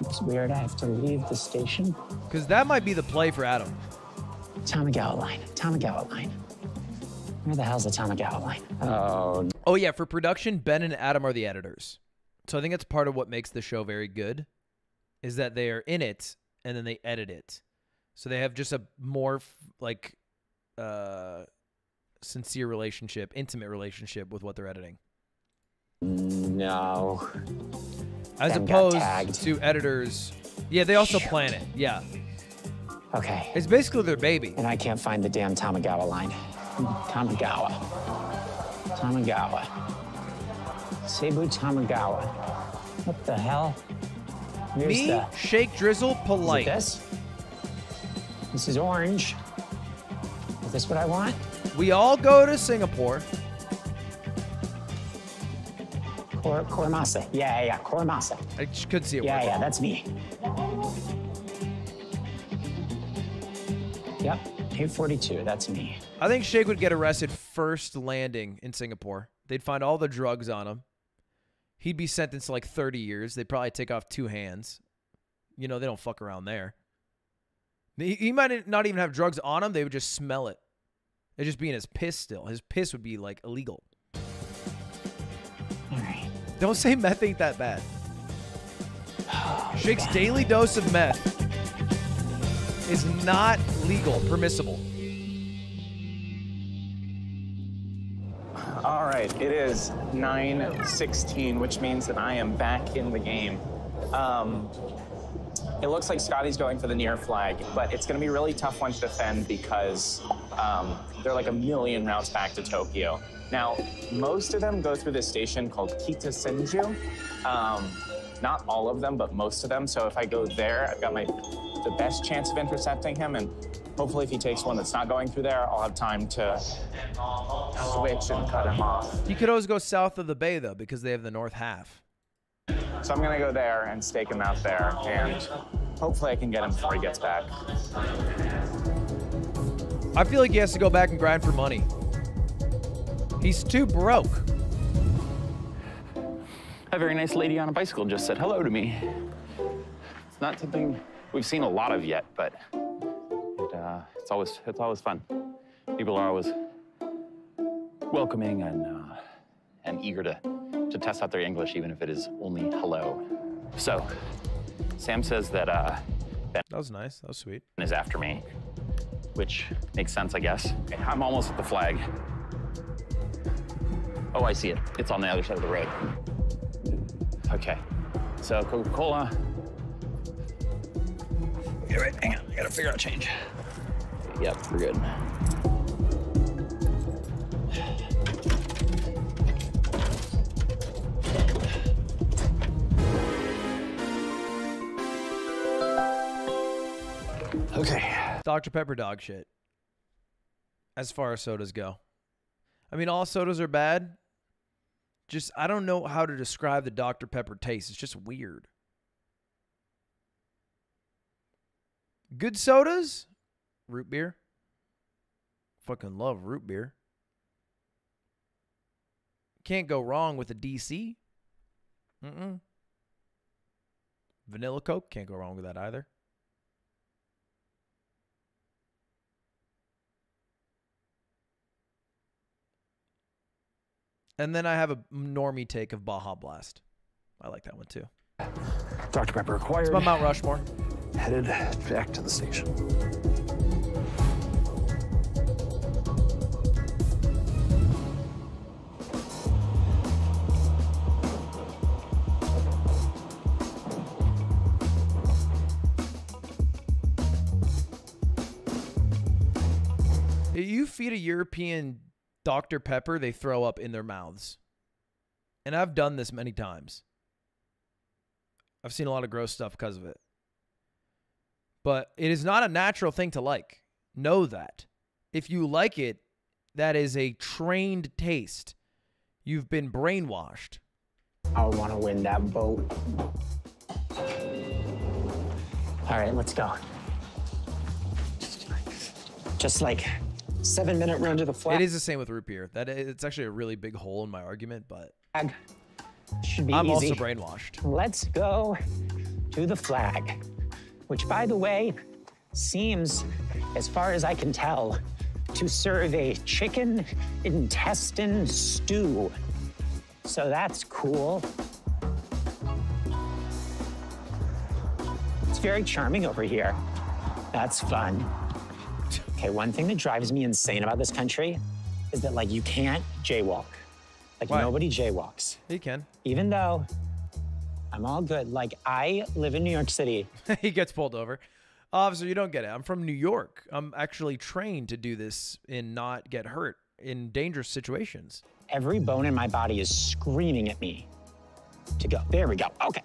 [SPEAKER 5] It's weird, I have to leave the station.
[SPEAKER 1] Because that might be the play for Adam.
[SPEAKER 5] Tamagawa line, Tamagawa line. Where the hell's the Tamagawa line? Oh,
[SPEAKER 1] Oh yeah, for production, Ben and Adam are the editors. So I think that's part of what makes the show very good, is that they are in it and then they edit it. So they have just a more f- like uh sincere relationship, intimate relationship with what they're editing.
[SPEAKER 5] no.
[SPEAKER 1] As opposed to editors. Yeah, they also plan it. Yeah.
[SPEAKER 5] Okay.
[SPEAKER 1] It's basically their baby.
[SPEAKER 5] And I can't find the damn Tamagawa line. Tamagawa. Tamagawa. Seibu Tamagawa. What the hell? Here's
[SPEAKER 1] Me,
[SPEAKER 5] the,
[SPEAKER 1] Shake Drizzle,
[SPEAKER 5] is
[SPEAKER 1] polite.
[SPEAKER 5] this? This is orange. Is this what I want?
[SPEAKER 1] We all go to Singapore.
[SPEAKER 5] Kor Koremasa. Yeah, yeah, yeah. Koremasa.
[SPEAKER 1] I couldn't see it.
[SPEAKER 5] Yeah,
[SPEAKER 1] working.
[SPEAKER 5] yeah, that's me. Yep, 842. That's me.
[SPEAKER 1] I think Shake would get arrested first landing in Singapore. They'd find all the drugs on him. He'd be sentenced to like 30 years. They'd probably take off two hands. You know, they don't fuck around there. He, he might not even have drugs on him. They would just smell it. It'd just be in his piss still. His piss would be like illegal. Don't say meth ain't that bad. Shake's daily dose of meth is not legal, permissible.
[SPEAKER 8] All right, it is 9:16, which means that I am back in the game. Um, it looks like Scotty's going for the near flag, but it's going to be a really tough one to defend because um, there are like a million routes back to Tokyo. Now, most of them go through this station called Kitasenju. Um, not all of them, but most of them. So if I go there, I've got my the best chance of intercepting him, and hopefully, if he takes one that's not going through there, I'll have time to switch and cut him off.
[SPEAKER 1] You could always go south of the bay though, because they have the north half.
[SPEAKER 8] So I'm gonna go there and stake him out there, and hopefully I can get him before he gets back.
[SPEAKER 1] I feel like he has to go back and grind for money. He's too broke.
[SPEAKER 7] A very nice lady on a bicycle just said hello to me. It's not something we've seen a lot of yet, but it, it's always it's always fun. People are always welcoming and uh, and eager to to test out their English, even if it is only hello. So, Sam says that uh, Ben
[SPEAKER 1] That was nice. That was sweet.
[SPEAKER 7] is after me, which makes sense, I guess. I'm almost at the flag. Oh, I see it. It's on the other side of the road. Okay. So Coca-Cola. Okay, wait, hang on. I gotta figure out change. Yep, we're good. Okay.
[SPEAKER 1] Dr. Pepper dog shit. As far as sodas go. I mean, all sodas are bad. Just, I don't know how to describe the Dr. Pepper taste. It's just weird. Good sodas? Root beer. Fucking love root beer. Can't go wrong with a DC. Mm-mm. Vanilla Coke. Can't go wrong with that either. And then I have a normie take of Baja Blast. I like that one too.
[SPEAKER 7] Dr. Pepper
[SPEAKER 1] It's
[SPEAKER 7] acquired.
[SPEAKER 1] my Mount Rushmore.
[SPEAKER 7] Headed back to the station.
[SPEAKER 1] You feed a European Dr. Pepper, they throw up in their mouths. And I've done this many times. I've seen a lot of gross stuff because of it. But it is not a natural thing to like. Know that. If you like it, that is a trained taste. You've been brainwashed.
[SPEAKER 5] I want to win that boat. All right, let's go. Just like seven minute run to the flag.
[SPEAKER 1] It is the same with root beer. That it's actually a really big hole in my argument, but
[SPEAKER 5] Should be
[SPEAKER 1] I'm
[SPEAKER 5] easy.
[SPEAKER 1] also brainwashed.
[SPEAKER 5] Let's go to the flag, which, by the way, seems, as far as I can tell, to serve a chicken intestine stew. So that's cool. It's very charming over here. That's fun. Okay, one thing that drives me insane about this country is that, like, you can't jaywalk. Like,
[SPEAKER 1] Why?
[SPEAKER 5] nobody jaywalks.
[SPEAKER 1] He can.
[SPEAKER 5] Even though I'm all good. Like, I live in New York City.
[SPEAKER 1] he gets pulled over. Officer, you don't get it. I'm from New York. I'm actually trained to do this and not get hurt in dangerous situations.
[SPEAKER 5] Every bone in my body is screaming at me to go. There we go. Okay.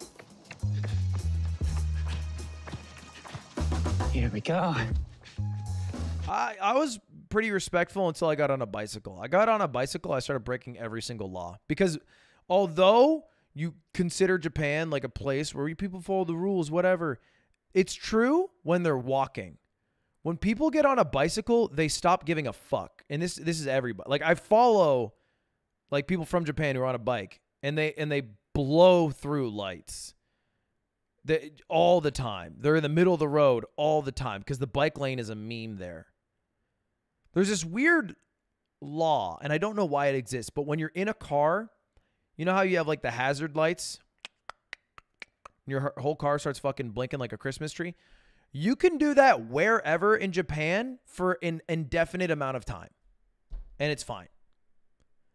[SPEAKER 5] Here we go.
[SPEAKER 1] I, I was pretty respectful until I got on a bicycle. I got on a bicycle, I started breaking every single law because although you consider Japan like a place where people follow the rules, whatever, it's true when they're walking. When people get on a bicycle, they stop giving a fuck. And this this is everybody. Like I follow like people from Japan who are on a bike and they and they blow through lights. They, all the time. They're in the middle of the road all the time because the bike lane is a meme there. There's this weird law, and I don't know why it exists, but when you're in a car, you know how you have like the hazard lights? Your whole car starts fucking blinking like a Christmas tree. You can do that wherever in Japan for an indefinite amount of time, and it's fine.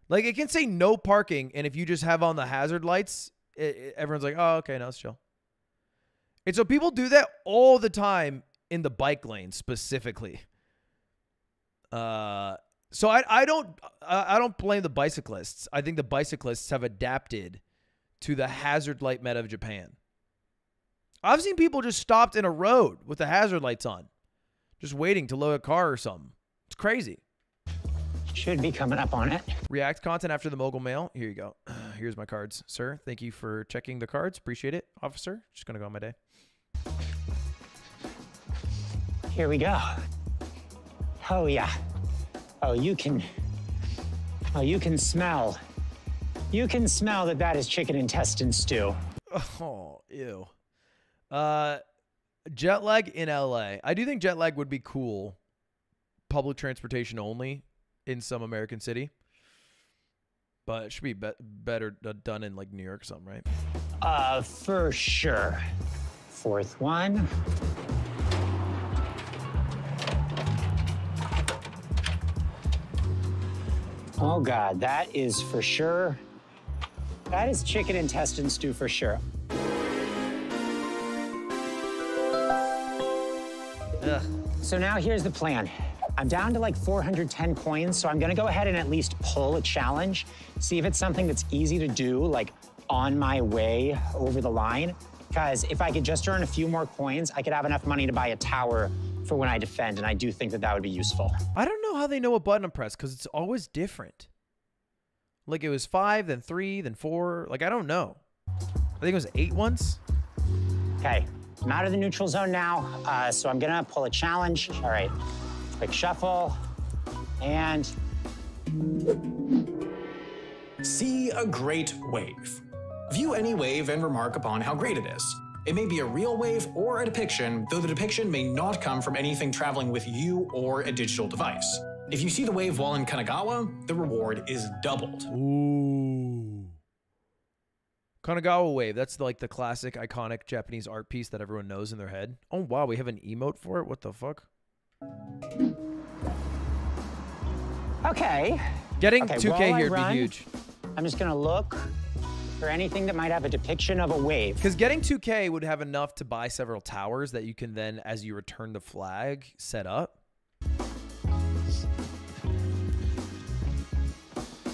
[SPEAKER 1] Like it can say no parking, and if you just have on the hazard lights, it, it, everyone's like, "Oh, okay, no, it's chill." And so people do that all the time in the bike lane specifically. Uh, so I I don't I don't blame the bicyclists. I think the bicyclists have adapted to the hazard light meta of Japan. I've seen people just stopped in a road with the hazard lights on, just waiting to load a car or something. It's crazy.
[SPEAKER 5] Should be coming up on it.
[SPEAKER 1] React content after the mogul mail. Here you go. Here's my cards, sir. Thank you for checking the cards. Appreciate it, officer. Just gonna go on my day.
[SPEAKER 5] Here we go. Oh yeah. Oh, you can. Oh, you can smell. You can smell that that is chicken intestine stew.
[SPEAKER 1] Oh, ew. Uh, jet lag in LA. I do think jet lag would be cool. Public transportation only in some American city. But it should be, be better done in like New York or something, right?
[SPEAKER 5] Uh, for sure. Fourth one. Oh God, that is for sure. That is chicken intestine stew for sure.
[SPEAKER 1] Ugh.
[SPEAKER 5] So now here's the plan. I'm down to like 410 coins, so I'm gonna go ahead and at least pull a challenge, see if it's something that's easy to do, like on my way over the line. Because if I could just earn a few more coins, I could have enough money to buy a tower for when I defend, and I do think that that would be useful.
[SPEAKER 1] I don't know how they know what button to press because it's always different. Like it was five, then three, then four. Like I don't know. I think it was eight once.
[SPEAKER 5] Okay, I'm out of the neutral zone now, uh, so I'm gonna pull a challenge. All right, quick shuffle, and
[SPEAKER 6] see a great wave. View any wave and remark upon how great it is. It may be a real wave or a depiction, though the depiction may not come from anything traveling with you or a digital device. If you see the wave while in Kanagawa, the reward is doubled.
[SPEAKER 1] Ooh. Kanagawa wave. That's like the classic, iconic Japanese art piece that everyone knows in their head. Oh, wow. We have an emote for it? What the fuck?
[SPEAKER 5] Okay.
[SPEAKER 1] Getting
[SPEAKER 5] okay,
[SPEAKER 1] 2K here would be huge.
[SPEAKER 5] I'm just gonna look for anything that might have a depiction of a wave.
[SPEAKER 1] Because getting 2K would have enough to buy several towers that you can then, as you return the flag, set up.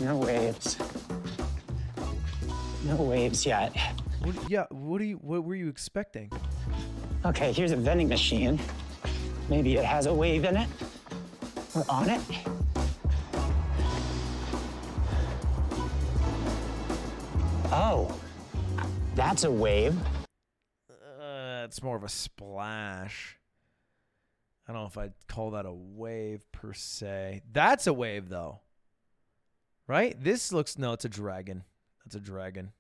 [SPEAKER 5] No waves. No waves yet.
[SPEAKER 1] What, yeah, what do you? What were you expecting?
[SPEAKER 5] Okay, here's a vending machine. Maybe it has a wave in it or on it. Oh, that's a wave.
[SPEAKER 1] Uh, it's more of a splash. I don't know if I'd call that a wave per se. That's a wave though. Right? This looks no, it's a dragon. That's a dragon.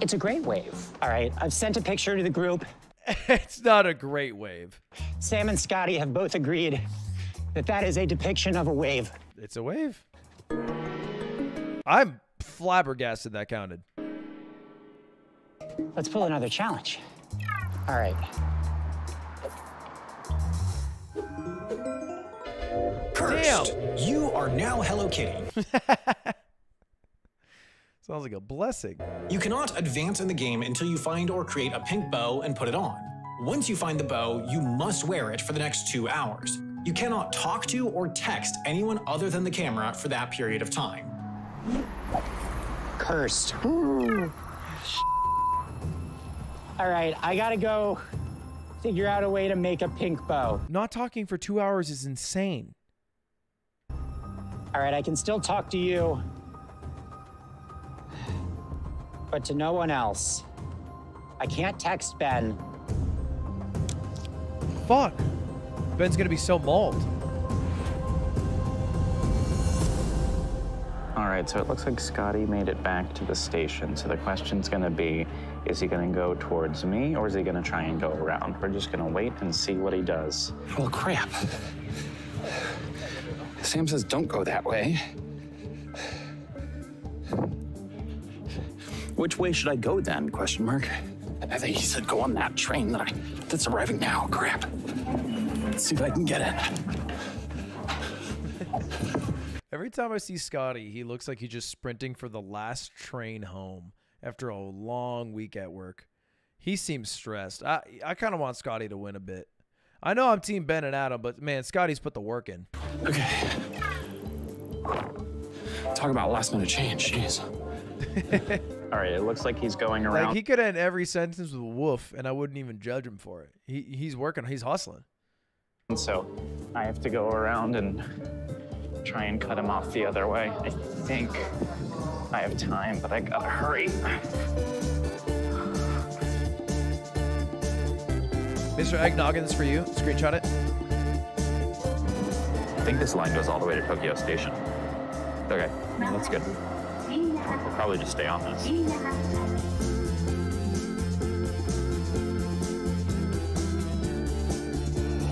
[SPEAKER 5] It's a great wave. All right, I've sent a picture to the group.
[SPEAKER 1] it's not a great wave.
[SPEAKER 5] Sam and Scotty have both agreed that that is a depiction of a wave.
[SPEAKER 1] It's a wave. I'm flabbergasted that counted.
[SPEAKER 5] Let's pull another challenge. All right.
[SPEAKER 6] Cursed. You are now Hello Kitty.
[SPEAKER 1] Sounds like a blessing.
[SPEAKER 6] You cannot advance in the game until you find or create a pink bow and put it on. Once you find the bow, you must wear it for the next two hours. You cannot talk to or text anyone other than the camera for that period of time.
[SPEAKER 5] Cursed. All right, I gotta go figure out a way to make a pink bow.
[SPEAKER 1] Not talking for two hours is insane.
[SPEAKER 5] All right, I can still talk to you, but to no one else. I can't text Ben.
[SPEAKER 1] Fuck. Ben's gonna be so mauled.
[SPEAKER 8] All right, so it looks like Scotty made it back to the station. So the question's gonna be, is he gonna go towards me or is he gonna try and go around? We're just gonna wait and see what he does.
[SPEAKER 27] Well, crap. Sam says don't go that way. Which way should I go then? Question mark. I think he said go on that train that I, that's arriving now. Crap. Let's see if I can get it.
[SPEAKER 1] Every time I see Scotty, he looks like he's just sprinting for the last train home after a long week at work. He seems stressed. I I kind of want Scotty to win a bit. I know I'm Team Ben and Adam, but man, Scotty's put the work in.
[SPEAKER 27] Okay. Talk about last minute change. Jeez.
[SPEAKER 8] All right, it looks like he's going around.
[SPEAKER 1] Like he could end every sentence with a woof, and I wouldn't even judge him for it. He he's working. He's hustling.
[SPEAKER 8] And so I have to go around and try and cut him off the other way. I think I have time, but I gotta hurry.
[SPEAKER 1] Mr. Eggnoggin, this is for you. Screenshot it.
[SPEAKER 12] I think this line goes all the way to Tokyo Station. Okay, that's good. We'll probably just stay on this.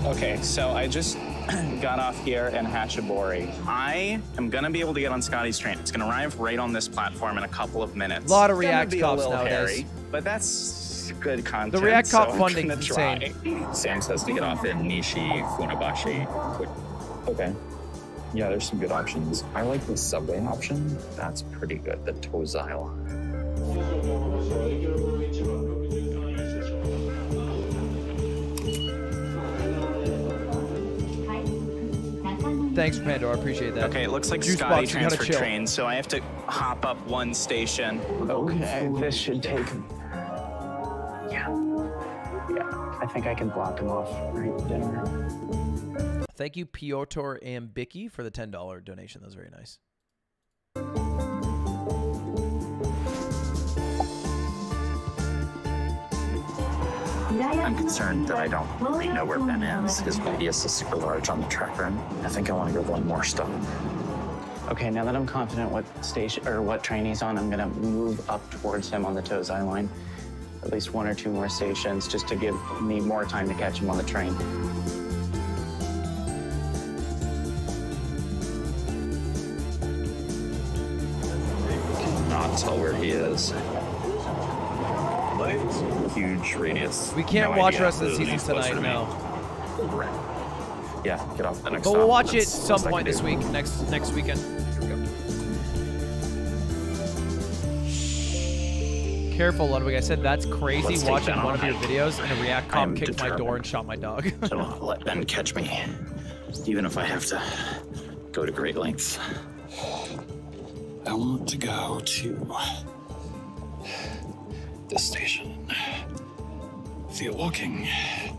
[SPEAKER 8] Okay, so I just got off here in Hatchobori. I am gonna be able to get on Scotty's train. It's gonna arrive right on this platform in a couple of minutes.
[SPEAKER 1] A Lot of React cops nowadays.
[SPEAKER 8] hairy, but that's good content.
[SPEAKER 1] The React
[SPEAKER 8] so
[SPEAKER 1] cop
[SPEAKER 8] I'm
[SPEAKER 1] funding's insane.
[SPEAKER 12] Sam says to get off in Nishi Funabashi.
[SPEAKER 7] Okay. Yeah, there's some good options. I like the subway option. That's pretty good. The Tozai line.
[SPEAKER 1] Thanks, Pandora. I appreciate that.
[SPEAKER 8] Okay, it looks like
[SPEAKER 1] Juice
[SPEAKER 8] Scotty
[SPEAKER 1] box, you
[SPEAKER 8] transferred
[SPEAKER 1] chill.
[SPEAKER 8] train, so I have to hop up one station. Okay, this should take. Yeah. Yeah, I think I can block him off right there.
[SPEAKER 1] Thank you, Piotr Ambicki, for the ten dollar donation. That was very nice.
[SPEAKER 7] I'm concerned that I don't really know where Ben is. His radius is super large on the tracker, and I think I want to go one more stop.
[SPEAKER 8] Okay, now that I'm confident what station or what train he's on, I'm gonna move up towards him on the Tozai line. At least one or two more stations just to give me more time to catch him on the train.
[SPEAKER 7] Not tell where he is. Huge radius.
[SPEAKER 1] We can't
[SPEAKER 7] No
[SPEAKER 1] watch
[SPEAKER 7] idea
[SPEAKER 1] the rest of the
[SPEAKER 7] who
[SPEAKER 1] season tonight.
[SPEAKER 7] to.
[SPEAKER 1] No.
[SPEAKER 7] Yeah, get off the next
[SPEAKER 1] But we'll
[SPEAKER 7] stop.
[SPEAKER 1] watch it
[SPEAKER 7] That's the
[SPEAKER 1] some point this week, next next weekend. Careful, Ludwig. I said that's crazy
[SPEAKER 7] Let's
[SPEAKER 1] watching
[SPEAKER 7] Ben
[SPEAKER 1] one
[SPEAKER 7] on
[SPEAKER 1] of your videos and a React
[SPEAKER 7] I
[SPEAKER 1] cop
[SPEAKER 7] am
[SPEAKER 1] kicked my door and shot my dog.
[SPEAKER 7] to let Ben catch me, even if I have to go to great lengths. I want to go to this station via walking.
[SPEAKER 8] I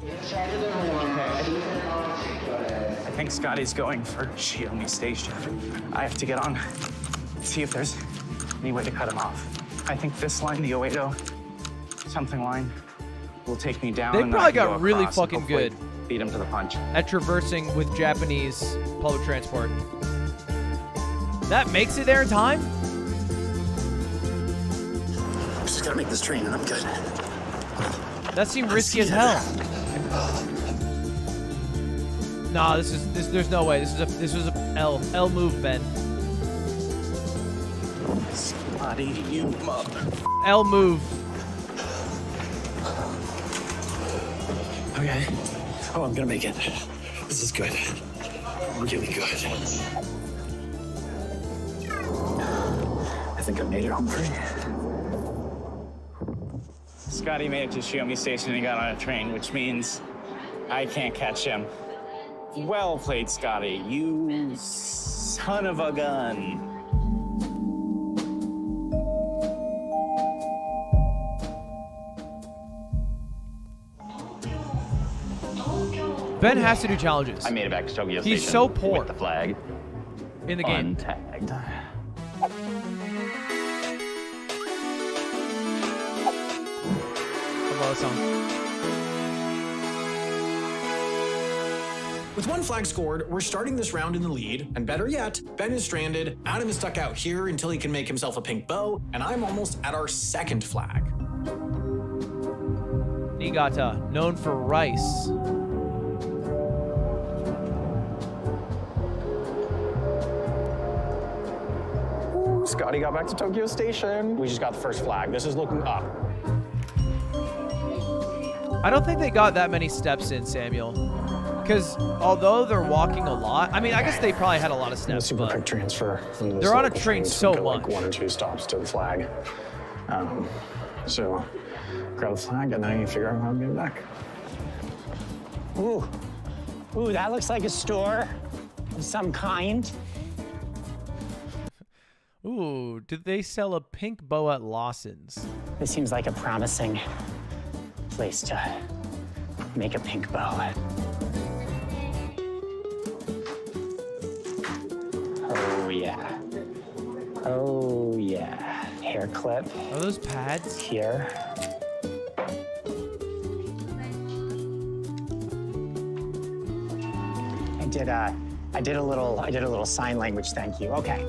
[SPEAKER 8] think Scotty's going for Shiomi Station. I have to get on, see if there's any way to cut him off. I think this line, the Oedo something line, will take me down.
[SPEAKER 1] They probably got
[SPEAKER 8] go
[SPEAKER 1] really fucking good.
[SPEAKER 8] Beat him to the punch.
[SPEAKER 1] at traversing with Japanese public transport. That makes it there in time?
[SPEAKER 7] Just gotta make this train and I'm good.
[SPEAKER 1] That seemed risky as hell. Nah, this is this. There's no way. This is a this was a L L move, Ben.
[SPEAKER 8] Scotty, you mother.
[SPEAKER 1] L move.
[SPEAKER 7] Okay. Oh, I'm gonna make it. This is good. Really good. I think I made it home free.
[SPEAKER 8] Scotty made it to Shiomi Station and he got on a train, which means I can't catch him. Well played, Scotty. You son of a gun.
[SPEAKER 1] Ben has to do challenges.
[SPEAKER 12] I made it back to Tokyo
[SPEAKER 1] He's
[SPEAKER 12] Station
[SPEAKER 1] so poor.
[SPEAKER 12] with the flag.
[SPEAKER 1] In the game.
[SPEAKER 7] Untagged.
[SPEAKER 1] I song.
[SPEAKER 6] With one flag scored, we're starting this round in the lead, and better yet, Ben is stranded, Adam is stuck out here until he can make himself a pink bow, and I'm almost at our second flag.
[SPEAKER 1] Niigata, known for rice.
[SPEAKER 28] Ooh, Scotty got back to Tokyo Station. We just got the first flag. This is looking up.
[SPEAKER 1] I don't think they got that many steps in, Samuel. Because although they're walking a lot, I mean, I guess they probably had a lot of
[SPEAKER 9] And a
[SPEAKER 1] steps,
[SPEAKER 9] super quick transfer from
[SPEAKER 1] They're on a
[SPEAKER 9] local
[SPEAKER 1] train
[SPEAKER 9] trains
[SPEAKER 1] so
[SPEAKER 9] go, like
[SPEAKER 1] much.
[SPEAKER 9] one or two stops to the flag. Um, so grab the flag and then you figure out how to get back.
[SPEAKER 5] Ooh, ooh, that looks like a store of some kind.
[SPEAKER 1] ooh, did they sell a pink bow at Lawson's?
[SPEAKER 5] This seems like a promising place to make a pink bow. Oh yeah. Oh yeah. Hair clip.
[SPEAKER 1] Are those pads?
[SPEAKER 5] Here. I did a, I did a little, I did a little sign language. Thank you. Okay.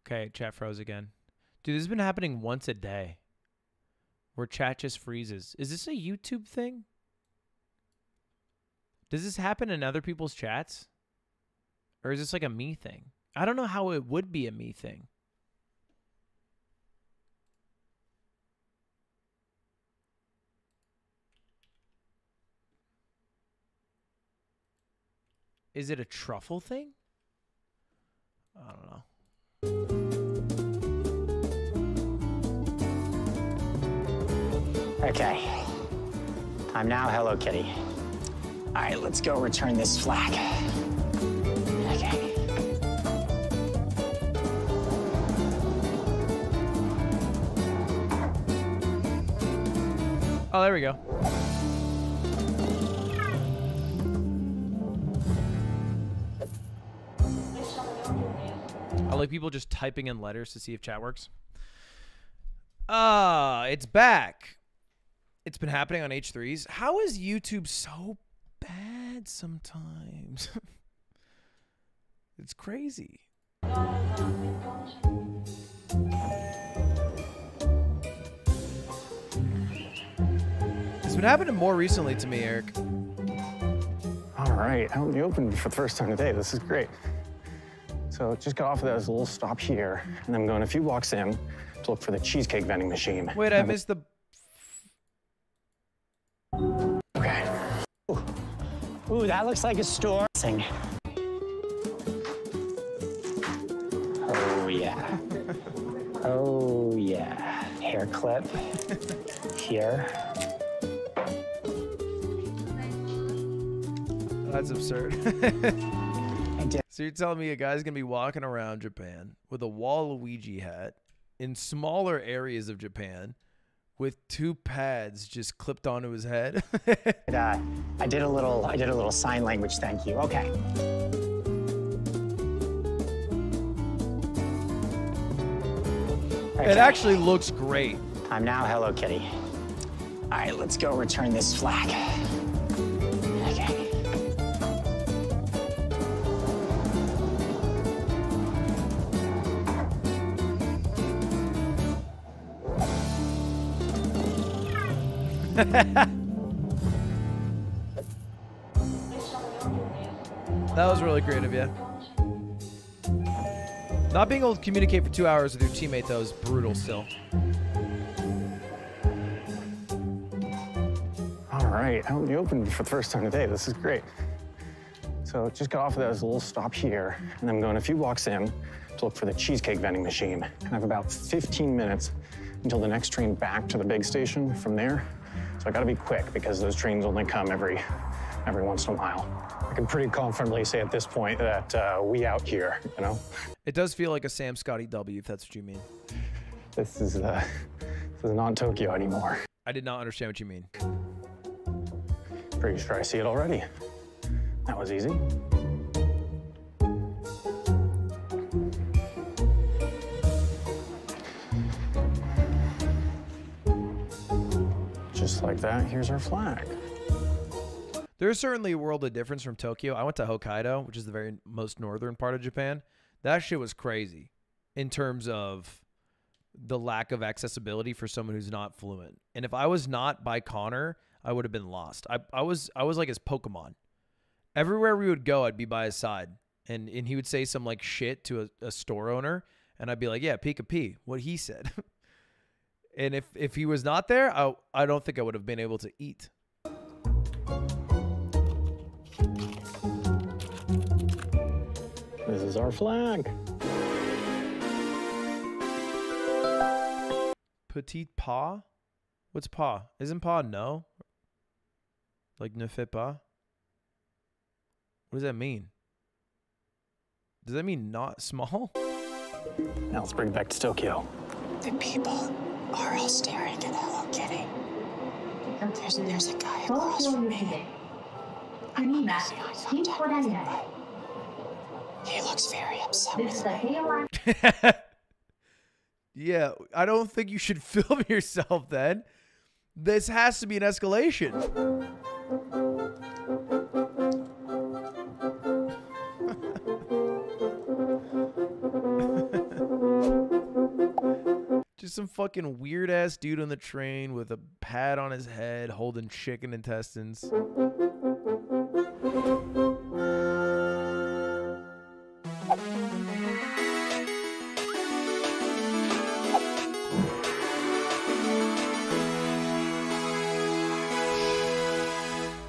[SPEAKER 1] Okay, chat froze again. Dude, this has been happening once a day. Where chat just freezes. Is this a YouTube thing? Does this happen in other people's chats? Or is this like a me thing? I don't know how it would be a me thing. Is it a truffle thing? I don't know.
[SPEAKER 5] Okay. I'm now Hello Kitty. All right, let's go return this flag. Okay.
[SPEAKER 1] Oh, there we go. I like people just typing in letters to see if chat works. Ah, it's back. It's been happening on H3s. How is YouTube so bad sometimes? it's crazy. It's been happening more recently to me, Eric.
[SPEAKER 9] All right, out in the open for the first time today. This is great. So just got off of that as a little stop here, and I'm going a few blocks in to look for the cheesecake vending machine.
[SPEAKER 1] Wait, I missed the.
[SPEAKER 5] Ooh, that looks like a store. Oh yeah. Oh yeah. Hair clip. Here.
[SPEAKER 1] That's absurd. so you're telling me a guy's gonna be walking around Japan with a Waluigi hat in smaller areas of Japan with two pads just clipped onto his head?
[SPEAKER 5] uh, I did a little. I did a little sign language. Thank you. Okay.
[SPEAKER 1] It actually looks great.
[SPEAKER 5] I'm now Hello Kitty. All right, let's go return this flag.
[SPEAKER 1] That was really great of you. Not being able to communicate for two hours with your teammate, though, is brutal still.
[SPEAKER 9] All right, oh, out in the open for the first time today. This is great. So just got off of that a little stop here, and I'm going a few blocks in to look for the cheesecake vending machine. And I have about 15 minutes until the next train back to the big station from there. So I gotta be quick because those trains only come every every once in a while. I can pretty confidently say at this point that uh, we out here, you know?
[SPEAKER 1] It does feel like a Sam Scotty W, if that's what you mean.
[SPEAKER 9] This is uh, this is not Tokyo anymore.
[SPEAKER 1] I did not understand what you mean.
[SPEAKER 9] Pretty sure I see it already. That was easy. Just like that, here's our flag.
[SPEAKER 1] There's certainly a world of difference from Tokyo. I went to Hokkaido, which is the very most northern part of Japan. That shit was crazy in terms of the lack of accessibility for someone who's not fluent. And if I was not by Connor, I would have been lost. I, I was I was like his Pokemon. Everywhere we would go, I'd be by his side. And and he would say some like shit to a, a store owner, and I'd be like, Yeah, Pika P, what he said. and if if he was not there, I I don't think I would have been able to eat.
[SPEAKER 9] This is our flag.
[SPEAKER 1] Petit pas? What's pas? Isn't pas no? Like ne fait pas? What does that mean? Does that mean not small?
[SPEAKER 9] Now let's bring it back to Tokyo.
[SPEAKER 12] The people are all staring at Hello Kitty. There's, there's a guy across from me. I mean, he looks very upset with me.
[SPEAKER 1] Yeah, I don't think you should film yourself then. This has to be an escalation. Just some fucking weird ass dude on the train with a pad on his head holding chicken intestines.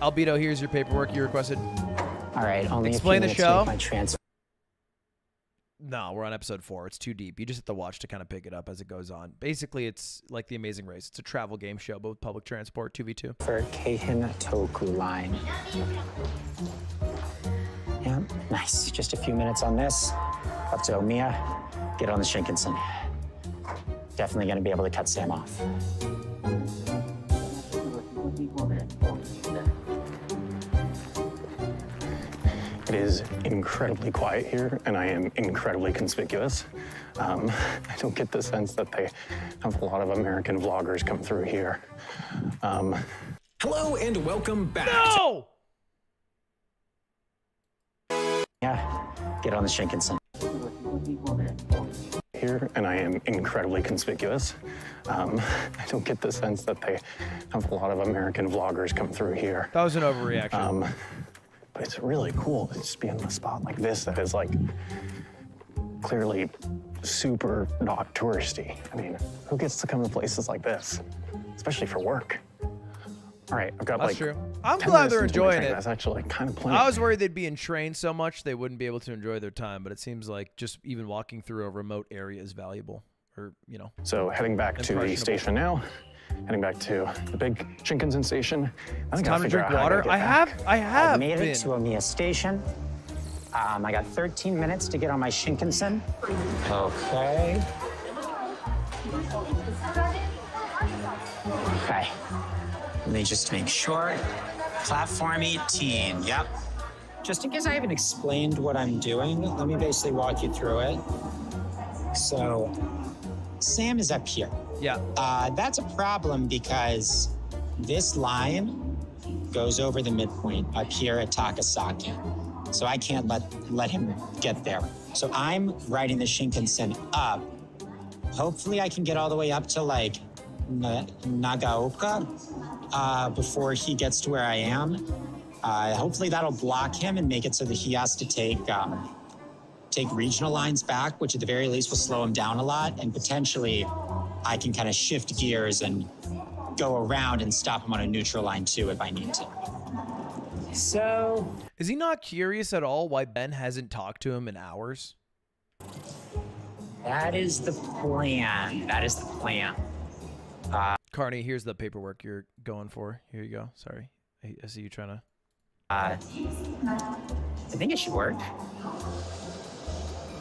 [SPEAKER 1] Albedo, here's your paperwork you requested.
[SPEAKER 5] All right, only
[SPEAKER 1] Explain
[SPEAKER 5] a
[SPEAKER 1] the
[SPEAKER 5] few minutes to
[SPEAKER 1] show. No, we're on episode four. It's too deep. You just have to watch to kind of pick it up as it goes on. Basically, it's like The Amazing Race. It's a travel game show, but with public transport, 2v2.
[SPEAKER 5] for Keihin Tohoku line. Yeah, nice. Just a few minutes on this. Up to Omiya. Get on the Shinkansen. Definitely gonna be able to cut Sam off.
[SPEAKER 9] It is incredibly quiet here, and I am incredibly conspicuous. Um, I don't get the sense that they have a lot of American vloggers come through here. Um,
[SPEAKER 6] Hello and welcome back.
[SPEAKER 1] No!
[SPEAKER 5] Yeah, get on the Shinkansen.
[SPEAKER 9] here, and I am incredibly conspicuous. Um, I don't get the sense that they have a lot of American vloggers come through here.
[SPEAKER 1] That was an overreaction.
[SPEAKER 9] But it's really cool to just be in a spot like this that is like clearly super not touristy. I mean, who gets to come to places like this, especially for work? All right, I've got
[SPEAKER 1] That's
[SPEAKER 9] like.
[SPEAKER 1] true. I'm
[SPEAKER 9] 10
[SPEAKER 1] glad they're enjoying it.
[SPEAKER 9] That's actually kind of plenty.
[SPEAKER 1] I was worried they'd be entrained so much they wouldn't be able to enjoy their time, but it seems like just even walking through a remote area is valuable. Or, you know.
[SPEAKER 9] So heading back to the station now. Heading back to the big Shinkansen station. I think I'll
[SPEAKER 1] time to drink water.
[SPEAKER 9] get
[SPEAKER 1] I
[SPEAKER 9] back.
[SPEAKER 1] have I have
[SPEAKER 5] I made
[SPEAKER 1] been.
[SPEAKER 5] it to Omiya Station. Um, I got 13 minutes to get on my Shinkansen. Okay. Okay. Let me just make sure. Platform 18, yep. Just in case I haven't explained what I'm doing, let me basically walk you through it. So, Sam is up here.
[SPEAKER 1] Yeah.
[SPEAKER 5] Uh, that's a problem because this line goes over the midpoint up here at Takasaki. So I can't let let him get there. So I'm riding the Shinkansen up. Hopefully I can get all the way up to like Na- Nagaoka uh, before he gets to where I am. Uh, hopefully that'll block him and make it so that he has to take um, take regional lines back, which at the very least will slow him down a lot, and potentially I can kind of shift gears and go around and stop him on a neutral line too if I need to. So
[SPEAKER 1] Is he not curious at all why Ben hasn't talked to him in hours?
[SPEAKER 5] that is the plan. That is the plan. Uh,
[SPEAKER 1] Carney, here's the paperwork you're going for. Here you go. Sorry. I, I see you trying to.
[SPEAKER 5] uh, I think it should work.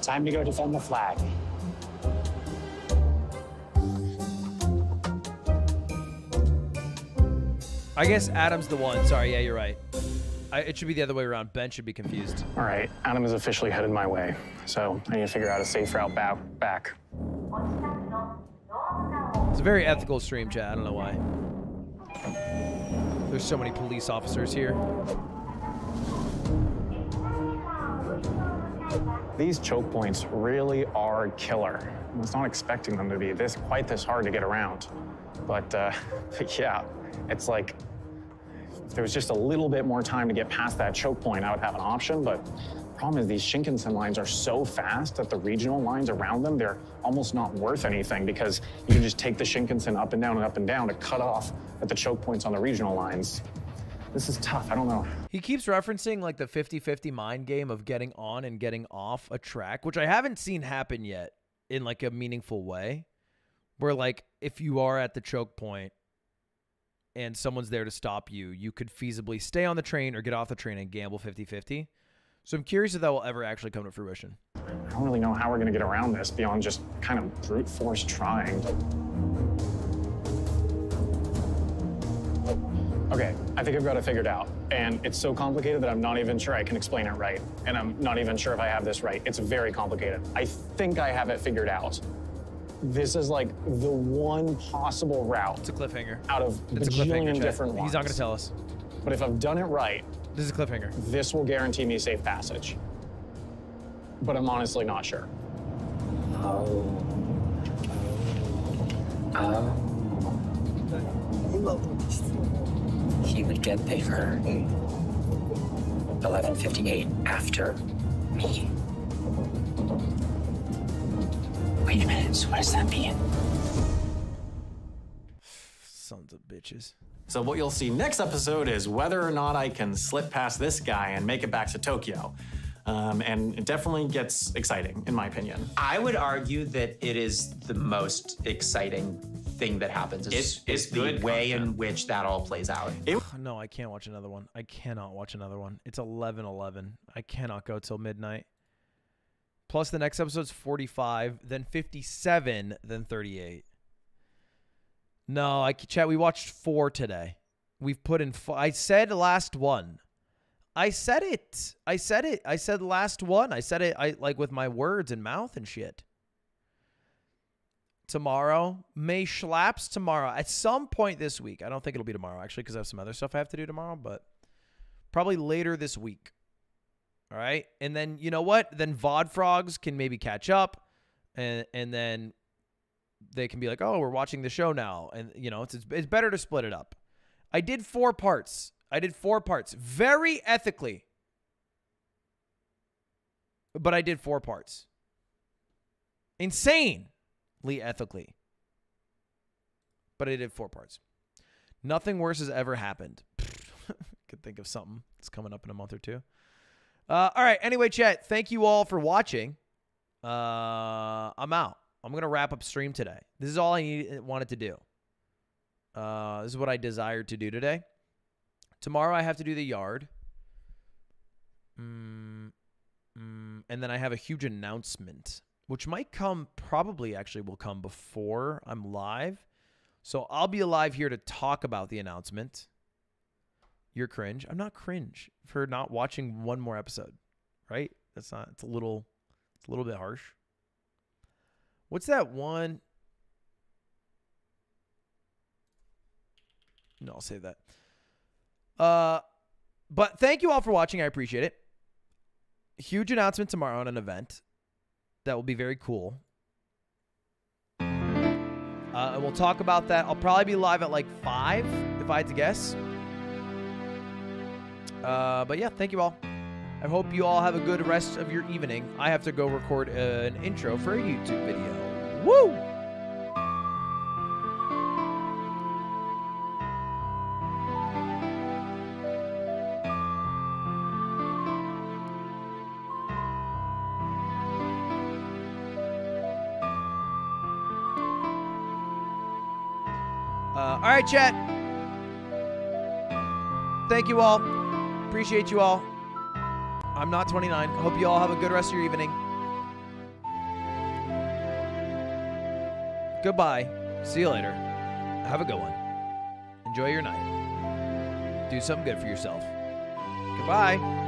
[SPEAKER 5] Time to go defend the flag.
[SPEAKER 1] I guess Adam's the one. Sorry. Yeah, you're right. I, it should be the other way around. Ben should be confused.
[SPEAKER 9] All right, Adam is officially headed my way, so I need to figure out a safe route back. back.
[SPEAKER 1] It's a very ethical stream chat. I don't know why. There's so many police officers here.
[SPEAKER 9] These choke points really are killer. I was not expecting them to be this quite this hard to get around. But, uh, but yeah, it's like if there was just a little bit more time to get past that choke point, I would have an option. But the problem is these Shinkansen lines are so fast that the regional lines around them, they're almost not worth anything because you can just take the Shinkansen up and down and up and down to cut off at the choke points on the regional lines. This is tough. I don't know.
[SPEAKER 1] He keeps referencing like the 50-50 mind game of getting on and getting off a track, which I haven't seen happen yet in like a meaningful way. Where like if you are at the choke point and someone's there to stop you, you could feasibly stay on the train or get off the train and gamble 50-50. So I'm curious if that will ever actually come to fruition.
[SPEAKER 9] I don't really know how we're going to get around this beyond just kind of brute force trying. Okay, I think I've got it figured out. And it's so complicated that I'm not even sure I can explain it right. And I'm not even sure if I have this right. It's very complicated. I think I have it figured out. This is like the one possible route.
[SPEAKER 1] It's a cliffhanger.
[SPEAKER 9] Out of
[SPEAKER 1] It's a
[SPEAKER 9] bajillion
[SPEAKER 1] cliffhanger. Chet.
[SPEAKER 9] different ones.
[SPEAKER 1] He's not going to tell us.
[SPEAKER 9] But if I've done it right,
[SPEAKER 1] this is a cliffhanger.
[SPEAKER 9] This will guarantee me safe passage. But I'm honestly not sure.
[SPEAKER 5] Oh. Oh. oh. He would get bigger. 1158 after me. Wait a minute, so what does that mean?
[SPEAKER 1] Sons of bitches.
[SPEAKER 9] So what you'll see next episode is whether or not I can slip past this guy and make it back to Tokyo. Um, and it definitely gets exciting, in my opinion.
[SPEAKER 13] I would argue that it is the most exciting thing that happens. Is,
[SPEAKER 9] It's- it's
[SPEAKER 13] the
[SPEAKER 9] good
[SPEAKER 13] way in which that all plays out.
[SPEAKER 1] no, I can't watch another one. I cannot watch another one. It's 11-11. I cannot go till midnight. Plus the next episode's 45, then 57, then 38. No, I chat. We watched four today. We've put in. Four. I said last one. I said it. I said it. I said last one. I said it. I like with my words and mouth and shit. Tomorrow, May Schlaps tomorrow at some point this week. I don't think it'll be tomorrow actually because I have some other stuff I have to do tomorrow, but probably later this week. All right, and then you know what? Then VOD frogs can maybe catch up, and and then they can be like, oh, we're watching the show now, and you know, it's it's, better to split it up. I did four parts. I did four parts very ethically, but I did four parts. Insanely ethically, but I did four parts. Nothing worse has ever happened. Could think of something It's coming up in a month or two. Uh, all right. Anyway, chat. Thank you all for watching. Uh, I'm out. I'm gonna wrap up stream today. This is all I need, wanted to do. Uh, this is what I desired to do today. Tomorrow I have to do the yard. Mm, mm, and then I have a huge announcement, which might come, probably actually will come before I'm live. So I'll be alive here to talk about the announcement. You're cringe. I'm not cringe for not watching one more episode, right? That's not. It's a little. It's a little bit harsh. What's that one? No, I'll save that. Uh, but thank you all for watching. I appreciate it. Huge announcement tomorrow on an event that will be very cool. Uh, and we'll talk about that. I'll probably be live at like five, if I had to guess. Uh, but yeah, thank you all. I hope you all have a good rest of your evening. I have to go record an intro for a YouTube video. Woo! Right, chat. Thank you all. Appreciate you all. I'm not 29. Hope you all have a good rest of your evening. Goodbye. See you later. Have a good one. Enjoy your night. Do something good for yourself. Goodbye.